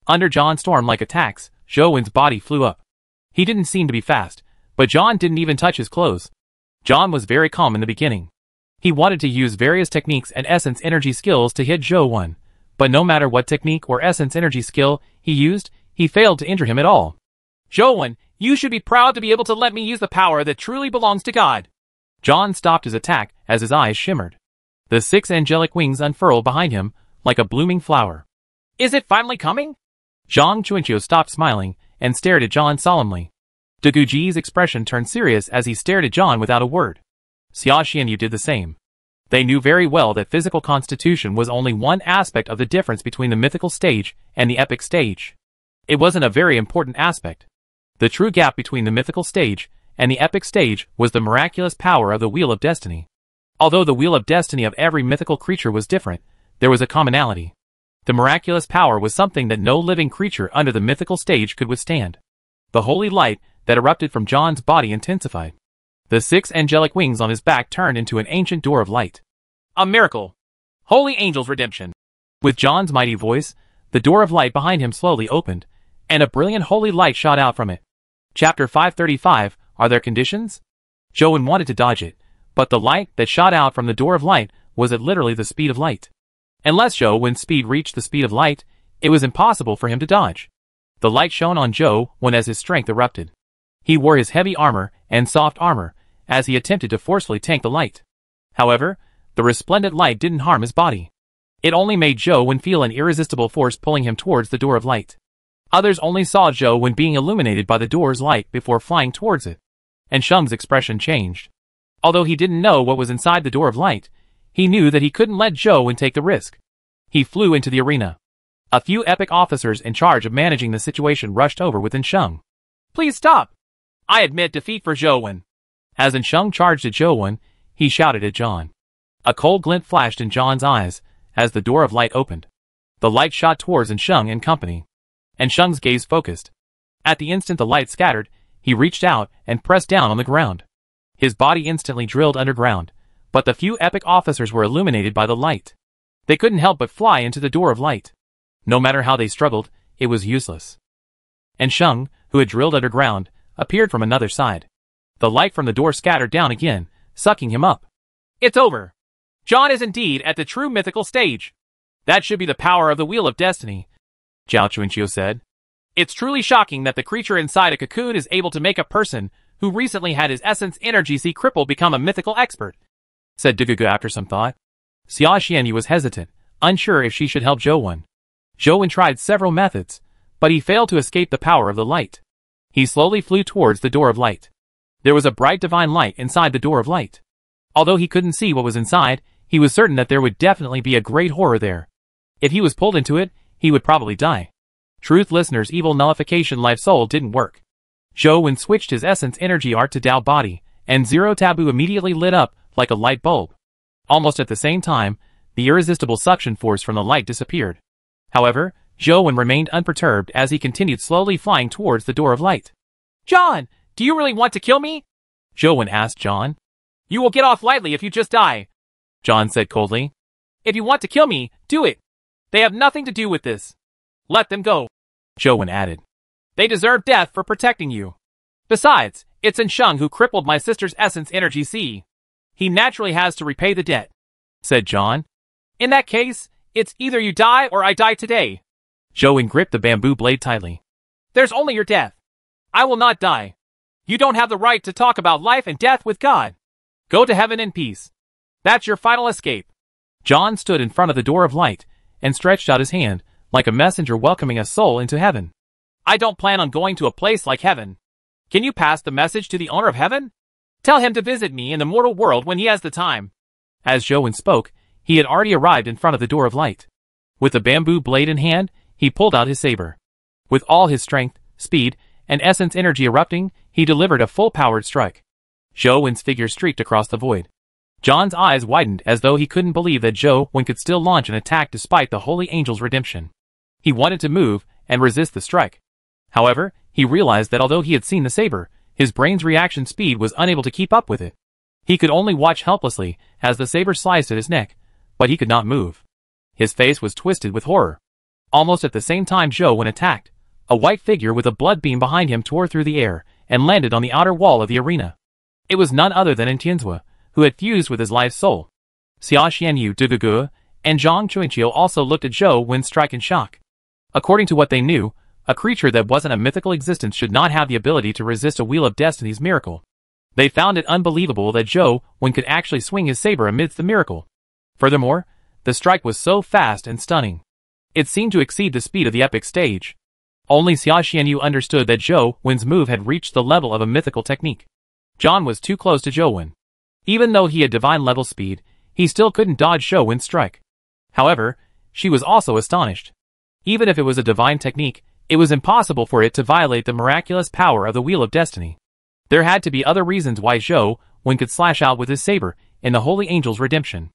Under John's Storm-like attacks, Zhou Wen's body flew up. He didn't seem to be fast, but John didn't even touch his clothes. John was very calm in the beginning. He wanted to use various techniques and essence energy skills to hit Zhou Wen, but no matter what technique or essence energy skill he used, he failed to injure him at all. Wen, you should be proud to be able to let me use the power that truly belongs to God. John stopped his attack as his eyes shimmered. The six angelic wings unfurled behind him, like a blooming flower. Is it finally coming? Zhang Chuanqiu stopped smiling and stared at John solemnly. Dugugu's expression turned serious as he stared at John without a word. Xia Xianyu did the same. They knew very well that physical constitution was only one aspect of the difference between the mythical stage and the epic stage. It wasn't a very important aspect. The true gap between the mythical stage and the epic stage was the miraculous power of the Wheel of Destiny. Although the wheel of destiny of every mythical creature was different, there was a commonality. The miraculous power was something that no living creature under the mythical stage could withstand. The holy light that erupted from John's body intensified. The six angelic wings on his back turned into an ancient door of light. A miracle. Holy angel's redemption. With John's mighty voice, the door of light behind him slowly opened, and a brilliant holy light shot out from it. Chapter 535, Are There Conditions? Wen wanted to dodge it, but the light that shot out from the door of light was at literally the speed of light. Unless Wen's speed reached the speed of light, it was impossible for him to dodge. The light shone on Zhou Wen as his strength erupted. He wore his heavy armor and soft armor as he attempted to forcefully tank the light. However, the resplendent light didn't harm his body. It only made Zhou feel an irresistible force pulling him towards the door of light. Others only saw Zhou Wen being illuminated by the door's light before flying towards it. An Sheng's expression changed. Although he didn't know what was inside the door of light, he knew that he couldn't let Zhou Wen take the risk. He flew into the arena. A few epic officers in charge of managing the situation rushed over within Sheng. Please stop! I admit defeat for Zhou Wen. As Sheng charged at Zhou Wen, he shouted at John. A cold glint flashed in John's eyes as the door of light opened. The light shot towards Sheng and company. An Sheng's gaze focused. At the instant the light scattered, he reached out and pressed down on the ground. His body instantly drilled underground, but the few epic officers were illuminated by the light. They couldn't help but fly into the door of light. No matter how they struggled, it was useless. An Sheng, who had drilled underground, appeared from another side. The light from the door scattered down again, sucking him up. It's over. John is indeed at the true mythical stage. That should be the power of the Wheel of Destiny, Zhang Chuanqiu said. It's truly shocking that the creature inside a cocoon is able to make a person who recently had his essence energy sea cripple become a mythical expert, said Dugugu after some thought. Xia Xianyu was hesitant, unsure if she should help Zhou Wen. Zhou Wen tried several methods, but he failed to escape the power of the light. He slowly flew towards the door of light. There was a bright divine light inside the door of light. Although he couldn't see what was inside, he was certain that there would definitely be a great horror there. If he was pulled into it, he would probably die. Truth listeners' evil nullification life soul didn't work. Zhou Wen switched his essence energy art to Dao body, and Zero Taboo immediately lit up like a light bulb. Almost at the same time, the irresistible suction force from the light disappeared. However, Zhou Wen remained unperturbed as he continued slowly flying towards the door of light. John, do you really want to kill me? Zhou Wen asked John. You will get off lightly if you just die. John said coldly. If you want to kill me, do it. They have nothing to do with this. Let them go. Wen added. They deserve death for protecting you. Besides, it's Sheng who crippled my sister's essence energy sea. He naturally has to repay the debt, said John. In that case, it's either you die or I die today. Wen gripped the bamboo blade tightly. There's only your death. I will not die. You don't have the right to talk about life and death with God. Go to heaven in peace. That's your final escape. John stood in front of the door of light and stretched out his hand, like a messenger welcoming a soul into heaven. I don't plan on going to a place like heaven. Can you pass the message to the owner of heaven? Tell him to visit me in the mortal world when he has the time. As Wen spoke, he had already arrived in front of the door of light. With the bamboo blade in hand, he pulled out his saber. With all his strength, speed, and essence energy erupting, he delivered a full-powered strike. Zhou Wen's figure streaked across the void. John's eyes widened as though he couldn't believe that Zhou Wen could still launch an attack despite the Holy Angel's redemption. He wanted to move and resist the strike. However, he realized that although he had seen the saber, his brain's reaction speed was unable to keep up with it. He could only watch helplessly as the saber sliced at his neck, but he could not move. His face was twisted with horror. Almost at the same time Zhou Wen attacked, a white figure with a blood beam behind him tore through the air and landed on the outer wall of the arena. It was none other than Tianzuo, who had fused with his life soul. Xia Xianyu Dugugu and Zhang Chuanqiu also looked at Zhou Wen's strike in shock. According to what they knew, a creature that wasn't a mythical existence should not have the ability to resist a Wheel of Destiny's miracle. They found it unbelievable that Zhou Wen could actually swing his saber amidst the miracle. Furthermore, the strike was so fast and stunning. It seemed to exceed the speed of the epic stage. Only Xia Xianyu understood that Zhou Wen's move had reached the level of a mythical technique. John was too close to Zhou Wen. Even though he had divine level speed, he still couldn't dodge Zhou Wen's strike. However, she was also astonished. Even if it was a divine technique, it was impossible for it to violate the miraculous power of the Wheel of Destiny. There had to be other reasons why Zhou Wen could slash out with his saber in the Holy Angel's redemption.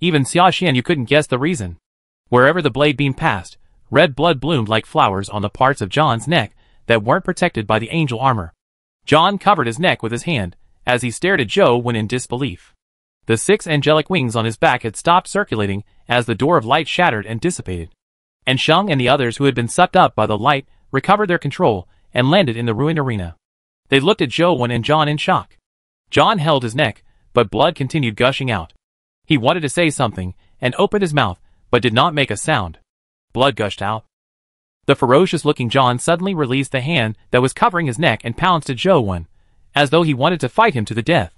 Even Xia Xianyu couldn't guess the reason. Wherever the blade beam passed, red blood bloomed like flowers on the parts of John's neck that weren't protected by the angel armor. John covered his neck with his hand as he stared at Zhou Wen in disbelief. The six angelic wings on his back had stopped circulating as the door of light shattered and dissipated and Sheng and the others who had been sucked up by the light recovered their control and landed in the ruined arena. They looked at Zhou Wen and John in shock. John held his neck, but blood continued gushing out. He wanted to say something and opened his mouth, but did not make a sound. Blood gushed out. The ferocious-looking John suddenly released the hand that was covering his neck and pounced at Zhou Wen, as though he wanted to fight him to the death.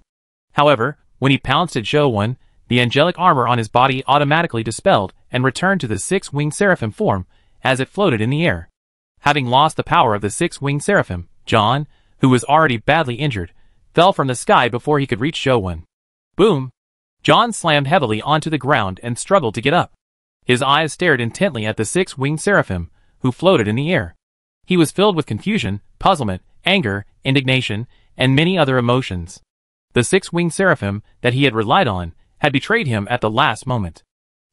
However, when he pounced at Zhou Wen, the angelic armor on his body automatically dispelled and returned to the six-winged seraphim form as it floated in the air. Having lost the power of the six-winged seraphim, John, who was already badly injured, fell from the sky before he could reach Zhou Wen. Boom! John slammed heavily onto the ground and struggled to get up. His eyes stared intently at the six-winged seraphim, who floated in the air. He was filled with confusion, puzzlement, anger, indignation, and many other emotions. The six-winged seraphim that he had relied on had betrayed him at the last moment.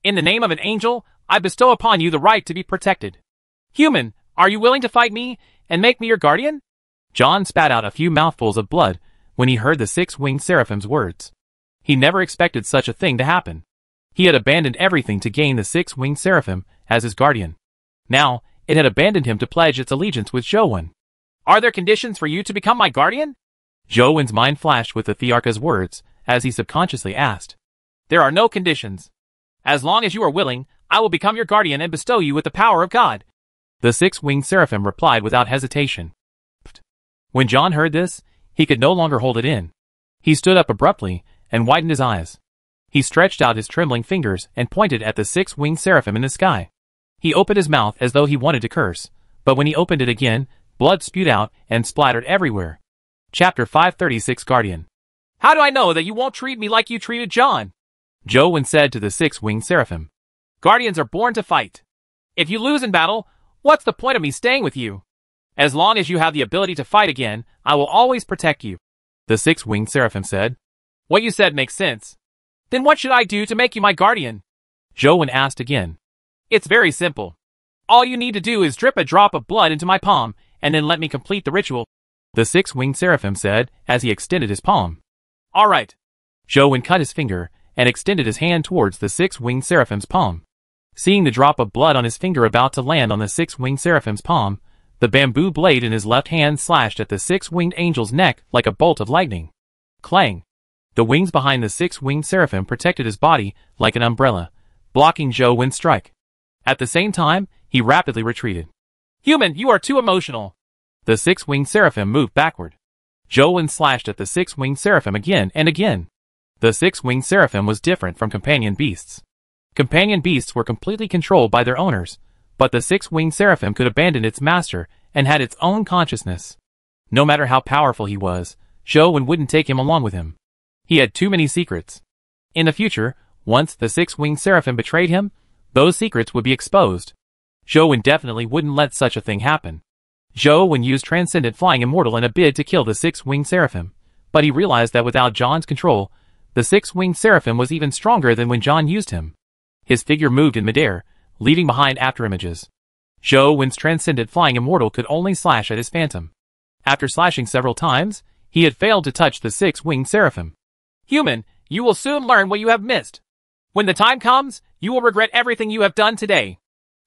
In the name of an angel, I bestow upon you the right to be protected. Human, are you willing to fight me and make me your guardian? John spat out a few mouthfuls of blood when he heard the six-winged seraphim's words. He never expected such a thing to happen. He had abandoned everything to gain the six-winged seraphim as his guardian. Now, it had abandoned him to pledge its allegiance with Zhou Wen. Are there conditions for you to become my guardian? Wen's mind flashed with the Thearch's words as he subconsciously asked. There are no conditions. As long as you are willing, I will become your guardian and bestow you with the power of God. The six-winged seraphim replied without hesitation. When John heard this, he could no longer hold it in. He stood up abruptly and widened his eyes. He stretched out his trembling fingers and pointed at the six-winged seraphim in the sky. He opened his mouth as though he wanted to curse, but when he opened it again, blood spewed out and splattered everywhere. Chapter 536 Guardian How do I know that you won't treat me like you treated John? Zhou Wen said to the six-winged seraphim. Guardians are born to fight. If you lose in battle, what's the point of me staying with you? As long as you have the ability to fight again, I will always protect you. The six-winged seraphim said. What you said makes sense. Then what should I do to make you my guardian? Zhou Wen asked again. It's very simple. All you need to do is drip a drop of blood into my palm, and then let me complete the ritual. The six-winged seraphim said as he extended his palm. All right. Wen cut his finger and extended his hand towards the six-winged seraphim's palm. Seeing the drop of blood on his finger about to land on the six-winged seraphim's palm, the bamboo blade in his left hand slashed at the six-winged angel's neck like a bolt of lightning. Clang! The wings behind the six-winged seraphim protected his body like an umbrella, blocking Zhou Wen's strike. At the same time, he rapidly retreated. Human, you are too emotional. The six-winged seraphim moved backward. Wen slashed at the six-winged seraphim again and again. The six-winged seraphim was different from companion beasts. Companion beasts were completely controlled by their owners, but the six-winged seraphim could abandon its master and had its own consciousness. No matter how powerful he was, Wen wouldn't take him along with him. He had too many secrets. In the future, once the six-winged seraphim betrayed him, those secrets would be exposed. Zhou Wen definitely wouldn't let such a thing happen. Zhou Wen used Transcendent Flying Immortal in a bid to kill the six-winged seraphim, but he realized that without John's control, The six-winged seraphim was even stronger than when John used him. His figure moved in midair, leaving behind afterimages. Zhou Wen's transcendent flying immortal could only slash at his phantom. After slashing several times, he had failed to touch the six-winged seraphim. Human, you will soon learn what you have missed. When the time comes, you will regret everything you have done today.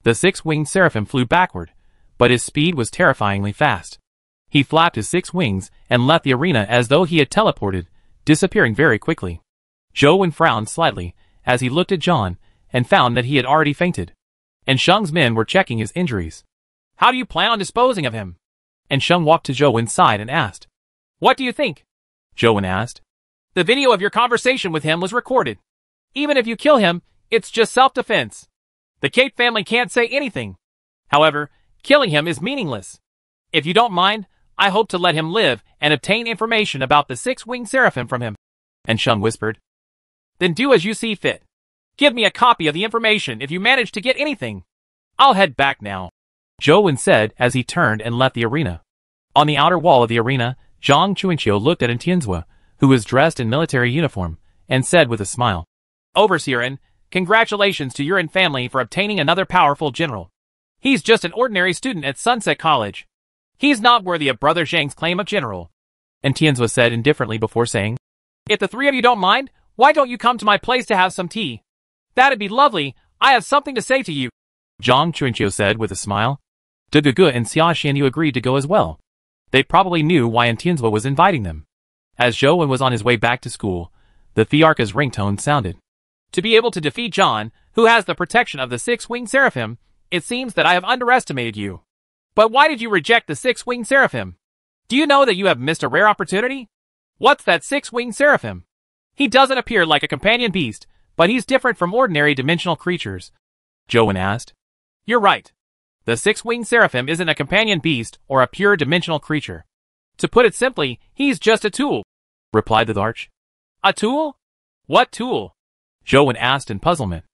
The six-winged seraphim flew backward, but his speed was terrifyingly fast. He flapped his six wings and left the arena as though he had teleported, disappearing very quickly. Zhou frowned slightly as he looked at John and found that he had already fainted. An Sheng's men were checking his injuries. How do you plan on disposing of him? An Sheng walked to Zhou side and asked. What do you think? Zhou asked. The video of your conversation with him was recorded. Even if you kill him, it's just self-defense. The Cape family can't say anything. However, killing him is meaningless. If you don't mind, I hope to let him live and obtain information about the six-winged seraphim from him. An Sheng whispered. Then do as you see fit. Give me a copy of the information if you manage to get anything. I'll head back now. Zhou said as he turned and left the arena. On the outer wall of the arena, Zhang Chuanqiu looked at Tianzuo, who was dressed in military uniform, and said with a smile. Overseer An, congratulations to your An family for obtaining another powerful general. He's just an ordinary student at Sunset College. He's not worthy of Brother Zhang's claim of general. An Tianzuo said indifferently before saying, If the three of you don't mind, why don't you come to my place to have some tea? That'd be lovely. I have something to say to you. Zhang Chuanqiu said with a smile. Dugugu and Xia Xianyu agreed to go as well. They probably knew why Tianzuo was inviting them. As Zhou Wen was on his way back to school, the Thearch's ringtone sounded. To be able to defeat John, who has the protection of the six-winged seraphim, it seems that I have underestimated you. But why did you reject the six-winged seraphim? Do you know that you have missed a rare opportunity? What's that six-winged seraphim? He doesn't appear like a companion beast, but he's different from ordinary dimensional creatures. Wen asked. You're right. The six-winged seraphim isn't a companion beast or a pure dimensional creature. To put it simply, he's just a tool, replied the Thearch. A tool? What tool? Wen asked in puzzlement.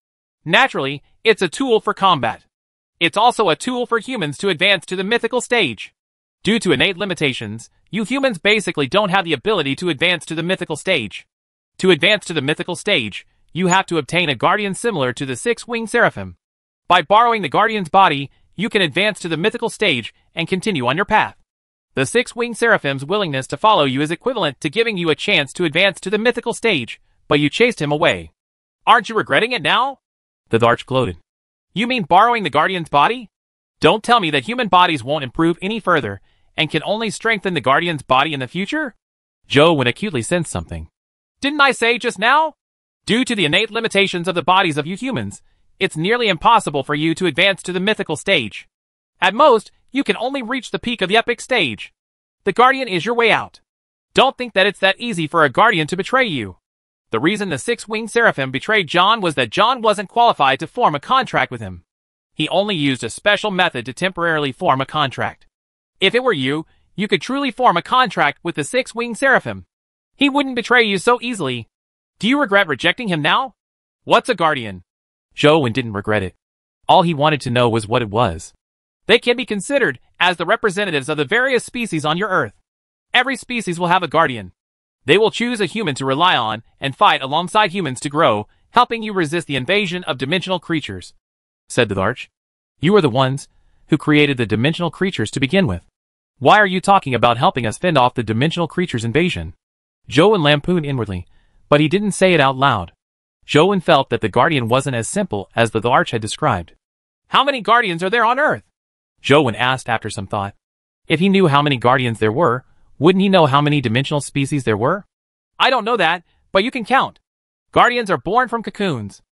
Naturally, it's a tool for combat. It's also a tool for humans to advance to the mythical stage. Due to innate limitations, you humans basically don't have the ability to advance to the mythical stage. To advance to the mythical stage, you have to obtain a guardian similar to the six-winged seraphim. By borrowing the guardian's body, you can advance to the mythical stage and continue on your path. The six-winged seraphim's willingness to follow you is equivalent to giving you a chance to advance to the mythical stage, but you chased him away. Aren't you regretting it now? The Thearch gloated. You mean borrowing the guardian's body? Don't tell me that human bodies won't improve any further and can only strengthen the guardian's body in the future? Zhou Wen acutely sensed something. Didn't I say just now? Due to the innate limitations of the bodies of you humans, it's nearly impossible for you to advance to the mythical stage. At most, you can only reach the peak of the epic stage. The Guardian is your way out. Don't think that it's that easy for a Guardian to betray you. The reason the six-winged seraphim betrayed John was that John wasn't qualified to form a contract with him. He only used a special method to temporarily form a contract. If it were you, you could truly form a contract with the six-winged seraphim. He wouldn't betray you so easily. Do you regret rejecting him now? What's a guardian? Wen didn't regret it. All he wanted to know was what it was. They can be considered as the representatives of the various species on your Earth. Every species will have a guardian. They will choose a human to rely on and fight alongside humans to grow, helping you resist the invasion of dimensional creatures. Said the Thearch. You are the ones who created the dimensional creatures to begin with. Why are you talking about helping us fend off the dimensional creatures invasion? Wen lampooned inwardly, but he didn't say it out loud. Wen felt that the Guardian wasn't as simple as the Thearch had described. How many Guardians are there on Earth? Wen asked after some thought. If he knew how many Guardians there were, wouldn't he know how many dimensional species there were? I don't know that, but you can count. Guardians are born from cocoons.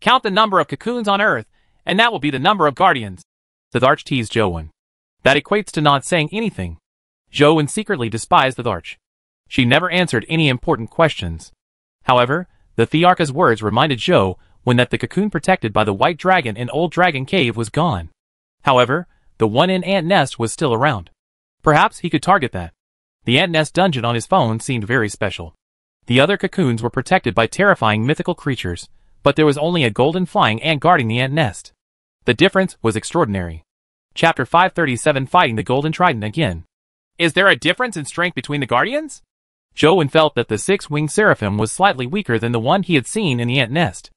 Count the number of cocoons on Earth, and that will be the number of Guardians. The Thearch teased Zhou Wen. That equates to not saying anything. Zhou Wen secretly despised the Thearch. She never answered any important questions. However, the Thearch's words reminded Zhou Wen that the cocoon protected by the white dragon in Old Dragon Cave was gone. However, the one in Ant Nest was still around. Perhaps he could target that. The Ant Nest dungeon on his phone seemed very special. The other cocoons were protected by terrifying mythical creatures, but there was only a golden flying ant guarding the ant nest. The difference was extraordinary. Chapter 537 Fighting the Golden Trident Again. Is there a difference in strength between the Guardians? Zhou felt that the six-winged seraphim was slightly weaker than the one he had seen in the ant nest.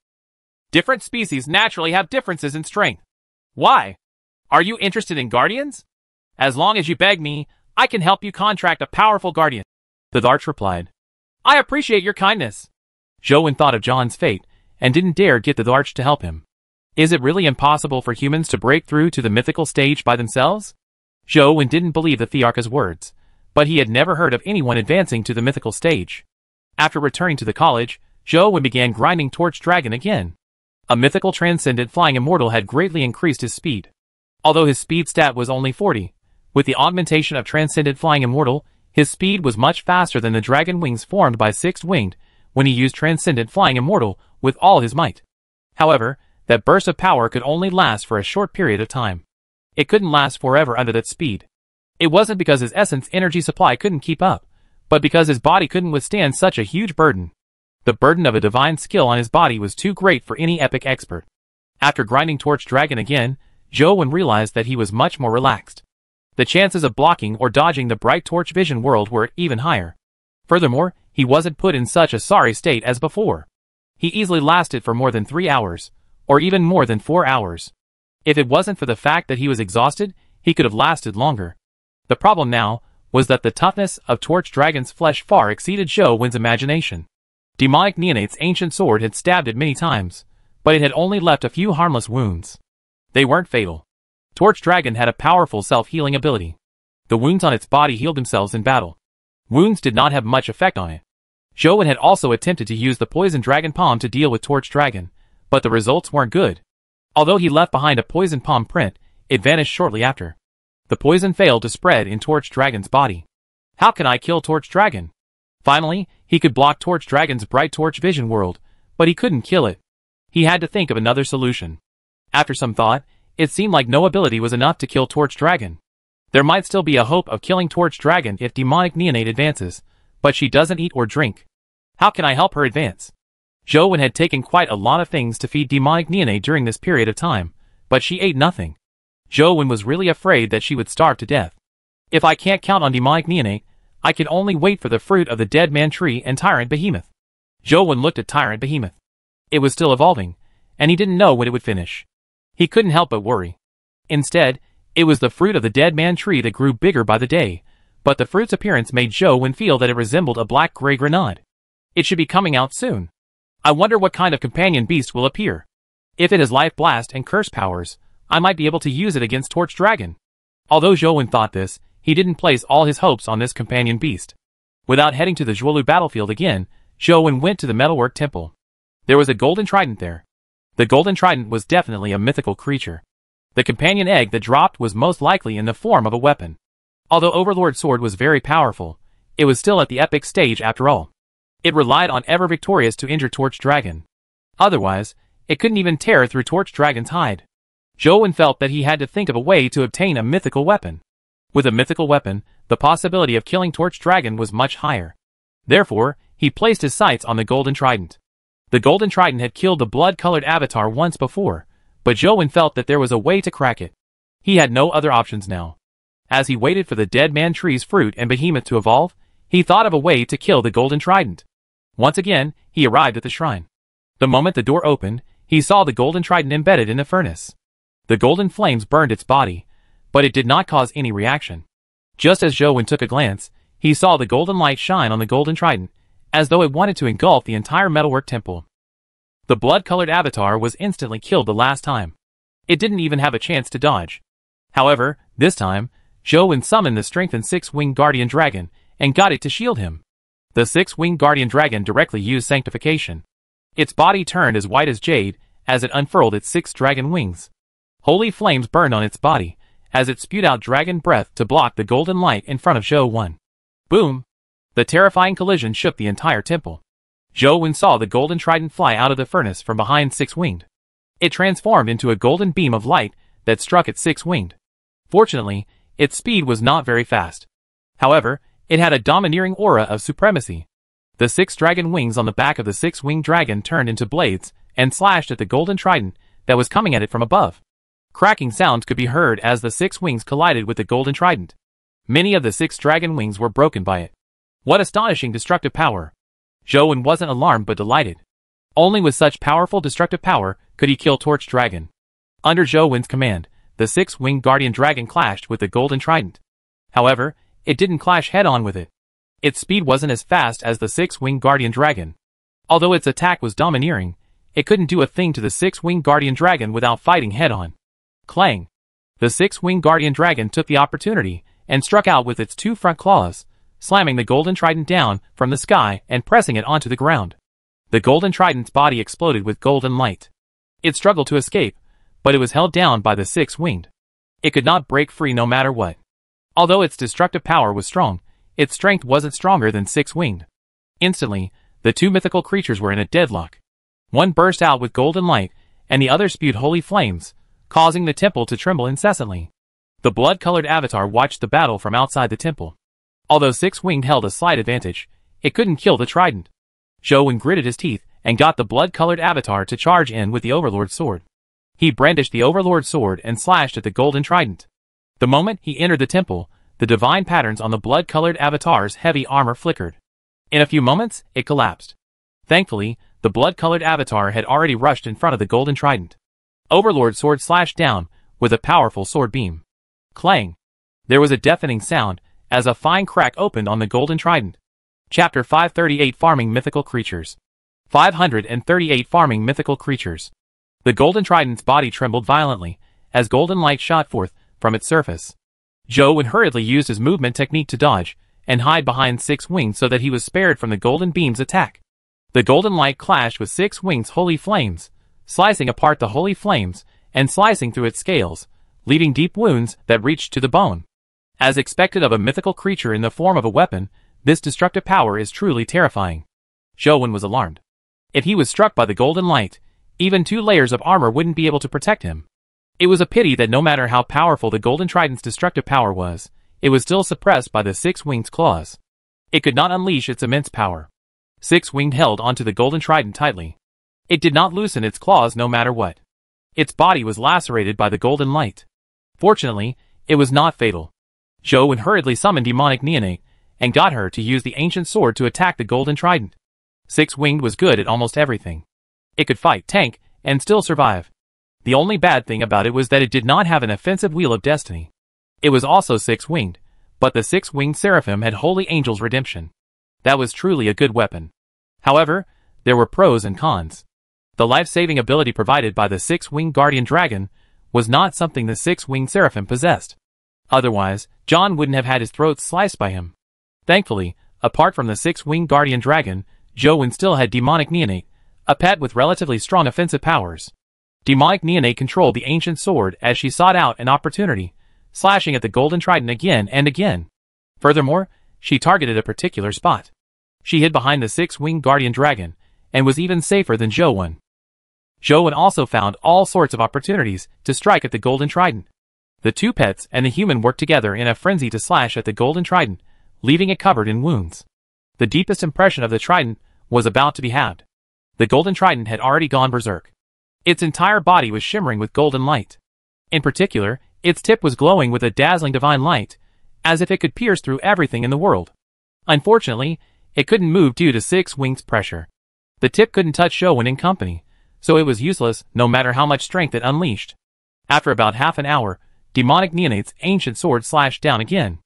Different species naturally have differences in strength. Why? Are you interested in guardians? As long as you beg me, I can help you contract a powerful guardian. The Thearch replied. I appreciate your kindness. Zhou thought of John's fate and didn't dare get the Thearch to help him. Is it really impossible for humans to break through to the mythical stage by themselves? Zhou didn't believe the Thearch's words, but he had never heard of anyone advancing to the mythical stage. After returning to the college, Zhou began grinding Torch Dragon again. A mythical transcendent flying immortal had greatly increased his speed. Although his speed stat was only 40, with the augmentation of Transcendent Flying Immortal, his speed was much faster than the dragon wings formed by Sixth Winged when he used Transcendent Flying Immortal with all his might. However, that burst of power could only last for a short period of time. It couldn't last forever under that speed. It wasn't because his essence energy supply couldn't keep up, but because his body couldn't withstand such a huge burden. The burden of a divine skill on his body was too great for any epic expert. After grinding Torch Dragon again, Wen realized that he was much more relaxed. The chances of blocking or dodging the bright torch vision world were even higher. Furthermore, he wasn't put in such a sorry state as before. He easily lasted for more than three hours, or even more than four hours. If it wasn't for the fact that he was exhausted, he could have lasted longer. The problem now was that the toughness of Torch Dragon's flesh far exceeded Zhou Wen's imagination. Demonic Neonate's ancient sword had stabbed it many times, but it had only left a few harmless wounds. They weren't fatal. Torch Dragon had a powerful self-healing ability. The wounds on its body healed themselves in battle. Wounds did not have much effect on it. Zhou had also attempted to use the Poison Dragon Palm to deal with Torch Dragon, but the results weren't good. Although he left behind a Poison Palm print, it vanished shortly after. The poison failed to spread in Torch Dragon's body. How can I kill Torch Dragon? Finally, he could block Torch Dragon's bright torch vision world, but he couldn't kill it. He had to think of another solution. After some thought, it seemed like no ability was enough to kill Torch Dragon. There might still be a hope of killing Torch Dragon if Demonic Neonate advances, but she doesn't eat or drink. How can I help her advance? Zhou had taken quite a lot of things to feed Demonic Neonate during this period of time, but she ate nothing. Zhou was really afraid that she would starve to death. If I can't count on Demonic Neonate, I can only wait for the fruit of the Dead Man Tree and Tyrant Behemoth. Zhou looked at Tyrant Behemoth. It was still evolving, and he didn't know when it would finish. He couldn't help but worry. Instead, it was the fruit of the dead man tree that grew bigger by the day, but the fruit's appearance made Zhou Wen feel that it resembled a black-gray grenade. It should be coming out soon. I wonder what kind of companion beast will appear. If it has life blast and curse powers, I might be able to use it against Torch Dragon. Although Wen thought this, he didn't place all his hopes on this companion beast. Without heading to the Zhuolu battlefield again, Wen went to the Metalwork Temple. There was a golden trident there. The golden trident was definitely a mythical creature. The companion egg that dropped was most likely in the form of a weapon. Although Overlord Sword was very powerful, it was still at the epic stage after all. It relied on Ever Victorious to injure Torch Dragon. Otherwise, it couldn't even tear through Torch Dragon's hide. Zhou felt that he had to think of a way to obtain a mythical weapon. With a mythical weapon, the possibility of killing Torch Dragon was much higher. Therefore, he placed his sights on the Golden Trident. The Golden Trident had killed the blood-colored avatar once before, but Zhou felt that there was a way to crack it. He had no other options now. As he waited for the dead man tree's fruit and behemoth to evolve, he thought of a way to kill the Golden Trident. Once again, he arrived at the shrine. The moment the door opened, he saw the Golden Trident embedded in the furnace. The golden flames burned its body, but it did not cause any reaction. Just as Zhou took a glance, he saw the golden light shine on the Golden Trident as though it wanted to engulf the entire metalwork temple. The blood-colored avatar was instantly killed the last time. It didn't even have a chance to dodge. However, this time, Zhou summoned the strengthened six-winged guardian dragon and got it to shield him. The six-winged guardian dragon directly used sanctification. Its body turned as white as jade as it unfurled its six dragon wings. Holy flames burned on its body as it spewed out dragon breath to block the golden light in front of Zhou Wen. Boom! The terrifying collision shook the entire temple. Zhou Wen saw the golden trident fly out of the furnace from behind Six-Winged. It transformed into a golden beam of light that struck at Six-Winged. Fortunately, its speed was not very fast. However, it had a domineering aura of supremacy. The six dragon wings on the back of the six-winged dragon turned into blades and slashed at the golden trident that was coming at it from above. Cracking sounds could be heard as the six wings collided with the golden trident. Many of the six dragon wings were broken by it. What astonishing destructive power! Zhou wasn't alarmed but delighted. Only with such powerful destructive power could he kill Torch Dragon. Under Zhou command, the six-winged guardian dragon clashed with the golden trident. However, it didn't clash head-on with it. Its speed wasn't as fast as the six-winged guardian dragon. Although its attack was domineering, it couldn't do a thing to the six-winged guardian dragon without fighting head-on. Clang! The six-winged guardian dragon took the opportunity and struck out with its two front claws, slamming the golden trident down from the sky and pressing it onto the ground. The golden trident's body exploded with golden light. It struggled to escape, but it was held down by the six-winged. It could not break free no matter what. Although its destructive power was strong, its strength wasn't stronger than six-winged. Instantly, the two mythical creatures were in a deadlock. One burst out with golden light, and the other spewed holy flames, causing the temple to tremble incessantly. The blood-colored avatar watched the battle from outside the temple. Although Six-Winged held a slight advantage, it couldn't kill the trident. Zhou gritted his teeth and got the blood-colored avatar to charge in with the Overlord sword. He brandished the Overlord sword and slashed at the golden trident. The moment he entered the temple, the divine patterns on the blood-colored avatar's heavy armor flickered. In a few moments, it collapsed. Thankfully, the blood-colored avatar had already rushed in front of the golden trident. Overlord sword slashed down with a powerful sword beam. Clang! There was a deafening sound as a fine crack opened on the golden trident. Chapter 538 Farming Mythical Creatures 538 Farming Mythical Creatures the golden trident's body trembled violently, as golden light shot forth from its surface. Zhou hurriedly used his movement technique to dodge and hide behind Six Wings so that he was spared from the golden beam's attack. The golden light clashed with Six Wings' holy flames, slicing apart the holy flames and slicing through its scales, leaving deep wounds that reached to the bone. As expected of a mythical creature in the form of a weapon, this destructive power is truly terrifying. Zhou was alarmed. If he was struck by the golden light, even two layers of armor wouldn't be able to protect him. It was a pity that no matter how powerful the Golden Trident's destructive power was, it was still suppressed by the Six Winged claws. It could not unleash its immense power. Six Winged held onto the Golden Trident tightly. It did not loosen its claws no matter what. Its body was lacerated by the golden light. Fortunately, it was not fatal. Zhou hurriedly summoned demonic neonate and got her to use the ancient sword to attack the golden trident. Six Winged was good at almost everything. It could fight, tank, and still survive. The only bad thing about it was that it did not have an offensive wheel of destiny. It was also six-winged, but the six-winged seraphim had Holy Angel's redemption. That was truly a good weapon. However, there were pros and cons. The life-saving ability provided by the six-winged guardian dragon was not something the six-winged seraphim possessed. Otherwise, John wouldn't have had his throat sliced by him. Thankfully, apart from the six-winged guardian dragon, Zhou still had demonic neonate, a pet with relatively strong offensive powers. Demonic Neonate controlled the ancient sword as she sought out an opportunity, slashing at the golden trident again and again. Furthermore, she targeted a particular spot. She hid behind the six-winged guardian dragon, and was even safer than Zhou Zhou also found all sorts of opportunities to strike at the golden trident. The two pets and the human worked together in a frenzy to slash at the golden trident, leaving it covered in wounds. The deepest impression of the trident was about to be had. The golden trident had already gone berserk. Its entire body was shimmering with golden light. In particular, its tip was glowing with a dazzling divine light, as if it could pierce through everything in the world. Unfortunately, it couldn't move due to Six Wings' pressure. The tip couldn't touch Zhou in company, so it was useless no matter how much strength it unleashed. After about half an hour, Demonic Neonate's ancient sword slashed down again.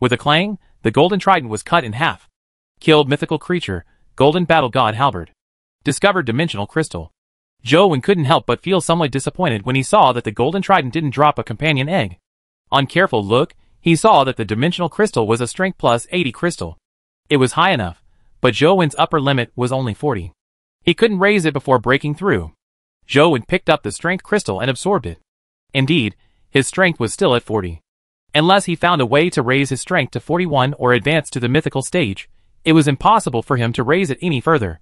With a clang, the golden trident was cut in half. Killed mythical creature, golden battle god Halberd discovered dimensional crystal. Wen couldn't help but feel somewhat disappointed when he saw that the golden trident didn't drop a companion egg. On careful look, he saw that the dimensional crystal was a strength plus 80 crystal. It was high enough, but Wen's upper limit was only 40. He couldn't raise it before breaking through. Wen picked up the strength crystal and absorbed it. Indeed, his strength was still at 40. Unless he found a way to raise his strength to 41 or advance to the mythical stage, it was impossible for him to raise it any further.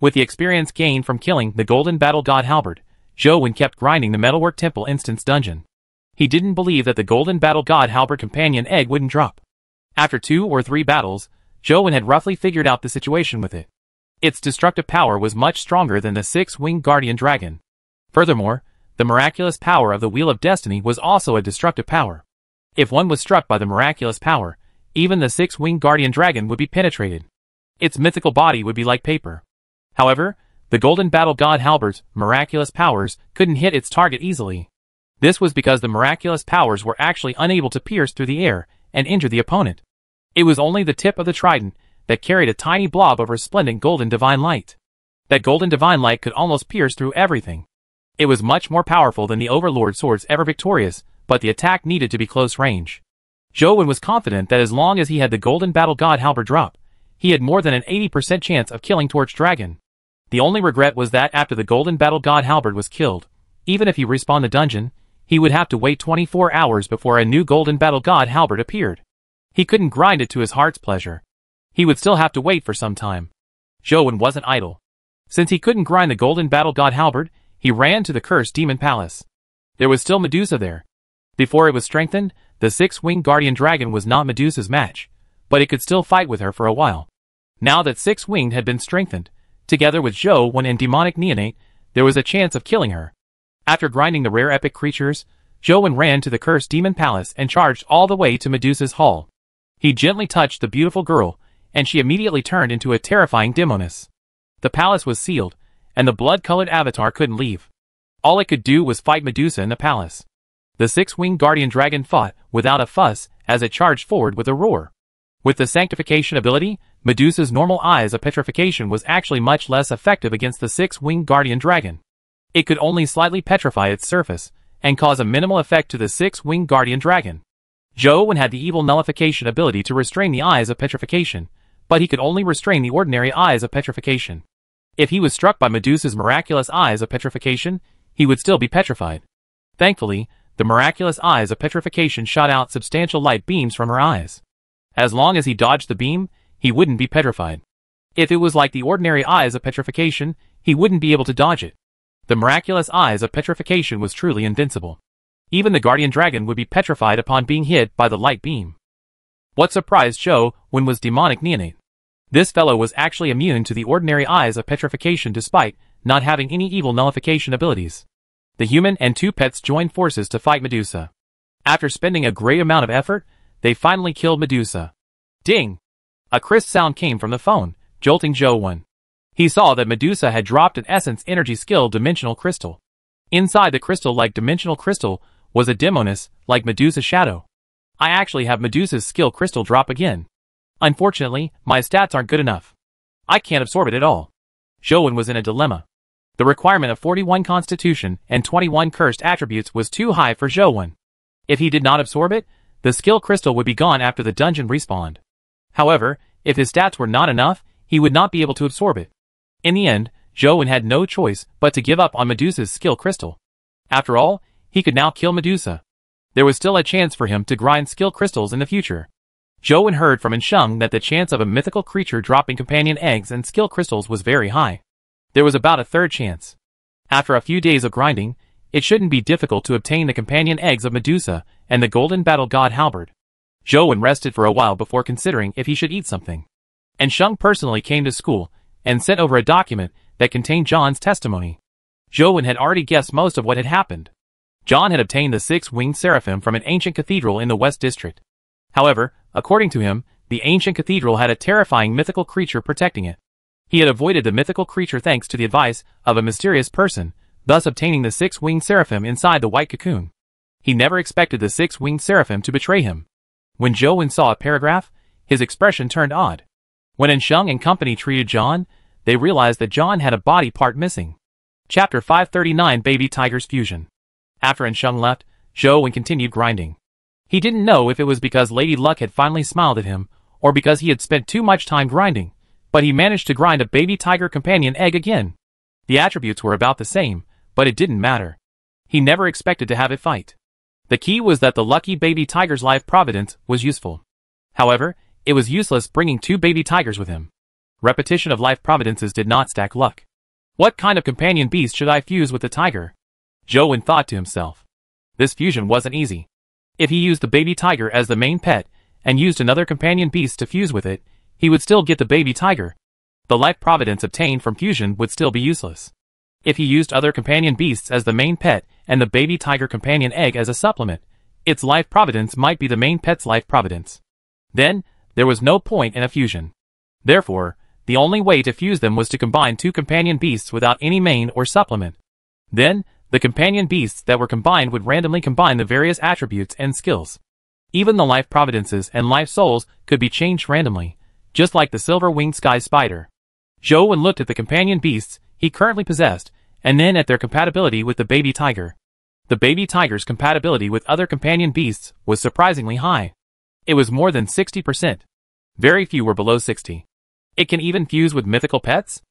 With the experience gained from killing the golden battle god Halberd, Zhou Wen kept grinding the Metalwork Temple instance dungeon. He didn't believe that the golden battle god Halberd companion egg wouldn't drop. After two or three battles, Zhou Wen had roughly figured out the situation with it. Its destructive power was much stronger than the six-winged guardian dragon. Furthermore, the miraculous power of the Wheel of Destiny was also a destructive power. If one was struck by the miraculous power, even the six-winged guardian dragon would be penetrated. Its mythical body would be like paper. However, the golden battle god Halberd's miraculous powers couldn't hit its target easily. This was because the miraculous powers were actually unable to pierce through the air and injure the opponent. It was only the tip of the trident that carried a tiny blob of resplendent golden divine light. That golden divine light could almost pierce through everything. It was much more powerful than the Overlord swords ever victorious, but the attack needed to be close range. Zhou Wen was confident that as long as he had the golden battle god halberd drop, he had more than an 80% chance of killing Torch Dragon. The only regret was that after the golden battle god halberd was killed, even if he respawned the dungeon, he would have to wait 24 hours before a new golden battle god halberd appeared. He couldn't grind it to his heart's pleasure. He would still have to wait for some time. Zhou Wen wasn't idle. Since he couldn't grind the golden battle god halberd, he ran to the cursed demon palace. There was still Medusa there. Before it was strengthened, the six-winged guardian dragon was not Medusa's match, but it could still fight with her for a while. Now that six-winged had been strengthened, together with Zhou Wen and demonic neonate, there was a chance of killing her. After grinding the rare epic creatures, Zhou Wen ran to the cursed demon palace and charged all the way to Medusa's hall. He gently touched the beautiful girl, and she immediately turned into a terrifying demoness. The palace was sealed, and the blood-colored avatar couldn't leave. All it could do was fight Medusa in the palace. The six-winged guardian dragon fought without a fuss as it charged forward with a roar. With the sanctification ability, Medusa's normal eyes of petrification was actually much less effective against the six-winged guardian dragon. It could only slightly petrify its surface, and cause a minimal effect to the six-winged guardian dragon. Zhou Wen had the evil nullification ability to restrain the eyes of petrification, but he could only restrain the ordinary eyes of petrification. If he was struck by Medusa's miraculous eyes of petrification, he would still be petrified. Thankfully, the miraculous eyes of petrification shot out substantial light beams from her eyes. As long as he dodged the beam, he wouldn't be petrified. If it was like the ordinary eyes of petrification, he wouldn't be able to dodge it. The miraculous eyes of petrification was truly invincible. Even the guardian dragon would be petrified upon being hit by the light beam. What surprised Zhou Wen was demonic neonate. This fellow was actually immune to the ordinary eyes of petrification despite not having any evil nullification abilities. The human and two pets joined forces to fight Medusa. After spending a great amount of effort, they finally killed Medusa. Ding! A crisp sound came from the phone, jolting Zhou Wen. He saw that Medusa had dropped an Essence Energy Skill Dimensional Crystal. Inside the crystal-like Dimensional Crystal was a Demoness, like Medusa's shadow. I actually have Medusa's skill crystal drop again. Unfortunately, my stats aren't good enough. I can't absorb it at all. Zhou Wen was in a dilemma. The requirement of 41 constitution and 21 cursed attributes was too high for Zhou Wen. If he did not absorb it, the skill crystal would be gone after the dungeon respawned. However, if his stats were not enough, he would not be able to absorb it. In the end, Zhou Wen had no choice but to give up on Medusa's skill crystal. After all, he could now kill Medusa. There was still a chance for him to grind skill crystals in the future. Zhou Wen heard from An Sheng that the chance of a mythical creature dropping companion eggs and skill crystals was very high. There was about a third chance. After a few days of grinding, it shouldn't be difficult to obtain the companion eggs of Medusa and the golden battle god Halberd. Zhou Wen rested for a while before considering if he should eat something. An Sheng personally came to school and sent over a document that contained John's testimony. Zhou Wen had already guessed most of what had happened. John had obtained the six-winged seraphim from an ancient cathedral in the West District. However, according to him, the ancient cathedral had a terrifying mythical creature protecting it. He had avoided the mythical creature thanks to the advice of a mysterious person, thus obtaining the six-winged seraphim inside the white cocoon. He never expected the six-winged seraphim to betray him. When Zhou Wen saw a paragraph, his expression turned odd. When An Sheng and company treated John, they realized that John had a body part missing. Chapter 539 Baby Tiger's Fusion After An Sheng left, Zhou Wen continued grinding. He didn't know if it was because Lady Luck had finally smiled at him, or because he had spent too much time grinding, but he managed to grind a baby tiger companion egg again. The attributes were about the same, but it didn't matter. He never expected to have it fight. The key was that the lucky baby tiger's life providence was useful. However, it was useless bringing two baby tigers with him. Repetition of life providences did not stack luck. What kind of companion beast should I fuse with the tiger? Zhou Wen thought to himself. This fusion wasn't easy. If he used the baby tiger as the main pet, and used another companion beast to fuse with it, he would still get the baby tiger. The life providence obtained from fusion would still be useless. If he used other companion beasts as the main pet and the baby tiger companion egg as a supplement, its life providence might be the main pet's life providence. Then, there was no point in a fusion. Therefore, the only way to fuse them was to combine two companion beasts without any main or supplement. Then, the companion beasts that were combined would randomly combine the various attributes and skills. Even the life providences and life souls could be changed randomly, just like the silver-winged sky spider. Zhou Wen looked at the companion beasts he currently possessed, and then at their compatibility with the baby tiger. The baby tiger's compatibility with other companion beasts was surprisingly high. It was more than 60%. Very few were below 60. It can even fuse with mythical pets?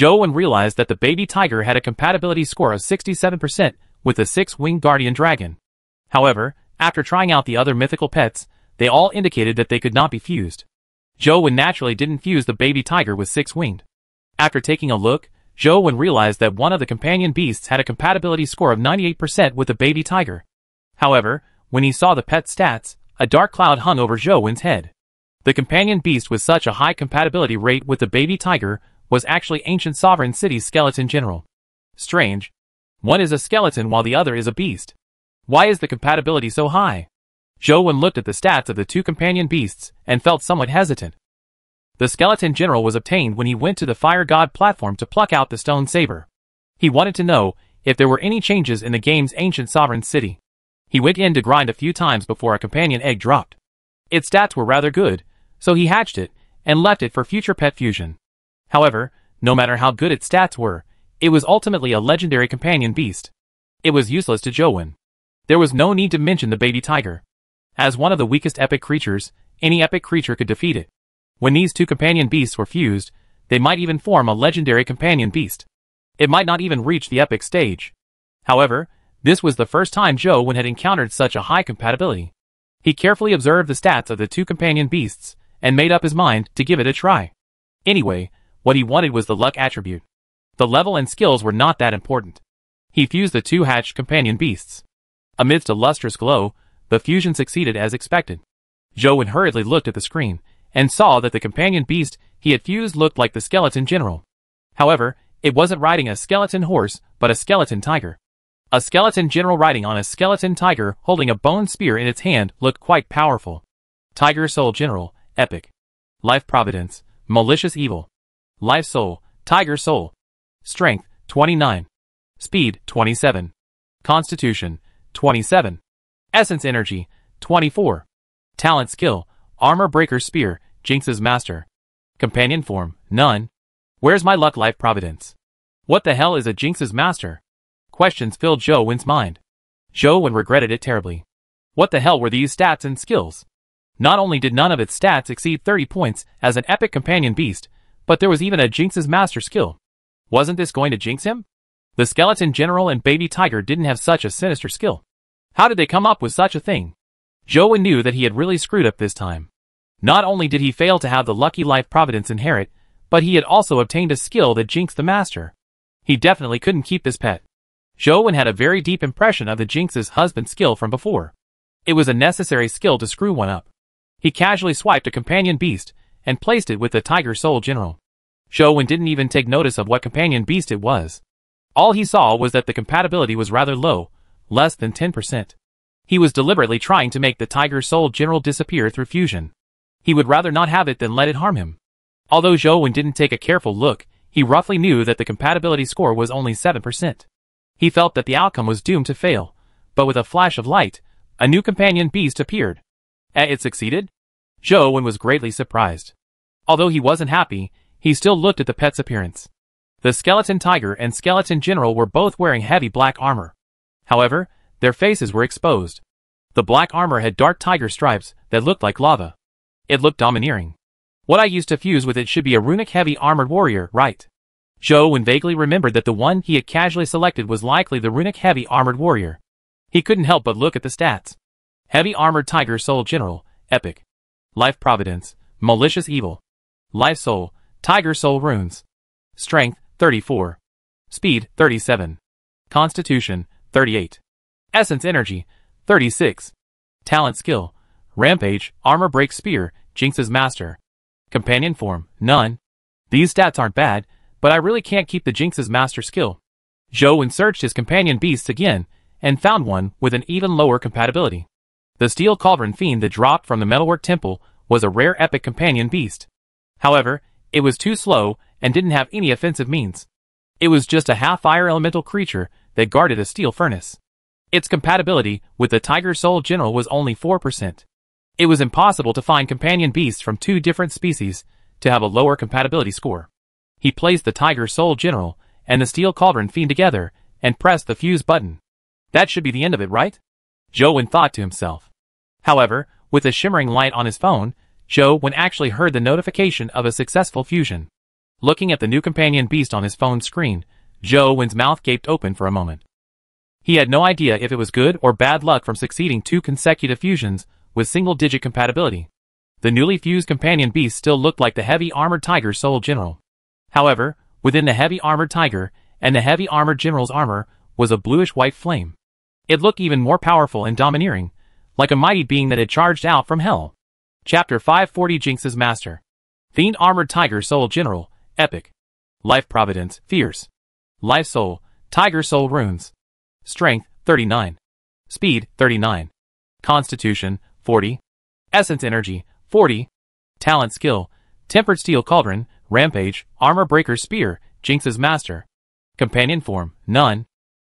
Wen realized that the baby tiger had a compatibility score of 67% with the six-winged guardian dragon. However, after trying out the other mythical pets, they all indicated that they could not be fused. Zhou naturally didn't fuse the baby tiger with six-winged. After taking a look, Wen realized that one of the companion beasts had a compatibility score of 98% with the baby tiger. However, when he saw the pet stats, a dark cloud hung over Zhou head. The companion beast with such a high compatibility rate with the baby tiger was actually Ancient Sovereign City's skeleton general. Strange. One is a skeleton while the other is a beast. Why is the compatibility so high? Zhou Wen looked at the stats of the two companion beasts and felt somewhat hesitant. The skeleton general was obtained when he went to the fire god platform to pluck out the stone saber. He wanted to know if there were any changes in the game's ancient sovereign city. He went in to grind a few times before a companion egg dropped. Its stats were rather good, so he hatched it and left it for future pet fusion. However, no matter how good its stats were, it was ultimately a legendary companion beast. It was useless to Zhou. There was no need to mention the baby tiger. As one of the weakest epic creatures, any epic creature could defeat it. When these two companion beasts were fused, they might even form a legendary companion beast. It might not even reach the epic stage. However, this was the first time Zhou had encountered such a high compatibility. He carefully observed the stats of the two companion beasts, and made up his mind to give it a try. Anyway, what he wanted was the luck attribute. The level and skills were not that important. He fused the two hatched companion beasts. Amidst a lustrous glow, the fusion succeeded as expected. Zhou hurriedly looked at the screen, and saw that the companion beast he had fused looked like the skeleton general. However, it wasn't riding a skeleton horse, but a skeleton tiger. A skeleton general riding on a skeleton tiger holding a bone spear in its hand looked quite powerful. Tiger Soul General, Epic. Life Providence, Malicious Evil. Life Soul, Tiger Soul. Strength, 29. Speed, 27. Constitution, 27. Essence Energy, 24. Talent Skill, Armor Breaker Spear, Jinx's Master. Companion Form, None. Where's my luck life providence? What the hell is a Jinx's Master? Questions filled Zhou mind. Zhou regretted it terribly. What the hell were these stats and skills? Not only did none of its stats exceed 30 points as an epic companion beast, but there was even a Jinx's Master skill. Wasn't this going to jinx him? The Skeleton General and Baby Tiger didn't have such a sinister skill. How did they come up with such a thing? Zhou knew that he had really screwed up this time. Not only did he fail to have the lucky life providence inherit, but he had also obtained a skill that jinxed the master. He definitely couldn't keep this pet. Zhou had a very deep impression of the Jinx's husband skill from before. It was a necessary skill to screw one up. He casually swiped a companion beast and placed it with the Tiger Soul General. Zhou didn't even take notice of what companion beast it was. All he saw was that the compatibility was rather low, less than 10%. He was deliberately trying to make the Tiger Soul General disappear through fusion. He would rather not have it than let it harm him. Although Zhou Wen didn't take a careful look, he roughly knew that the compatibility score was only 7%. He felt that the outcome was doomed to fail, but with a flash of light, a new companion beast appeared. And it succeeded? Zhou Wen was greatly surprised. Although he wasn't happy, he still looked at the pet's appearance. The skeleton tiger and skeleton general were both wearing heavy black armor. However, their faces were exposed. The black armor had dark tiger stripes that looked like lava. It looked domineering. What I used to fuse with it should be a runic heavy armored warrior, right? Zhou Wen vaguely remembered that the one he had casually selected was likely the runic heavy armored warrior. He couldn't help but look at the stats. Heavy armored tiger soul general, epic. Life providence, malicious evil. Life soul, tiger soul runes. Strength, 34. Speed, 37. Constitution, 38. Essence energy, 36. Talent skill, Rampage, Armor Break Spear, Jinx's Master. Companion form, none. These stats aren't bad, but I really can't keep the Jinx's Master skill. Zhou searched his companion beasts again, and found one with an even lower compatibility. The Steel Cauldron Fiend that dropped from the Metalwork Temple was a rare epic companion beast. However, it was too slow and didn't have any offensive means. It was just a half-fire elemental creature that guarded a steel furnace. Its compatibility with the Tiger Soul General was only 4%. It was impossible to find companion beasts from two different species to have a lower compatibility score. He placed the Tiger Soul General and the Steel Cauldron Fiend together and pressed the fuse button. That should be the end of it, right? Zhou Wen thought to himself. However, with a shimmering light on his phone, Zhou actually heard the notification of a successful fusion. Looking at the new companion beast on his phone screen, Zhou mouth gaped open for a moment. He had no idea if it was good or bad luck from succeeding two consecutive fusions with single-digit compatibility. The newly fused companion beast still looked like the heavy armored tiger Soul General. However, within the heavy armored tiger and the heavy armored general's armor was a bluish-white flame. It looked even more powerful and domineering, like a mighty being that had charged out from hell. Chapter 540 Jinx's Master Fiend Armored Tiger Soul General, Epic. Life Providence, Fierce. Life Soul, Tiger Soul Runes. Strength, 39. Speed, 39. Constitution, 40. Essence Energy, 40. Talent Skill, Tempered Steel Cauldron, Rampage, Armor Breaker Spear, Jinx's Master. Companion Form, None.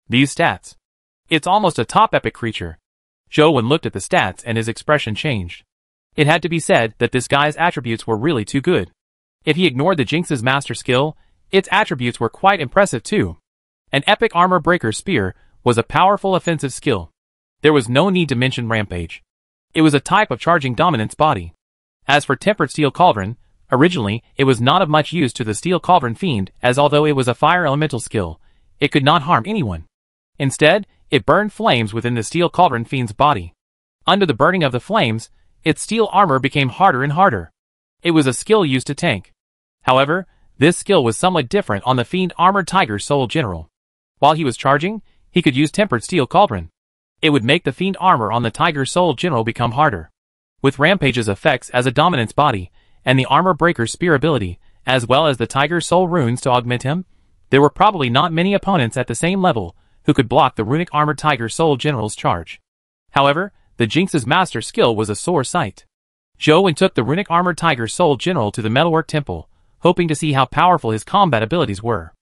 These stats. It's almost a top epic creature. Zhou looked at the stats and his expression changed. It had to be said that this guy's attributes were really too good. If he ignored the Jinx's master skill, its attributes were quite impressive too. An epic armor breaker spear was a powerful offensive skill. There was no need to mention Rampage. It was a type of charging dominance body. As for Tempered Steel Cauldron, originally, it was not of much use to the Steel Cauldron Fiend as although it was a fire elemental skill, it could not harm anyone. Instead, it burned flames within the Steel Cauldron Fiend's body. Under the burning of the flames, its steel armor became harder and harder. It was a skill used to tank. However, this skill was somewhat different on the Fiend Armored Tiger Soul General. While he was charging, he could use Tempered Steel Cauldron. It would make the Fiend armor on the Tiger Soul General become harder. With Rampage's effects as a dominance body, and the Armor Breaker Spear ability, as well as the Tiger Soul runes to augment him, there were probably not many opponents at the same level who could block the Runic Armored Tiger Soul General's charge. However, the Jinx's master skill was a sore sight. Zhou took the Runic Armored Tiger Soul General to the Metalwork Temple, hoping to see how powerful his combat abilities were.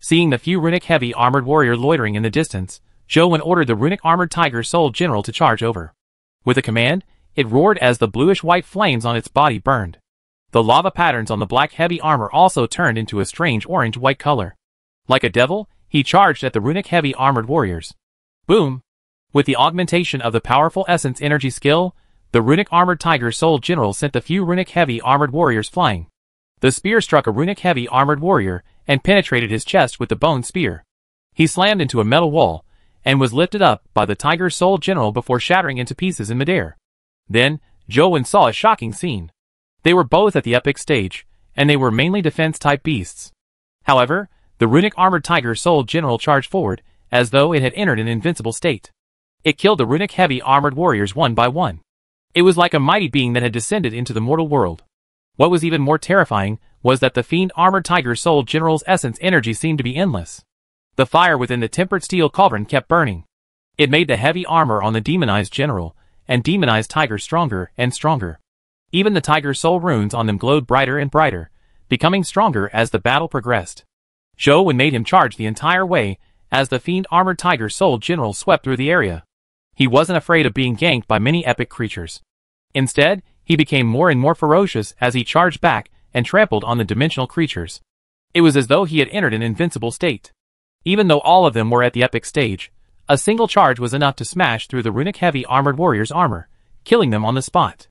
Seeing the few runic heavy armored warrior loitering in the distance, Zhou Wen ordered the runic armored tiger soul general to charge over. With a command, it roared as the bluish-white flames on its body burned. The lava patterns on the black heavy armor also turned into a strange orange-white color. Like a devil, he charged at the runic heavy armored warriors. Boom! With the augmentation of the powerful essence energy skill, the runic armored tiger soul general sent the few runic heavy armored warriors flying. The spear struck a runic heavy armored warrior and penetrated his chest with the bone spear. He slammed into a metal wall and was lifted up by the tiger soul general before shattering into pieces in midair. Then, Zhou Wen saw a shocking scene. They were both at the epic stage, and they were mainly defense-type beasts. However, the runic armored tiger soul general charged forward, as though it had entered an invincible state. It killed the runic heavy armored warriors one by one. It was like a mighty being that had descended into the mortal world. What was even more terrifying was that the Fiend Armored Tiger Soul General's essence energy seemed to be endless. The fire within the tempered steel cauldron kept burning. It made the heavy armor on the demonized general and demonized tiger stronger and stronger. Even the tiger soul runes on them glowed brighter and brighter, becoming stronger as the battle progressed. Zhou made him charge the entire way as the Fiend Armored Tiger Soul General swept through the area. He wasn't afraid of being ganked by many epic creatures. Instead, he became more and more ferocious as he charged back and trampled on the dimensional creatures. It was as though he had entered an invincible state. Even though all of them were at the epic stage, a single charge was enough to smash through the runic heavy armored warrior's armor, killing them on the spot.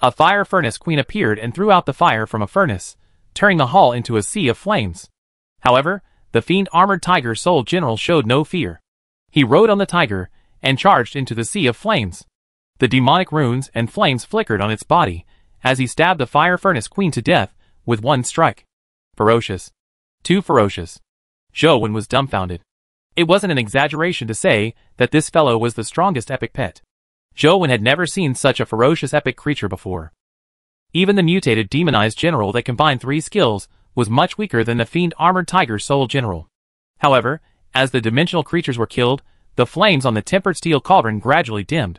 A fire furnace queen appeared and threw out the fire from a furnace, turning the hall into a sea of flames. However, the fiend armored tiger soul general showed no fear. He rode on the tiger and charged into the sea of flames. The demonic runes and flames flickered on its body as he stabbed the fire furnace queen to death with one strike. Ferocious. Too ferocious. Zhou was dumbfounded. It wasn't an exaggeration to say that this fellow was the strongest epic pet. Zhou had never seen such a ferocious epic creature before. Even the mutated demonized general that combined three skills was much weaker than the fiend armored tiger soul general. However, as the dimensional creatures were killed, the flames on the tempered steel cauldron gradually dimmed.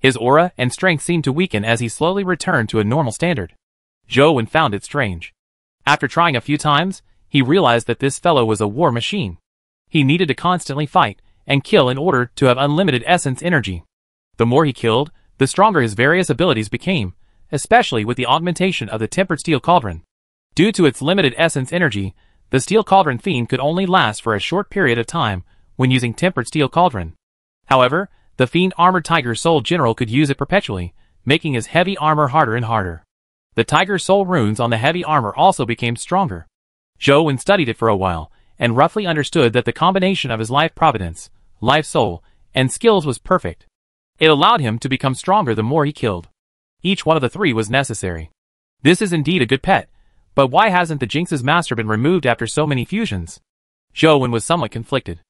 His aura and strength seemed to weaken as he slowly returned to a normal standard. Zhou Wen found it strange. After trying a few times, he realized that this fellow was a war machine. He needed to constantly fight and kill in order to have unlimited essence energy. The more he killed, the stronger his various abilities became, especially with the augmentation of the tempered steel cauldron. Due to its limited essence energy, the steel cauldron fiend could only last for a short period of time when using tempered steel cauldron. However, the fiend armored tiger soul general could use it perpetually, making his heavy armor harder and harder. The tiger soul runes on the heavy armor also became stronger. Zhou Wen studied it for a while, and roughly understood that the combination of his life providence, life soul, and skills was perfect. It allowed him to become stronger the more he killed. Each one of the three was necessary. This is indeed a good pet, but why hasn't the Jinx's master been removed after so many fusions? Zhou was somewhat conflicted.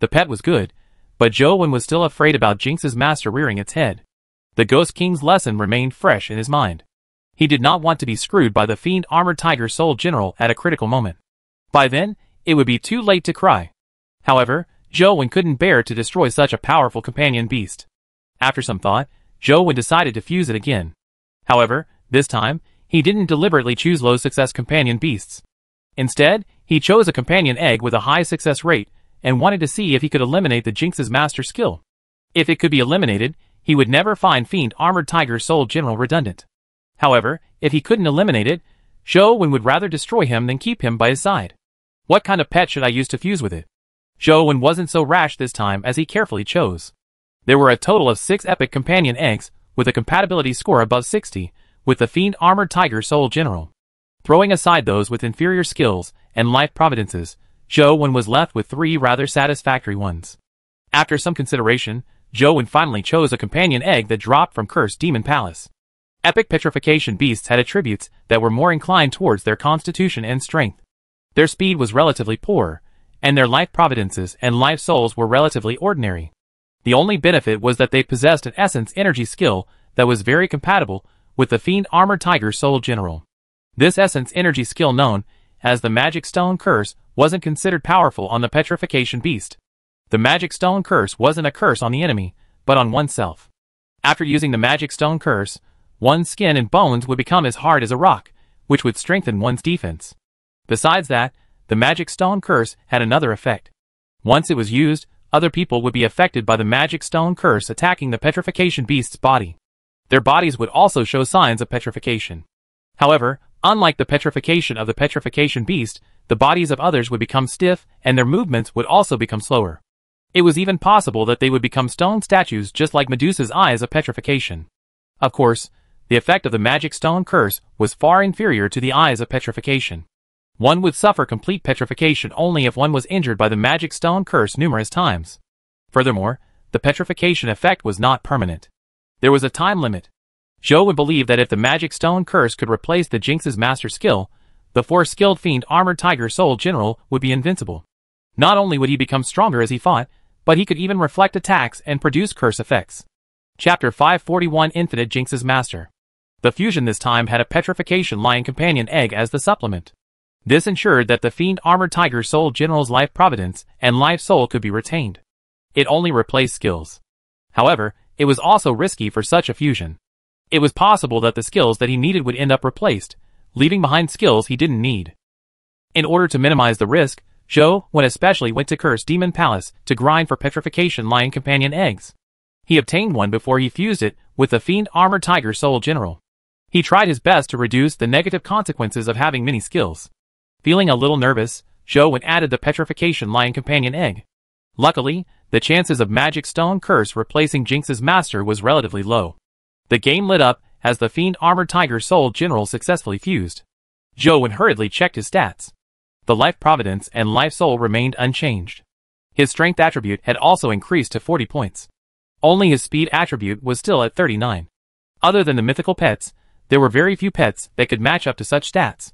The pet was good, but Zhou was still afraid about Jinx's master rearing its head. The Ghost King's lesson remained fresh in his mind. He did not want to be screwed by the fiend armored tiger soul general at a critical moment. By then, it would be too late to cry. However, Zhou couldn't bear to destroy such a powerful companion beast. After some thought, Zhou decided to fuse it again. However, this time, he didn't deliberately choose low success companion beasts. Instead, he chose a companion egg with a high success rate and wanted to see if he could eliminate the Jinx's master skill. If it could be eliminated, he would never find Fiend Armored Tiger Soul General redundant. However, if he couldn't eliminate it, Zhou Wen would rather destroy him than keep him by his side. What kind of pet should I use to fuse with it? Zhou Wen wasn't so rash this time as he carefully chose. There were a total of six epic companion eggs, with a compatibility score above 60, with the Fiend Armored Tiger Soul General. Throwing aside those with inferior skills and life providences, Zhou Wen was left with three rather satisfactory ones. After some consideration, Zhou Wen finally chose a companion egg that dropped from Cursed Demon Palace. Epic petrification beasts had attributes that were more inclined towards their constitution and strength. Their speed was relatively poor, and their life providences and life souls were relatively ordinary. The only benefit was that they possessed an essence energy skill that was very compatible with the Fiend Armor Tiger Soul General. This essence energy skill known as the Magic Stone Curse wasn't considered powerful on the petrification beast. The Magic Stone Curse wasn't a curse on the enemy, but on oneself. After using the Magic Stone Curse, One's skin and bones would become as hard as a rock, which would strengthen one's defense. Besides that, the magic stone curse had another effect. Once it was used, other people would be affected by the magic stone curse attacking the petrification beast's body. Their bodies would also show signs of petrification. However, unlike the petrification of the petrification beast, the bodies of others would become stiff and their movements would also become slower. It was even possible that they would become stone statues just like Medusa's eyes of petrification. Of course, the effect of the magic stone curse was far inferior to the eyes of petrification. One would suffer complete petrification only if one was injured by the magic stone curse numerous times. Furthermore, the petrification effect was not permanent. There was a time limit. Zhou would believe that if the magic stone curse could replace the Jinx's master skill, the four-skilled fiend armored tiger soul general would be invincible. Not only would he become stronger as he fought, but he could even reflect attacks and produce curse effects. Chapter 541 Infinite Jinx's Master the fusion this time had a petrification lion companion egg as the supplement. This ensured that the Fiend Armored Tiger Soul General's life providence and life soul could be retained. It only replaced skills. However, it was also risky for such a fusion. It was possible that the skills that he needed would end up replaced, leaving behind skills he didn't need. In order to minimize the risk, Zhou Wen especially went to Curse Demon Palace to grind for petrification lion companion eggs. He obtained one before he fused it with the Fiend Armored Tiger Soul General. He tried his best to reduce the negative consequences of having many skills. Feeling a little nervous, Zhou Wen added the Petrification Lion Companion Egg. Luckily, the chances of Magic Stone Curse replacing Jinx's master was relatively low. The game lit up as the Fiend Armored Tiger Soul General successfully fused. Wen hurriedly checked his stats. The Life Providence and Life Soul remained unchanged. His Strength attribute had also increased to 40 points. Only his Speed attribute was still at 39. Other than the mythical pets, there were very few pets that could match up to such stats.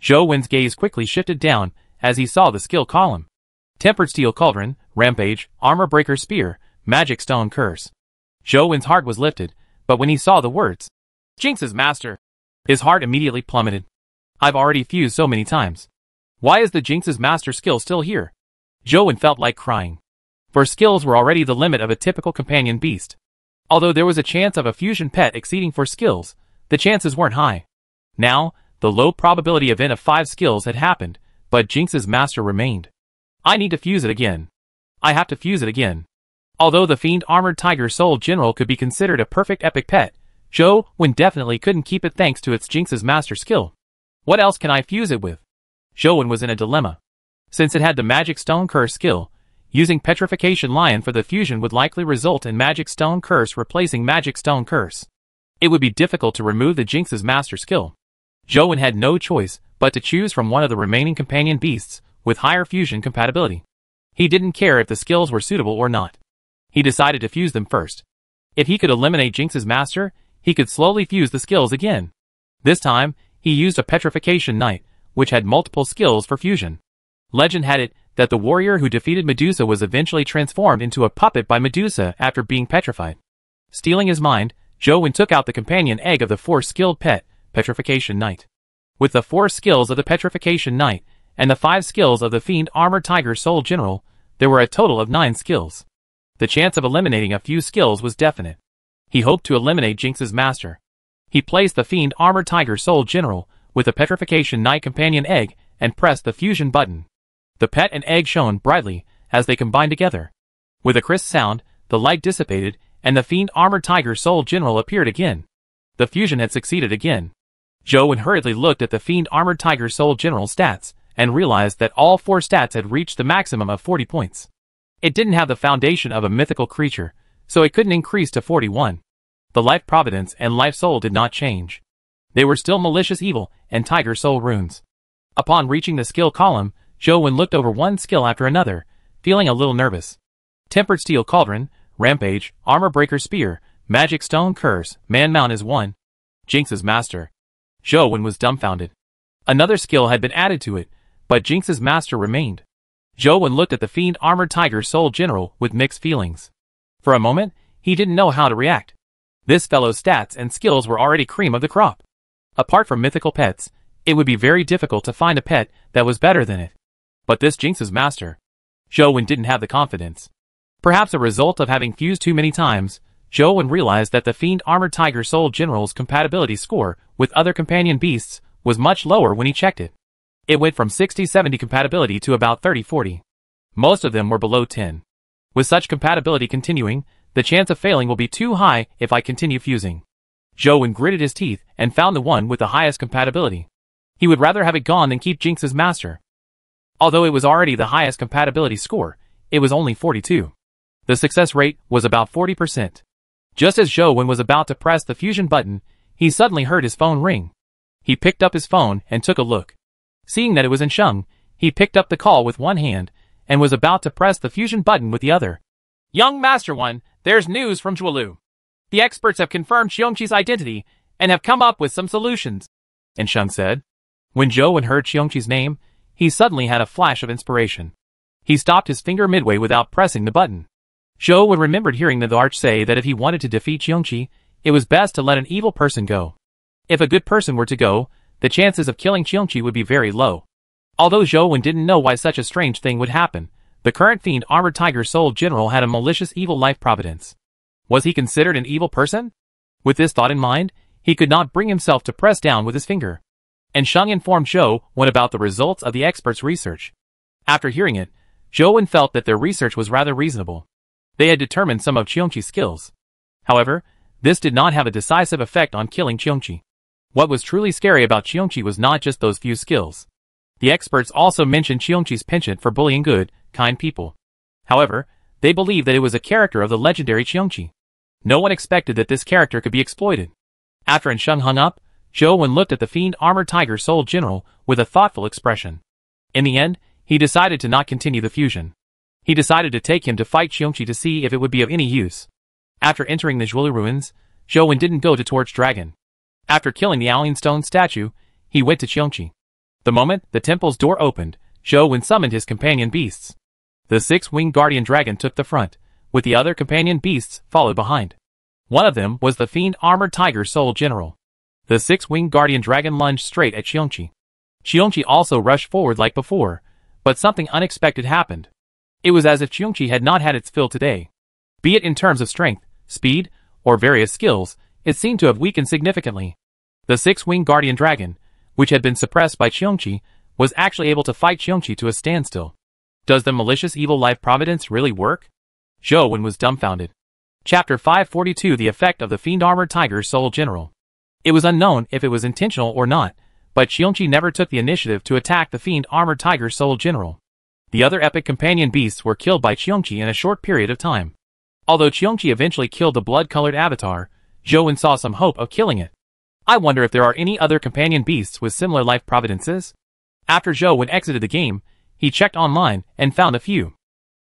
Zhou Wen's gaze quickly shifted down as he saw the skill column. Tempered Steel Cauldron, Rampage, Armor Breaker Spear, Magic Stone Curse. Zhou Wen's heart was lifted, but when he saw the words, Jinx's Master, his heart immediately plummeted. I've already fused so many times. Why is the Jinx's Master skill still here? Zhou Wen felt like crying. For skills were already the limit of a typical companion beast. Although there was a chance of a fusion pet exceeding 4 skills, the chances weren't high. Now, the low probability event of 5 skills had happened, but Jinx's master remained. I need to fuse it again. I have to fuse it again. Although the Fiend Armored Tiger Soul General could be considered a perfect epic pet, Zhou Wen definitely couldn't keep it thanks to its Jinx's master skill. What else can I fuse it with? Wen was in a dilemma. Since it had the Magic Stone Curse skill, using Petrification Lion for the fusion would likely result in Magic Stone Curse replacing Magic Stone Curse. It would be difficult to remove the Jinx's master skill. Wen had no choice but to choose from one of the remaining companion beasts with higher fusion compatibility. He didn't care if the skills were suitable or not. He decided to fuse them first. If he could eliminate Jinx's master, he could slowly fuse the skills again. This time, he used a Petrification Knight, which had multiple skills for fusion. Legend had it that the warrior who defeated Medusa was eventually transformed into a puppet by Medusa after being petrified. Stealing his mind, Wen took out the companion egg of the four-skilled pet, Petrification Knight. With the four skills of the Petrification Knight, and the five skills of the Fiend Armor Tiger Soul General, there were a total of nine skills. The chance of eliminating a few skills was definite. He hoped to eliminate Jinx's master. He placed the Fiend Armor Tiger Soul General with the Petrification Knight Companion Egg and pressed the fusion button. The pet and egg shone brightly as they combined together. With a crisp sound, the light dissipated and the Fiend Armor Tiger Soul General appeared again. The fusion had succeeded again. Zhou hurriedly looked at the Fiend Armored Tiger Soul General stats and realized that all four stats had reached the maximum of 40 points. It didn't have the foundation of a mythical creature, so it couldn't increase to 41. The Life Providence and Life Soul did not change. They were still Malicious Evil and Tiger Soul runes. Upon reaching the skill column, Wen looked over one skill after another, feeling a little nervous. Tempered Steel Cauldron, Rampage, Armor Breaker Spear, Magic Stone Curse, Man Mount is one. Jinx's Master. Zhou Wen was dumbfounded. Another skill had been added to it, but Jinx's Master remained. Zhou Wen looked at the Fiend Armored Tiger Soul General with mixed feelings. For a moment, he didn't know how to react. This fellow's stats and skills were already cream of the crop. Apart from mythical pets, it would be very difficult to find a pet that was better than it. But this Jinx's master. Zhou Wen didn't have the confidence. Perhaps a result of having fused too many times, Zhou Wen realized that the Fiend Armored Tiger Soul General's compatibility score with other companion beasts was much lower when he checked it. It went from 60-70 compatibility to about 30-40. Most of them were below 10. With such compatibility continuing, the chance of failing will be too high if I continue fusing. Wen gritted his teeth and found the one with the highest compatibility. He would rather have it gone than keep Jinx's master. Although it was already the highest compatibility score, it was only 42. The success rate was about 40%. Just as Wen was about to press the fusion button, he suddenly heard his phone ring. He picked up his phone and took a look. Seeing that it was An Sheng, he picked up the call with one hand and was about to press the fusion button with the other. Young Master Wen, there's news from Zhuolu. The experts have confirmed Qiongqi's identity and have come up with some solutions, An Sheng said. When Zhou Wen heard Qiongqi's name, he suddenly had a flash of inspiration. He stopped his finger midway without pressing the button. Zhou Wen remembered hearing Thearch say that if he wanted to defeat Qiongqi, it was best to let an evil person go. If a good person were to go, the chances of killing Qiongqi would be very low. Although Zhou Wen didn't know why such a strange thing would happen, the current Fiend Armored Tiger Soul General had a malicious evil life providence. Was he considered an evil person? With this thought in mind, he could not bring himself to press down with his finger. An Sheng informed Zhou Wen about the results of the experts' research. After hearing it, Zhou Wen felt that their research was rather reasonable. They had determined some of Qiongqi's skills. However, this did not have a decisive effect on killing Qiongqi. What was truly scary about Qiongqi was not just those few skills. The experts also mentioned Qiongqi's penchant for bullying good, kind people. However, they believed that it was a character of the legendary Qiongqi. No one expected that this character could be exploited. After An Sheng hung up, Zhou Wen looked at the Fiend Armored Tiger Soul General with a thoughtful expression. In the end, he decided to not continue the fusion. He decided to take him to fight Qiongqi to see if it would be of any use. After entering the Zhuolu ruins, Zhou Wen didn't go to Torch Dragon. After killing the Owling Stone statue, he went to Qiongqi. The moment the temple's door opened, Zhou Wen summoned his companion beasts. The six-winged guardian dragon took the front, with the other companion beasts followed behind. One of them was the fiend armored tiger soul general. The six-winged guardian dragon lunged straight at Qiongqi. Qiongqi also rushed forward like before, but something unexpected happened. It was as if Qiongqi had not had its fill today. Be it in terms of strength, speed, or various skills, it seemed to have weakened significantly. The six-winged guardian dragon, which had been suppressed by Qiongqi, was actually able to fight Qiongqi to a standstill. Does the malicious evil life providence really work? Zhou Wen was dumbfounded. Chapter 542 The Effect of the Fiend Armored Tiger Soul General It was unknown if it was intentional or not, but Qiongqi never took the initiative to attack the Fiend Armored Tiger Soul General. The other epic companion beasts were killed by Qiongqi in a short period of time. Although Qiongqi eventually killed the blood-colored avatar, Wen saw some hope of killing it. I wonder if there are any other companion beasts with similar life providences? After Wen exited the game, he checked online and found a few.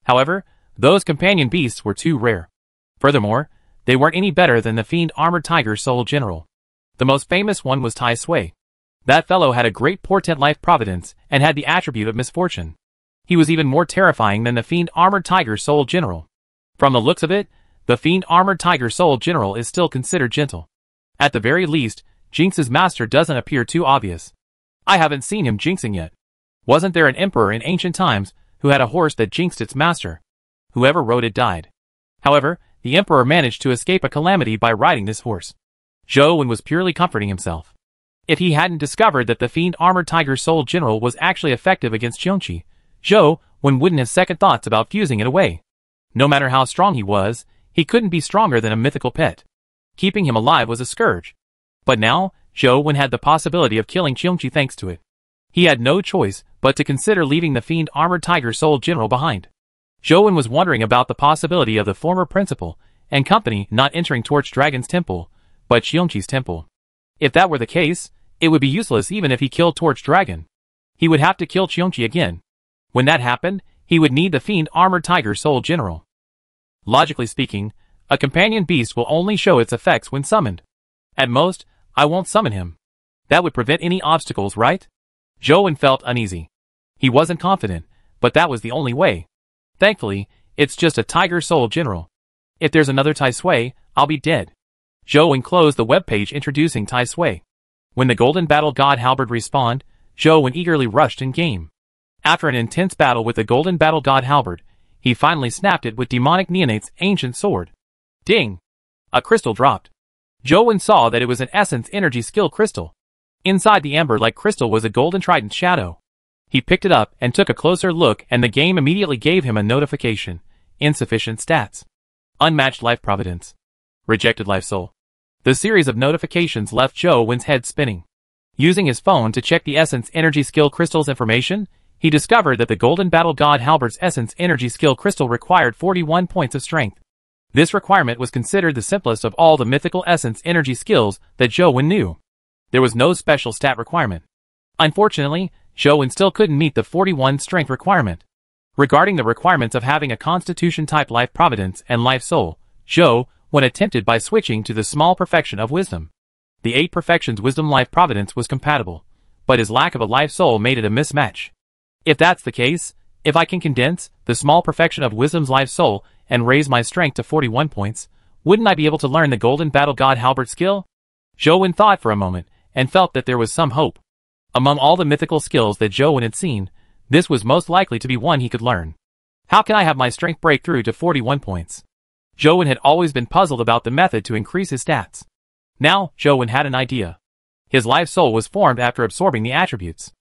However, those companion beasts were too rare. Furthermore, they weren't any better than the fiend armored tiger soul general. The most famous one was Tai Sui. That fellow had a great portent life providence and had the attribute of misfortune. He was even more terrifying than the fiend armored tiger soul general. From the looks of it, the fiend armored tiger soul general is still considered gentle. At the very least, Jinx's master doesn't appear too obvious. I haven't seen him jinxing yet. Wasn't there an emperor in ancient times who had a horse that jinxed its master? Whoever rode it died. However, the emperor managed to escape a calamity by riding this horse. Zhou Wen was purely comforting himself. If he hadn't discovered that the fiend armored tiger soul general was actually effective against Qiongqi, Zhou Wen wouldn't have second thoughts about fusing it away. No matter how strong he was, he couldn't be stronger than a mythical pet. Keeping him alive was a scourge. But now, Zhou Wen had the possibility of killing Qiongqi thanks to it. He had no choice but to consider leaving the fiend armored tiger soul general behind. Zhou Wen was wondering about the possibility of the former principal and company not entering Torch Dragon's temple, but Qiongqi's temple. If that were the case, it would be useless even if he killed Torch Dragon. He would have to kill Qiongqi again. When that happened, he would need the Fiend Armored Tiger Soul General. Logically speaking, a companion beast will only show its effects when summoned. At most, I won't summon him. That would prevent any obstacles, right? Wen felt uneasy. He wasn't confident, but that was the only way. Thankfully, it's just a Tiger Soul General. If there's another Tai Sui, I'll be dead. Zhou closed the web page introducing Tai Sui. When the Golden Battle God Halberd respawned, Zhou eagerly rushed in game. After an intense battle with the Golden Battle God Halberd, he finally snapped it with Demonic Neonate's ancient sword. Ding! A crystal dropped. Wen saw that it was an Essence Energy Skill Crystal. Inside the amber-like crystal was a golden trident shadow. He picked it up and took a closer look and the game immediately gave him a notification. Insufficient stats. Unmatched life providence. Rejected life soul. The series of notifications left Zhou Wen's head spinning. Using his phone to check the Essence Energy Skill Crystal's information, he discovered that the Golden Battle God Halberd's Essence Energy Skill Crystal required 41 points of strength. This requirement was considered the simplest of all the mythical Essence Energy skills that Zhou Wen knew. There was no special stat requirement. Unfortunately, Zhou Wen still couldn't meet the 41 strength requirement. Regarding the requirements of having a constitution type life providence and life soul, Zhou Wen attempted by switching to the small perfection of wisdom. The eight perfections wisdom life providence was compatible, but his lack of a life soul made it a mismatch. If that's the case, if I can condense the small perfection of wisdom's life soul and raise my strength to 41 points, wouldn't I be able to learn the golden battle god Halberd skill? Zhou thought for a moment and felt that there was some hope. Among all the mythical skills that Zhou had seen, this was most likely to be one he could learn. How can I have my strength break through to 41 points? Zhou had always been puzzled about the method to increase his stats. Now, Zhou had an idea. His life soul was formed after absorbing the attributes.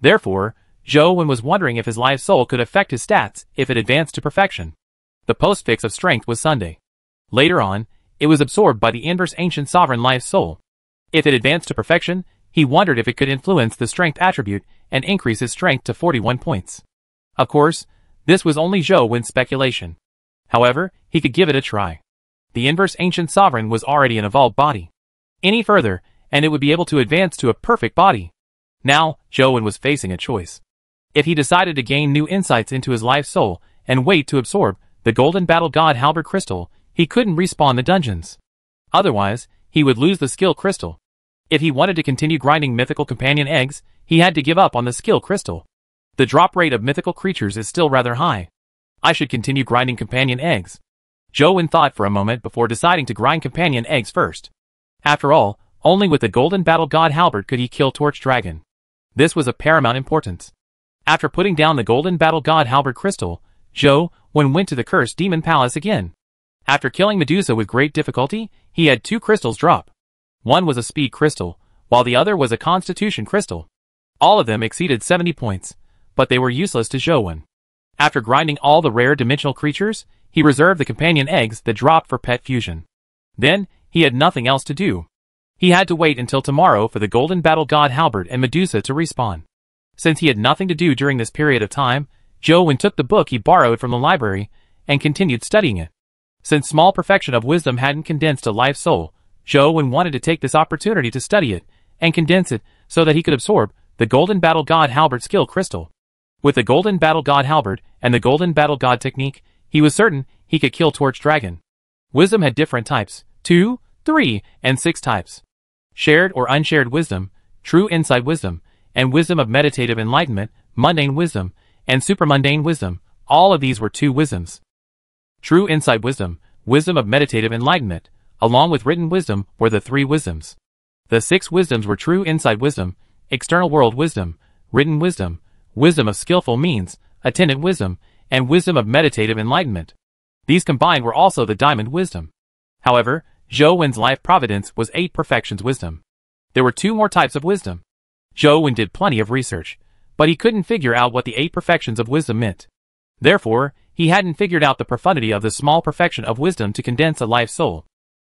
Therefore, Zhou Wen was wondering if his life soul could affect his stats if it advanced to perfection. The postfix of strength was Sunday. Later on, it was absorbed by the inverse ancient sovereign life soul. If it advanced to perfection, he wondered if it could influence the strength attribute and increase his strength to 41 points. Of course, this was only Zhou Wen's speculation. However, he could give it a try. The inverse ancient sovereign was already an evolved body. Any further, and it would be able to advance to a perfect body. Now, Zhou Wen was facing a choice. If he decided to gain new insights into his life soul and wait to absorb the golden battle god Halberd crystal, he couldn't respawn the dungeons. Otherwise, he would lose the skill crystal. If he wanted to continue grinding mythical companion eggs, he had to give up on the skill crystal. The drop rate of mythical creatures is still rather high. I should continue grinding companion eggs. Wen thought for a moment before deciding to grind companion eggs first. After all, only with the golden battle god Halberd could he kill Torch Dragon. This was of paramount importance. After putting down the golden battle god Halberd crystal, Zhou Wen went to the cursed demon palace again. After killing Medusa with great difficulty, he had two crystals drop. One was a speed crystal, while the other was a constitution crystal. All of them exceeded 70 points, but they were useless to Wen. After grinding all the rare dimensional creatures, he reserved the companion eggs that dropped for pet fusion. Then, he had nothing else to do. He had to wait until tomorrow for the Golden Battle God Halberd and Medusa to respawn. Since he had nothing to do during this period of time, Wen took the book he borrowed from the library and continued studying it. Since small perfection of wisdom hadn't condensed a life soul, Wen wanted to take this opportunity to study it and condense it so that he could absorb the Golden Battle God Halberd skill crystal. With the Golden Battle God Halberd and the Golden Battle God technique, he was certain he could kill Torch Dragon. Wisdom had different types, two, three, and six types. Shared or unshared wisdom, true insight wisdom, and wisdom of meditative enlightenment, mundane wisdom, and supermundane wisdom, all of these were two wisdoms. True insight wisdom, wisdom of meditative enlightenment, along with written wisdom were the three wisdoms. The six wisdoms were true insight wisdom, external world wisdom, written wisdom, wisdom of skillful means, attendant wisdom, and wisdom of meditative enlightenment. These combined were also the diamond wisdom. However, Zhou Wen's life providence was eight perfections wisdom. There were two more types of wisdom. Zhou Wen did plenty of research, but he couldn't figure out what the eight perfections of wisdom meant. Therefore, he hadn't figured out the profundity of the small perfection of wisdom to condense a life soul.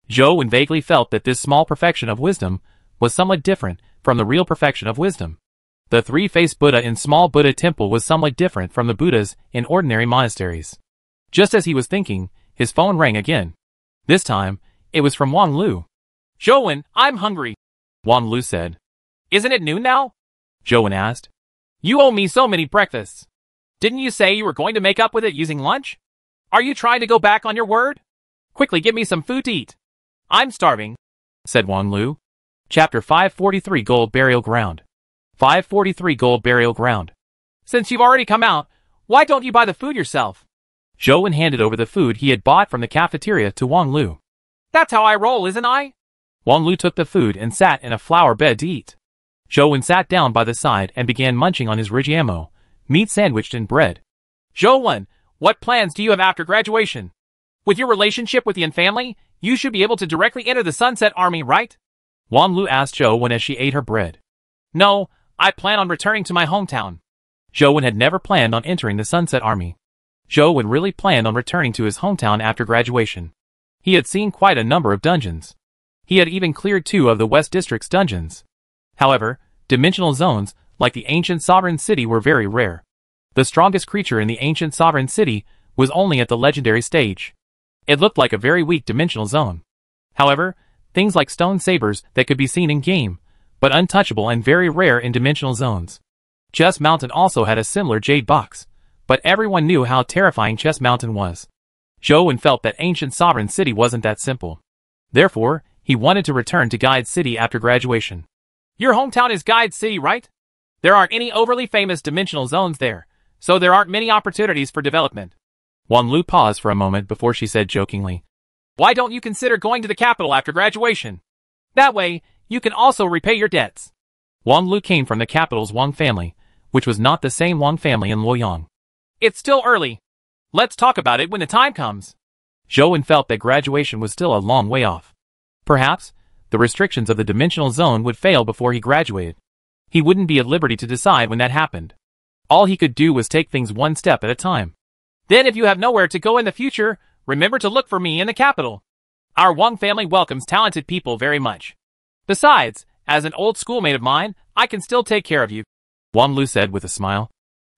Zhou Wen vaguely felt that this small perfection of wisdom was somewhat different from the real perfection of wisdom. The three-faced Buddha in small Buddha temple was somewhat different from the Buddhas in ordinary monasteries. Just as he was thinking, his phone rang again. This time, it was from Wang Lu. Zhou Wen, I'm hungry. Wang Lu said. Isn't it noon now? Wen asked. You owe me so many breakfasts. Didn't you say you were going to make up with it using lunch? Are you trying to go back on your word? Quickly give me some food to eat. I'm starving, said Wang Lu. Chapter 543 Gold Burial Ground 543 Gold Burial Ground Since you've already come out, why don't you buy the food yourself? Zhou Wen handed over the food he had bought from the cafeteria to Wang Lu. That's how I roll, isn't I? Wang Lu took the food and sat in a flower bed to eat. Zhou Wen sat down by the side and began munching on his roujiamo, meat sandwiched in bread. Zhou Wen, what plans do you have after graduation? With your relationship with the Yan family, you should be able to directly enter the Sunset Army, right? Wang Lu asked Zhou Wen as she ate her bread. No, I plan on returning to my hometown. Zhou Wen had never planned on entering the Sunset Army. Zhou Wen really planned on returning to his hometown after graduation. He had seen quite a number of dungeons. He had even cleared two of the West District's dungeons. However, dimensional zones, like the ancient sovereign city were very rare. The strongest creature in the ancient sovereign city was only at the legendary stage. It looked like a very weak dimensional zone. However, things like stone sabers that could be seen in game, but untouchable and very rare in dimensional zones. Chess Mountain also had a similar jade box, but everyone knew how terrifying Chess Mountain was. Wen felt that ancient sovereign city wasn't that simple. Therefore, he wanted to return to Guide City after graduation. Your hometown is Guide City, right? There aren't any overly famous dimensional zones there, so there aren't many opportunities for development. Wang Lu paused for a moment before she said jokingly, Why don't you consider going to the capital after graduation? That way, you can also repay your debts. Wang Lu came from the capital's Wang family, which was not the same Wang family in Luoyang. It's still early. Let's talk about it when the time comes. Zhou Wen felt that graduation was still a long way off. Perhaps, the restrictions of the dimensional zone would fail before he graduated. He wouldn't be at liberty to decide when that happened. All he could do was take things one step at a time. Then if you have nowhere to go in the future, remember to look for me in the capital. Our Wang family welcomes talented people very much. Besides, as an old schoolmate of mine, I can still take care of you. Wang Lu said with a smile.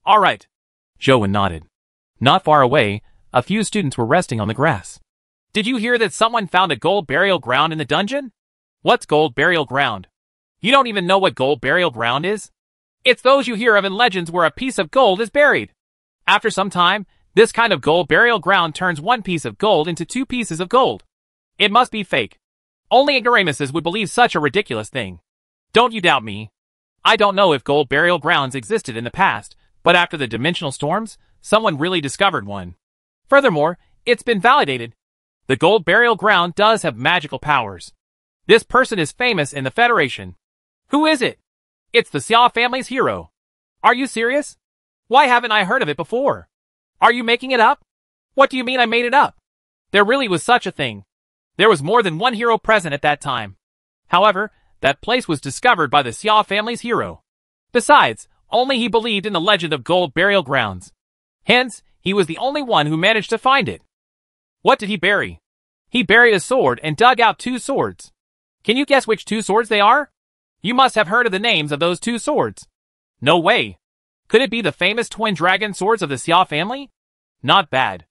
All right. Zhou Wen nodded. Not far away, a few students were resting on the grass. Did you hear that someone found a gold burial ground in the dungeon? What's gold burial ground? You don't even know what gold burial ground is? It's those you hear of in legends where a piece of gold is buried. After some time, this kind of gold burial ground turns one piece of gold into two pieces of gold. It must be fake. Only ignoramuses would believe such a ridiculous thing. Don't you doubt me. I don't know if gold burial grounds existed in the past, but after the dimensional storms, someone really discovered one. Furthermore, it's been validated. The gold burial ground does have magical powers. This person is famous in the Federation. Who is it? It's the Xia family's hero. Are you serious? Why haven't I heard of it before? Are you making it up? What do you mean I made it up? There really was such a thing. There was more than one hero present at that time. However, that place was discovered by the Xia family's hero. Besides, only he believed in the legend of gold burial grounds. Hence, he was the only one who managed to find it. What did he bury? He buried a sword and dug out two swords. Can you guess which two swords they are? You must have heard of the names of those two swords. No way. Could it be the famous twin dragon swords of the Xia family? Not bad.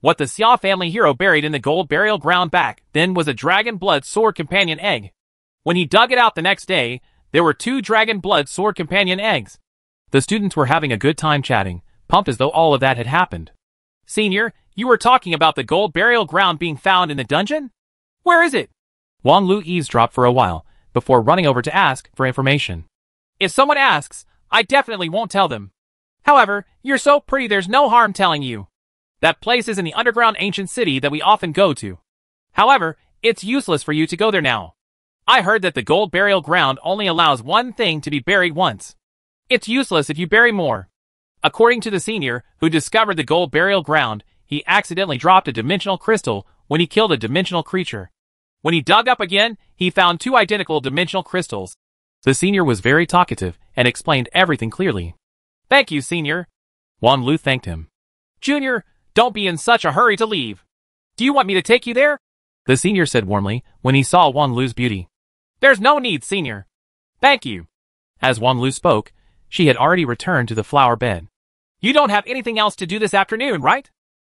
What the Xia family hero buried in the gold burial ground back then was a dragon blood sword companion egg. When he dug it out the next day, there were two dragon blood sword companion eggs. The students were having a good time chatting, pumped as though all of that had happened. Senior, you were talking about the gold burial ground being found in the dungeon? Where is it? Wang Lu eavesdropped for a while, before running over to ask for information. If someone asks, I definitely won't tell them. However, you're so pretty there's no harm telling you. That place is in the underground ancient city that we often go to. However, it's useless for you to go there now. I heard that the gold burial ground only allows one thing to be buried once. It's useless if you bury more. According to the senior, who discovered the gold burial ground, he accidentally dropped a dimensional crystal when he killed a dimensional creature. When he dug up again, he found two identical dimensional crystals. The senior was very talkative and explained everything clearly. Thank you, senior. Wang Lu thanked him. Junior, don't be in such a hurry to leave. Do you want me to take you there? The senior said warmly when he saw Wang Lu's beauty. There's no need, senior. Thank you. As Wang Lu spoke, she had already returned to the flower bed. You don't have anything else to do this afternoon, right?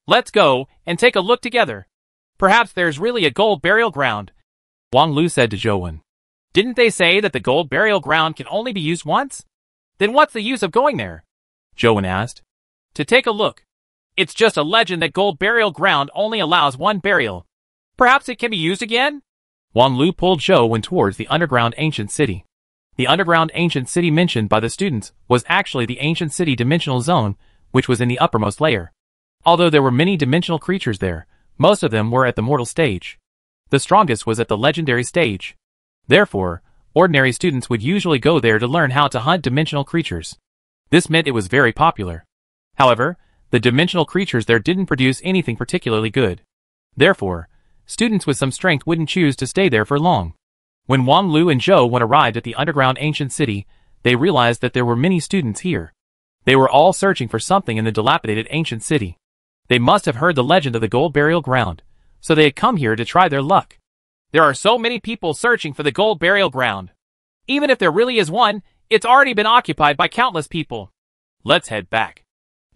Let's go and take a look together. Perhaps there's really a gold burial ground. Wang Lu said to Zhou Wen. Didn't they say that the gold burial ground can only be used once? Then what's the use of going there? Zhou Wen asked. To take a look. It's just a legend that gold burial ground only allows one burial. Perhaps it can be used again? Wang Lu pulled Zhou Wen towards the underground ancient city. The underground ancient city mentioned by the students was actually the ancient city dimensional zone, which was in the uppermost layer. Although there were many dimensional creatures there, most of them were at the mortal stage. The strongest was at the legendary stage. Therefore, ordinary students would usually go there to learn how to hunt dimensional creatures. This meant it was very popular. However, the dimensional creatures there didn't produce anything particularly good. Therefore, students with some strength wouldn't choose to stay there for long. When Wang Lu and Zhou Wen arrived at the underground ancient city, they realized that there were many students here. They were all searching for something in the dilapidated ancient city. They must have heard the legend of the gold burial ground, so they had come here to try their luck. There are so many people searching for the gold burial ground. Even if there really is one, it's already been occupied by countless people. Let's head back.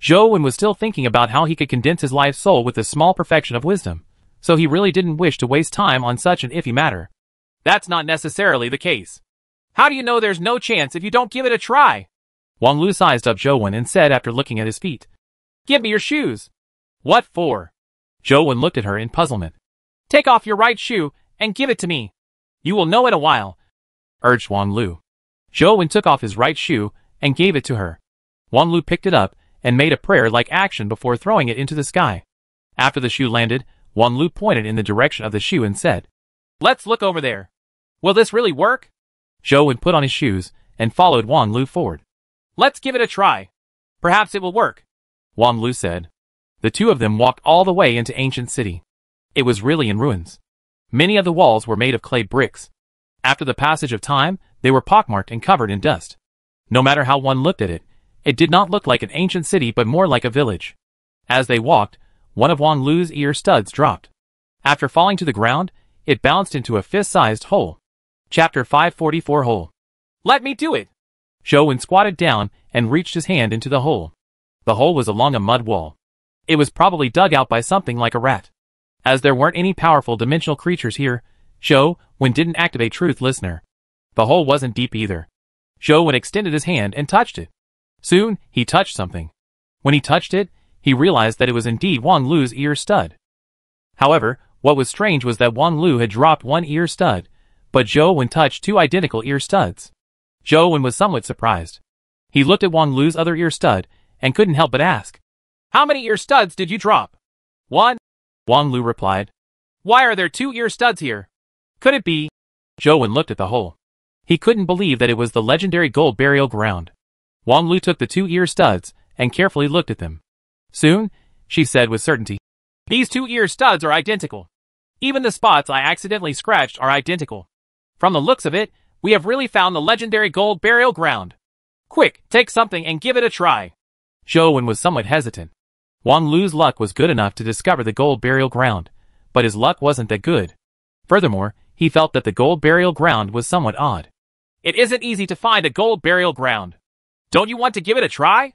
Zhou Wen was still thinking about how he could condense his life soul with a small perfection of wisdom, so he really didn't wish to waste time on such an iffy matter. That's not necessarily the case. How do you know there's no chance if you don't give it a try? Wang Lu sized up Zhou Wen and said after looking at his feet. Give me your shoes. What for? Zhou Wen looked at her in puzzlement. Take off your right shoe and give it to me. You will know in a while, urged Wang Lu. Zhou Wen took off his right shoe and gave it to her. Wang Lu picked it up and made a prayer-like action before throwing it into the sky. After the shoe landed, Wang Lu pointed in the direction of the shoe and said, Let's look over there. Will this really work? Zhou Wen put on his shoes and followed Wang Lu forward. Let's give it a try. Perhaps it will work. Wang Lu said. The two of them walked all the way into ancient city. It was really in ruins. Many of the walls were made of clay bricks. After the passage of time, they were pockmarked and covered in dust. No matter how one looked at it, it did not look like an ancient city but more like a village. As they walked, one of Wang Lu's ear studs dropped. After falling to the ground, it bounced into a fist-sized hole. Chapter 544 Hole. Let me do it! Zhou Wen squatted down and reached his hand into the hole. The hole was along a mud wall. It was probably dug out by something like a rat. As there weren't any powerful dimensional creatures here, Zhou Wen didn't activate Truth Listener. The hole wasn't deep either. Zhou Wen extended his hand and touched it. Soon, he touched something. When he touched it, he realized that it was indeed Wang Lu's ear stud. However, what was strange was that Wang Lu had dropped one ear stud, but Zhou Wen touched two identical ear studs. Zhou Wen was somewhat surprised. He looked at Wang Lu's other ear stud and couldn't help but ask, How many ear studs did you drop? One, Wang Lu replied. Why are there two ear studs here? Could it be? Zhou Wen looked at the hole. He couldn't believe that it was the legendary gold burial ground. Wang Lu took the two ear studs and carefully looked at them. Soon, she said with certainty, These two ear studs are identical. Even the spots I accidentally scratched are identical. From the looks of it, we have really found the legendary gold burial ground. Quick, take something and give it a try. Zhou Wen was somewhat hesitant. Wang Lu's luck was good enough to discover the gold burial ground, but his luck wasn't that good. Furthermore, he felt that the gold burial ground was somewhat odd. It isn't easy to find a gold burial ground. Don't you want to give it a try?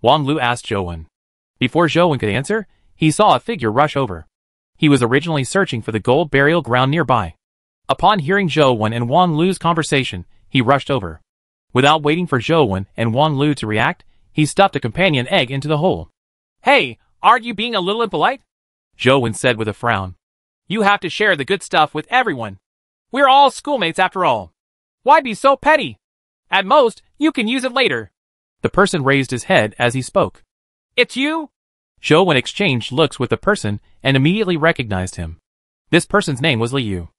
Wang Lu asked Zhou Wen. Before Zhou Wen could answer, he saw a figure rush over. He was originally searching for the gold burial ground nearby. Upon hearing Zhou Wen and Wang Lu's conversation, he rushed over. Without waiting for Zhou Wen and Wang Lu to react, he stuffed a companion egg into the hole. Hey, aren't you being a little impolite? Zhou Wen said with a frown. You have to share the good stuff with everyone. We're all schoolmates after all. Why be so petty? At most, you can use it later. The person raised his head as he spoke. It's you? Zhou Wen exchanged looks with the person and immediately recognized him. This person's name was Li Yu.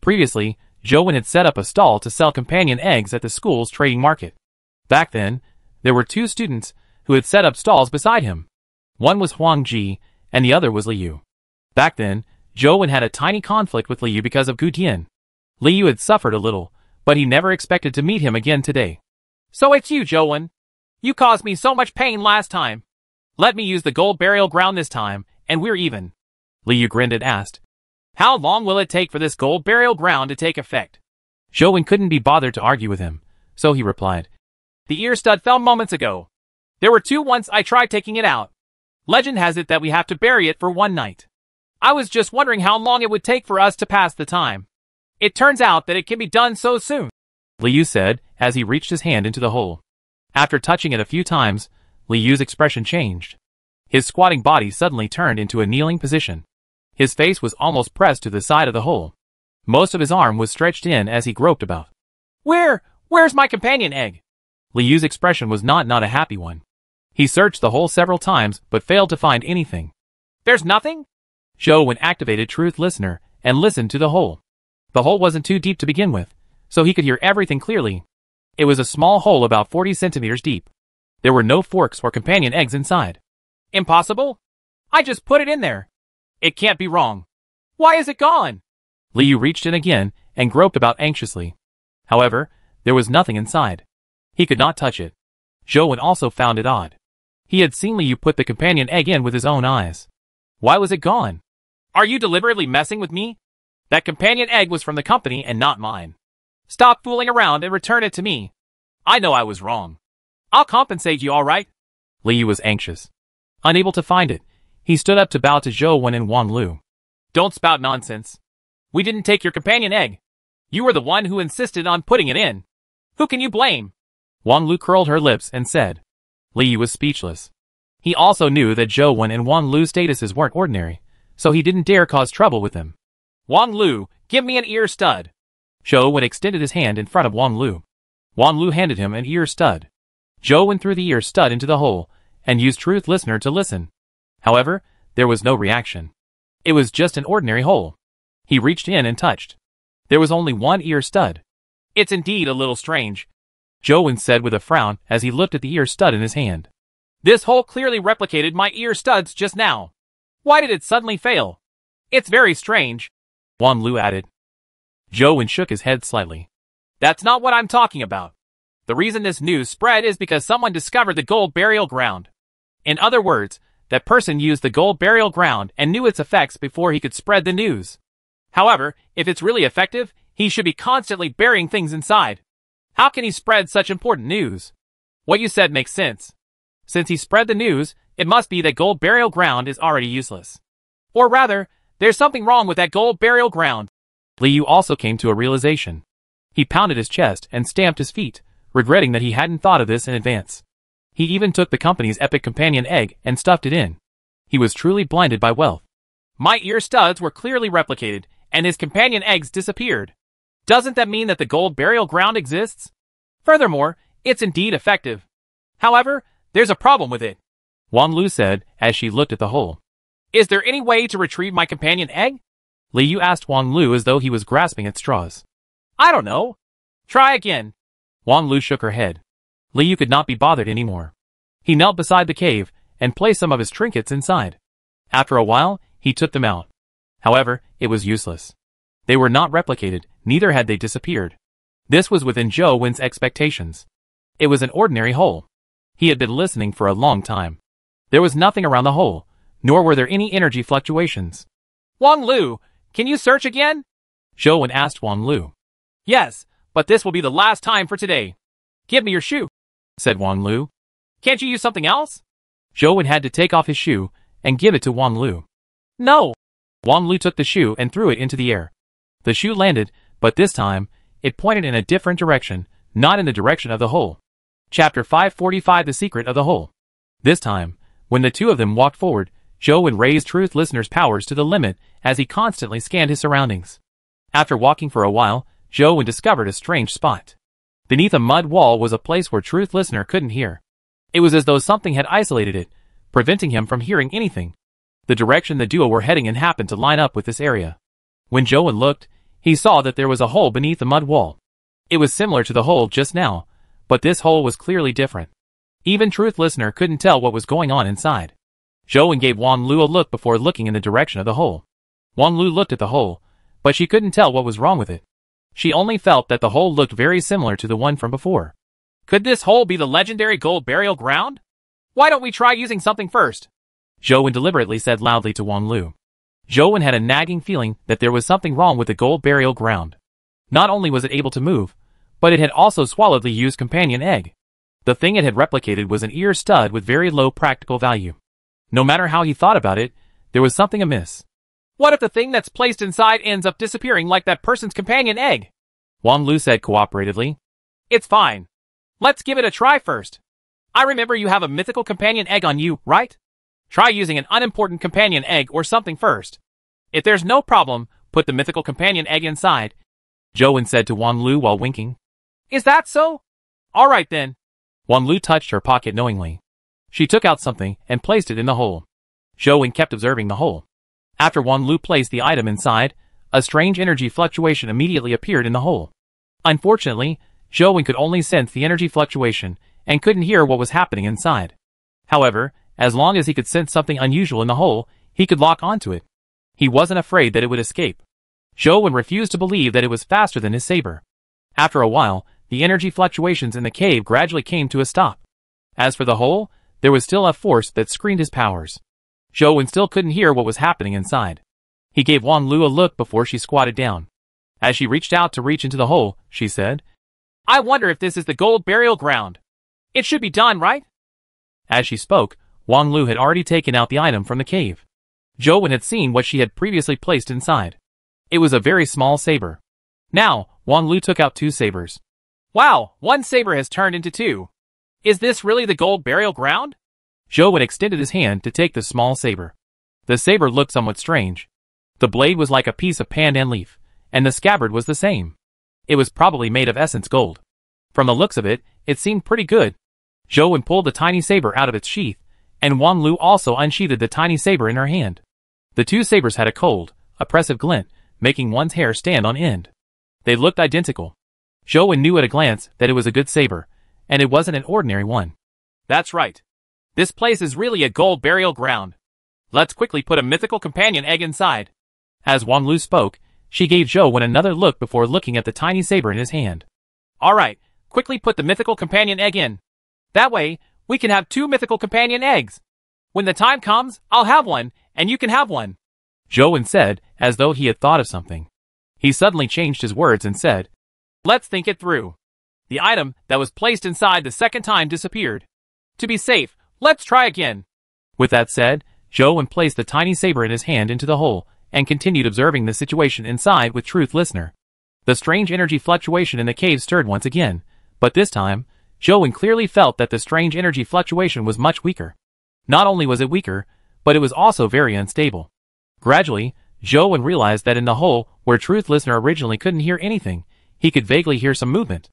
Previously, Zhou Wen had set up a stall to sell companion eggs at the school's trading market. Back then, there were two students who had set up stalls beside him. One was Huang Ji, and the other was Li Yu. Back then, Zhou Wen had a tiny conflict with Li Yu because of Gu Tian. Li Yu had suffered a little, but he never expected to meet him again today. So it's you, Zhou Wen. You caused me so much pain last time. Let me use the gold burial ground this time, and we're even. Li Yu grinned and asked, How long will it take for this gold burial ground to take effect? Zhou Wen couldn't be bothered to argue with him, so he replied, The ear stud fell moments ago. There were two once I tried taking it out. Legend has it that we have to bury it for one night. I was just wondering how long it would take for us to pass the time. It turns out that it can be done so soon. Li Yu said as he reached his hand into the hole. After touching it a few times, Li Yu's expression changed. His squatting body suddenly turned into a kneeling position. His face was almost pressed to the side of the hole. Most of his arm was stretched in as he groped about. Where, where's my companion egg? Li Yu's expression was not not a happy one. He searched the hole several times but failed to find anything. There's nothing? Zhou Wen activated Truth Listener and listened to the hole. The hole wasn't too deep to begin with, so he could hear everything clearly. It was a small hole about 40 centimeters deep. There were no forks or companion eggs inside. Impossible? I just put it in there. It can't be wrong. Why is it gone? Li Yu reached in again and groped about anxiously. However, there was nothing inside. He could not touch it. Zhou also found it odd. He had seen Li Yu put the companion egg in with his own eyes. Why was it gone? Are you deliberately messing with me? That companion egg was from the company and not mine. Stop fooling around and return it to me. I know I was wrong. I'll compensate you all right. Li Yu was anxious. Unable to find it, he stood up to bow to Zhou Wen and Wang Lu. Don't spout nonsense. We didn't take your companion egg. You were the one who insisted on putting it in. Who can you blame? Wang Lu curled her lips and said. Li Yu was speechless. He also knew that Zhou Wen and Wang Lu's statuses weren't ordinary, so he didn't dare cause trouble with them. Wang Lu, give me an ear stud. Zhou Wen extended his hand in front of Wang Lu. Wang Lu handed him an ear stud. Zhou Wen threw the ear stud into the hole and used Truth Listener to listen. However, there was no reaction. It was just an ordinary hole. He reached in and touched. There was only one ear stud. It's indeed a little strange. Wen said with a frown as he looked at the ear stud in his hand. This hole clearly replicated my ear studs just now. Why did it suddenly fail? It's very strange. Wang Lu added. Wen shook his head slightly. That's not what I'm talking about. The reason this news spread is because someone discovered the gold burial ground. In other words, that person used the gold burial ground and knew its effects before he could spread the news. However, if it's really effective, he should be constantly burying things inside. How can he spread such important news? What you said makes sense. Since he spread the news, it must be that gold burial ground is already useless. Or rather, there's something wrong with that gold burial ground. Li Yu also came to a realization. He pounded his chest and stamped his feet, regretting that he hadn't thought of this in advance. He even took the company's epic companion egg and stuffed it in. He was truly blinded by wealth. My ear studs were clearly replicated, and his companion eggs disappeared. Doesn't that mean that the gold burial ground exists? Furthermore, it's indeed effective. However, there's a problem with it. Wang Lu said as she looked at the hole. Is there any way to retrieve my companion egg? Li Yu asked Wang Lu as though he was grasping at straws. I don't know. Try again. Wang Lu shook her head. Li Yu could not be bothered anymore. He knelt beside the cave and placed some of his trinkets inside. After a while, He took them out. However, it was useless. They were not replicated, neither had they disappeared. This was within Zhou Wen's expectations. It was an ordinary hole. He had been listening for a long time. There was nothing around the hole, nor were there any energy fluctuations. Wang Lu, can you search again? Zhou Wen asked Wang Lu. Yes, but this will be the last time for today. Give me your shoe, said Wang Lu. Can't you use something else? Zhou Wen had to take off his shoe and give it to Wang Lu. No. Wang Lu took the shoe and threw it into the air. The shoe landed, but this time, it pointed in a different direction, not in the direction of the hole. Chapter 545 The Secret of the Hole. This time, when the two of them walked forward, Zhou would raise Truth Listener's powers to the limit as he constantly scanned his surroundings. After walking for a while, Zhou Wen discovered a strange spot. Beneath a mud wall was a place where Truth Listener couldn't hear. It was as though something had isolated it, preventing him from hearing anything. The direction the duo were heading in happened to line up with this area. When Wen looked, he saw that there was a hole beneath the mud wall. It was similar to the hole just now, but this hole was clearly different. Even Truth Listener couldn't tell what was going on inside. Wen gave Wang Lu a look before looking in the direction of the hole. Wang Lu looked at the hole, but she couldn't tell what was wrong with it. She only felt that the hole looked very similar to the one from before. Could this hole be the legendary gold burial ground? Why don't we try using something first? Zhou deliberately said loudly to Wang Lu. Zhou had a nagging feeling that there was something wrong with the gold burial ground. Not only was it able to move, but it had also swallowed the used companion egg. The thing it had replicated was an ear stud with very low practical value. No matter how he thought about it, there was something amiss. What if the thing that's placed inside ends up disappearing like that person's companion egg? Wang Lu said cooperatively. It's fine. Let's give it a try first. I remember you have a mythical companion egg on you, right? Try using an unimportant companion egg or something first. If there's no problem, put the mythical companion egg inside. Wen said to Wang Lu while winking. Is that so? All right then. Wang Lu touched her pocket knowingly. She took out something and placed it in the hole. Zhou Wen kept observing the hole. After Wang Lu placed the item inside, a strange energy fluctuation immediately appeared in the hole. Unfortunately, Zhou Wen could only sense the energy fluctuation and couldn't hear what was happening inside. However, as long as he could sense something unusual in the hole, he could lock onto it. He wasn't afraid that it would escape. Zhou Wen refused to believe that it was faster than his saber. After a while, the energy fluctuations in the cave gradually came to a stop. As for the hole, there was still a force that screened his powers. Zhou Wen still couldn't hear what was happening inside. He gave Wang Lu a look before she squatted down. As she reached out to reach into the hole, she said, I wonder if this is the gold burial ground. It should be done, right? As she spoke, Wang Lu had already taken out the item from the cave. Zhou Wen had seen what she had previously placed inside. It was a very small saber. Now, Wang Lu took out two sabers. Wow, one saber has turned into two. Is this really the gold burial ground? Zhou Wen extended his hand to take the small saber. The saber looked somewhat strange. The blade was like a piece of pandan leaf, and the scabbard was the same. It was probably made of essence gold. From the looks of it, it seemed pretty good. Zhou Wen pulled the tiny saber out of its sheath, and Wang Lu also unsheathed the tiny saber in her hand. The two sabers had a cold, oppressive glint, making one's hair stand on end. They looked identical. Zhou Wen knew at a glance that it was a good saber, and it wasn't an ordinary one. That's right. This place is really a gold burial ground. Let's quickly put a mythical companion egg inside. As Wang Lu spoke, she gave Zhou Wen another look before looking at the tiny saber in his hand. Alright, quickly put the mythical companion egg in. That way, we can have two mythical companion eggs. When the time comes, I'll have one, and you can have one. Wen said, as though he had thought of something. He suddenly changed his words and said, Let's think it through. The item that was placed inside the second time disappeared. To be safe, let's try again. With that said, Wen placed the tiny saber in his hand into the hole and continued observing the situation inside with Truth Listener. The strange energy fluctuation in the cave stirred once again, but this time, Zhou clearly felt that the strange energy fluctuation was much weaker. Not only was it weaker, but it was also very unstable. Gradually, Zhou realized that in the hole, where Truth Listener originally couldn't hear anything, he could vaguely hear some movement.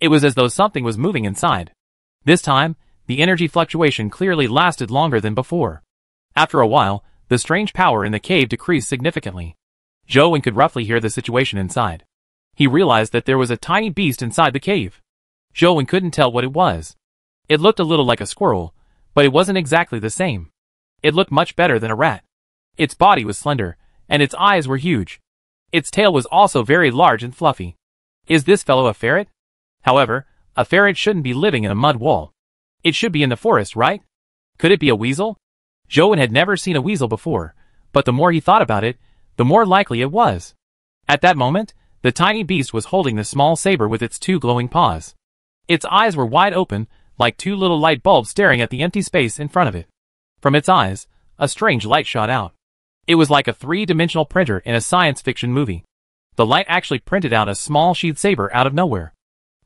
It was as though something was moving inside. This time, the energy fluctuation clearly lasted longer than before. After a while, the strange power in the cave decreased significantly. Zhou could roughly hear the situation inside. He realized that there was a tiny beast inside the cave. Zhou Wen couldn't tell what it was. It looked a little like a squirrel, but it wasn't exactly the same. It looked much better than a rat. Its body was slender, and its eyes were huge. Its tail was also very large and fluffy. Is this fellow a ferret? However, a ferret shouldn't be living in a mud wall. It should be in the forest, right? Could it be a weasel? Zhou had never seen a weasel before, but the more he thought about it, the more likely it was. At that moment, the tiny beast was holding the small saber with its two glowing paws. Its eyes were wide open, like two little light bulbs staring at the empty space in front of it. From its eyes, a strange light shot out. It was like a three-dimensional printer in a science fiction movie. The light actually printed out a small sheath saber out of nowhere.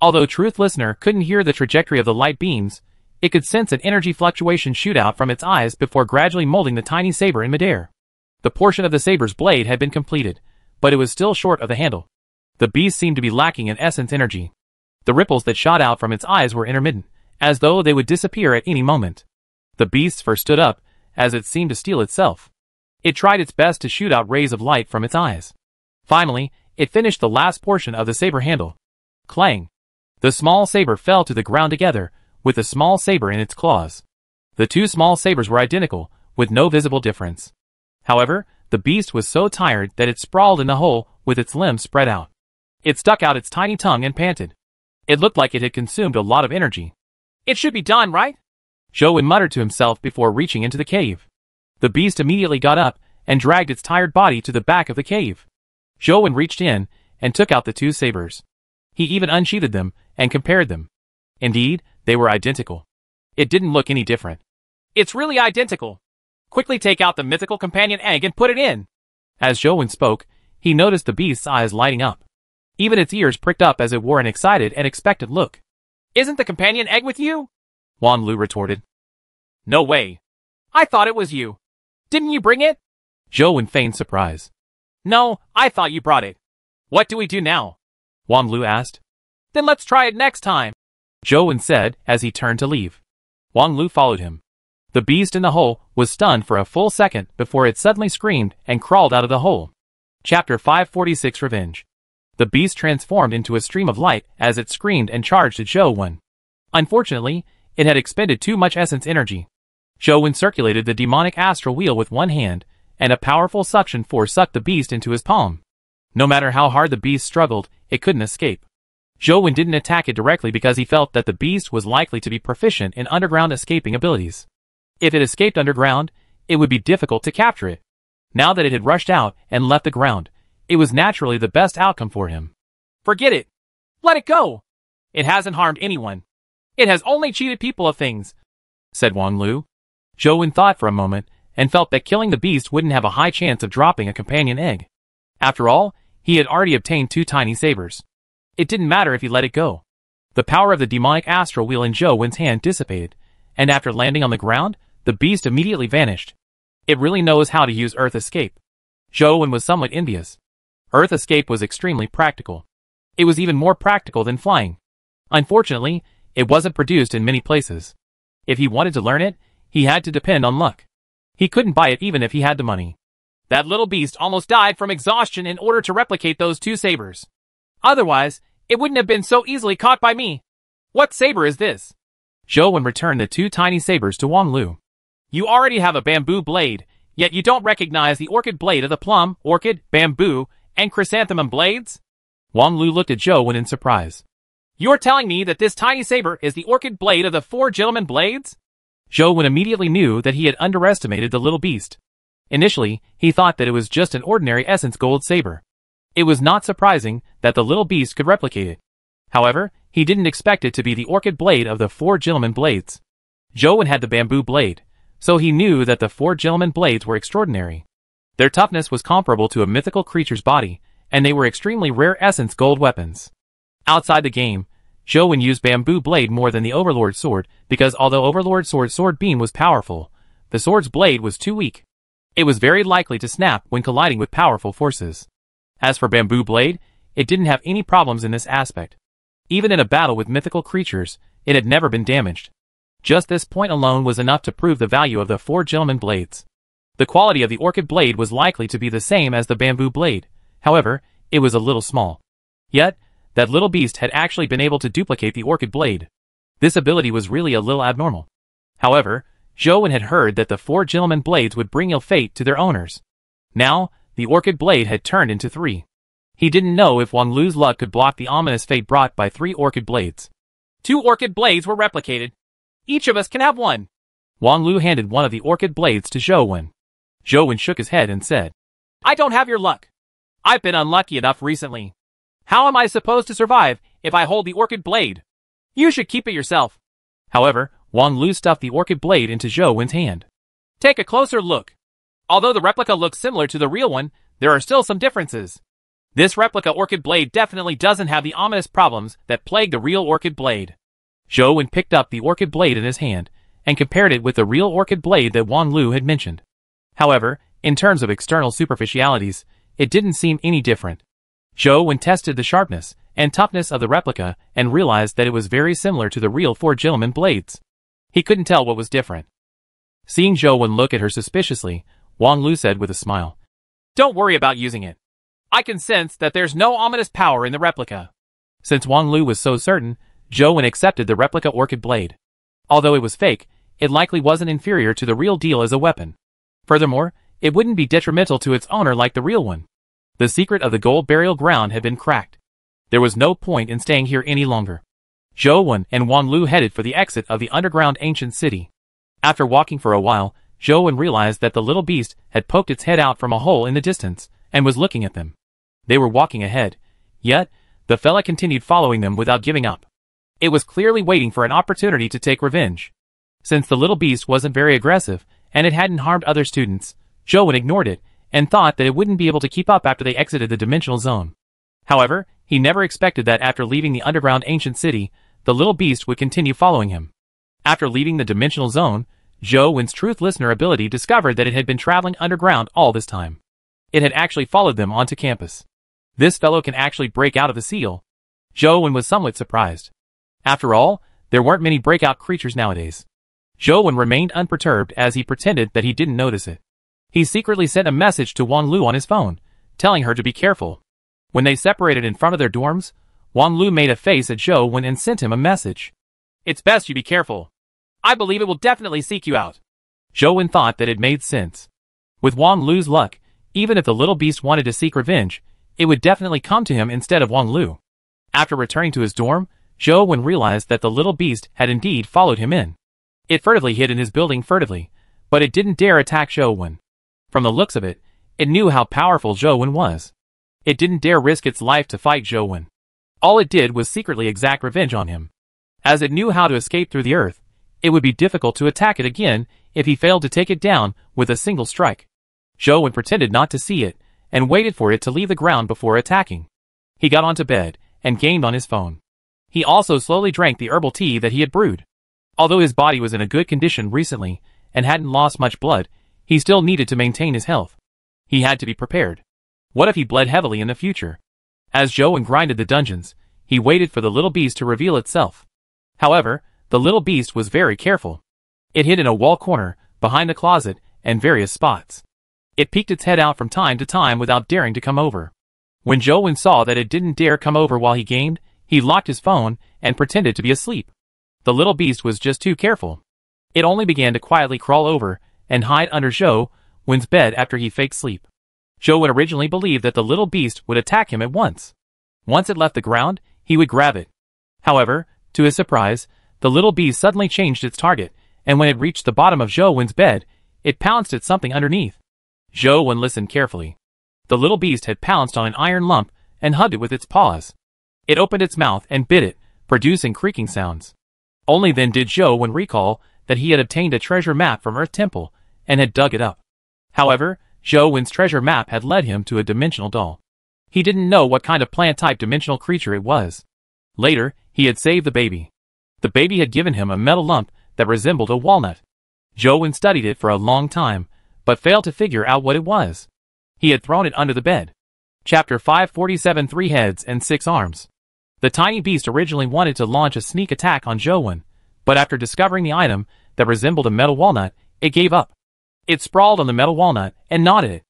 Although Truth Listener couldn't hear the trajectory of the light beams, it could sense an energy fluctuation shoot out from its eyes before gradually molding the tiny saber in midair. The portion of the saber's blade had been completed, but it was still short of the handle. The beast seemed to be lacking in essence energy. The ripples that shot out from its eyes were intermittent, as though they would disappear at any moment. The beast first stood up, as it seemed to steel itself. It tried its best to shoot out rays of light from its eyes. Finally, it finished the last portion of the saber handle. Clang! The small saber fell to the ground together, with the small saber in its claws. The two small sabers were identical, with no visible difference. However, the beast was so tired that it sprawled in the hole with its limbs spread out. It stuck out its tiny tongue and panted. It looked like it had consumed a lot of energy. It should be done, right? Zhou muttered to himself before reaching into the cave. The beast immediately got up and dragged its tired body to the back of the cave. Zhou reached in and took out the two sabers. He even unsheathed them and compared them. Indeed, they were identical. It didn't look any different. It's really identical. Quickly take out the mythical companion egg and put it in. As Zhou spoke, he noticed the beast's eyes lighting up. Even its ears pricked up as it wore an excited and expectant look. Isn't the companion egg with you? Wang Lu retorted. No way. I thought it was you. Didn't you bring it? Zhou in feigned surprise. No, I thought you brought it. What do we do now? Wang Lu asked. Then let's try it next time. Zhou said as he turned to leave. Wang Lu followed him. The beast in the hole was stunned for a full second before it suddenly screamed and crawled out of the hole. Chapter 546 Revenge The beast transformed into a stream of light as it screamed and charged at Zhou Wen. Unfortunately, it had expended too much essence energy. Zhou Wen circulated the demonic astral wheel with one hand, and a powerful suction force sucked the beast into his palm. No matter how hard the beast struggled, it couldn't escape. Zhou Wen didn't attack it directly because he felt that the beast was likely to be proficient in underground escaping abilities. If it escaped underground, it would be difficult to capture it. Now that it had rushed out and left the ground, it was naturally the best outcome for him. Forget it. Let it go. It hasn't harmed anyone. It has only cheated people of things, said Wang Lu. Zhou Wen thought for a moment and felt that killing the beast wouldn't have a high chance of dropping a companion egg. After all, he had already obtained two tiny sabers. It didn't matter if he let it go. The power of the demonic astral wheel in Zhou Wen's hand dissipated, and after landing on the ground, the beast immediately vanished. It really knows how to use Earth Escape. Zhou Wen was somewhat envious. Earth Escape was extremely practical. It was even more practical than flying. Unfortunately, it wasn't produced in many places. If he wanted to learn it, he had to depend on luck. He couldn't buy it even if he had the money. That little beast almost died from exhaustion in order to replicate those two sabers. Otherwise, it wouldn't have been so easily caught by me. What saber is this? Zhou Wen returned the two tiny sabers to Wang Lu. You already have a bamboo blade, yet you don't recognize the orchid blade of the plum, orchid, bamboo, and chrysanthemum blades? Wang Lu looked at Zhou Wen in surprise. You're telling me that this tiny saber is the orchid blade of the four gentlemen blades? Zhou Wen immediately knew that he had underestimated the little beast. Initially, he thought that it was just an ordinary essence gold saber. It was not surprising that the little beast could replicate it. However, he didn't expect it to be the orchid blade of the four gentlemen blades. Wen had the bamboo blade, so he knew that the four gentlemen blades were extraordinary. Their toughness was comparable to a mythical creature's body, and they were extremely rare essence gold weapons. Outside the game, Wen used bamboo blade more than the Overlord sword because although Overlord sword sword beam was powerful, the sword's blade was too weak. It was very likely to snap when colliding with powerful forces. As for Bamboo Blade, it didn't have any problems in this aspect. Even in a battle with mythical creatures, it had never been damaged. Just this point alone was enough to prove the value of the four gentlemen blades. The quality of the orchid blade was likely to be the same as the bamboo blade, however, it was a little small. Yet, that little beast had actually been able to duplicate the orchid blade. This ability was really a little abnormal. However, Zhou Wen had heard that the four gentlemen blades would bring ill fate to their owners. Now, the orchid blade had turned into three. He didn't know if Wang Lu's luck could block the ominous fate brought by three orchid blades. Two orchid blades were replicated. Each of us can have one. Wang Lu handed one of the orchid blades to Zhou Wen. Wen shook his head and said, I don't have your luck. I've been unlucky enough recently. How am I supposed to survive if I hold the orchid blade? You should keep it yourself. However, Wang Lu stuffed the orchid blade into Zhou Wen's hand. Take a closer look. Although the replica looks similar to the real one, there are still some differences. This replica orchid blade definitely doesn't have the ominous problems that plague the real orchid blade. Zhou Wen picked up the orchid blade in his hand and compared it with the real orchid blade that Wang Lu had mentioned. However, in terms of external superficialities, it didn't seem any different. Zhou Wen tested the sharpness and toughness of the replica and realized that it was very similar to the real Four Gentlemen blades. He couldn't tell what was different. Seeing Zhou Wen look at her suspiciously, Wang Lu said with a smile. Don't worry about using it. I can sense that there's no ominous power in the replica. Since Wang Lu was so certain, Zhou Wen accepted the replica orchid blade. Although it was fake, it likely wasn't inferior to the real deal as a weapon. Furthermore, it wouldn't be detrimental to its owner like the real one. The secret of the gold burial ground had been cracked. There was no point in staying here any longer. Zhou Wen and Wang Lu headed for the exit of the underground ancient city. After walking for a while, Zhou Wen realized that the little beast had poked its head out from a hole in the distance and was looking at them. They were walking ahead, yet, the fella continued following them without giving up. It was clearly waiting for an opportunity to take revenge. Since the little beast wasn't very aggressive, and it hadn't harmed other students, Zhou Wen ignored it, and thought that it wouldn't be able to keep up after they exited the dimensional zone. However, he never expected that after leaving the underground ancient city, the little beast would continue following him. After leaving the dimensional zone, Zhou Wen's truth listener ability discovered that it had been traveling underground all this time. It had actually followed them onto campus. This fellow can actually break out of the seal. Zhou Wen was somewhat surprised. After all, there weren't many breakout creatures nowadays. Zhou Wen remained unperturbed as he pretended that he didn't notice it. He secretly sent a message to Wang Lu on his phone, telling her to be careful. When they separated in front of their dorms, Wang Lu made a face at Zhou Wen and sent him a message. It's best you be careful. I believe it will definitely seek you out. Zhou Wen thought that it made sense. With Wang Lu's luck, even if the little beast wanted to seek revenge, it would definitely come to him instead of Wang Lu. After returning to his dorm, Zhou Wen realized that the little beast had indeed followed him in. It furtively hid in his building furtively, but it didn't dare attack Zhou Wen. From the looks of it, it knew how powerful Zhou Wen was. It didn't dare risk its life to fight Zhou Wen. All it did was secretly exact revenge on him. As it knew how to escape through the earth, it would be difficult to attack it again if he failed to take it down with a single strike. Zhou Wen pretended not to see it, and waited for it to leave the ground before attacking. He got onto bed, and gamed on his phone. He also slowly drank the herbal tea that he had brewed. Although his body was in a good condition recently, and hadn't lost much blood, he still needed to maintain his health. He had to be prepared. What if he bled heavily in the future? As Wen grinded the dungeons, he waited for the little beast to reveal itself. However, the little beast was very careful. It hid in a wall corner, behind the closet, and various spots. It peeked its head out from time to time without daring to come over. When Wen saw that it didn't dare come over while he gamed, he locked his phone and pretended to be asleep. The little beast was just too careful. It only began to quietly crawl over and hide under Zhou Wen's bed after he faked sleep. Zhou Wen originally believed that the little beast would attack him at once. Once it left the ground, he would grab it. However, to his surprise, the little beast suddenly changed its target, and when it reached the bottom of Zhou Wen's bed, it pounced at something underneath. Zhou Wen listened carefully. The little beast had pounced on an iron lump and hugged it with its paws. It opened its mouth and bit it, producing creaking sounds. Only then did Zhou Wen recall that he had obtained a treasure map from Earth Temple and had dug it up. However, Zhou Wen's treasure map had led him to a dimensional doll. He didn't know what kind of plant-type dimensional creature it was. Later, he had saved the baby. The baby had given him a metal lump that resembled a walnut. Zhou Wen studied it for a long time, but failed to figure out what it was. He had thrown it under the bed. Chapter 547 Three Heads and Six Arms The tiny beast originally wanted to launch a sneak attack on Wen, but after discovering the item that resembled a metal walnut, it gave up. It sprawled on the metal walnut and gnawed at it.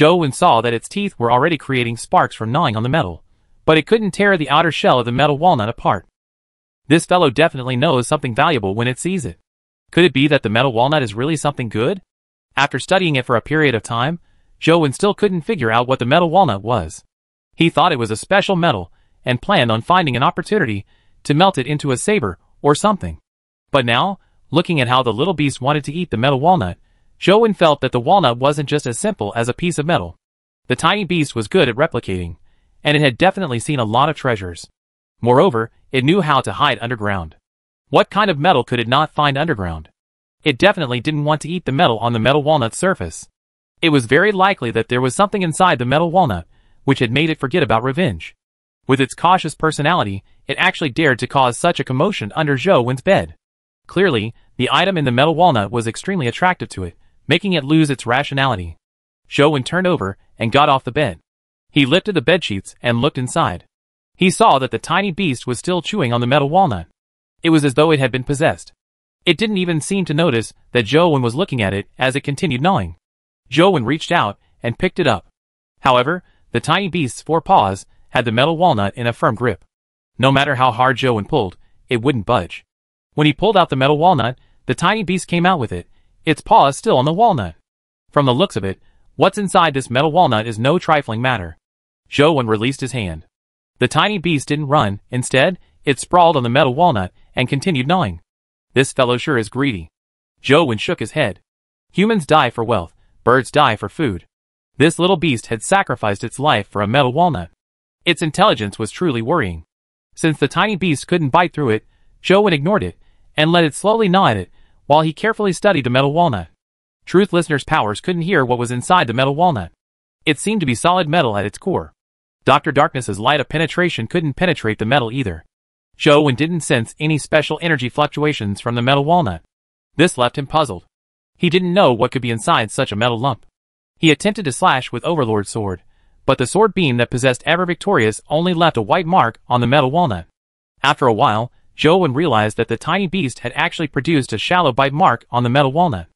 Wen saw that its teeth were already creating sparks from gnawing on the metal, but it couldn't tear the outer shell of the metal walnut apart. This fellow definitely knows something valuable when it sees it. Could it be that the metal walnut is really something good? After studying it for a period of time, Zhou still couldn't figure out what the metal walnut was. He thought it was a special metal and planned on finding an opportunity to melt it into a saber or something. But now, looking at how the little beast wanted to eat the metal walnut, Zhou felt that the walnut wasn't just as simple as a piece of metal. The tiny beast was good at replicating, and it had definitely seen a lot of treasures. Moreover, it knew how to hide underground. What kind of metal could it not find underground? It definitely didn't want to eat the metal on the metal walnut surface. It was very likely that there was something inside the metal walnut, which had made it forget about revenge. With its cautious personality, it actually dared to cause such a commotion under Zhou Wen's bed. Clearly, the item in the metal walnut was extremely attractive to it, making it lose its rationality. Zhou Wen turned over and got off the bed. He lifted the bed sheets and looked inside. He saw that the tiny beast was still chewing on the metal walnut. It was as though it had been possessed. It didn't even seem to notice that Zhou Wen was looking at it as it continued gnawing. Zhou Wen reached out and picked it up. However, the tiny beast's four paws had the metal walnut in a firm grip. No matter how hard Wen pulled, it wouldn't budge. When he pulled out the metal walnut, the tiny beast came out with it, its paws still on the walnut. From the looks of it, what's inside this metal walnut is no trifling matter. Wen released his hand. The tiny beast didn't run, instead, it sprawled on the metal walnut and continued gnawing. This fellow sure is greedy. Wen shook his head. Humans die for wealth, birds die for food. This little beast had sacrificed its life for a metal walnut. Its intelligence was truly worrying. Since the tiny beast couldn't bite through it, Wen ignored it and let it slowly gnaw at it while he carefully studied the metal walnut. Truth listener's powers couldn't hear what was inside the metal walnut. It seemed to be solid metal at its core. Dr. Darkness's light of penetration couldn't penetrate the metal either. Wen didn't sense any special energy fluctuations from the metal walnut. This left him puzzled. He didn't know what could be inside such a metal lump. He attempted to slash with Overlord's sword, but the sword beam that possessed Ever Victorious only left a white mark on the metal walnut. After a while, Zhou Wen realized that the tiny beast had actually produced a shallow bite mark on the metal walnut.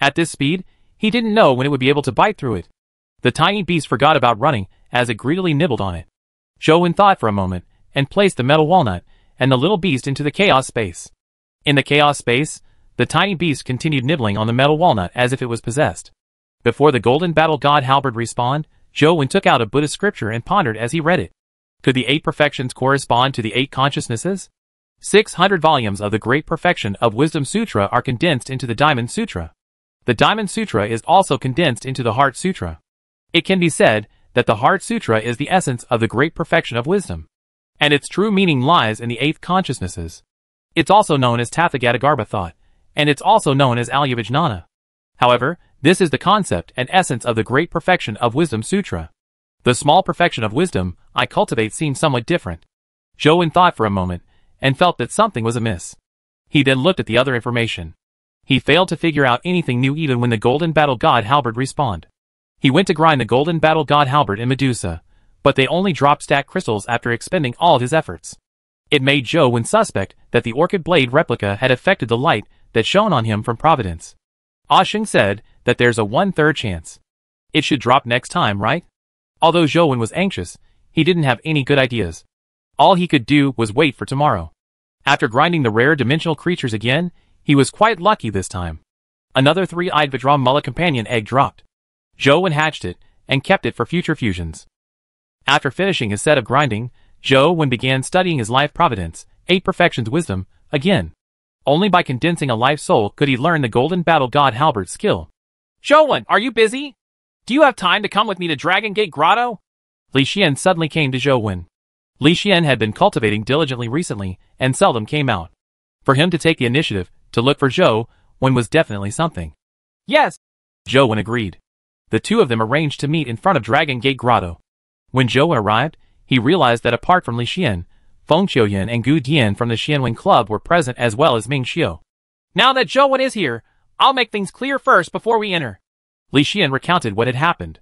At this speed, he didn't know when it would be able to bite through it. The tiny beast forgot about running as it greedily nibbled on it. Zhou Wen thought for a moment and placed the metal walnut and the little beast into the chaos space. In the chaos space, the tiny beast continued nibbling on the metal walnut as if it was possessed. Before the golden battle god Halberd respawned, Wen took out a Buddhist scripture and pondered as he read it. Could the eight perfections correspond to the eight consciousnesses? 600 volumes of the Great Perfection of Wisdom Sutra are condensed into the Diamond Sutra. The Diamond Sutra is also condensed into the Heart Sutra. It can be said that the Heart Sutra is the essence of the Great Perfection of Wisdom, and its true meaning lies in the eighth consciousnesses. It's also known as Tathagatagarbha thought, and it's also known as Alayavijnana. However, this is the concept and essence of the Great Perfection of Wisdom Sutra. The small perfection of wisdom I cultivate seems somewhat different. Wen thought for a moment, and felt that something was amiss. He then looked at the other information. He failed to figure out anything new even when the Golden Battle God Halberd respawned. He went to grind the Golden Battle God Halberd in Medusa, but they only dropped stat crystals after expending all his efforts. It made Wen suspect that the Orchid Blade replica had affected the light that shone on him from Providence. Ah Ashing said that there's a one-third chance. It should drop next time, right? Although Zhou Wen was anxious, he didn't have any good ideas. All he could do was wait for tomorrow. After grinding the rare dimensional creatures again, he was quite lucky this time. Another three-eyed Vajra companion egg dropped. Zhou Wen hatched it, and kept it for future fusions. After finishing his set of grinding, Zhou Wen began studying his life providence, eight perfections wisdom, again. Only by condensing a life soul could he learn the golden battle god Halberd's skill. Zhou Wen, are you busy? Do you have time to come with me to Dragon Gate Grotto? Li Xian suddenly came to Zhou Wen. Li Xian had been cultivating diligently recently and seldom came out. For him to take the initiative to look for Zhou Wen was definitely something. Yes. Zhou Wen agreed. The two of them arranged to meet in front of Dragon Gate Grotto. When Zhou Wen arrived, he realized that apart from Li Xian, Feng Qiuyan and Gu Dian from the Xianwen Club were present as well as Ming Xiu. Now that Zhou Wen is here, I'll make things clear first before we enter. Li Xian recounted what had happened.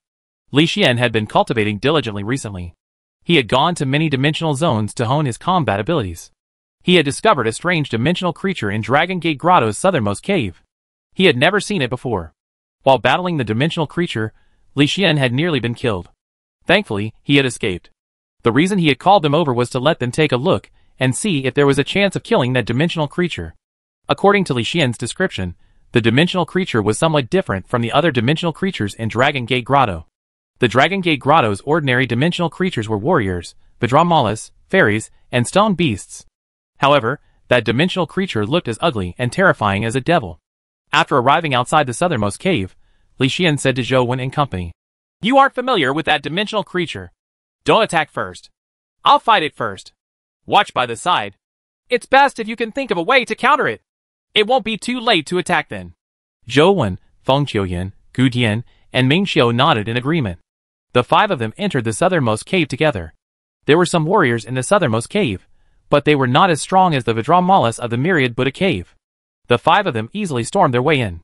Li Xian had been cultivating diligently recently, he had gone to many dimensional zones to hone his combat abilities. He had discovered a strange dimensional creature in Dragon Gate Grotto's southernmost cave. He had never seen it before. While battling the dimensional creature, Li Xian had nearly been killed. Thankfully, he had escaped. The reason he had called them over was to let them take a look and see if there was a chance of killing that dimensional creature. According to Li Xian's description, the dimensional creature was somewhat different from the other dimensional creatures in Dragon Gate Grotto. The Dragon Gate Grotto's ordinary dimensional creatures were warriors, Vidramalas, fairies, and stone beasts. However, that dimensional creature looked as ugly and terrifying as a devil. After arriving outside the southernmost cave, Li Xian said to Zhou Wen and company, You aren't familiar with that dimensional creature. Don't attack first. I'll fight it first. Watch by the side. It's best if you can think of a way to counter it. It won't be too late to attack then. Zhou Wen, Feng Qiuyan, Gu Dian, and Ming Xiu nodded in agreement. The five of them entered the southernmost cave together. There were some warriors in the southernmost cave, but they were not as strong as the Vidramalas of the Myriad Buddha cave. The five of them easily stormed their way in.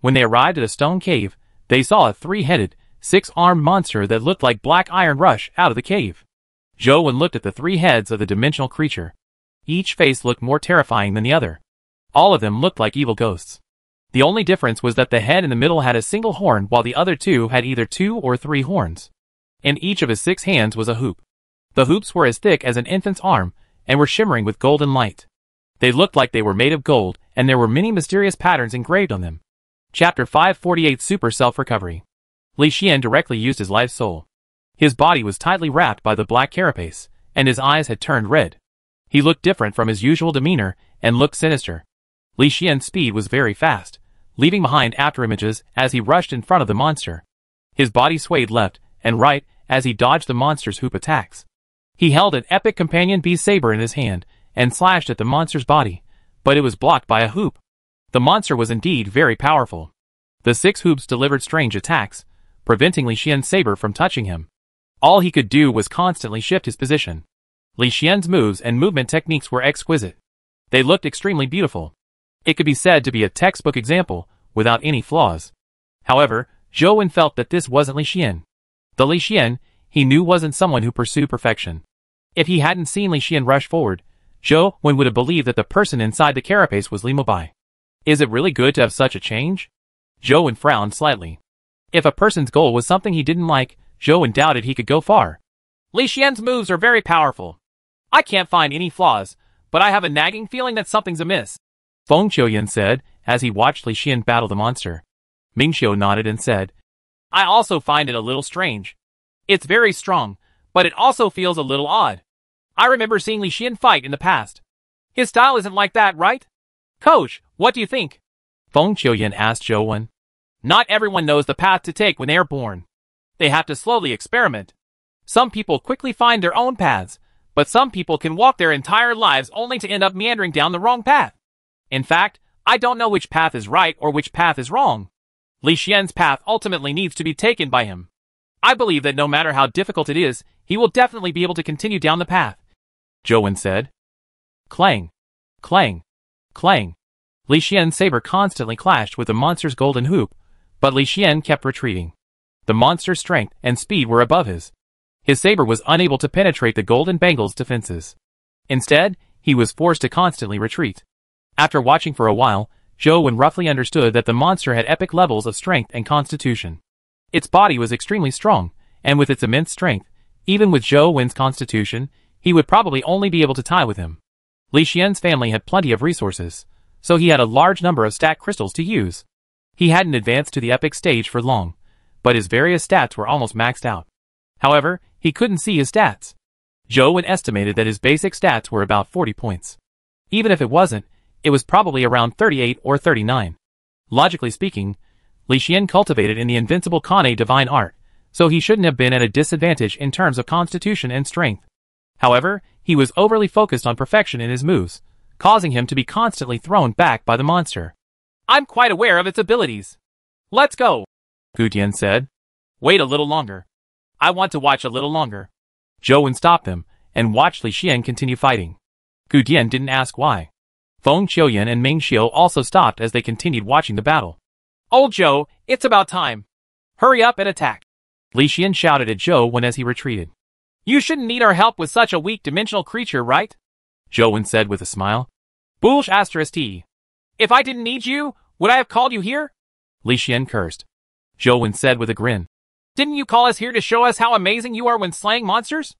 When they arrived at a stone cave, they saw a three-headed, six-armed monster that looked like Black Iron rush out of the cave. Zhou Wen looked at the three heads of the dimensional creature. Each face looked more terrifying than the other. All of them looked like evil ghosts. The only difference was that the head in the middle had a single horn while the other two had either two or three horns. In each of his six hands was a hoop. The hoops were as thick as an infant's arm and were shimmering with golden light. They looked like they were made of gold, and there were many mysterious patterns engraved on them. Chapter 548 Super Self-Recovery Li Xian directly used his life soul. His body was tightly wrapped by the black carapace, and his eyes had turned red. He looked different from his usual demeanor and looked sinister. Li Xian's speed was very fast, leaving behind afterimages as he rushed in front of the monster. His body swayed left and right as he dodged the monster's hoop attacks. He held an epic companion beast saber in his hand and slashed at the monster's body, but it was blocked by a hoop. The monster was indeed very powerful. The six hoops delivered strange attacks, preventing Li Xian's saber from touching him. All he could do was constantly shift his position. Li Xian's moves and movement techniques were exquisite. They looked extremely beautiful. It could be said to be a textbook example, without any flaws. However, Zhou Wen felt that this wasn't Li Xian. The Li Xian, he knew wasn't someone who pursued perfection. If he hadn't seen Li Xian rush forward, Zhou Wen would have believed that the person inside the carapace was Li Mobai. Is it really good to have such a change? Zhou Wen frowned slightly. If a person's goal was something he didn't like, Zhou Wen doubted he could go far. Li Xian's moves are very powerful. I can't find any flaws, but I have a nagging feeling that something's amiss. Feng Qiuyan said, as he watched Li Xian battle the monster. Ming Xiu nodded and said, I also find it a little strange. It's very strong, but it also feels a little odd. I remember seeing Li Xian fight in the past. His style isn't like that, right? Coach, what do you think? Feng Qiuyan asked Zhou Wen. Not everyone knows the path to take when they are born. They have to slowly experiment. Some people quickly find their own paths, but some people can walk their entire lives only to end up meandering down the wrong path. In fact, I don't know which path is right or which path is wrong. Li Xian's path ultimately needs to be taken by him. I believe that no matter how difficult it is, he will definitely be able to continue down the path. Zhou Wen said. Clang. Clang. Clang. Li Xian's saber constantly clashed with the monster's golden hoop, but Li Xian kept retreating. The monster's strength and speed were above his. His saber was unable to penetrate the golden bangle's defenses. Instead, he was forced to constantly retreat. After watching for a while, Zhou Wen roughly understood that the monster had epic levels of strength and constitution. Its body was extremely strong, and with its immense strength, even with Zhou Wen's constitution, he would probably only be able to tie with him. Li Xian's family had plenty of resources, so he had a large number of stat crystals to use. He hadn't advanced to the epic stage for long, but his various stats were almost maxed out. However, he couldn't see his stats. Zhou Wen estimated that his basic stats were about 40 points. Even if it wasn't, it was probably around 38 or 39. Logically speaking, Li Xian cultivated in the invincible Kane divine art, so he shouldn't have been at a disadvantage in terms of constitution and strength. However, he was overly focused on perfection in his moves, causing him to be constantly thrown back by the monster. I'm quite aware of its abilities. Let's go, Gu Dian said. Wait a little longer. I want to watch a little longer. Zhou Wen stopped them and watched Li Xian continue fighting. Gu Dian didn't ask why. Feng Qiuyan and Ming Xiu also stopped as they continued watching the battle. Old Zhou, it's about time. Hurry up and attack. Li Xian shouted at Zhou Wen as he retreated. You shouldn't need our help with such a weak dimensional creature, right? Zhou Wen said with a smile. Bullsh asterisk T. If I didn't need you, would I have called you here? Li Xian cursed. Zhou Wen said with a grin. Didn't you call us here to show us how amazing you are when slaying monsters?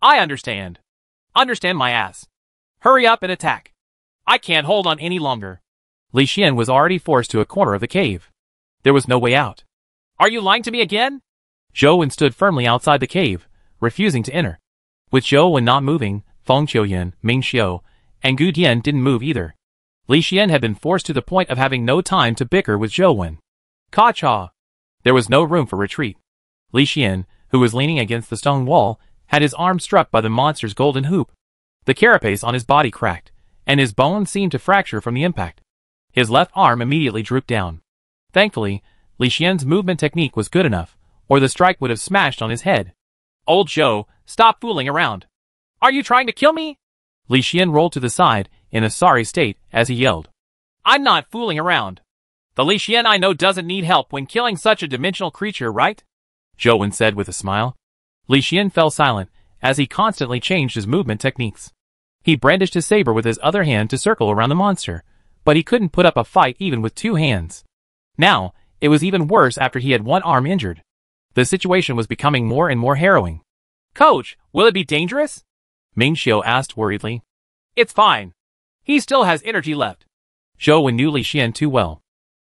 I understand. Understand my ass. Hurry up and attack. I can't hold on any longer. Li Xian was already forced to a corner of the cave. There was no way out. Are you lying to me again? Zhou Wen stood firmly outside the cave, refusing to enter. With Zhou Wen not moving, Feng Qiuyan, Ming Xiu, and Gu Dian didn't move either. Li Xian had been forced to the point of having no time to bicker with Zhou Wen. Ka-cha! There was no room for retreat. Li Xian, who was leaning against the stone wall, had his arm struck by the monster's golden hoop. The carapace on his body cracked, and his bones seemed to fracture from the impact. His left arm immediately drooped down. Thankfully, Li Xian's movement technique was good enough, or the strike would have smashed on his head. Old Zhou, stop fooling around. Are you trying to kill me? Li Xian rolled to the side, in a sorry state, as he yelled. I'm not fooling around. The Li Xian I know doesn't need help when killing such a dimensional creature, right? Zhou Wen said with a smile. Li Xian fell silent, as he constantly changed his movement techniques. He brandished his saber with his other hand to circle around the monster, but he couldn't put up a fight even with two hands. Now, it was even worse after he had one arm injured. The situation was becoming more and more harrowing. Coach, will it be dangerous? Ming Xiu asked worriedly. It's fine. He still has energy left. Zhou Wen knew Li Xian too well.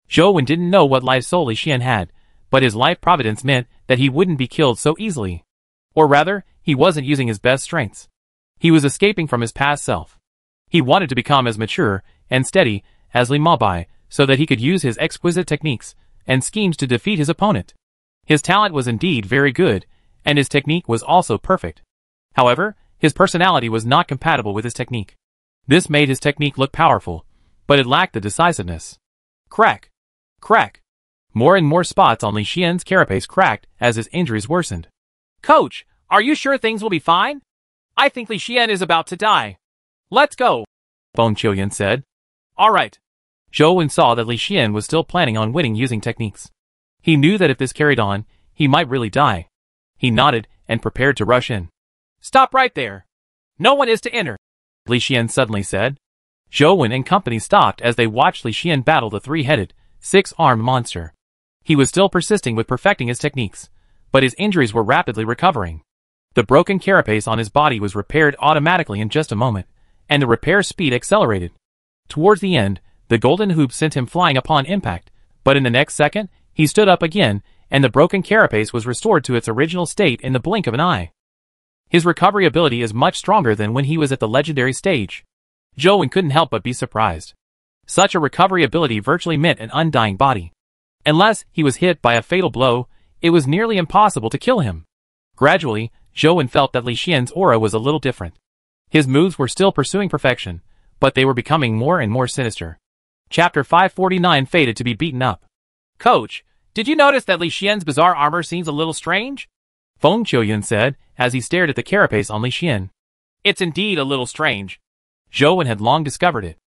Zhou Wen didn't know what life soul Li Xian had, but his life providence meant that he wouldn't be killed so easily. Or rather, he wasn't using his best strengths. He was escaping from his past self. He wanted to become as mature and steady as Li Mobai so that he could use his exquisite techniques and schemes to defeat his opponent. His talent was indeed very good, and his technique was also perfect. However, his personality was not compatible with his technique. This made his technique look powerful, but it lacked the decisiveness. Crack! Crack! More and more spots on Li Xian's carapace cracked as his injuries worsened. Coach, are you sure things will be fine? I think Li Xian is about to die. Let's go, Feng Qiuyan said. Alright. Zhou Wen saw that Li Xian was still planning on winning using techniques. He knew that if this carried on, he might really die. He nodded and prepared to rush in. Stop right there. No one is to enter, Li Xian suddenly said. Zhou Wen and company stopped as they watched Li Xian battle the three-headed, six-armed monster. He was still persisting with perfecting his techniques, but his injuries were rapidly recovering. The broken carapace on his body was repaired automatically in just a moment, and the repair speed accelerated. Towards the end, the golden hoop sent him flying upon impact, but in the next second, he stood up again, and the broken carapace was restored to its original state in the blink of an eye. His recovery ability is much stronger than when he was at the legendary stage. Wen couldn't help but be surprised. Such a recovery ability virtually meant an undying body. Unless he was hit by a fatal blow, it was nearly impossible to kill him. Gradually, Zhou Wen felt that Li Xian's aura was a little different. His moves were still pursuing perfection, but they were becoming more and more sinister. Chapter 549 faded to be beaten up. Coach, did you notice that Li Xian's bizarre armor seems a little strange? Feng Qiuyan said, as he stared at the carapace on Li Xian. It's indeed a little strange. Zhou Wen had long discovered it.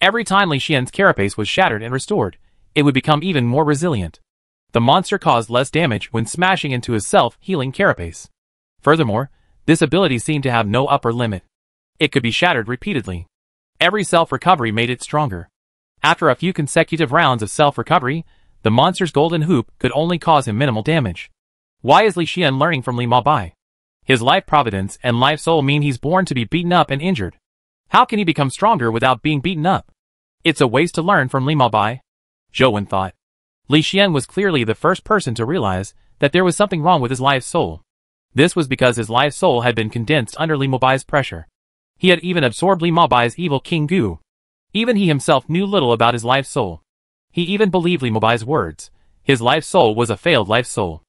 Every time Li Xian's carapace was shattered and restored, it would become even more resilient. The monster caused less damage when smashing into his self-healing carapace. Furthermore, this ability seemed to have no upper limit. It could be shattered repeatedly. Every self-recovery made it stronger. After a few consecutive rounds of self-recovery, the monster's golden hoop could only cause him minimal damage. Why is Li Xian learning from Li Mobai? His life providence and life soul mean he's born to be beaten up and injured. How can he become stronger without being beaten up? It's a waste to learn from Li Mobai. Zhou Wen thought. Li Xian was clearly the first person to realize that there was something wrong with his life soul. This was because his life soul had been condensed under Li Mobai's pressure. He had even absorbed Li Mobai's evil King Gu. Even he himself knew little about his life soul. He even believed Li Mobai's words. His life soul was a failed life soul.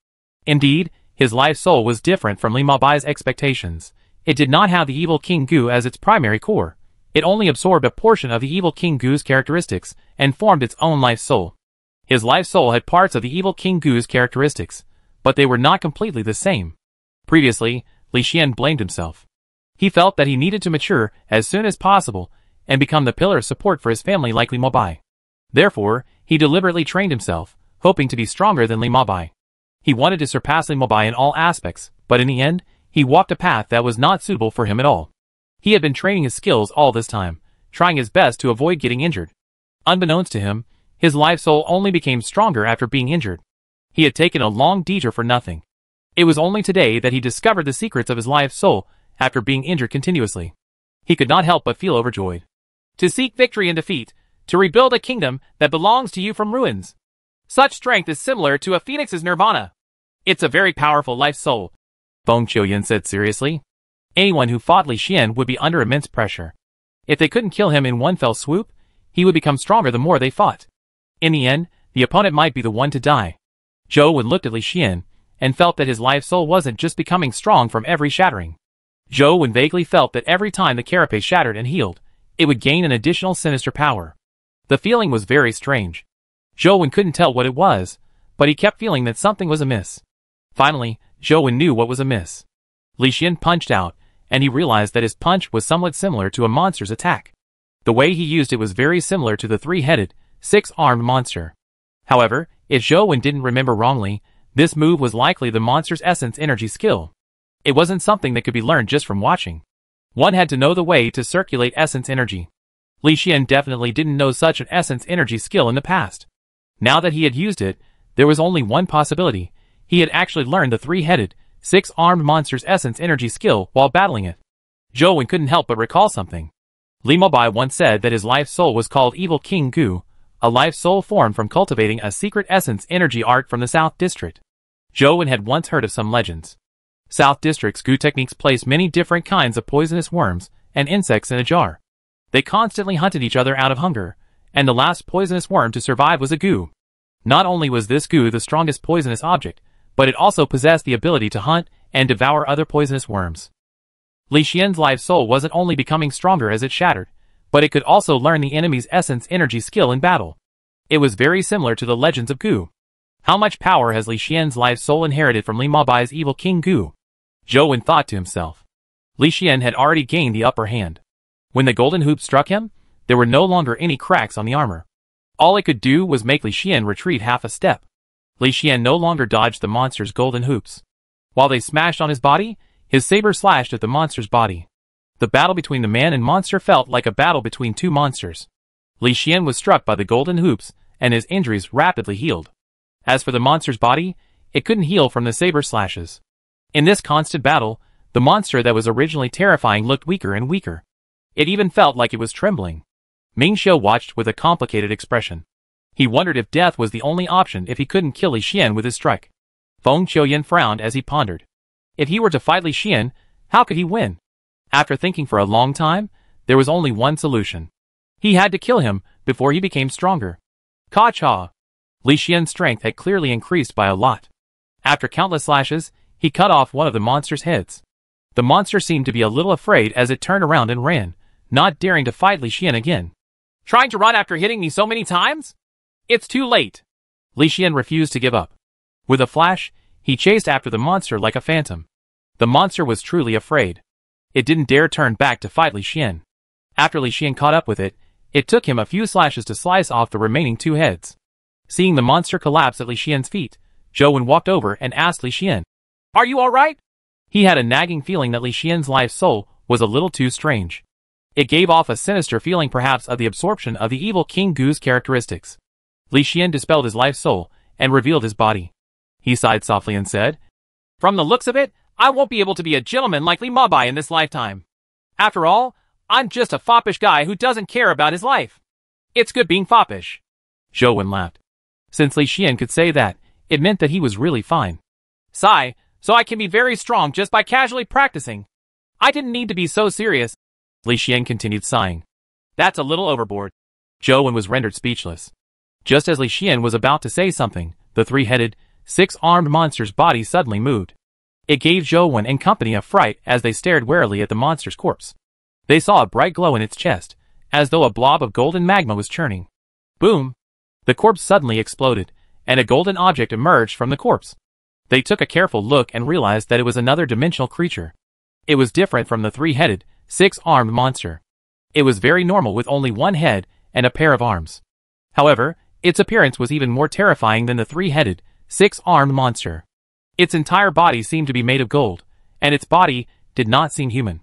Indeed, his life soul was different from Li Mobai's expectations. It did not have the evil King Gu as its primary core. It only absorbed a portion of the evil King Gu's characteristics and formed its own life soul. His life soul had parts of the evil King Gu's characteristics, but they were not completely the same. Previously, Li Xian blamed himself. He felt that he needed to mature as soon as possible and become the pillar of support for his family like Li Mobai. Therefore, he deliberately trained himself, hoping to be stronger than Li Mobai. He wanted to surpass Li Mobai in all aspects, but in the end, he walked a path that was not suitable for him at all. He had been training his skills all this time, trying his best to avoid getting injured. Unbeknownst to him, his life soul only became stronger after being injured. He had taken a long detour for nothing. It was only today that he discovered the secrets of his life soul after being injured continuously. He could not help but feel overjoyed. To seek victory and defeat, to rebuild a kingdom that belongs to you from ruins. Such strength is similar to a phoenix's nirvana. It's a very powerful life soul, Feng Qiuyan said seriously. Anyone who fought Li Xian would be under immense pressure. If they couldn't kill him in one fell swoop, he would become stronger the more they fought. In the end, the opponent might be the one to die. Zhou Wen looked at Li Xian, and felt that his life soul wasn't just becoming strong from every shattering. Zhou Wen vaguely felt that every time the carapace shattered and healed, it would gain an additional sinister power. The feeling was very strange. Zhou Wen couldn't tell what it was, but he kept feeling that something was amiss. Finally, Zhou Wen knew what was amiss. Li Xian punched out, and he realized that his punch was somewhat similar to a monster's attack. The way he used it was very similar to the three-headed, six-armed monster. However, if Zhou Wen didn't remember wrongly, this move was likely the monster's essence energy skill. It wasn't something that could be learned just from watching. One had to know the way to circulate essence energy. Li Xian definitely didn't know such an essence energy skill in the past. Now that he had used it, there was only one possibility. He had actually learned the three-headed, six-armed monster's essence energy skill while battling it. Zhou Wen couldn't help but recall something. Li Mobai once said that his life soul was called Evil King Gu, a life soul formed from cultivating a secret essence energy art from the South District. Zhou Wen had once heard of some legends. South District's Gu techniques place many different kinds of poisonous worms and insects in a jar. They constantly hunted each other out of hunger, and the last poisonous worm to survive was a Gu. Not only was this Gu the strongest poisonous object, but it also possessed the ability to hunt and devour other poisonous worms. Li Xian's live soul wasn't only becoming stronger as it shattered, but it could also learn the enemy's essence energy skill in battle. It was very similar to the legends of Gu. How much power has Li Xian's life soul inherited from Li Mobai's evil King Gu? Zhou Wen thought to himself. Li Xian had already gained the upper hand. When the golden hoop struck him, there were no longer any cracks on the armor. All it could do was make Li Xian retreat half a step. Li Xian no longer dodged the monster's golden hoops. While they smashed on his body, his saber slashed at the monster's body. The battle between the man and monster felt like a battle between two monsters. Li Xian was struck by the golden hoops, and his injuries rapidly healed. As for the monster's body, it couldn't heal from the saber slashes. In this constant battle, the monster that was originally terrifying looked weaker and weaker. It even felt like it was trembling. Ming Xiu watched with a complicated expression. He wondered if death was the only option if he couldn't kill Li Xian with his strike. Feng Qiuyan frowned as he pondered. If he were to fight Li Xian, how could he win? After thinking for a long time, there was only one solution. He had to kill him before he became stronger. Ka Cha. Li Xian's strength had clearly increased by a lot. After countless slashes, he cut off one of the monster's heads. The monster seemed to be a little afraid as it turned around and ran, not daring to fight Li Xian again. Trying to run after hitting me so many times? It's too late. Li Xian refused to give up. With a flash, he chased after the monster like a phantom. The monster was truly afraid. It didn't dare turn back to fight Li Xian. After Li Xian caught up with it, it took him a few slashes to slice off the remaining two heads. Seeing the monster collapse at Li Xian's feet, Zhou Wen walked over and asked Li Xian, Are you alright? He had a nagging feeling that Li Xian's life soul was a little too strange. It gave off a sinister feeling perhaps of the absorption of the evil King Gu's characteristics. Li Xian dispelled his life soul and revealed his body. He sighed softly and said, From the looks of it, I won't be able to be a gentleman like Li Mobai in this lifetime. After all, I'm just a foppish guy who doesn't care about his life. It's good being foppish. Zhou Wen laughed. Since Li Xian could say that, it meant that he was really fine. Sigh, so I can be very strong just by casually practicing. I didn't need to be so serious. Li Xian continued sighing. That's a little overboard. Zhou Wen was rendered speechless. Just as Li Xian was about to say something, the three-headed, six-armed monster's body suddenly moved. It gave Zhou Wen and company a fright as they stared warily at the monster's corpse. They saw a bright glow in its chest, as though a blob of golden magma was churning. Boom! The corpse suddenly exploded, and a golden object emerged from the corpse. They took a careful look and realized that it was another dimensional creature. It was different from the three-headed, six-armed monster. It was very normal with only one head and a pair of arms. However, its appearance was even more terrifying than the three-headed, six-armed monster. Its entire body seemed to be made of gold, and its body did not seem human.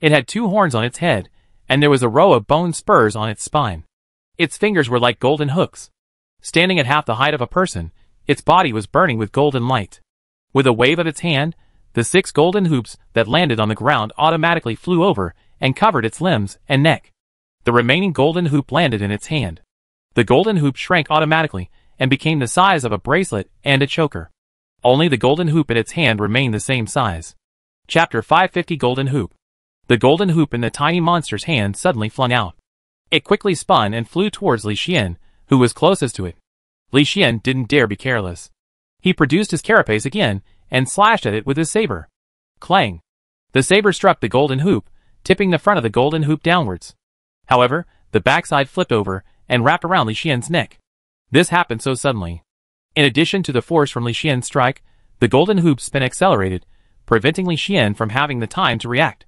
It had two horns on its head, and there was a row of bone spurs on its spine. Its fingers were like golden hooks. Standing at half the height of a person, its body was burning with golden light. With a wave of its hand, the six golden hoops that landed on the ground automatically flew over and covered its limbs and neck. The remaining golden hoop landed in its hand. The golden hoop shrank automatically and became the size of a bracelet and a choker. Only the golden hoop in its hand remained the same size. Chapter 550 Golden Hoop The golden hoop in the tiny monster's hand suddenly flung out. It quickly spun and flew towards Li Xian, who was closest to it. Li Xian didn't dare be careless. He produced his carapace again and slashed at it with his saber. Clang! The saber struck the golden hoop, tipping the front of the golden hoop downwards. However, the backside flipped over and wrapped around Li Xian's neck. This happened so suddenly. In addition to the force from Li Xian's strike, the golden hoop spin accelerated, preventing Li Xian from having the time to react.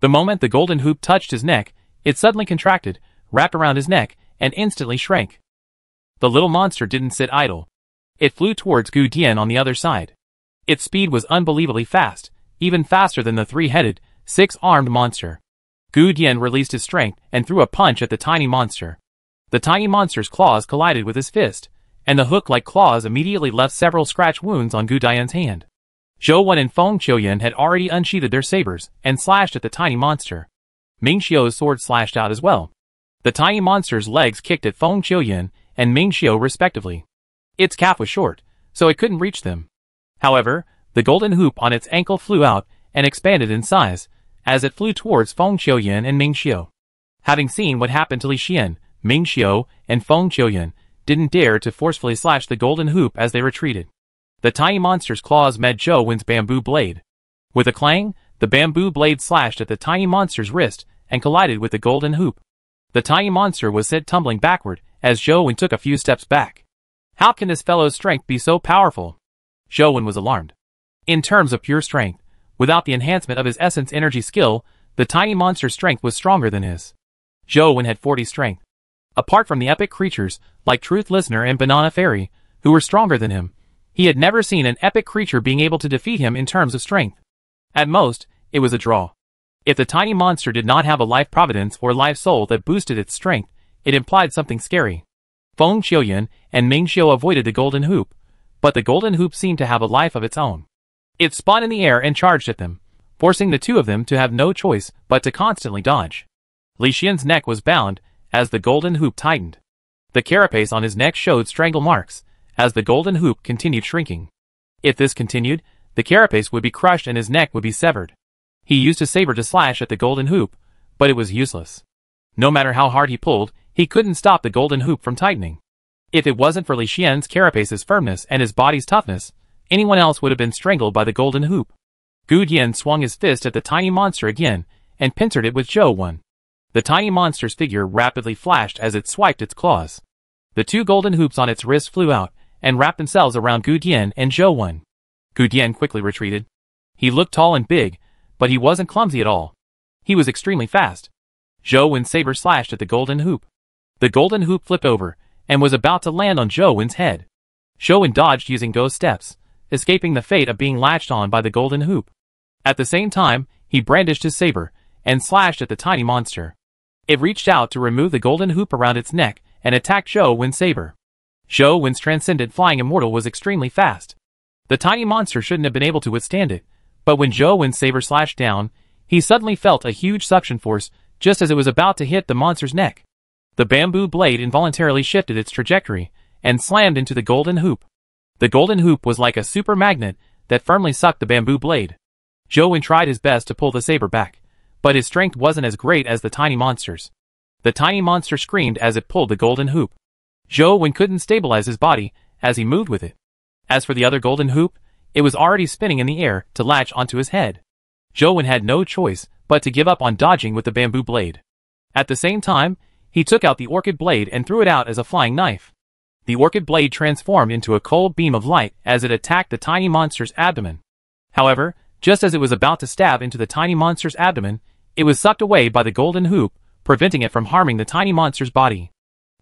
The moment the golden hoop touched his neck, it suddenly contracted, wrapped around his neck, and instantly shrank. The little monster didn't sit idle. It flew towards Gu Dian on the other side. Its speed was unbelievably fast, even faster than the three-headed, six-armed monster. Gu Dian released his strength and threw a punch at the tiny monster. The tiny monster's claws collided with his fist, and the hook-like claws immediately left several scratch wounds on Gu Dian's hand. Zhou Wen and Feng Qiuyan had already unsheathed their sabers and slashed at the tiny monster. Ming Xiu's sword slashed out as well. The tiny monster's legs kicked at Feng Qiuyan and Ming Xiu respectively. Its calf was short, so it couldn't reach them. However, the golden hoop on its ankle flew out and expanded in size, as it flew towards Feng Qiuyan and Ming Xiu. Having seen what happened to Li Xian, Ming Xiu, and Feng Qiuyan didn't dare to forcefully slash the golden hoop as they retreated. The tiny monster's claws met Zhou Wen's bamboo blade. With a clang, the bamboo blade slashed at the tiny monster's wrist and collided with the golden hoop. The tiny monster was sent tumbling backward as Zhou took a few steps back. How can this fellow's strength be so powerful? Zhou Wen was alarmed. In terms of pure strength, without the enhancement of his essence energy skill, the tiny monster's strength was stronger than his. Zhou Wen had 40 strength. Apart from the epic creatures, like Truth Listener and Banana Fairy, who were stronger than him, he had never seen an epic creature being able to defeat him in terms of strength. At most, it was a draw. If the tiny monster did not have a life providence or life soul that boosted its strength, it implied something scary. Feng Qiuyan and Ming Xiu avoided the golden hoop, but the golden hoop seemed to have a life of its own. It spun in the air and charged at them, forcing the two of them to have no choice but to constantly dodge. Li Xian's neck was bound as the golden hoop tightened. The carapace on his neck showed strangle marks, as the golden hoop continued shrinking. If this continued, the carapace would be crushed and his neck would be severed. He used his saber to slash at the golden hoop, but it was useless. No matter how hard he pulled, he couldn't stop the golden hoop from tightening. If it wasn't for Li Xian's carapace's firmness and his body's toughness, anyone else would have been strangled by the golden hoop. Gu Dian swung his fist at the tiny monster again and pincered it with Zhou Wen. The tiny monster's figure rapidly flashed as it swiped its claws. The two golden hoops on its wrist flew out, and wrapped themselves around Gu Dian and Zhou Wen. Gu Dian quickly retreated. He looked tall and big, but he wasn't clumsy at all. He was extremely fast. Zhou Wen's saber slashed at the golden hoop. The golden hoop flipped over, and was about to land on Zhou head. Zhou dodged using ghost steps, escaping the fate of being latched on by the golden hoop. At the same time, he brandished his saber, and slashed at the tiny monster. It reached out to remove the golden hoop around its neck, and attacked Zhou Wen's saber. Zhou Wen's transcendent flying immortal was extremely fast. The tiny monster shouldn't have been able to withstand it, but when Zhou Wen's saber slashed down, he suddenly felt a huge suction force just as it was about to hit the monster's neck. The bamboo blade involuntarily shifted its trajectory and slammed into the golden hoop. The golden hoop was like a super magnet that firmly sucked the bamboo blade. Wen tried his best to pull the saber back, but his strength wasn't as great as the tiny monster's. The tiny monster screamed as it pulled the golden hoop. Wen couldn't stabilize his body as he moved with it. As for the other golden hoop, it was already spinning in the air to latch onto his head. Wen had no choice but to give up on dodging with the bamboo blade. At the same time, he took out the orchid blade and threw it out as a flying knife. The orchid blade transformed into a cold beam of light as it attacked the tiny monster's abdomen. However, just as it was about to stab into the tiny monster's abdomen, it was sucked away by the golden hoop, preventing it from harming the tiny monster's body.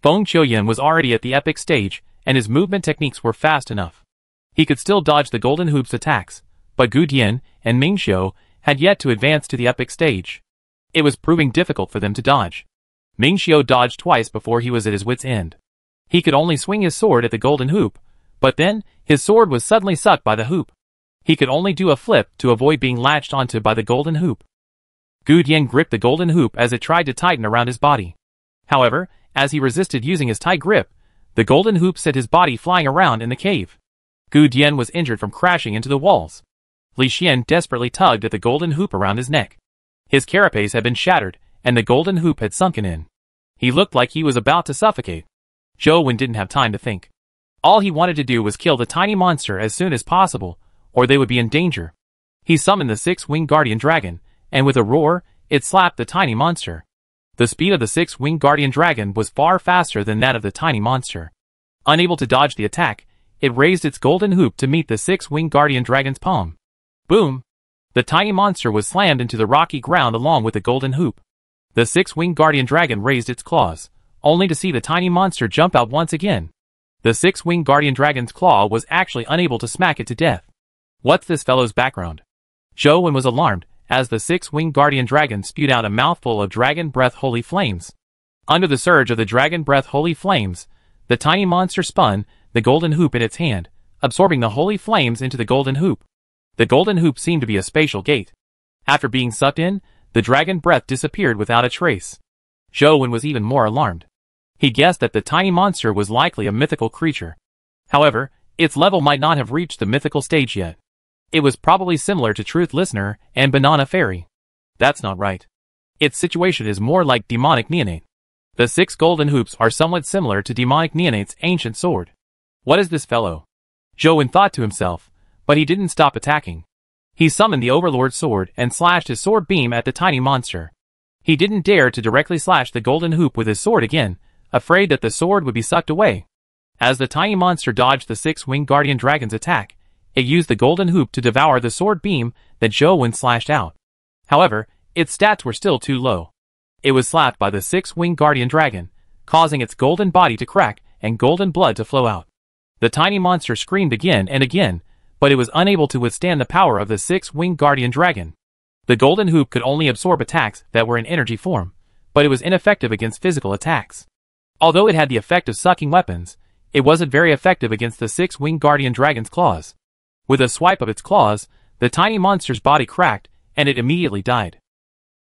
Feng Qiuyan was already at the epic stage, and his movement techniques were fast enough. He could still dodge the Golden Hoop's attacks, but Gu Dian and Ming Xiu had yet to advance to the epic stage. It was proving difficult for them to dodge. Ming Xiu dodged twice before he was at his wit's end. He could only swing his sword at the Golden Hoop, but then, his sword was suddenly sucked by the hoop. He could only do a flip to avoid being latched onto by the Golden Hoop. Gu Dian gripped the Golden Hoop as it tried to tighten around his body. However, as he resisted using his tight grip, the golden hoop sent his body flying around in the cave. Gu Dian was injured from crashing into the walls. Li Xian desperately tugged at the golden hoop around his neck. His carapace had been shattered, and the golden hoop had sunken in. He looked like he was about to suffocate. Zhou Wen didn't have time to think. All he wanted to do was kill the tiny monster as soon as possible, or they would be in danger. He summoned the six-winged guardian dragon, and with a roar, it slapped the tiny monster. The speed of the six-winged guardian dragon was far faster than that of the tiny monster. Unable to dodge the attack, it raised its golden hoop to meet the six-winged guardian dragon's palm. Boom! The tiny monster was slammed into the rocky ground along with the golden hoop. The six-winged guardian dragon raised its claws, only to see the tiny monster jump out once again. The six-winged guardian dragon's claw was actually unable to smack it to death. What's this fellow's background? Wen was alarmed, as the six-winged guardian dragon spewed out a mouthful of dragon breath holy flames. Under the surge of the dragon breath holy flames, the tiny monster spun, the golden hoop in its hand, absorbing the holy flames into the golden hoop. The golden hoop seemed to be a spatial gate. After being sucked in, the dragon breath disappeared without a trace. Zhou was even more alarmed. He guessed that the tiny monster was likely a mythical creature. However, its level might not have reached the mythical stage yet. It was probably similar to Truth Listener and Banana Fairy. That's not right. Its situation is more like Demonic Neonate. The six golden hoops are somewhat similar to Demonic Neonate's ancient sword. What is this fellow? Wen thought to himself, but he didn't stop attacking. He summoned the Overlord sword and slashed his sword beam at the tiny monster. He didn't dare to directly slash the golden hoop with his sword again, afraid that the sword would be sucked away. As the tiny monster dodged the six-winged guardian dragon's attack, it used the golden hoop to devour the sword beam that Zhou slashed out. However, its stats were still too low. It was slapped by the six-winged guardian dragon, causing its golden body to crack and golden blood to flow out. The tiny monster screamed again and again, but it was unable to withstand the power of the six-winged guardian dragon. The golden hoop could only absorb attacks that were in energy form, but it was ineffective against physical attacks. Although it had the effect of sucking weapons, it wasn't very effective against the six-winged guardian dragon's claws. With a swipe of its claws, the tiny monster's body cracked, and it immediately died.